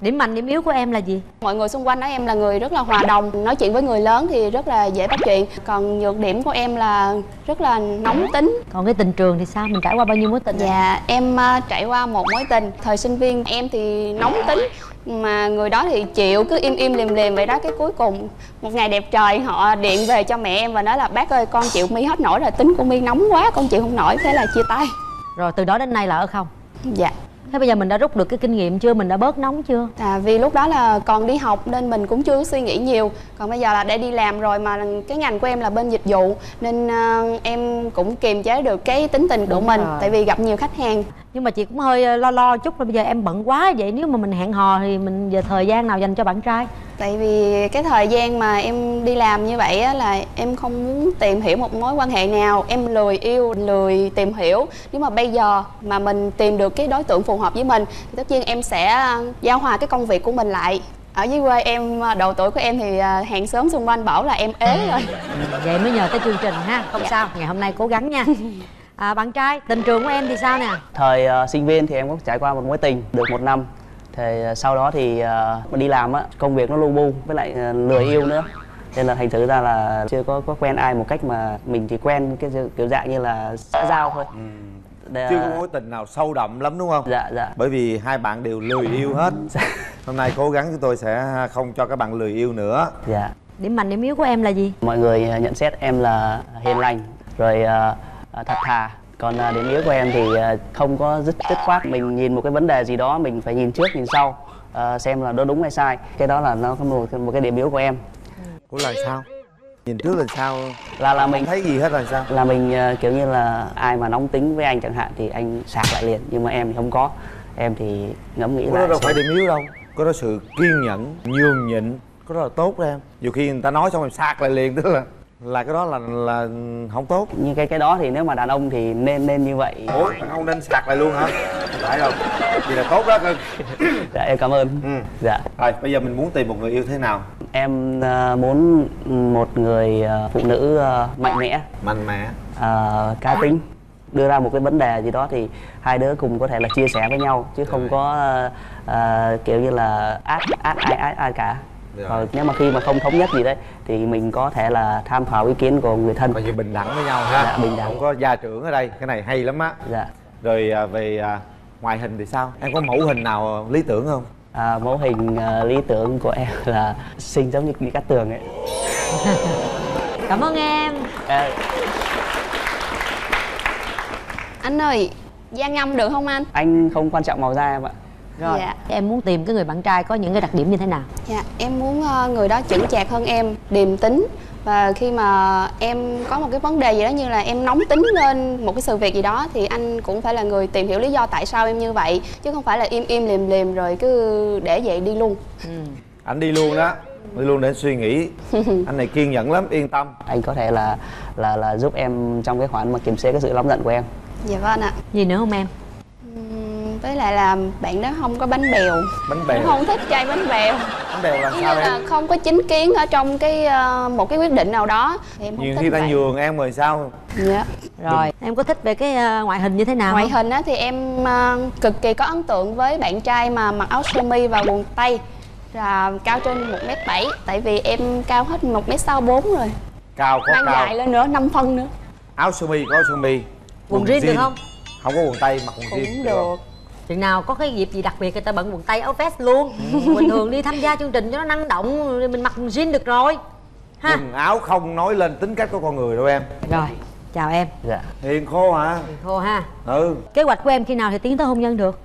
Điểm mạnh điểm yếu của em là gì? Mọi người xung quanh nói em là người rất là hòa đồng. Nói chuyện với người lớn thì rất là dễ bắt chuyện. Còn nhược điểm của em là rất là nóng tính. Còn cái tình trường thì sao? Mình trải qua bao nhiêu mối tình dạ em à, trải qua một mối tình. Thời sinh viên em thì nóng tính. Mà người đó thì chịu cứ im im liềm liềm vậy đó. Cái cuối cùng một ngày đẹp trời họ điện về cho mẹ em và nói là bác ơi con chịu mi hết nổi rồi tính của mi nóng quá con chịu không nổi. Thế là chia tay rồi từ đó đến nay là ở không? Dạ. Thế bây giờ mình đã rút được cái kinh nghiệm chưa? Mình đã bớt nóng chưa? À, vì lúc đó là còn đi học nên mình cũng chưa suy nghĩ nhiều. Còn bây giờ là để đi làm rồi mà cái ngành của em là bên dịch vụ nên à, em cũng kiềm chế được cái tính tình của Đúng mình rồi. tại vì gặp nhiều khách hàng. Nhưng mà chị cũng hơi ờ, lo lo chút là bây giờ em bận quá vậy nếu mà mình hẹn hò thì mình giờ thời gian nào dành cho bạn trai tại vì cái thời gian mà em đi làm như vậy á, là em không muốn tìm hiểu một mối quan hệ nào. Em lười yêu lười tìm hiểu. Nếu mà bây giờ mà mình tìm được cái đối tượng phù hợp với mình thì tất nhiên em sẽ à, giao hòa cái công việc của mình lại. Ở dưới quê em à, độ tuổi của em thì à, hàng xóm xung quanh bảo là em ế rồi. Vậy mới nhờ tới chương trình ha không Dạ. sao ngày hôm nay cố gắng nha. À, bạn trai tình trường của em thì sao nè? Thời ờ, sinh viên thì em cũng trải qua một mối tình được một năm. Thì ờ, sau đó thì ờ, đi làm á, công việc nó lu bu với lại ờ, lười yêu nữa. Nên là thành thử ra là chưa có có quen ai một cách mà mình chỉ quen cái kiểu dạng như là xã giao thôi. Để- Chưa có mối tình nào sâu đậm lắm đúng không? Dạ dạ. Bởi vì hai bạn đều lười yêu hết Hôm nay cố gắng chúng tôi sẽ không cho các bạn lười yêu nữa Dạ. điểm mạnh điểm yếu của em là gì Mọi người nhận xét em là hiền lành rồi ờ, thật thà. Còn ờ, điểm yếu của em thì ờ, không có dứt dứt khoát mình nhìn một cái vấn đề gì đó mình phải nhìn trước nhìn sau ờ, xem là nó đúng hay sai. Cái đó là nó có một, một cái điểm yếu của em. Ủa là sao? Nhìn trước là sao? Là là mình thấy gì hết là sao? Là mình kiểu như là ai mà nóng tính với anh chẳng hạn thì anh sạc lại liền nhưng mà em thì không có. Em thì ngẫm nghĩ Có đó đâu phải điểm yếu đâu Có đó sự kiên nhẫn, nhường nhịn Có đó là tốt đó em Nhiều khi người ta nói xong em sạc lại liền tức là là cái đó là là không tốt. Như cái cái đó thì nếu mà đàn ông thì nên nên như vậy. Ủa đàn ông nên sạc lại luôn hả? Không phải đâu. Vậy là tốt đó. Cưng dạ em cảm ơn. Ừ. dạ. Rồi bây giờ mình muốn tìm một người yêu thế nào? Em ờ, muốn một người ờ, phụ nữ ờ, mạnh mẽ. Mạnh mẽ. Ờ, cá tính. Đưa ra một cái vấn đề gì đó thì hai đứa cùng có thể là chia sẻ với nhau chứ không có ờ, ờ, kiểu như là át át ai ai cả Rồi. Rồi nếu mà khi mà không thống nhất gì đấy thì mình có thể là tham khảo ý kiến của người thân. Coi như bình đẳng với nhau ha. Dạ, bình đẳng. Không có gia trưởng ở đây cái này hay lắm á. Dạ. Rồi à, về à, ngoại hình thì sao? Em có mẫu hình nào lý tưởng không? À, mẫu hình ờ, lý tưởng của em là xinh giống như Lý Cát Tường ấy. Cảm ơn em. À, anh ơi da ngâm được không anh? Anh không quan trọng màu da em ạ rồi. Dạ. em muốn tìm cái người bạn trai có những cái đặc điểm như thế nào? Dạ, em muốn ờ, người đó chững chạc hơn em, điềm tính. Và khi mà em có một cái vấn đề gì đó như là em nóng tính lên một cái sự việc gì đó thì anh cũng phải là người tìm hiểu lý do tại sao em như vậy chứ không phải là im im liềm liềm rồi cứ để vậy đi luôn. anh đi luôn đó. Đi luôn để suy nghĩ. Anh này kiên nhẫn lắm yên tâm. Anh có thể là là là giúp em trong cái khoản mà kiềm chế cái sự nóng giận của em. Dạ vâng ạ. gì nữa không em? Ừm, Với lại là bạn đó không có bánh bèo. bánh bèo không thích chơi bánh bèo. bánh bèo là Ví sao là không có chính kiến ở trong cái ờ, một cái quyết định nào đó thì em không nhiều thích khi ta vậy. nhường em rồi sao Dạ. rồi em có thích về cái ờ, ngoại hình như thế nào Ngoại không? hình á thì em ờ, cực kỳ có ấn tượng với bạn trai mà mặc áo sơ mi và quần tây là cao trên 1m7 tại vì em cao hết 1m64 rồi cao có mang cao dài lên nữa 5 phân nữa áo sơ mi có áo sơ mi Quần jean được không? không có quần tây mặc quần cũng jean được chừng nào có cái dịp gì đặc biệt người ta bận quần tây áo vest luôn. Bình thường đi tham gia chương trình cho nó năng động mình mặc quần jean được rồi. Ha. Quần áo không nói lên tính cách của con người đâu em. Rồi chào em. Dạ. Hiền khô hả? Khô ha. Ừ. Kế hoạch của em khi nào thì tiến tới hôn nhân được?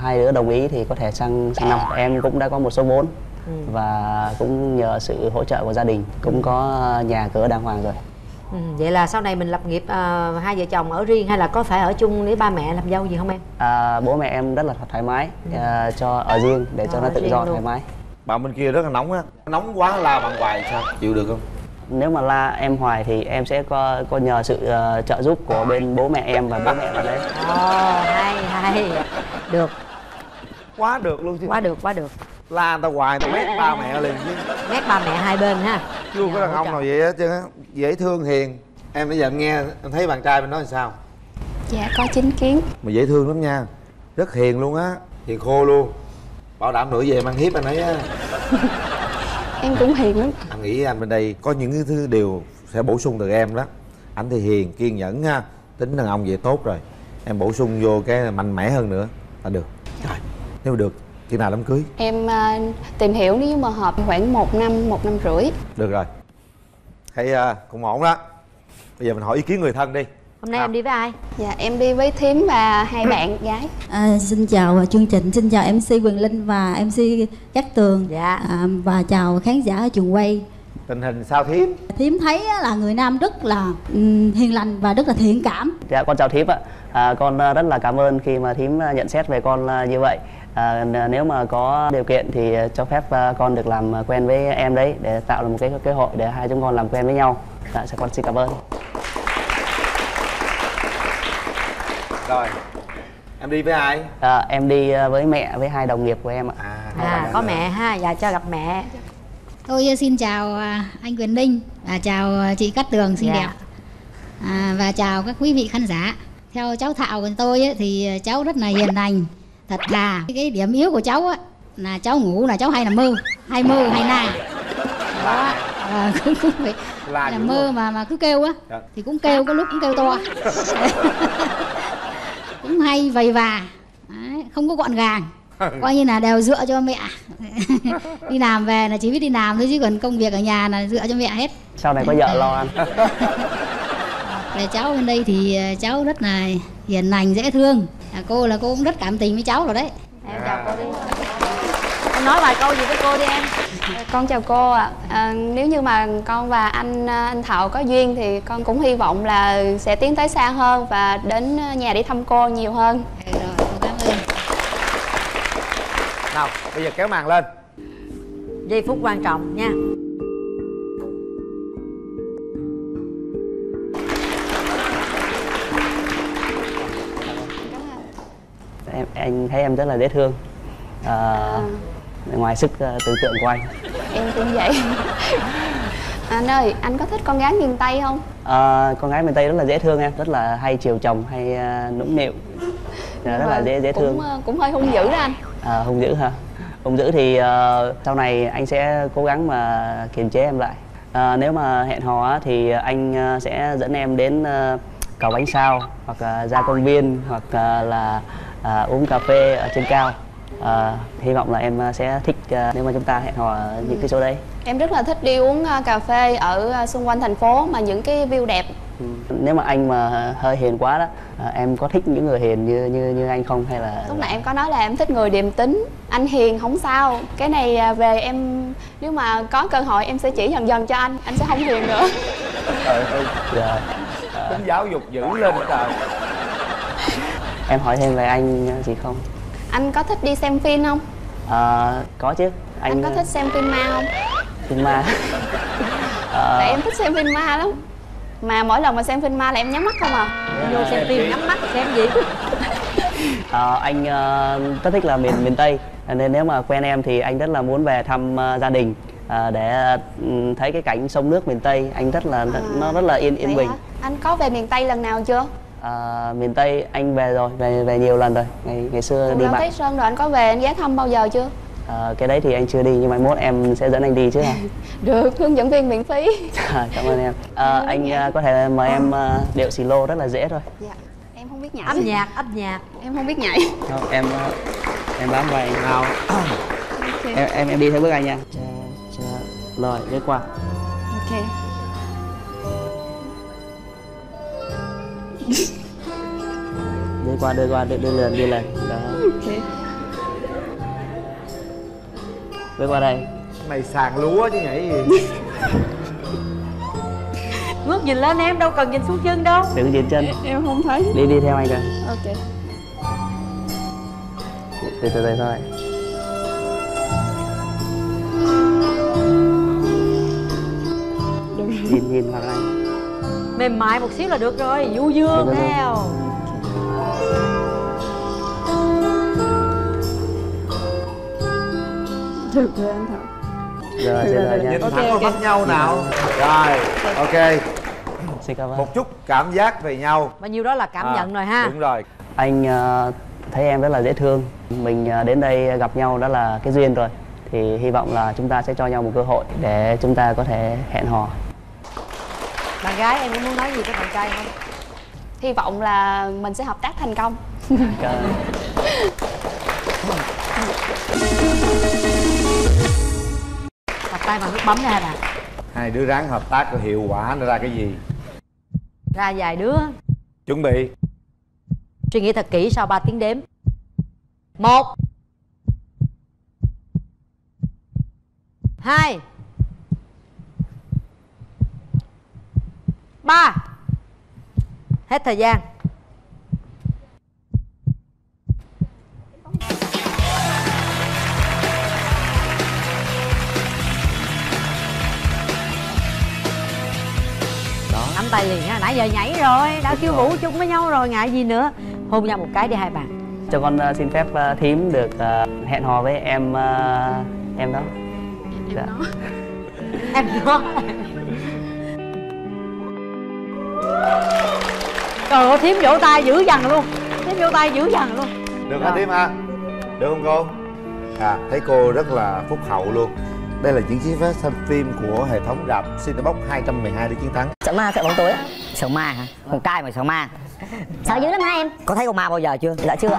Hai đứa đồng ý thì có thể sang sang năm. Em cũng đã có một số vốn Ừ. và cũng nhờ sự hỗ trợ của gia đình cũng có nhà cửa đàng hoàng rồi ừ, vậy là sau này mình lập nghiệp ờ, hai vợ chồng ở riêng hay là có phải ở chung với ba mẹ làm dâu gì không em? À, bố mẹ em rất là thoải mái à, cho ở riêng để cho Ờ, nó tự do luôn. thoải mái. Bạn bên kia rất là nóng á. Nóng quá la bạn hoài sao? Chịu được không? Nếu mà la em hoài thì em sẽ có có nhờ sự ờ, trợ giúp của bên bố mẹ em và bố mẹ bạn đấy. Ồ hay hay. Được. Quá được luôn chứ. Quá được quá được la người ta hoài tao mét ba mẹ liền chứ. Mét ba mẹ hai bên ha. Chưa có đàn ông nào vậy hết trơn á dễ thương hiền. Em bây giờ em nghe em thấy bạn trai bên đó làm sao? Dạ có chính kiến. Mà dễ thương lắm nha. Rất hiền luôn á. Hiền khô luôn. Bảo đảm nữa về mang hiếp anh ấy á. Em cũng hiền lắm. Anh nghĩ anh bên đây có những cái thứ điều sẽ bổ sung từ em đó. Anh thì hiền kiên nhẫn ha tính đàn ông vậy tốt rồi. Em bổ sung vô cái mạnh mẽ hơn nữa là được. Rồi nếu được khi nào đám cưới? Em ờ, tìm hiểu nếu mà hợp khoảng một năm một năm rưỡi. Được rồi. Thấy uh, cũng ổn đó. Bây giờ mình hỏi ý kiến người thân đi. Hôm nay em đi với ai? Dạ em đi với thím và hai bạn gái. À, xin chào chương trình, xin chào MC Quyền Linh và MC Cát Tường. Dạ. à, và chào khán giả ở trường quay. tình hình sao thím? Thím thấy là người nam rất là ừm, hiền lành và rất là thiện cảm. dạ con chào thím ạ. À, con ờ, rất là cảm ơn khi mà thím ờ, nhận xét về con như vậy à, nếu mà có điều kiện thì ờ, cho phép ờ, con được làm ờ, quen với em đấy để tạo ra một cái cơ hội để hai chúng con làm quen với nhau. Dạ con xin cảm ơn. Rồi em đi với ai? À, em đi với mẹ với hai đồng nghiệp của em ạ. À có mẹ ha? Dạ cho gặp mẹ. Tôi xin chào à, anh Quyền Linh. Và chào à, chị Cát Tường xinh Dạ. đẹp. À, và chào các quý vị khán giả. Theo cháu Thảo của tôi ấy, thì à, cháu rất là hiền lành, thật thà. Cái điểm yếu của cháu á là cháu ngủ là cháu hay nằm mơ, hay mơ hay na. Đó, à, cũng, cũng phải là nằm mơ mà mà cứ kêu á Dạ. thì cũng kêu có lúc cũng kêu to. cũng hay vầy và Đấy, không có gọn gàng coi như là đều dựa cho mẹ đi làm về là chỉ biết đi làm thôi chứ còn công việc ở nhà là dựa cho mẹ hết sau này có vợ lo ăn về cháu bên đây thì ờ, cháu rất là hiền lành dễ thương à, cô là cô cũng rất cảm tình với cháu rồi đấy. Em chào cô đi. Em nói vài câu gì với cô đi em. Con chào cô ạ. À, nếu như mà con và anh à, anh Thảo có duyên thì con cũng hy vọng là sẽ tiến tới xa hơn và đến à, nhà để thăm cô nhiều hơn. Nào bây giờ kéo màn lên. Giây phút quan trọng nha em anh thấy em rất là dễ thương. À, ngoài sức ờ, tưởng tượng của anh. Em cũng vậy. Anh ơi anh có thích con gái miền Tây không? À, con gái miền tây rất là dễ thương em rất là hay chiều chồng hay uh, nũng nịu. Dạ, rất là Vâng, dễ dễ thương. cũng, à, cũng hơi hung dữ đó anh. À, hung dữ hả? Hung dữ thì ờ, sau này anh sẽ cố gắng mà kiềm chế em lại. À, nếu mà hẹn hò thì anh ờ, sẽ dẫn em đến ờ, cầu bánh sao hoặc là ra công viên hoặc ờ, là à, uống cà phê ở trên cao. À, hy vọng là em ờ, sẽ thích ờ, nếu mà chúng ta hẹn hò ở những cái chỗ đấy. Em rất là thích đi uống à, cà phê ở à, xung quanh thành phố mà những cái view đẹp. Ừ. nếu mà anh mà hơi hiền quá đó à, em có thích những người hiền như như như anh không hay là lúc nãy em có nói là em thích người điềm tính anh hiền không sao. Cái này à, về em nếu mà có cơ hội em sẽ chỉ dần dần cho anh anh sẽ không hiền nữa. Trời ơi dạ. tính giáo dục dữ lên trời em hỏi thêm về anh gì không? Anh có thích đi xem phim không? À, có chứ. Anh, anh có thích xem phim ma không? phim ma. À, tại em thích xem phim ma lắm. Mà mỗi lần mà xem phim ma là em nhắm mắt không à? Vô xem phim nhắm mắt xem gì? À, anh uh, rất thích là miền miền tây. Nên nếu mà quen em thì anh rất là muốn về thăm uh, gia đình uh, để uh, thấy cái cảnh sông nước miền tây. Anh rất là à, nó rất là yên yên bình. hả? anh có về miền tây lần nào chưa à, miền tây anh về rồi về về nhiều lần rồi. Ngày ngày xưa Cùng đi bạn. Thái Sơn rồi anh có về anh ghé thăm bao giờ chưa? À, cái đấy thì anh chưa đi nhưng mà mốt em sẽ dẫn anh đi chứ. Hả được hướng dẫn viên miễn phí. Trời, cảm ơn em. À, anh uh, có thể mời em uh, điệu xì lô rất là dễ thôi. Dạ em không biết nhảy. Âm nhạc âm nhạc. Em không biết nhảy. Không, em uh, em bám vai anh nào em, em em đi theo bước anh nha. Rồi đi qua. Ok đi qua đưa qua đưa, đưa lên đưa lên đó. Ok. Đưa qua đây. Này sàn lúa chứ nhảy gì ngước nhìn lên em đâu cần nhìn xuống chân đâu. Đừng nhìn chân. Em không thấy. Đi đi theo anh rồi ok. Từ từ từ thôi. Nhìn nhìn mặt anh mềm mại một xíu là được rồi du dương theo. Được rồi anh thật rồi xin nha. nhìn Ok, thẳng vào ok. mắt nhau nào. rồi. Ok. Xin cảm ơn. Một chút cảm giác về nhau. Bao nhiêu đó là cảm À, nhận rồi ha. đúng rồi. Anh ờ, thấy em rất là dễ thương. Mình ờ, đến đây gặp nhau đó là cái duyên rồi. Thì hy vọng là chúng ta sẽ cho nhau một cơ hội để chúng ta có thể hẹn hò bạn gái em có muốn nói gì với bạn trai không? Hy vọng là mình sẽ hợp tác thành công. Tập tay bằng nút bấm hai bạn. Hai đứa ráng hợp tác có hiệu quả nó ra cái gì. Ra vài đứa. Chuẩn bị. Suy nghĩ thật kỹ sau 3 tiếng đếm. Một. Hai ba. Hết thời gian. Nắm tay liền nha nãy giờ nhảy rồi đã kêu vũ chung với nhau rồi ngại gì nữa. Hôn nhau một cái đi hai bạn. Cho con ờ, xin phép ờ, thím được ờ, hẹn hò với em ờ, em đó. Dạ. em nói trời ơi thím vỗ tay dữ dằn luôn. Thím vỗ tay dữ dằn luôn. Được hả tím ha? Được không cô? À thấy cô rất là phúc hậu luôn. Đây là những chiếc vé xem phim của hệ thống rạp Cinebox 212 để chiến thắng. Sợ ma sợ bóng tối. Á sợ ma hả? Con trai mà sợ ma. Sợ dữ lắm hả em? có thấy con ma bao giờ chưa? Dạ chưa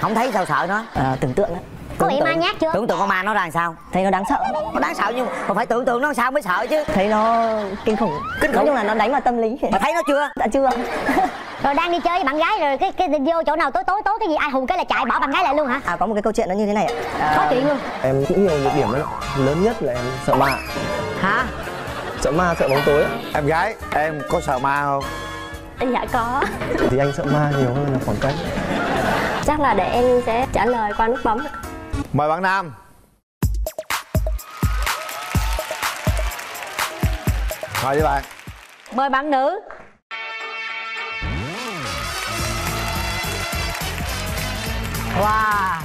không thấy sao sợ nó? À, tưởng tượng đó Có Tưởng bị ma tượng- nhát chưa? tưởng tượng con ma nó ra làm sao? Thấy nó đáng sợ. Nó đáng sợ nhưng mà phải tưởng tượng nó làm sao mới sợ chứ. Thấy nó kinh khủng. Kinh khủng. nói chung là nó đánh vào tâm lý. Mà thấy nó chưa? Dạ chưa. Rồi đang đi chơi với bạn gái rồi cái cái vô chỗ nào tối tối tối cái gì? Ai hùng cái là chạy bỏ bạn gái lại luôn hả? à có một cái câu chuyện nó như thế này ạ. À, Có chuyện luôn. em cũng nhiều nhược điểm lắm. Lớn nhất là em sợ ma. Hả? Sợ ma sợ bóng tối. Em gái em có sợ ma không? Dạ có. Thì anh sợ ma nhiều hơn là khoảng cách. Chắc là để em sẽ trả lời qua nút bấm mời bạn nam mời đi bạn mời bạn nữ wow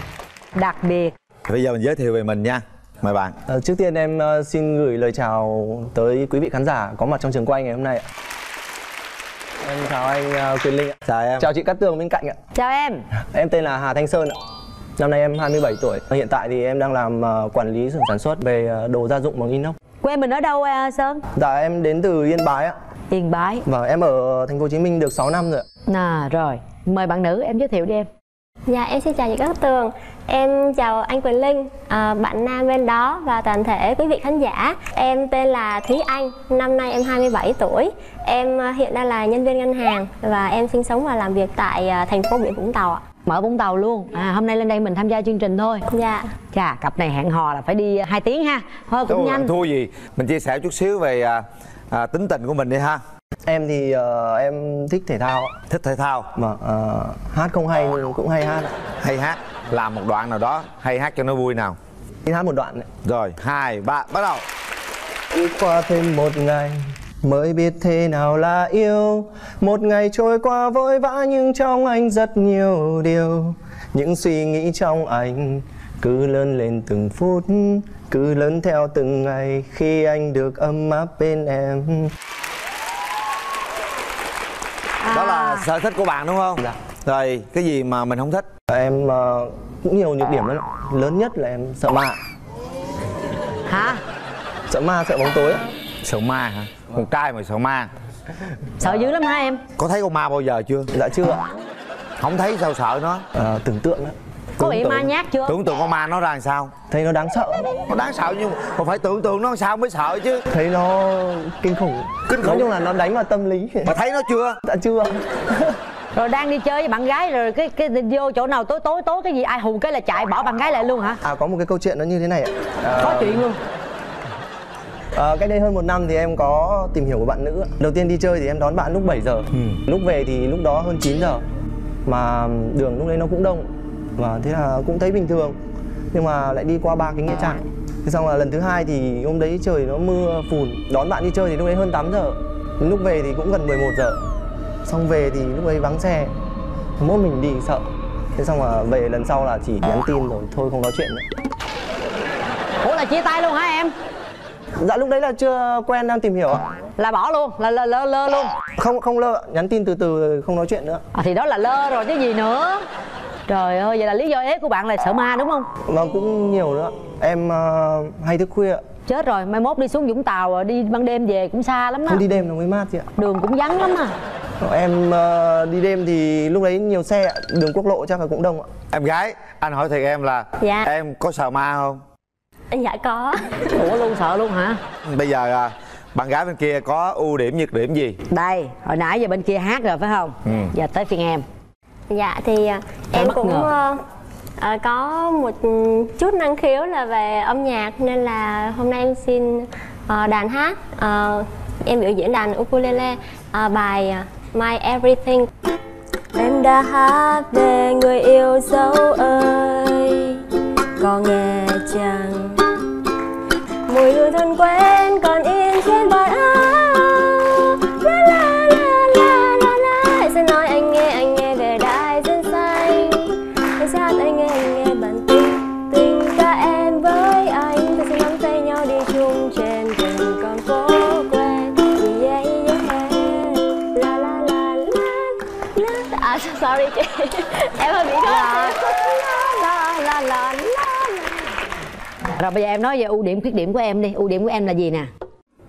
đặc biệt bây giờ mình giới thiệu về mình nha mời bạn Ờ, trước tiên em ờ, xin gửi lời chào tới quý vị khán giả có mặt trong trường quay ngày hôm nay ạ. Em chào anh ờ, Quyền Linh ạ. Chào em. Chào chị Cát Tường bên cạnh ạ. chào em Em tên là Hà Thanh Sơn ạ. Năm nay em 27 tuổi. Hiện tại thì em đang làm ờ, quản lý xưởng sản xuất về ờ, đồ gia dụng bằng inox. quê mình ở đâu à, sơn? Dạ em đến từ Yên Bái ạ. yên bái. Và em ở thành phố Hồ Chí Minh được 6 năm rồi ạ. à rồi. Mời bạn nữ em giới thiệu đi em. Dạ em xin chào chị Cát Tường. Em chào anh Quỳnh Linh, à, bạn nam bên đó và toàn thể quý vị khán giả. Em tên là Thúy Anh, năm nay em 27 tuổi. Em à, hiện đang là nhân viên ngân hàng và em sinh sống và làm việc tại à, thành phố Biển Vũng Tàu ạ Mở Vũng Tàu luôn. À hôm nay lên đây mình tham gia chương trình thôi. Dạ. Chà cặp này hẹn hò là phải đi 2 tiếng ha. Thôi cũng Thôi, nhanh. thua gì? Mình chia sẻ chút xíu về à, à, tính tình của mình đi ha. Em thì ờ, em thích thể thao thích thể thao? Mà ờ, hát không hay nhưng cũng hay hát hay hát. Làm một đoạn nào đó hay hát cho nó vui nào. Đi hát một đoạn đấy. rồi hai ba bắt đầu. Đi qua thêm một ngày mới biết thế nào là yêu. Một ngày trôi qua vội vã nhưng trong anh rất nhiều điều. Những suy nghĩ trong anh cứ lớn lên từng phút cứ lớn theo từng ngày khi anh được ấm áp bên em. Đó là sở thích của bạn đúng không? Dạ. Rồi cái gì mà mình không thích? Em ờ, cũng nhiều nhược điểm lắm. Lớn nhất là em sợ ma. Hả? Sợ ma sợ bóng tối. Sợ ma hả con trai mà sợ ma. Sợ dữ lắm hả em? có thấy con ma bao giờ chưa? Dạ chưa. Không thấy sao sợ nó? À, tưởng tượng đó Có bị ma nhát chưa? tưởng tượng con ma nó ra làm sao? Thấy nó đáng sợ. Nó đáng sợ nhưng mà phải tưởng tượng nó làm sao mới sợ chứ. Thấy nó kinh khủng. Kinh khủng. Nói chung là nó đánh vào tâm lý. Mà thấy nó chưa? Dạ chưa. Rồi đang đi chơi với bạn gái rồi cái cái vô chỗ nào tối tối tối cái gì? Ai hù cái là chạy bỏ bạn gái lại luôn hả? à có một cái câu chuyện nó như thế này ạ. À, Có chuyện luôn À, cách đây hơn một năm thì em có tìm hiểu một bạn nữ Đầu tiên đi chơi thì em đón bạn lúc 7 giờ. Ừ. Lúc về thì lúc đó hơn 9 giờ. Mà đường lúc đấy nó cũng đông. Và thế là cũng thấy bình thường. Nhưng mà lại đi qua ba cái nghĩa trang. Thế xong là lần thứ hai thì hôm đấy trời nó mưa phùn. Đón bạn đi chơi thì lúc đấy hơn 8 giờ. Lúc về thì cũng gần 11 giờ. Xong về thì lúc ấy vắng xe. Mỗi mình đi sợ. Thế xong là về lần sau là chỉ nhắn tin rồi thôi không nói chuyện nữa. Ủa là chia tay luôn hả em? Dạ lúc đấy là chưa quen đang tìm hiểu ạ. Là bỏ luôn, là lơ lơ, lơ luôn. Không không lơ, nhắn tin từ từ không nói chuyện nữa. À, Thì đó là lơ rồi chứ gì nữa. Trời ơi, vậy là lý do ế của bạn là sợ ma đúng không? Vâng cũng nhiều nữa. Em ờ, hay thức khuya Chết rồi, mai mốt đi xuống Vũng Tàu à, đi ban đêm về cũng xa lắm đó Không đi đêm nó mới mát chị ạ. Đường cũng vắng lắm à. Em ờ, đi đêm thì lúc đấy nhiều xe ạ. Đường quốc lộ chắc là cũng đông ạ. Em gái anh hỏi thiệt em là Dạ. em có sợ ma không Dạ có Ủa luôn sợ luôn hả? bây giờ à, bạn gái bên kia có ưu điểm nhược điểm gì Đây, hồi nãy giờ bên kia hát rồi phải không? Ừ. Giờ tới phiên em Dạ thì à, em cũng ngờ. ờ, ờ, có một chút năng khiếu là về âm nhạc nên là hôm nay em xin ờ, đàn hát Ờ, em biểu diễn đàn ukulele ờ, bài My Everything Em đã hát về người yêu dấu ơi Có nghe chăng Mùi hương thân quen còn in trên vạt áo. La la la la la la. Hãy sẽ nói anh nghe anh nghe về đại dương xanh. Hãy sẽ hát anh nghe anh nghe bản tình Tình ca em với anh. Ta sẽ nắm tay nhau đi chung trên từng con phố quen. Yeah yeah La la la la la. À sorry, chị. Em hơi bị La khó dạ. Rồi bây giờ em nói về ưu điểm khuyết điểm của em đi Ưu điểm của em là gì nè?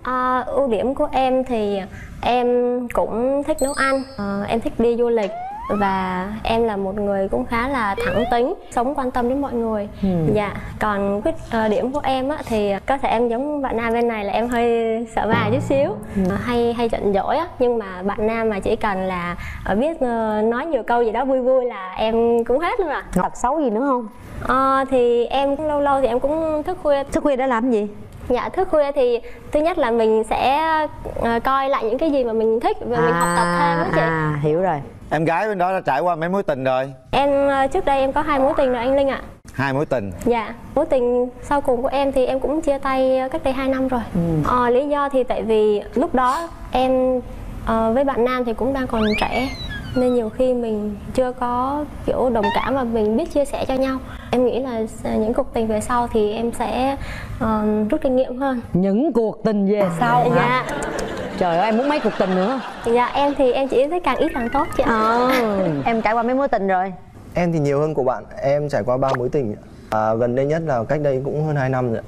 À, ưu điểm của em thì em cũng thích nấu ăn, Ờ, em thích đi du lịch và em là một người cũng khá là thẳng tính, sống quan tâm đến mọi người. Ừ. Dạ, còn khuyết ờ, điểm của em á, thì có thể em giống bạn nam bên này là em hơi sợ ma chút xíu, Ờ, hay hay giận dỗi á, nhưng mà bạn nam mà chỉ cần là biết nói nhiều câu gì đó vui vui là em cũng hết luôn rồi. Tật xấu gì nữa không? Ờ, thì em cũng lâu lâu thì em cũng thức khuya. Thức khuya để làm gì? Dạ thức khuya thì thứ nhất là mình sẽ ờ, coi lại những cái gì mà mình thích và mình học tập thêm á chị. À, hiểu rồi em gái bên đó đã trải qua mấy mối tình rồi Em ờ, trước đây em có hai mối tình rồi anh Linh ạ. hai mối tình Dạ, mối tình sau cùng của em thì em cũng chia tay cách đây 2 năm rồi. Ờ, lý do thì tại vì lúc đó em ờ, với bạn nam thì cũng đang còn trẻ nên nhiều khi mình chưa có kiểu đồng cảm và mình biết chia sẻ cho nhau. Em nghĩ là những cuộc tình về sau thì em sẽ ờ, rút kinh nghiệm hơn. Những cuộc tình về sau hả? Dạ. Trời ơi em muốn mấy cuộc tình nữa Dạ em thì em chỉ thấy càng ít càng tốt chị ạ. Ờ, Em trải qua mấy mối tình rồi? Em thì nhiều hơn của bạn Em trải qua ba mối tình à, Gần đây nhất là cách đây cũng hơn 2 năm rồi ạ.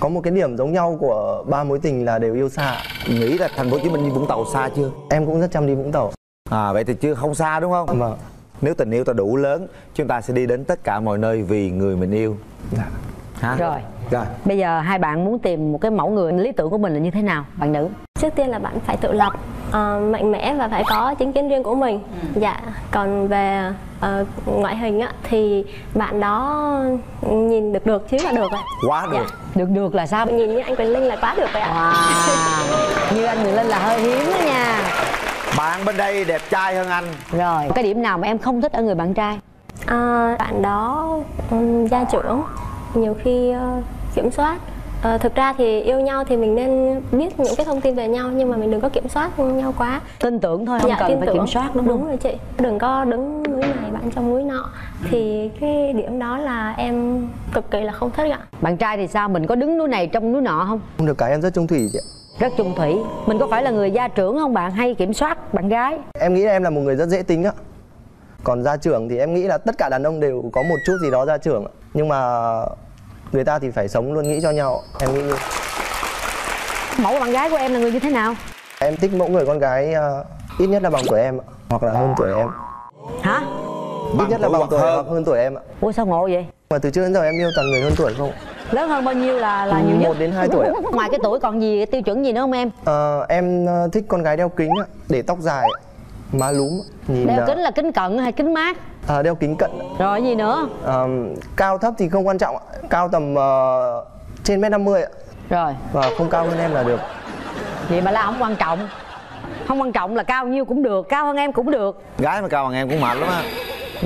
Có một cái điểm giống nhau của ba mối tình là đều yêu xa nghĩ là thành phố hồ chí minh đi vũng tàu xa chưa Em cũng rất chăm đi Vũng Tàu à vậy thì chưa không xa đúng không? Vâng. Nếu tình yêu ta đủ lớn chúng ta sẽ đi đến tất cả mọi nơi vì người mình yêu. Hả? Rồi. rồi. Bây giờ hai bạn muốn tìm một cái mẫu người lý tưởng của mình là như thế nào, bạn nữ? trước tiên là bạn phải tự lập ờ, mạnh mẽ và phải có chính kiến riêng của mình. Dạ. Còn về ờ, ngoại hình á thì bạn đó nhìn được được chứ là được rồi quá được. Được được là sao? Nhìn như anh Quỳnh Linh là quá được rồi ạ. Wow. như anh Quỳnh Linh là hơi hiếm đó nha bạn bên đây đẹp trai hơn anh. Rồi cái điểm nào mà em không thích ở người bạn trai? À, bạn đó um, gia trưởng. Nhiều khi ờ, kiểm soát. Ờ, thực ra thì yêu nhau thì mình nên biết những cái thông tin về nhau nhưng mà mình đừng có kiểm soát nhau quá. Tin tưởng thôi không Dạ, cần tin phải tưởng. kiểm soát đúng không đúng rồi chị. Đừng có đứng núi này bạn trong núi nọ. Thì cái điểm đó là em cực kỳ là không thích ạ. Bạn trai thì sao? Mình có đứng núi này trong núi nọ không? Không được cái em rất trung thủy chị ạ. Rất chung thủy mình có phải là người gia trưởng không bạn hay kiểm soát bạn gái Em nghĩ là em là một người rất dễ tính á. Còn gia trưởng thì em nghĩ là tất cả đàn ông đều có một chút gì đó gia trưởng. Nhưng mà người ta thì phải sống luôn nghĩ cho nhau. Em nghĩ mẫu bạn gái của em là người như thế nào em thích mẫu người con gái ờ, ít nhất là bằng tuổi em hoặc là hơn tuổi em. hả Ít nhất là bằng tuổi hơn. hoặc hơn tuổi em ạ. ủa sao ngộ vậy Mà từ trước đến giờ em yêu toàn người hơn tuổi không. Lớn hơn bao nhiêu là là nhiều nhất Một đến hai tuổi ạ. ngoài cái tuổi còn gì tiêu chuẩn gì nữa không em Ờ, em ờ, thích con gái đeo kính ạ, để tóc dài, ạ, má lúm, ạ. nhìn đeo ờ, kính là kính cận hay kính mát ờ, đeo kính cận. rồi gì nữa Ờ, cao thấp thì không quan trọng ạ. cao tầm ờ, trên mét 50 ạ. rồi và không cao hơn em là được. vậy mà là không quan trọng không quan trọng là cao nhiêu cũng được cao hơn em cũng được gái mà cao bằng em cũng mệt lắm á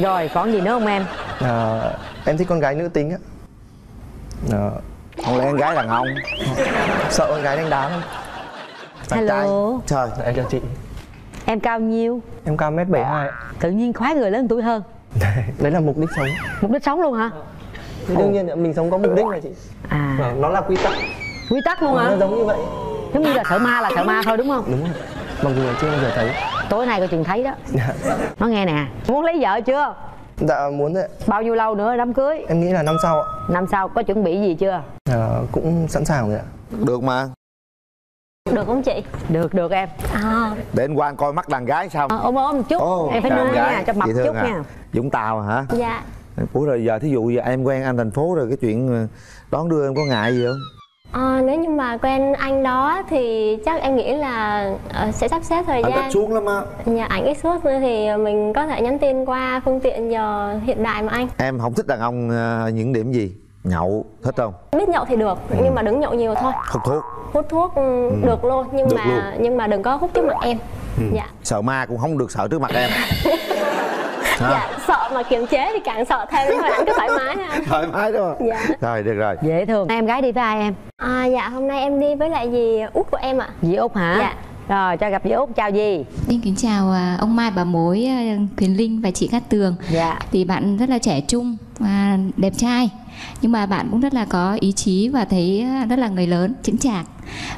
rồi còn gì nữa không em Ờ, em thích con gái nữ tính á. Ờ, không lẽ con gái đàn ông sợ con gái đánh đá không? hello Trời, em chào chị. em cao nhiêu Em cao mét 72 ạ. tự nhiên khoái người lớn tuổi hơn Đấy là mục đích sống. mục đích sống luôn hả Thì đương nhiên là mình sống có mục đích mà chị. à Vâng, nó là quy tắc. quy tắc luôn hả Nó giống như vậy. giống như là sợ ma là sợ ma thôi đúng không Đúng rồi. Mặc dù là chưa bao giờ thấy. tối nay coi chừng thấy đó nó nghe nè muốn lấy vợ chưa Dạ muốn đấy. ạ. bao nhiêu lâu nữa đám cưới Em nghĩ là năm sau ạ. năm sau có chuẩn bị gì chưa Ờ, cũng sẵn sàng rồi ạ. được mà được không chị được được em à, để anh qua anh coi mắt đàn gái sao à, ôm ôm một chút Ồ, em phải gái. nha cho mập chút à. nha Vũng Tàu hả dạ ủa rồi giờ thí dụ giờ em quen anh thành phố rồi cái chuyện ờ, đón đưa em có ngại gì không Ờ, nếu như mà quen anh đó thì chắc em nghĩ là ờ, sẽ sắp xếp thời anh gian. ít xuống lắm á. Nhà ảnh ít suốt nữa thì mình có thể nhắn tin qua phương tiện giờ hiện đại mà anh. Em không thích đàn ông ờ, những điểm gì? Nhậu thích không? Biết nhậu thì được nhưng mà đừng nhậu nhiều thôi. Hút thuốc. Hút thuốc ừ, được luôn nhưng Được mà luôn. nhưng mà đừng có hút trước mặt em. Ừ. dạ. Sợ ma cũng không được sợ trước mặt em Hả? dạ sợ mà kiềm chế thì càng sợ thêm thôi anh cứ thoải mái ha thoải mái đúng không Dạ. rồi được rồi dễ thương em gái đi với ai em à, dạ hôm nay em đi với lại dì út của em ạ dì út hả Dạ. rồi cho gặp dì út chào dì Xin kính chào à, ông Mai bà mối à, Quyền Linh và chị Cát Tường. Dạ. Thì bạn rất là trẻ trung và đẹp trai. Nhưng mà bạn cũng rất là có ý chí và thấy à, rất là người lớn, chững chạc.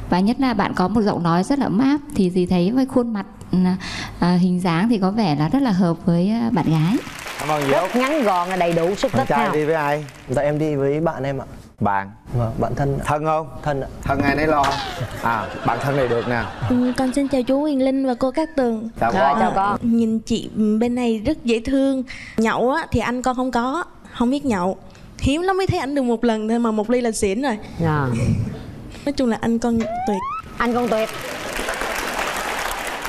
Và nhất là bạn có một giọng nói rất là ấm áp thì gì thấy với khuôn mặt à, à, hình dáng thì có vẻ là rất là hợp với à, bạn gái. cảm ơn út ngắn gọn là đầy đủ sức con tích trai đi với ai? Dạ em đi với bạn em ạ. bạn? Vâng, bạn thân thân không? Thân ạ. thân ai nấy lo? À bạn thân này được nè. Ừ, con xin chào chú Huyền Linh và cô Cát Tường. Chào con. Rồi, chào con. Nhìn chị bên này rất dễ thương. Nhậu á thì anh con không có Không biết nhậu. Hiếm lắm mới thấy anh được một lần thôi mà một ly là xỉn rồi. Dạ. Nói chung là anh con tuyệt. Anh con tuyệt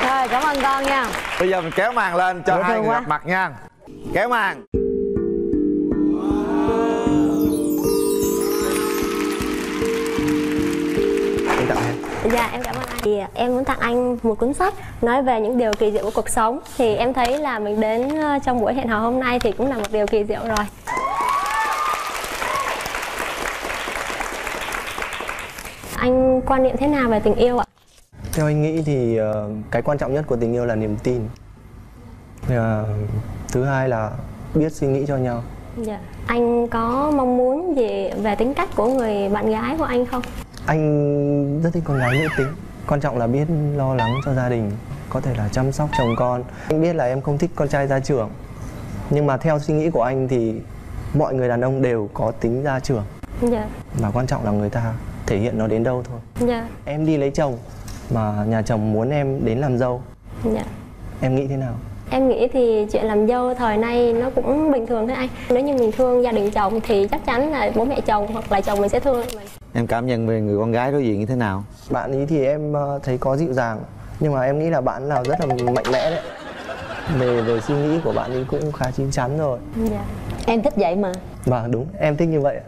rồi cảm ơn con nha bây giờ mình kéo màn lên cho Dễ hai người quá. gặp mặt nha kéo màn. Dạ em cảm ơn anh. Thì em muốn tặng anh một cuốn sách nói về những điều kỳ diệu của cuộc sống. Thì em thấy là mình đến ờ, trong buổi hẹn hò hôm nay thì cũng là một điều kỳ diệu rồi. Anh quan niệm thế nào về tình yêu ạ? Theo anh nghĩ thì ờ, cái quan trọng nhất của tình yêu là niềm tin. Ờ, thứ hai là biết suy nghĩ cho nhau. Dạ. Anh có mong muốn gì về tính cách của người bạn gái của anh không? Anh rất thích con gái nữ tính. Quan trọng là biết lo lắng cho gia đình, có thể là chăm sóc chồng con. Anh biết là em không thích con trai gia trưởng. Nhưng mà theo suy nghĩ của anh thì mọi người đàn ông đều có tính gia trưởng Dạ. và quan trọng là người ta thể hiện nó đến đâu thôi. Dạ. Em đi lấy chồng mà nhà chồng muốn em đến làm dâu, Dạ. em nghĩ thế nào? Em nghĩ thì chuyện làm dâu thời nay nó cũng bình thường thôi anh. Nếu như mình thương gia đình chồng thì chắc chắn là bố mẹ chồng hoặc là chồng mình sẽ thương mình. Em cảm nhận về người con gái đối diện như thế nào? Bạn ấy thì em ờ, thấy có dịu dàng nhưng mà em nghĩ là bạn là rất là mạnh mẽ đấy. Về về suy nghĩ của bạn ấy cũng khá chín chắn rồi. Dạ. Em thích vậy mà. Vâng đúng em thích như vậy ạ.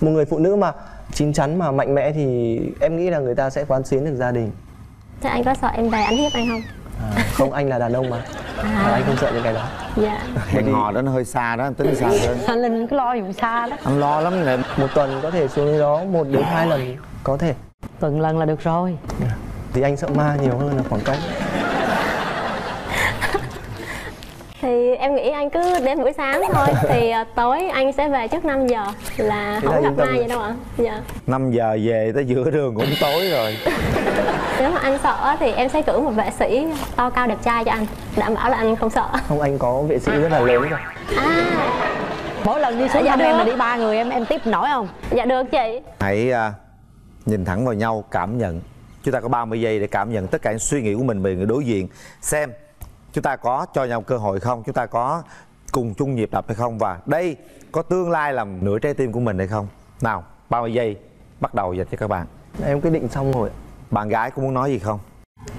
một người phụ nữ mà chín chắn mà mạnh mẽ thì em nghĩ là người ta sẽ quán xuyến được gia đình Thế anh có sợ em về anh hiếp anh không? à, không anh là đàn ông mà. À. anh không sợ những cái đó. Dạ. Hẹn hò đó nó hơi xa đó anh tính xa hơn Anh Linh cứ lo dùng xa đó. Anh lo lắm nè một tuần có thể xuống đến đó một đến hai lần có thể. Tuần lần là được rồi. Thì anh sợ ma nhiều hơn là khoảng cách Thì em nghĩ anh cứ đến buổi sáng thôi. Thì à, tối anh sẽ về trước 5 giờ Là Thế không là gặp ai vậy đâu ạ? Dạ. 5 giờ về tới giữa đường cũng tối rồi. Nếu mà anh sợ thì em sẽ cử một vệ sĩ to cao đẹp trai cho anh Đảm bảo là anh không sợ. Không anh có vệ sĩ rất là lớn rồi Mỗi lần đi xuống Dạ thăm em mà đi ba người em em tiếp nổi không? Dạ được chị. Hãy à, nhìn thẳng vào nhau cảm nhận. Chúng ta có 30 giây để cảm nhận tất cả những suy nghĩ của mình về người đối diện. Xem chúng ta có cho nhau cơ hội không? Chúng ta có cùng chung nhịp đập hay không? Và đây có tương lai làm nửa trái tim của mình hay không? Nào 30 giây bắt đầu dành cho các bạn. Em quyết định xong rồi bạn gái có muốn nói gì không?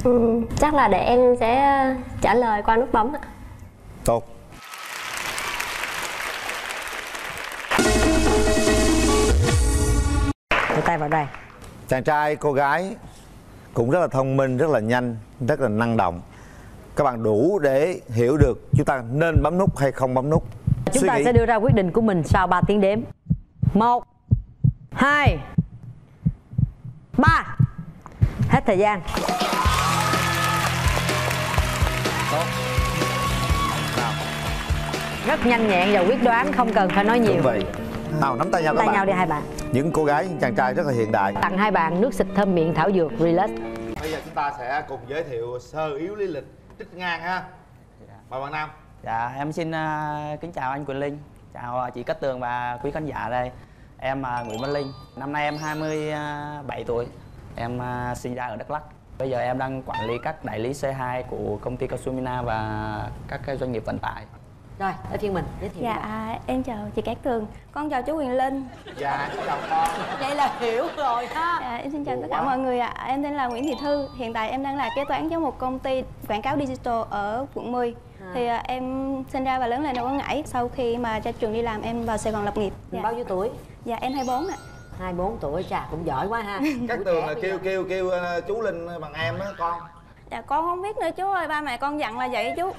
Ừ, Chắc là để em sẽ trả lời qua nút bấm ạ. Tốt. Đưa tay vào đây. Chàng trai cô gái cũng rất là thông minh rất là nhanh rất là năng động các bạn đủ để hiểu được chúng ta nên bấm nút hay không bấm nút. Chúng Suy ta nghĩ. sẽ đưa ra quyết định của mình sau 3 tiếng đếm. Một hai ba. Hết thời gian. Rất nhanh nhẹn và quyết đoán Không cần phải nói nhiều. Đúng vậy. Nào nắm tay nhau các Tay bạn. nhau đi hai bạn. Những cô gái những chàng trai rất là hiện đại. Tặng hai bạn nước xịt thơm miệng thảo dược Relax. Bây giờ chúng ta sẽ cùng giới thiệu sơ yếu lý lịch trích ngang ha mời bạn nam Dạ, em xin à, kính chào anh Quỳnh Linh, chào à, chị Cát Tường và quý khán giả đây. Em là Nguyễn Văn Linh, năm nay em 27 tuổi. Em à, sinh ra ở Đắk Lắk. Bây giờ em đang quản lý các đại lý C2 của công ty Casumina và các cái doanh nghiệp vận tải. Rồi, tới phiên mình giới thiệu Dạ, à, em chào chị Cát Tường. Con chào chú Quyền Linh. Dạ chào con. Vậy là hiểu rồi ha. Dạ, em xin chào Ủa? tất cả quá. mọi người ạ. Em tên là Nguyễn Thị Thư. Hiện tại em đang là kế toán cho một công ty quảng cáo digital ở quận 10 À. Thì à, em sinh ra và lớn lên ở Quảng Ngãi. Sau khi mà ra trường đi làm em vào Sài Gòn lập nghiệp. Mình bao nhiêu tuổi? Dạ, em 24 ạ. 24 tuổi, chà cũng giỏi quá ha. Các tường là kêu kêu kêu ờ, chú linh bằng em á con Dạ, con không biết nữa chú ơi, ba mẹ con dặn là vậy chú.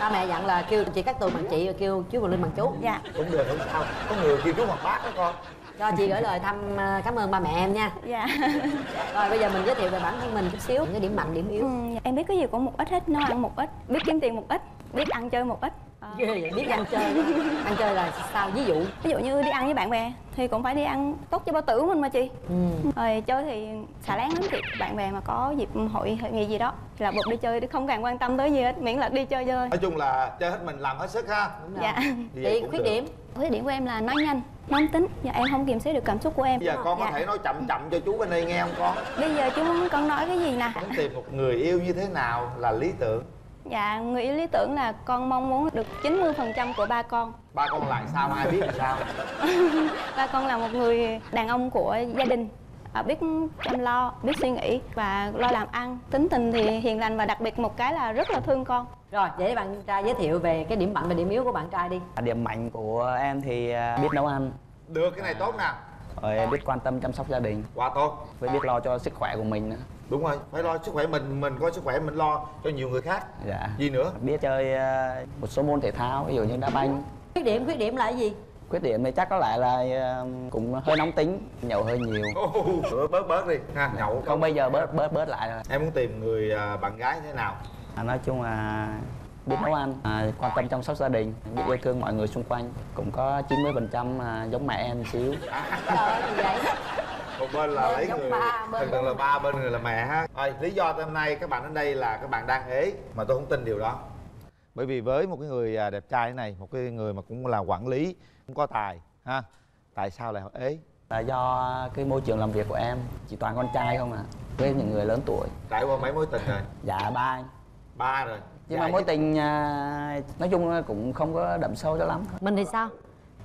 Ba mẹ dặn là kêu chị Cát Tường bằng chị rồi kêu chú Quỳnh Linh bằng chú. Dạ. Cũng được không sao. Có người kêu chú bằng bác đó con. Cho chị gửi lời thăm ờ, cảm ơn ba mẹ em nha. Dạ. Rồi bây giờ mình giới thiệu về bản thân mình chút xíu Những cái điểm mạnh, điểm yếu. Ừ, dạ, em biết cái gì cũng một ít hết, nấu ăn một ít, biết kiếm tiền một ít, biết ăn chơi một ít. Ghê vậy, biết ăn chơi Ăn chơi là sao, ví dụ Ví dụ như đi ăn với bạn bè thì cũng phải đi ăn tốt cho bao tử của mình mà chị. ừ. Rồi chơi thì xả láng lắm chị. Bạn bè mà có dịp hội hội nghị gì đó thì là buộc đi chơi không cần quan tâm tới gì hết, miễn là đi chơi thôi. nói chung là chơi hết mình làm hết sức ha Dạ. Vậy cũng được. Khuyết điểm của em là nói nhanh, nóng tính. Dạ em không kiềm chế được cảm xúc của em. bây giờ con có Dạ. thể nói chậm chậm cho chú bên đây nghe không con Bây giờ chú muốn con nói cái gì nè? muốn tìm một người yêu như thế nào là lý tưởng Dạ, người yêu lý tưởng là con mong muốn được 90% của ba con. ba con lại sao? Ai biết làm sao? Ba con là một người đàn ông của gia đình. À, biết chăm lo biết suy nghĩ và lo làm ăn. Tính tình thì hiền lành và đặc biệt một cái là rất là thương con. Rồi, để bạn trai giới thiệu về cái điểm mạnh và điểm yếu của bạn trai đi. Điểm mạnh của em thì à, biết nấu ăn, được cái này tốt nè. Rồi. biết quan tâm chăm sóc gia đình, quá tốt. Với biết lo cho sức khỏe của mình nữa. Đúng rồi phải lo sức khỏe mình mình có sức khỏe mình lo cho nhiều người khác Dạ. gì nữa Biết chơi à, một số môn thể thao, ví dụ như đá banh. Khuyết điểm, khuyết điểm là cái gì? Khuyết điểm thì chắc có lẽ là à, cũng hơi nóng tính, nhậu hơi nhiều. bớt bớt bớt đi ha nhậu Không bây giờ bớt bớt bớt lại rồi. em muốn tìm người à, bạn gái như thế nào À, nói chung là biết nấu ăn, à, quan tâm chăm sóc gia đình, biết yêu thương mọi người xung quanh. Cũng có 90% à, giống mẹ em xíu. Một bên là lấy người. ba, bên thường là ba bên người là mẹ ha. Rồi lý do hôm nay các bạn đến đây là các bạn đang ế mà tôi không tin điều đó. Bởi vì với một cái người à, đẹp trai thế này một cái người mà cũng là quản lý cũng có tài ha. Tại sao lại ế? Là do cái môi trường làm việc của em chỉ toàn con trai không à, với những người lớn tuổi. trải qua mấy mối tình rồi? Dạ ba ba rồi. Nhưng mà mối tình à, nói chung cũng không có đậm sâu cho lắm. Mình thì sao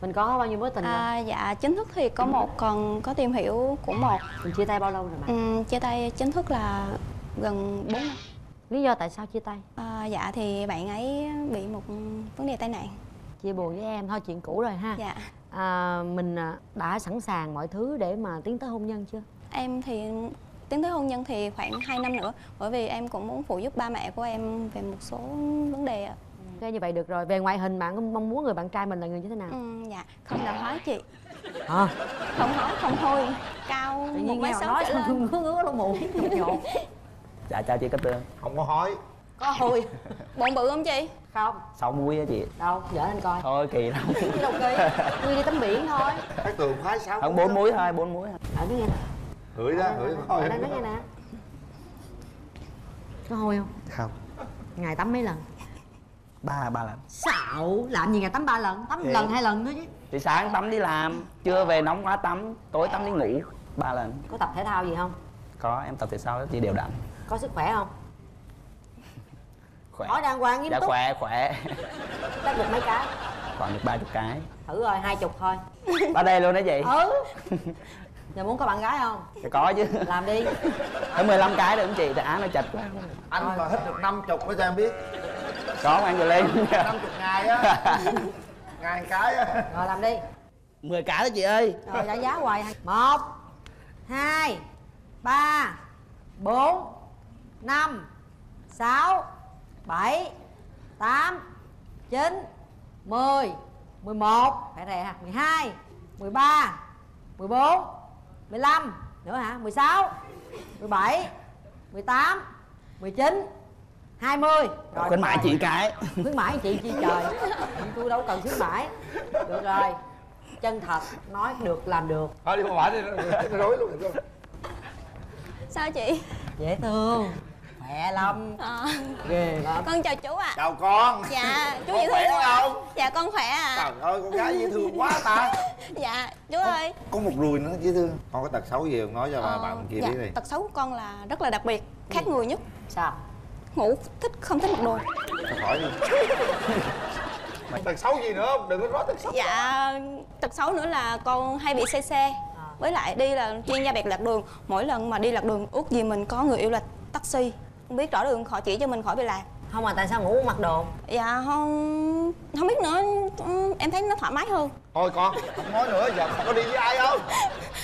mình có bao nhiêu mối tình rồi? À, dạ chính thức thì có một còn có tìm hiểu của một. Mình chia tay bao lâu rồi bạn? Ừ, chia tay chính thức là gần 4 năm. Lý do tại sao chia tay? À, dạ thì bạn ấy bị một vấn đề tai nạn. Chia buồn với em thôi chuyện cũ rồi ha. Dạ. À, mình à, đã sẵn sàng mọi thứ để mà tiến tới hôn nhân chưa? Em thì tiến tới hôn nhân thì khoảng 2 năm nữa bởi vì em cũng muốn phụ giúp ba mẹ của em về một số vấn đề Ok như vậy được rồi. Về ngoại hình bạn có mong muốn người bạn trai mình là người như thế nào? Ừ, dạ. Không đòi hỏi chị. À, không hỏi không thôi. Cao tự một nhiên mấy nghe họ sáu nói trở lên. ngứa ngứa lỗ mũi nhột nhột dạ chào chị Cát Tường. Không có hỏi. Có hồi. Bụng bự không chị? Không. Sáu muối á chị? Đâu dở anh coi. Thôi kỳ lắm. Cái đâu kỳ? Đi tắm biển thôi. Cái tường phái sáu không bốn muối thôi bốn muối ở nói nghe nè. Hửi đó hửi thôi. ở đây nói nghe nè. Có hôi không? Không. Ngày tắm mấy lần ba ba lần. Xạo. Làm gì ngày tắm ba lần? Tắm Thì- lần hai lần nữa chứ. thì sáng tắm đi làm trưa về nóng quá tắm tối tắm đi ngủ ba lần. Có tập thể thao gì không? Có em tập thể sau chị đều đặn. Có sức khỏe không? Khỏe. Hỏi đàng hoàng nghiêm dạ túc. khỏe khỏe. Tắt được mấy cái? Khoảng được ba chục cái. Thử rồi hai chục thôi. Ba đây luôn đó chị. Ừ. Giờ muốn có bạn gái không? Dạ có chứ. Làm đi. Phải 15 cái được không chị? Tại án nó chật quá. Anh mà hít được năm chục mới cho em biết Có ăn rồi lên năm chục ngày á. Ngày cái á. Rồi làm đi. 10 cái đó chị ơi. Rồi trả giá hoài một hai ba bốn năm sáu bảy tám chín mười mười một phải rè ha. Mười hai mười ba mười bốn mười lăm nữa hả? Mười sáu mười bảy mười tám mười chín hai mươi. Rồi Khuyến mãi chị cái. Khuyến mãi chị chi trời. Tôi đâu cần khuyến mãi. Được rồi. Chân thật nói được làm được. Thôi đi không phải đi nó rối luôn. Sao chị? Dễ thương. Khỏe lắm. À, ghê lắm. Con chào chú ạ. Chào con. Dạ chú Con dễ thương. không? dạ con khỏe ạ. Trời ơi con gái dễ thương quá ta. Dạ chú ơi. có một ruồi nữa dễ thương. Con có tật xấu gì không? Nói cho bà Ờ, bạn kia dạ, biết đi. tật xấu của con là rất là đặc biệt khác người nhất. Sao ngủ thích không thích mặc đồ Thôi hỏi đi. Tật xấu gì nữa không? Đừng có nói tật xấu. Dạ tật xấu nữa là con hay bị say xe. Với lại đi là chuyên gia bẹt lạc đường. Mỗi lần mà đi lạc đường ước gì mình có người yêu là taxi. Không biết rõ đường khỏi chỉ cho mình khỏi bị lạc không mà tại sao ngủ mặc đồ? Dạ không không biết nữa. Ừ, em thấy nó thoải mái hơn. Thôi con không nói nữa giờ con có đi với ai không?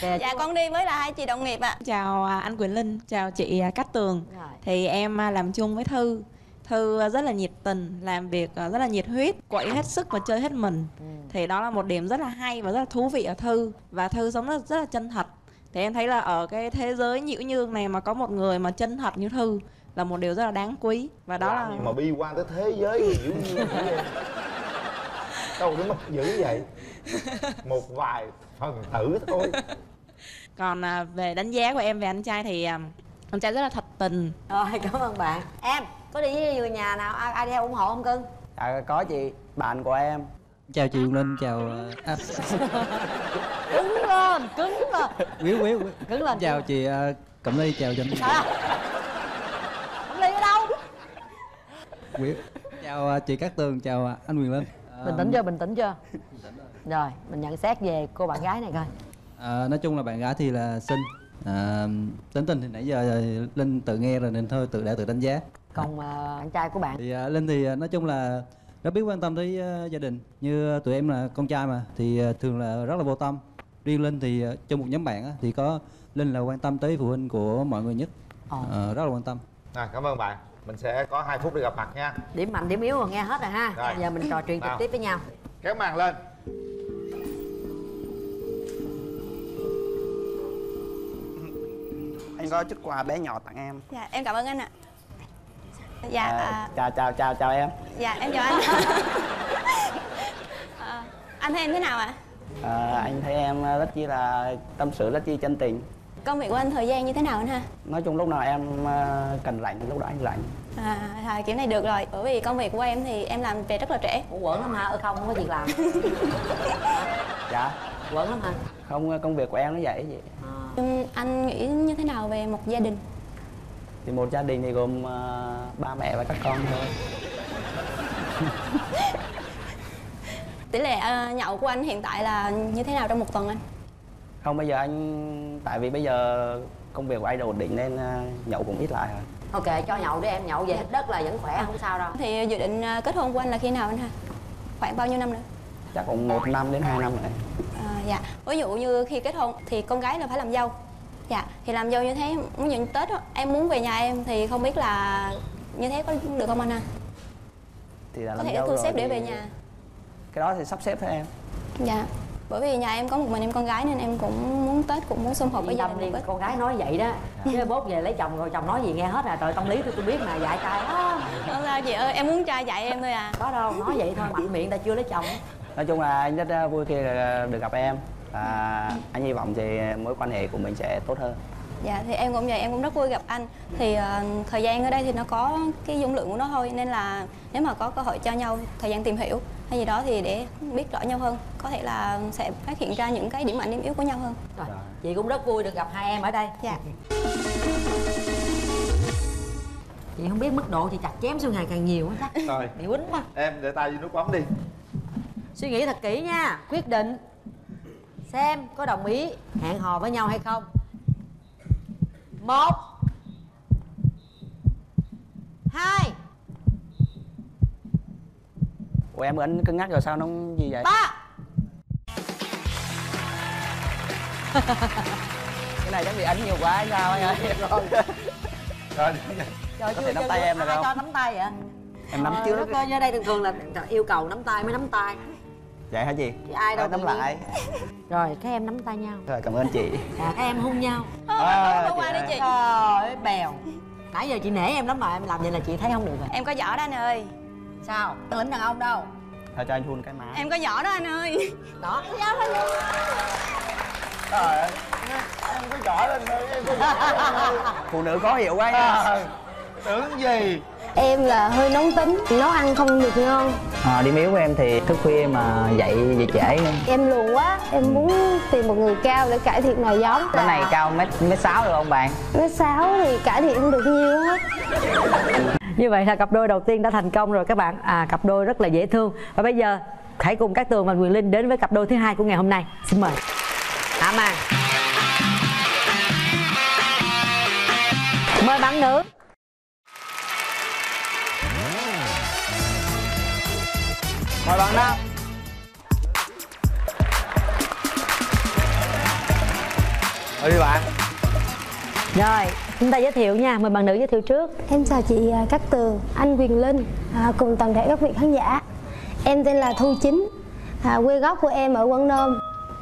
Dạ con đi với là hai chị đồng nghiệp ạ. Chào à, anh Quỳnh Linh, chào chị à, Cát Tường. Rồi. Thì em à, làm chung với Thư. Thư à, rất là nhiệt tình, làm việc rất là nhiệt huyết Quậy hết sức và chơi hết mình. Thì đó là một điểm rất là hay và rất là thú vị ở Thư. Và Thư sống rất, rất là chân thật. Thì em thấy là ở cái thế giới nhiễu nhương này mà có một người mà chân thật như Thư Là một điều rất là đáng quý. Và đó Làm là mà bi quan tới thế giới hiểu như vậy đâu đến mức dữ vậy? Một vài phần tử thôi. Còn à, về đánh giá của em về anh trai thì à, anh trai rất là thật tình. Rồi cảm ơn bạn. Em có đi với người nhà nào? Ai, ai theo ủng hộ không cưng? Dạ có chị Bạn của em. Chào chị Linh chào à, cứng lên cứng lên. Quyếu Quyếu Cứng lên, chào chị à, Cẩm Ly chào à, không đi ở đâu Quyếu chào à, chị Cát Tường chào à, anh Huyền Linh. À, bình tĩnh chưa? Bình tĩnh chưa? Rồi mình nhận xét về cô bạn gái này coi. À, nói chung là bạn gái thì là xinh. À, tính tình thì nãy giờ linh tự nghe rồi nên thôi tự đã tự đánh giá. Còn à, bạn trai của bạn? Thì à, linh thì à, nói chung là rất biết quan tâm tới à, gia đình. Như tụi em là con trai mà thì à, thường là rất là vô tâm. Riêng linh thì à, trong một nhóm bạn á, thì có linh là quan tâm tới phụ huynh của mọi người nhất. Ờ. À, rất là quan tâm. À, cảm ơn bạn mình sẽ có 2 phút để gặp mặt nha. Điểm mạnh điểm yếu rồi nghe hết rồi ha. Rồi. giờ mình trò chuyện trực tiếp với nhau. Kéo màn lên. Anh có chút quà bé nhỏ tặng em. Dạ em cảm ơn anh ạ. Dạ À, à, Chào chào chào chào em. Dạ em chào anh. À, anh thấy em thế nào ạ? À, Anh thấy em rất chi là tâm sự rất chi chân tình công việc của anh thời gian như thế nào anh ha? Nói chung lúc nào em à, cần thì lúc đó anh rảnh à thôi kiểu này được rồi. Bởi vì công việc của em thì em làm về rất là trễ. Ủa, quẩn lắm hả? Ở không không có việc làm. Dạ. Quẩn lắm hả? Không công việc của em nó vậy vậy. Nhưng anh nghĩ như thế nào về một gia đình? Thì một gia đình thì gồm ờ, ba mẹ và các con thôi. Tỷ lệ ờ, nhậu của anh hiện tại là như thế nào trong một tuần anh không bây giờ anh tại vì bây giờ công việc của anh ổn định nên ờ, nhậu cũng ít lại rồi ok cho nhậu để em nhậu về hết đất là vẫn khỏe không sao đâu. Thì dự định ờ, kết hôn của anh là khi nào anh ha? Khoảng bao nhiêu năm nữa? Chắc cũng một năm đến hai năm nữa À, dạ. Ví dụ như khi kết hôn thì con gái là phải làm dâu. Dạ thì làm dâu như thế muốn những tết đó, em muốn về nhà em thì không biết là như thế có được không anh ha? Thì là có thể dâu thu rồi xếp để thì về nhà. cái đó thì sắp xếp thôi em. Dạ bởi vì nhà em có một mình em con gái nên em cũng muốn tết cũng muốn sum họp với gia đình đi con gái nói vậy đó. Chứ bốt về lấy chồng rồi chồng nói gì nghe hết à. Trời tâm lý tôi tôi biết mà dạy trai đó Không sao chị ơi em muốn trai dạy em thôi à. Có đâu nói vậy thôi mạnh miệng ta chưa lấy chồng. Nói chung là anh rất ờ, vui khi là được gặp em. Và anh hy vọng thì mối quan hệ của mình sẽ tốt hơn Dạ thì em cũng vậy, em cũng rất vui gặp anh. Thì ờ, thời gian ở đây thì nó có cái dung lượng của nó thôi Nên là nếu mà có cơ hội cho nhau thời gian tìm hiểu hay gì đó thì để biết rõ nhau hơn Có thể là sẽ phát hiện ra những cái điểm mạnh điểm yếu của nhau hơn. Rồi chị cũng rất vui được gặp hai em ở đây. Dạ. Chị không biết mức độ chị chặt chém xương ngày càng nhiều á chắc. Rồi. Bị quýnh quá. Em để tay vô nút bấm đi. Suy nghĩ thật kỹ nha. Quyết định xem có đồng ý hẹn hò với nhau hay không một. Hai. Ủa em ấn cứng ngắc rồi sao nó gì vậy? Ba. Cái này chắc bị ấn nhiều quá hay sao anh ơi. Rồi Trời, có thể nắm tay em được không cho nắm tay vậy? Em nắm Trời trước. như đây thường thường là yêu cầu nắm tay mới nắm tay vậy hả chị? Chứ ai đâu nắm lại. Rồi các em nắm tay nhau. Rồi cảm ơn chị. À, các em hôn nhau. À, qua đi chị. trời ơi bèo. Nãy giờ chị nể em lắm mà em làm vậy là chị thấy không được rồi. Em có giỏ đó anh ơi. Sao? Cái lính đàn ông đâu? Thôi cho anh hôn cái má. Em có giỏ đó anh ơi. Đó. Giao thôi. Trời ơi. Em có giỏi lên thôi em có phụ nữ khó hiểu quá nha à, tưởng gì Em là hơi nóng tính, nấu ăn không được ngon. À, điểm yếu của em thì thức khuya mà dậy dậy trễ Em lùn quá, em muốn tìm một người cao để cải thiện nòi giống cái này cao mét mét sáu được không bạn? Mét sáu thì cải thiện không được nhiều hết. Như vậy là cặp đôi đầu tiên đã thành công rồi các bạn. À cặp đôi rất là dễ thương. Và bây giờ hãy cùng các tường và quyền linh đến với cặp đôi thứ hai của ngày hôm nay. Xin mời. Hạ màn mời bạn nữ mời bạn nam mời đi bạn. Rồi chúng ta giới thiệu nha mời bạn nữ giới thiệu trước. Em chào chị à, Cát Tường, anh Quyền Linh à, cùng toàn thể các vị khán giả. Em tên là Thu Chính, à, quê gốc của em ở Quảng Nôm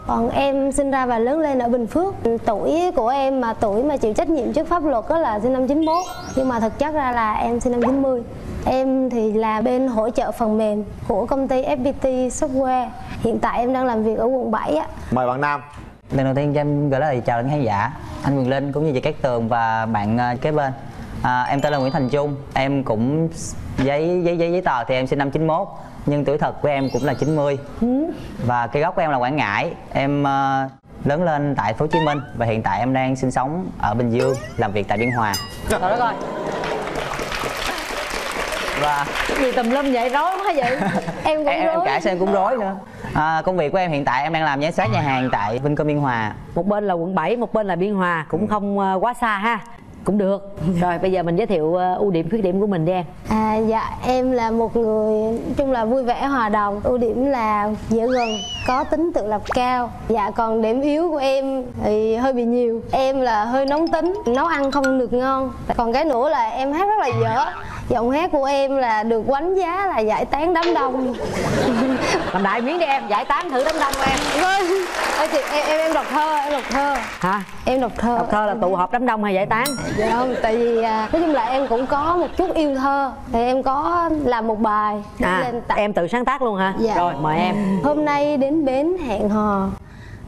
còn em sinh ra và lớn lên ở Bình Phước. Tuổi của em mà tuổi mà chịu trách nhiệm trước pháp luật đó là sinh năm 91 Nhưng mà thực chất ra là em sinh năm 90 Em thì là bên hỗ trợ phần mềm của công ty FPT Software. Hiện tại em đang làm việc ở quận 7 á. Mời bạn nam. Lần đầu tiên cho em gửi lời chào đến khán giả. Anh Quyền Linh cũng như chị Cát Tường và bạn ờ, kế bên. À, em tên là Nguyễn Thành Trung. Em cũng giấy giấy giấy giấy tờ thì em sinh năm 91 nhưng tuổi thật của em cũng là 90 và cái gốc của em là Quảng Ngãi. Em ờ, lớn lên tại phố Hồ Chí Minh và hiện tại em đang sinh sống ở Bình Dương làm việc tại Biên Hòa. Trời đất ơi và gì tùm lum vậy? Rối quá vậy? Em cũng em, em rối. cả xem cũng rối nữa. À, công việc của em hiện tại em đang làm giám sát nhà hàng tại Vincom Biên Hòa. Một bên là quận 7 một bên là biên hòa. Cũng không ờ, quá xa ha cũng được. Rồi bây giờ mình giới thiệu ờ, ưu điểm khuyết điểm của mình đi em. À dạ em là một người chung là vui vẻ hòa đồng. Ưu điểm là dễ gần, có tính tự lập cao. Dạ còn điểm yếu của em thì hơi bị nhiều. Em là hơi nóng tính, nấu ăn không được ngon. Còn cái nữa là em hát rất là dở. Giọng hát của em là được đánh giá là giải tán đám đông. Làm đại miếng đi em giải tán thử đám đông em. Vâng. Ê, chị, em, em, em đọc thơ, em đọc thơ. Hả Em đọc thơ. Đọc thơ là tụ họp đám đông hay giải tán? Dạ không, tại vì à, nói chung là em cũng có một chút yêu thơ. Thì em có làm một bài à lên tặng. em tự sáng tác luôn hả? Dạ. rồi mời em. Hôm nay đến bến hẹn hò.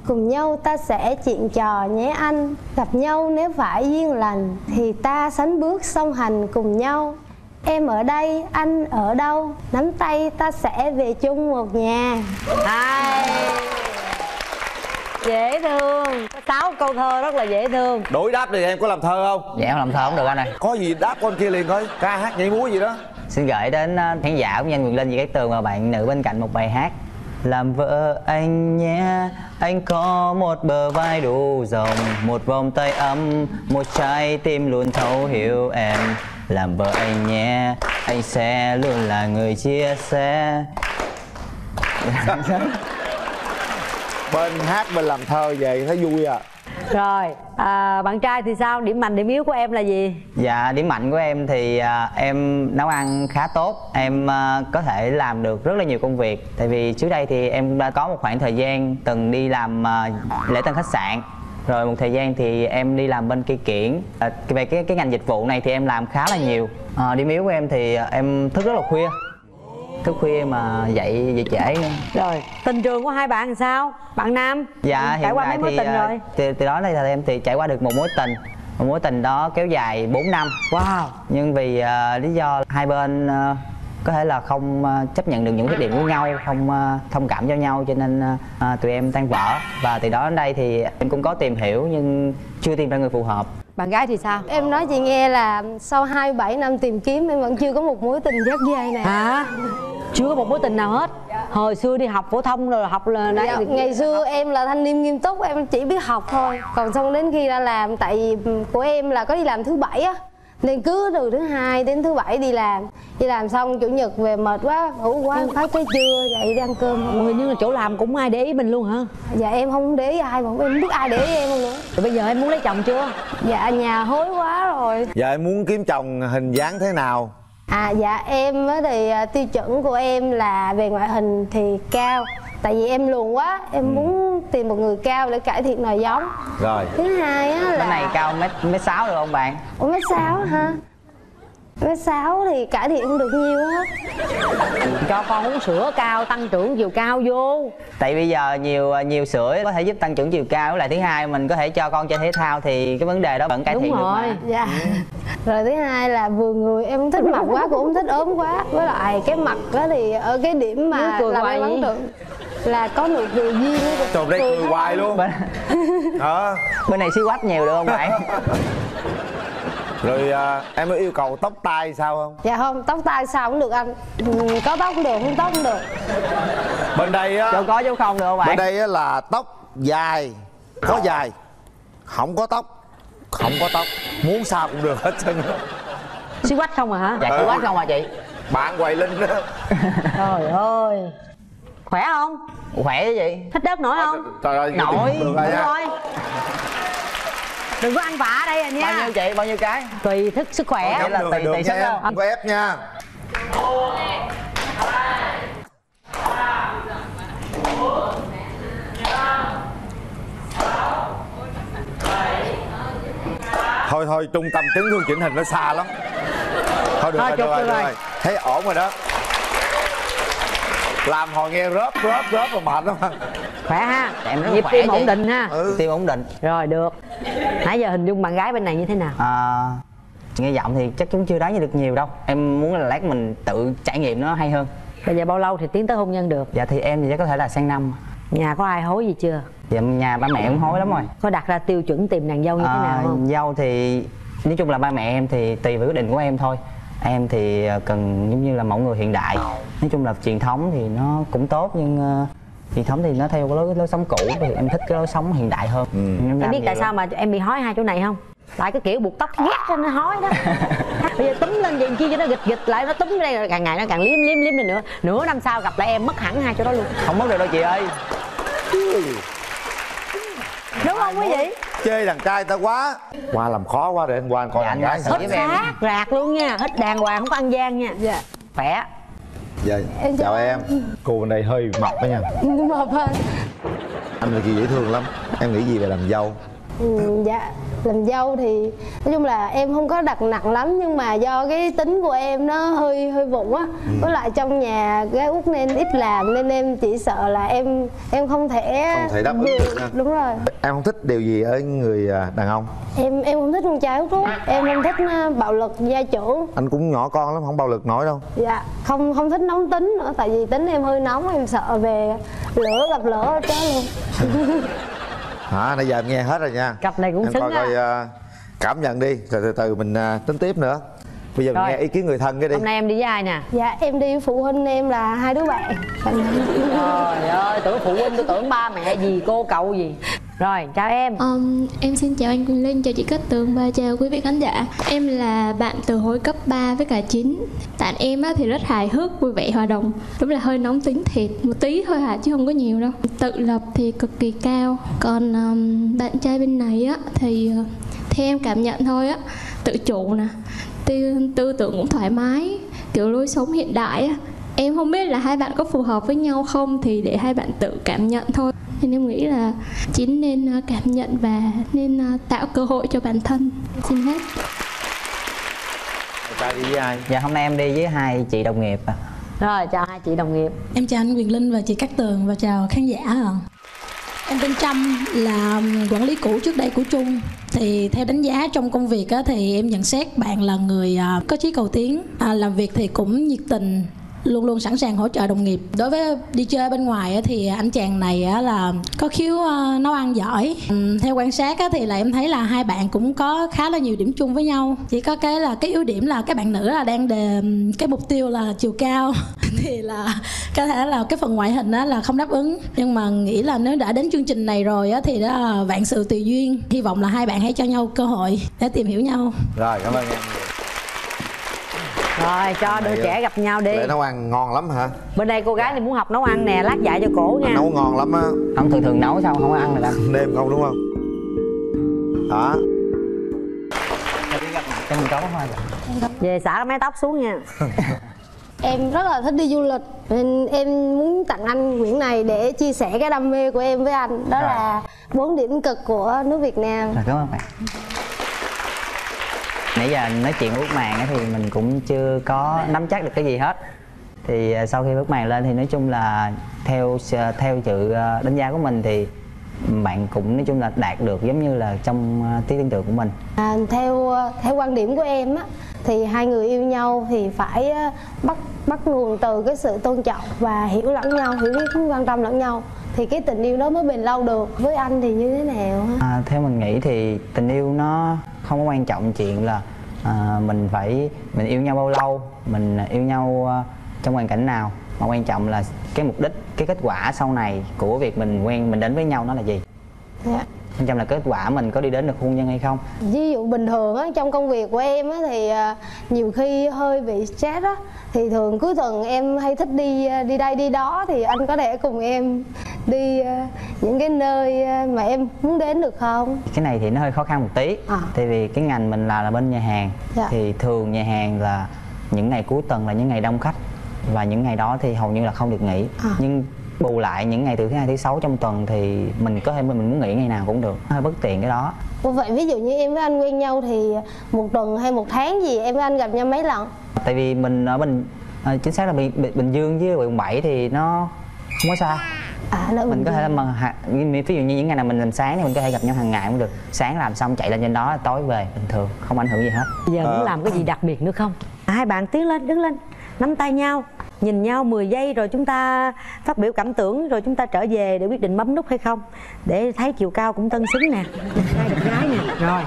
Cùng nhau ta sẽ chuyện trò nhé anh. Gặp nhau nếu phải duyên lành Thì ta sánh bước song hành cùng nhau. Em ở đây, anh ở đâu? Nắm tay ta sẽ về chung một nhà. Hai dễ thương. Có sáu câu thơ rất là dễ thương. Đối đáp thì em có làm thơ không? Dạ em làm thơ không được anh ơi. Có gì đáp con kia liền thôi ca hát nhảy múa gì đó. Xin gửi đến ờ, khán giả cũng như anh Quyền Linh và các tường và bạn nữ bên cạnh một bài hát. Làm vợ anh nhé anh có một bờ vai đủ rộng một vòng tay ấm một trái tim luôn thấu hiểu em. Làm vợ anh nhé anh sẽ luôn là người chia sẻ bên hát bên làm thơ về thấy vui à? Rồi à, bạn trai thì sao? Điểm mạnh điểm yếu của em là gì? Dạ, điểm mạnh của em thì à, em nấu ăn khá tốt. Em à, có thể làm được rất là nhiều công việc. Tại vì trước đây thì em đã có một khoảng thời gian từng đi làm à, lễ tân khách sạn. Rồi một thời gian thì em đi làm bên cây kiển à, Về cái cái ngành dịch vụ này thì em làm khá là nhiều. À, Điểm yếu của em thì em thức rất là khuya Thức khuya mà dậy dậy trễ. Rồi tình trường của hai bạn làm sao? Bạn nam Dạ trải qua mấy mối thì tình à, rồi? từ, từ đó đây là em thì trải qua được một mối tình. Một mối tình đó kéo dài 4 năm. Wow. Nhưng vì à, lý do hai bên à, có thể là không à, chấp nhận được những khuyết điểm của nhau không à, thông cảm cho nhau cho nên à, tụi em tan vỡ. Và từ đó đến đây thì em cũng có tìm hiểu nhưng chưa tìm ra người phù hợp. Bạn gái thì sao? Em nói chị nghe là sau 27 năm tìm kiếm em vẫn chưa có một mối tình dắt dây này hả? Chưa có một mối tình nào hết. Hồi xưa đi học phổ thông rồi học là Dạ, ngày xưa em là thanh niên nghiêm túc em chỉ biết học thôi. Còn xong đến khi ra làm tại vì của em là có đi làm thứ bảy á nên cứ từ thứ hai đến thứ bảy đi làm. Đi làm xong chủ nhật về mệt quá ngủ quá phát tới trưa dậy đi ăn cơm. Ủa, hình như là chỗ làm cũng ai để ý mình luôn hả? Dạ em không để ý ai mà em không biết ai để ý em không nữa rồi bây giờ em muốn lấy chồng chưa? Dạ nhà hối quá rồi. Giờ em muốn kiếm chồng hình dáng thế nào? À dạ em á thì à, tiêu chuẩn của em là về ngoại hình thì cao Tại vì em lùn quá, em muốn tìm một người cao để cải thiện nòi giống. Rồi. Thứ hai á là bên này cao mét mét sáu được không bạn? Ủa mét sáu hả? Mét sáu thì cải thiện không được nhiều hết cho con uống sữa cao tăng trưởng chiều cao vô. Tại bây giờ nhiều nhiều sữa có thể giúp tăng trưởng chiều cao với lại thứ hai mình có thể cho con chơi thể thao thì cái vấn đề đó vẫn cải thiện được mà. Dạ. Rồi thứ hai là vừa người em không thích mập quá cũng không thích ốm quá. Với lại cái mặt đó thì ở cái điểm mà làm em ấn tượng Là có nụ cười duyên. Trời đây cười hoài luôn. Đó. bên này xíu quách nhiều được không bạn? Rồi à, em có yêu cầu tóc tai sao không? Dạ không, tóc tai sao cũng được anh. Ừ, Có tóc cũng được, không tóc cũng được. Bên đây á Chỗ có chỗ không được không bạn? Bên đây á là tóc dài. Có dài Không có tóc Không có tóc. Muốn sao cũng được hết trơn xí quách không à hả? Dạ xíu quách không à chị. Bạn quầy linh đó. Trời ơi khỏe không? Khỏe chứ chị thích đất nổi không? Trời ơi Nổi. được rồi Đúng rồi. Đừng có ăn vạ ở đây à nha. Bao nhiêu chị? Bao nhiêu cái? Tùy thức sức khỏe. Vậy là tùy tùy nha sức em không Không có ép nha. Thôi thôi trung tâm chấn thương chỉnh hình nó xa lắm. Thôi được Thôi, rồi, chụp được rồi, được được rồi. rồi. Thấy ổn rồi đó Làm hồi nghe rớp rớp rớp mà mệt lắm. Khỏe ha em rất là nhịp khỏe tim ổn định ha. Ừ. tim ổn định. Rồi được. Nãy giờ hình dung bạn gái bên này như thế nào? À, nghe giọng thì chắc cũng chưa đoán được nhiều đâu. Em muốn là lát mình tự trải nghiệm nó hay hơn. Bây giờ bao lâu thì tiến tới hôn nhân được? Dạ thì em thì chắc có thể là sang năm. Nhà có ai hối gì chưa? Dạ nhà ba mẹ cũng hối lắm rồi. Có đặt ra tiêu chuẩn tìm nàng dâu như thế nào à, không? dâu thì nói chung là ba mẹ em thì tùy vào quyết định của em thôi em thì ờ, cần giống như là mẫu người hiện đại. Nói chung là truyền thống thì nó cũng tốt nhưng ờ, truyền thống thì nó theo cái lối lối sống cũ thì em thích cái lối sống hiện đại hơn. Em em biết tại lắm. sao mà em bị hói hai chỗ này không? Tại cái kiểu buộc tóc ghét cho nó hói đó. Bây giờ túm lên vậy chi cho nó gịch gịch lại nó túm đây rồi càng ngày nó càng liếm liếm liếm lên nữa. Nửa năm sau gặp lại em mất hẳn hai chỗ đó luôn. Không mất được đâu chị ơi đúng không quý vị? Chê đàn trai ta quá. Qua làm khó quá để anh qua anh coi Dạ, anh gái hết xác rạc luôn nha. Hết đàng hoàng không có ăn gian nha. Dạ. Khỏe. Dạ, Em chào em. Cô bên đây hơi mập đó nha. Mập hơn. Anh là gì dễ thương lắm? Em nghĩ gì về làm dâu ừ, Dạ. Làm dâu thì nói chung là em không có đặt nặng lắm nhưng mà do cái tính của em nó hơi hơi vụng á. Ừ. với lại trong nhà gái út nên ít làm nên em chỉ sợ là em em không thể Không thể đáp ứng được. ha. đúng rồi. Em không thích điều gì ở người à, đàn ông? Em em không thích con trai út út em không thích ờ, bạo lực gia trưởng Anh cũng nhỏ con lắm, không bạo lực nổi đâu. Dạ. Không không thích nóng tính nữa tại vì tính em hơi nóng em sợ về lửa gặp lửa chết luôn hả? Nãy giờ em nghe hết rồi nha. Cặp này cũng em xứng coi coi ờ, cảm nhận đi rồi từ từ mình ờ, tính tiếp nữa. Bây giờ mình Rồi. nghe ý kiến người thân cái đi. Hôm nay em đi với ai nè? Dạ em đi với phụ huynh em là hai đứa bạn. Trời ơi tưởng phụ huynh tôi tưởng ba mẹ gì cô cậu gì rồi chào em. Um, em xin chào anh Quỳnh Linh, chào chị Cát Tường và chào quý vị khán giả. Em là bạn từ hồi cấp 3 với cả 9 Bạn em á, thì rất hài hước, vui vẻ, hòa đồng. Đúng là hơi nóng tính thiệt, một tí thôi hả chứ không có nhiều đâu. Tự lập thì cực kỳ cao. Còn um, bạn trai bên này á thì ờ, theo em cảm nhận thôi á Tự chủ nè, tư, tư tưởng cũng thoải mái Kiểu lối sống hiện đại á. Em không biết là hai bạn có phù hợp với nhau không thì để hai bạn tự cảm nhận thôi nên em nghĩ là chín nên ờ, cảm nhận và nên ờ, tạo cơ hội cho bản thân. Xin hết. Trai đi với ai dạ hôm nay em đi với hai chị đồng nghiệp à. rồi chào hai chị đồng nghiệp. Em chào anh Quyền Linh và chị Cát Tường và chào khán giả ạ. Em tên Trâm là quản lý cũ trước đây của Trung. Thì theo đánh giá trong công việc á, thì em nhận xét bạn là người à, có chí cầu tiến à, làm việc thì cũng nhiệt tình luôn luôn sẵn sàng hỗ trợ đồng nghiệp. Đối với đi chơi bên ngoài thì anh chàng này là có khiếu ờ, nấu ăn giỏi. Ừ, theo quan sát thì là em thấy là hai bạn cũng có khá là nhiều điểm chung với nhau. Chỉ có cái là cái ưu điểm là các bạn nữ là đang đề ừ, cái mục tiêu là chiều cao. Thì là có thể là cái phần ngoại hình á là không đáp ứng. Nhưng mà nghĩ là nếu đã đến chương trình này rồi á thì đó là vạn sự tùy duyên. Hy vọng là hai bạn hãy cho nhau cơ hội để tìm hiểu nhau. Rồi, cảm ơn em rồi cho đôi trẻ gặp nhau đi. Lẽ nấu ăn ngon lắm hả? Bên đây cô gái này muốn học nấu ăn nè lát dạy cho cổ nha. Nấu ngon lắm á. Không thường thường nấu sao không có ăn được đâu đêm không đúng không? Đó cho mình có thôi về xả mái tóc xuống nha. Em rất là thích đi du lịch nên em muốn tặng anh quyển này để chia sẻ cái đam mê của em với anh. Đó Rồi. là bốn điểm cực của nước Việt Nam. rồi cảm ơn bạn nãy giờ nói chuyện bước màn thì mình cũng chưa có nắm chắc được cái gì hết. Thì à, sau khi bước màn lên thì nói chung là theo à, theo sự à, đánh giá của mình thì bạn cũng nói chung là đạt được giống như là trong à, trí tưởng tượng của mình. À, theo theo quan điểm của em á thì hai người yêu nhau thì phải á, bắt bắt nguồn từ cái sự tôn trọng và hiểu lẫn nhau, hiểu biết quan tâm lẫn nhau thì cái tình yêu đó mới bền lâu được. Với anh thì như thế nào? À, theo mình nghĩ thì tình yêu nó không có quan trọng chuyện là à, mình phải mình yêu nhau bao lâu mình yêu nhau à, trong hoàn cảnh nào mà quan trọng là cái mục đích cái kết quả sau này của việc mình quen mình đến với nhau nó là gì Dạ. Quan trọng là kết quả mình có đi đến được hôn nhân hay không ví dụ bình thường á trong công việc của em á thì à, nhiều khi hơi bị stress á thì thường cuối tuần em hay thích đi à, đi đây đi đó thì anh có thể cùng em đi à, những cái nơi mà em muốn đến được không cái này thì nó hơi khó khăn một tí À. tại vì cái ngành mình là là bên nhà hàng Dạ. thì thường nhà hàng là những ngày cuối tuần là những ngày đông khách và những ngày đó thì hầu như là không được nghỉ À. nhưng bù lại những ngày từ thứ hai thứ sáu trong tuần thì mình có thể mình muốn nghỉ ngày nào cũng được. Hơi bất tiện cái đó. Vậy ví dụ như em với anh quen nhau thì một tuần hay một tháng gì em với anh gặp nhau mấy lần? Tại vì mình ở bình à, chính xác là bình, bình, bình dương với quận 7 thì nó không có xa. À, mình có thể là mà ví dụ như những ngày nào mình làm sáng thì mình có thể gặp nhau hàng ngày cũng được. Sáng làm xong chạy lên trên đó tối về bình thường không ảnh hưởng gì hết. Giờ Ờ. muốn làm cái gì đặc biệt nữa không? Hai bạn tiến lên đứng lên nắm tay nhau nhìn nhau 10 giây rồi chúng ta phát biểu cảm tưởng rồi chúng ta trở về để quyết định bấm nút hay không? Để thấy chiều cao cũng tân xứng nè. Hai đẹp gái nè rồi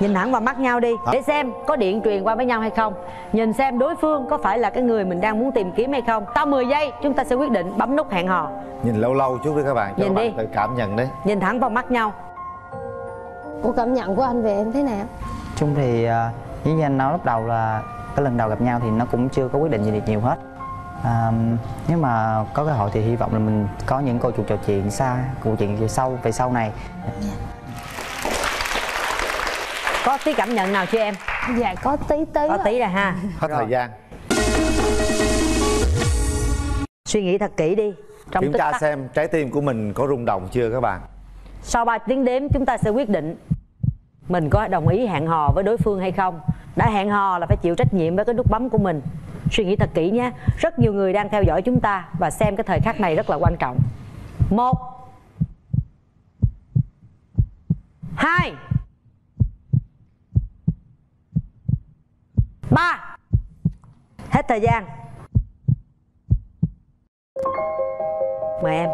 nhìn thẳng vào mắt nhau đi. Để xem có điện truyền qua với nhau hay không. Nhìn xem đối phương có phải là cái người mình đang muốn tìm kiếm hay không. Sau 10 giây chúng ta sẽ quyết định bấm nút hẹn hò. Nhìn lâu lâu chút đi các bạn cho Nhìn các bạn đi. tự cảm nhận đấy. Nhìn thẳng vào mắt nhau. Ủa cảm nhận của anh về em thế nào? Chung thì à, như anh nói lúc đầu là cái lần đầu gặp nhau thì nó cũng chưa có quyết định gì được nhiều hết à, nếu mà có cơ hội thì hy vọng là mình có những câu chuyện trò chuyện xa câu chuyện về sau về sau này. Có tí cảm nhận nào chưa em? Dạ có tí tí có tí rồi ha. Hết thời gian. Suy nghĩ thật kỹ đi. Trong kiểm tra tắc. xem trái tim của mình có rung động chưa các bạn? Sau 3 tiếng đếm chúng ta sẽ quyết định mình có đồng ý hẹn hò với đối phương hay không. Đã hẹn hò là phải chịu trách nhiệm với cái nút bấm của mình suy nghĩ thật kỹ nhé. Rất nhiều người đang theo dõi chúng ta và xem cái thời khắc này rất là quan trọng. Một. Hai. Ba. Hết thời gian. Mời em.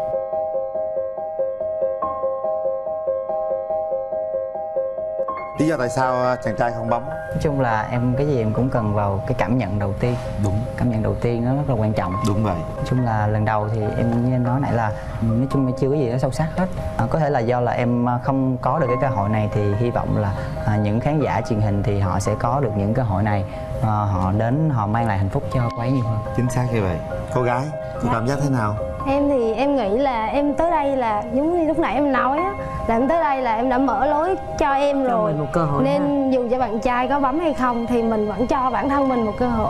Lý do tại sao à, chàng trai không bấm? Nói chung là em cái gì em cũng cần vào cái cảm nhận đầu tiên. Đúng. Cảm nhận đầu tiên nó rất là quan trọng. Đúng vậy. Nói chung là lần đầu thì em như em nói nãy là nói chung là chưa có gì đó sâu sắc hết. À, có thể là do là em không có được cái cơ hội này thì hy vọng là à, những khán giả truyền hình thì họ sẽ có được những cơ hội này à, họ đến họ mang lại hạnh phúc cho cô ấy nhiều hơn. Chính xác như vậy. Cô gái cô cảm giác thế nào? Em thì em nghĩ là em tới đây là giống như lúc nãy em nói á là em tới đây là em đã mở lối cho em Cho rồi. mình một cơ hội nên dù cho bạn trai có bấm hay không thì mình vẫn cho bản thân mình một cơ hội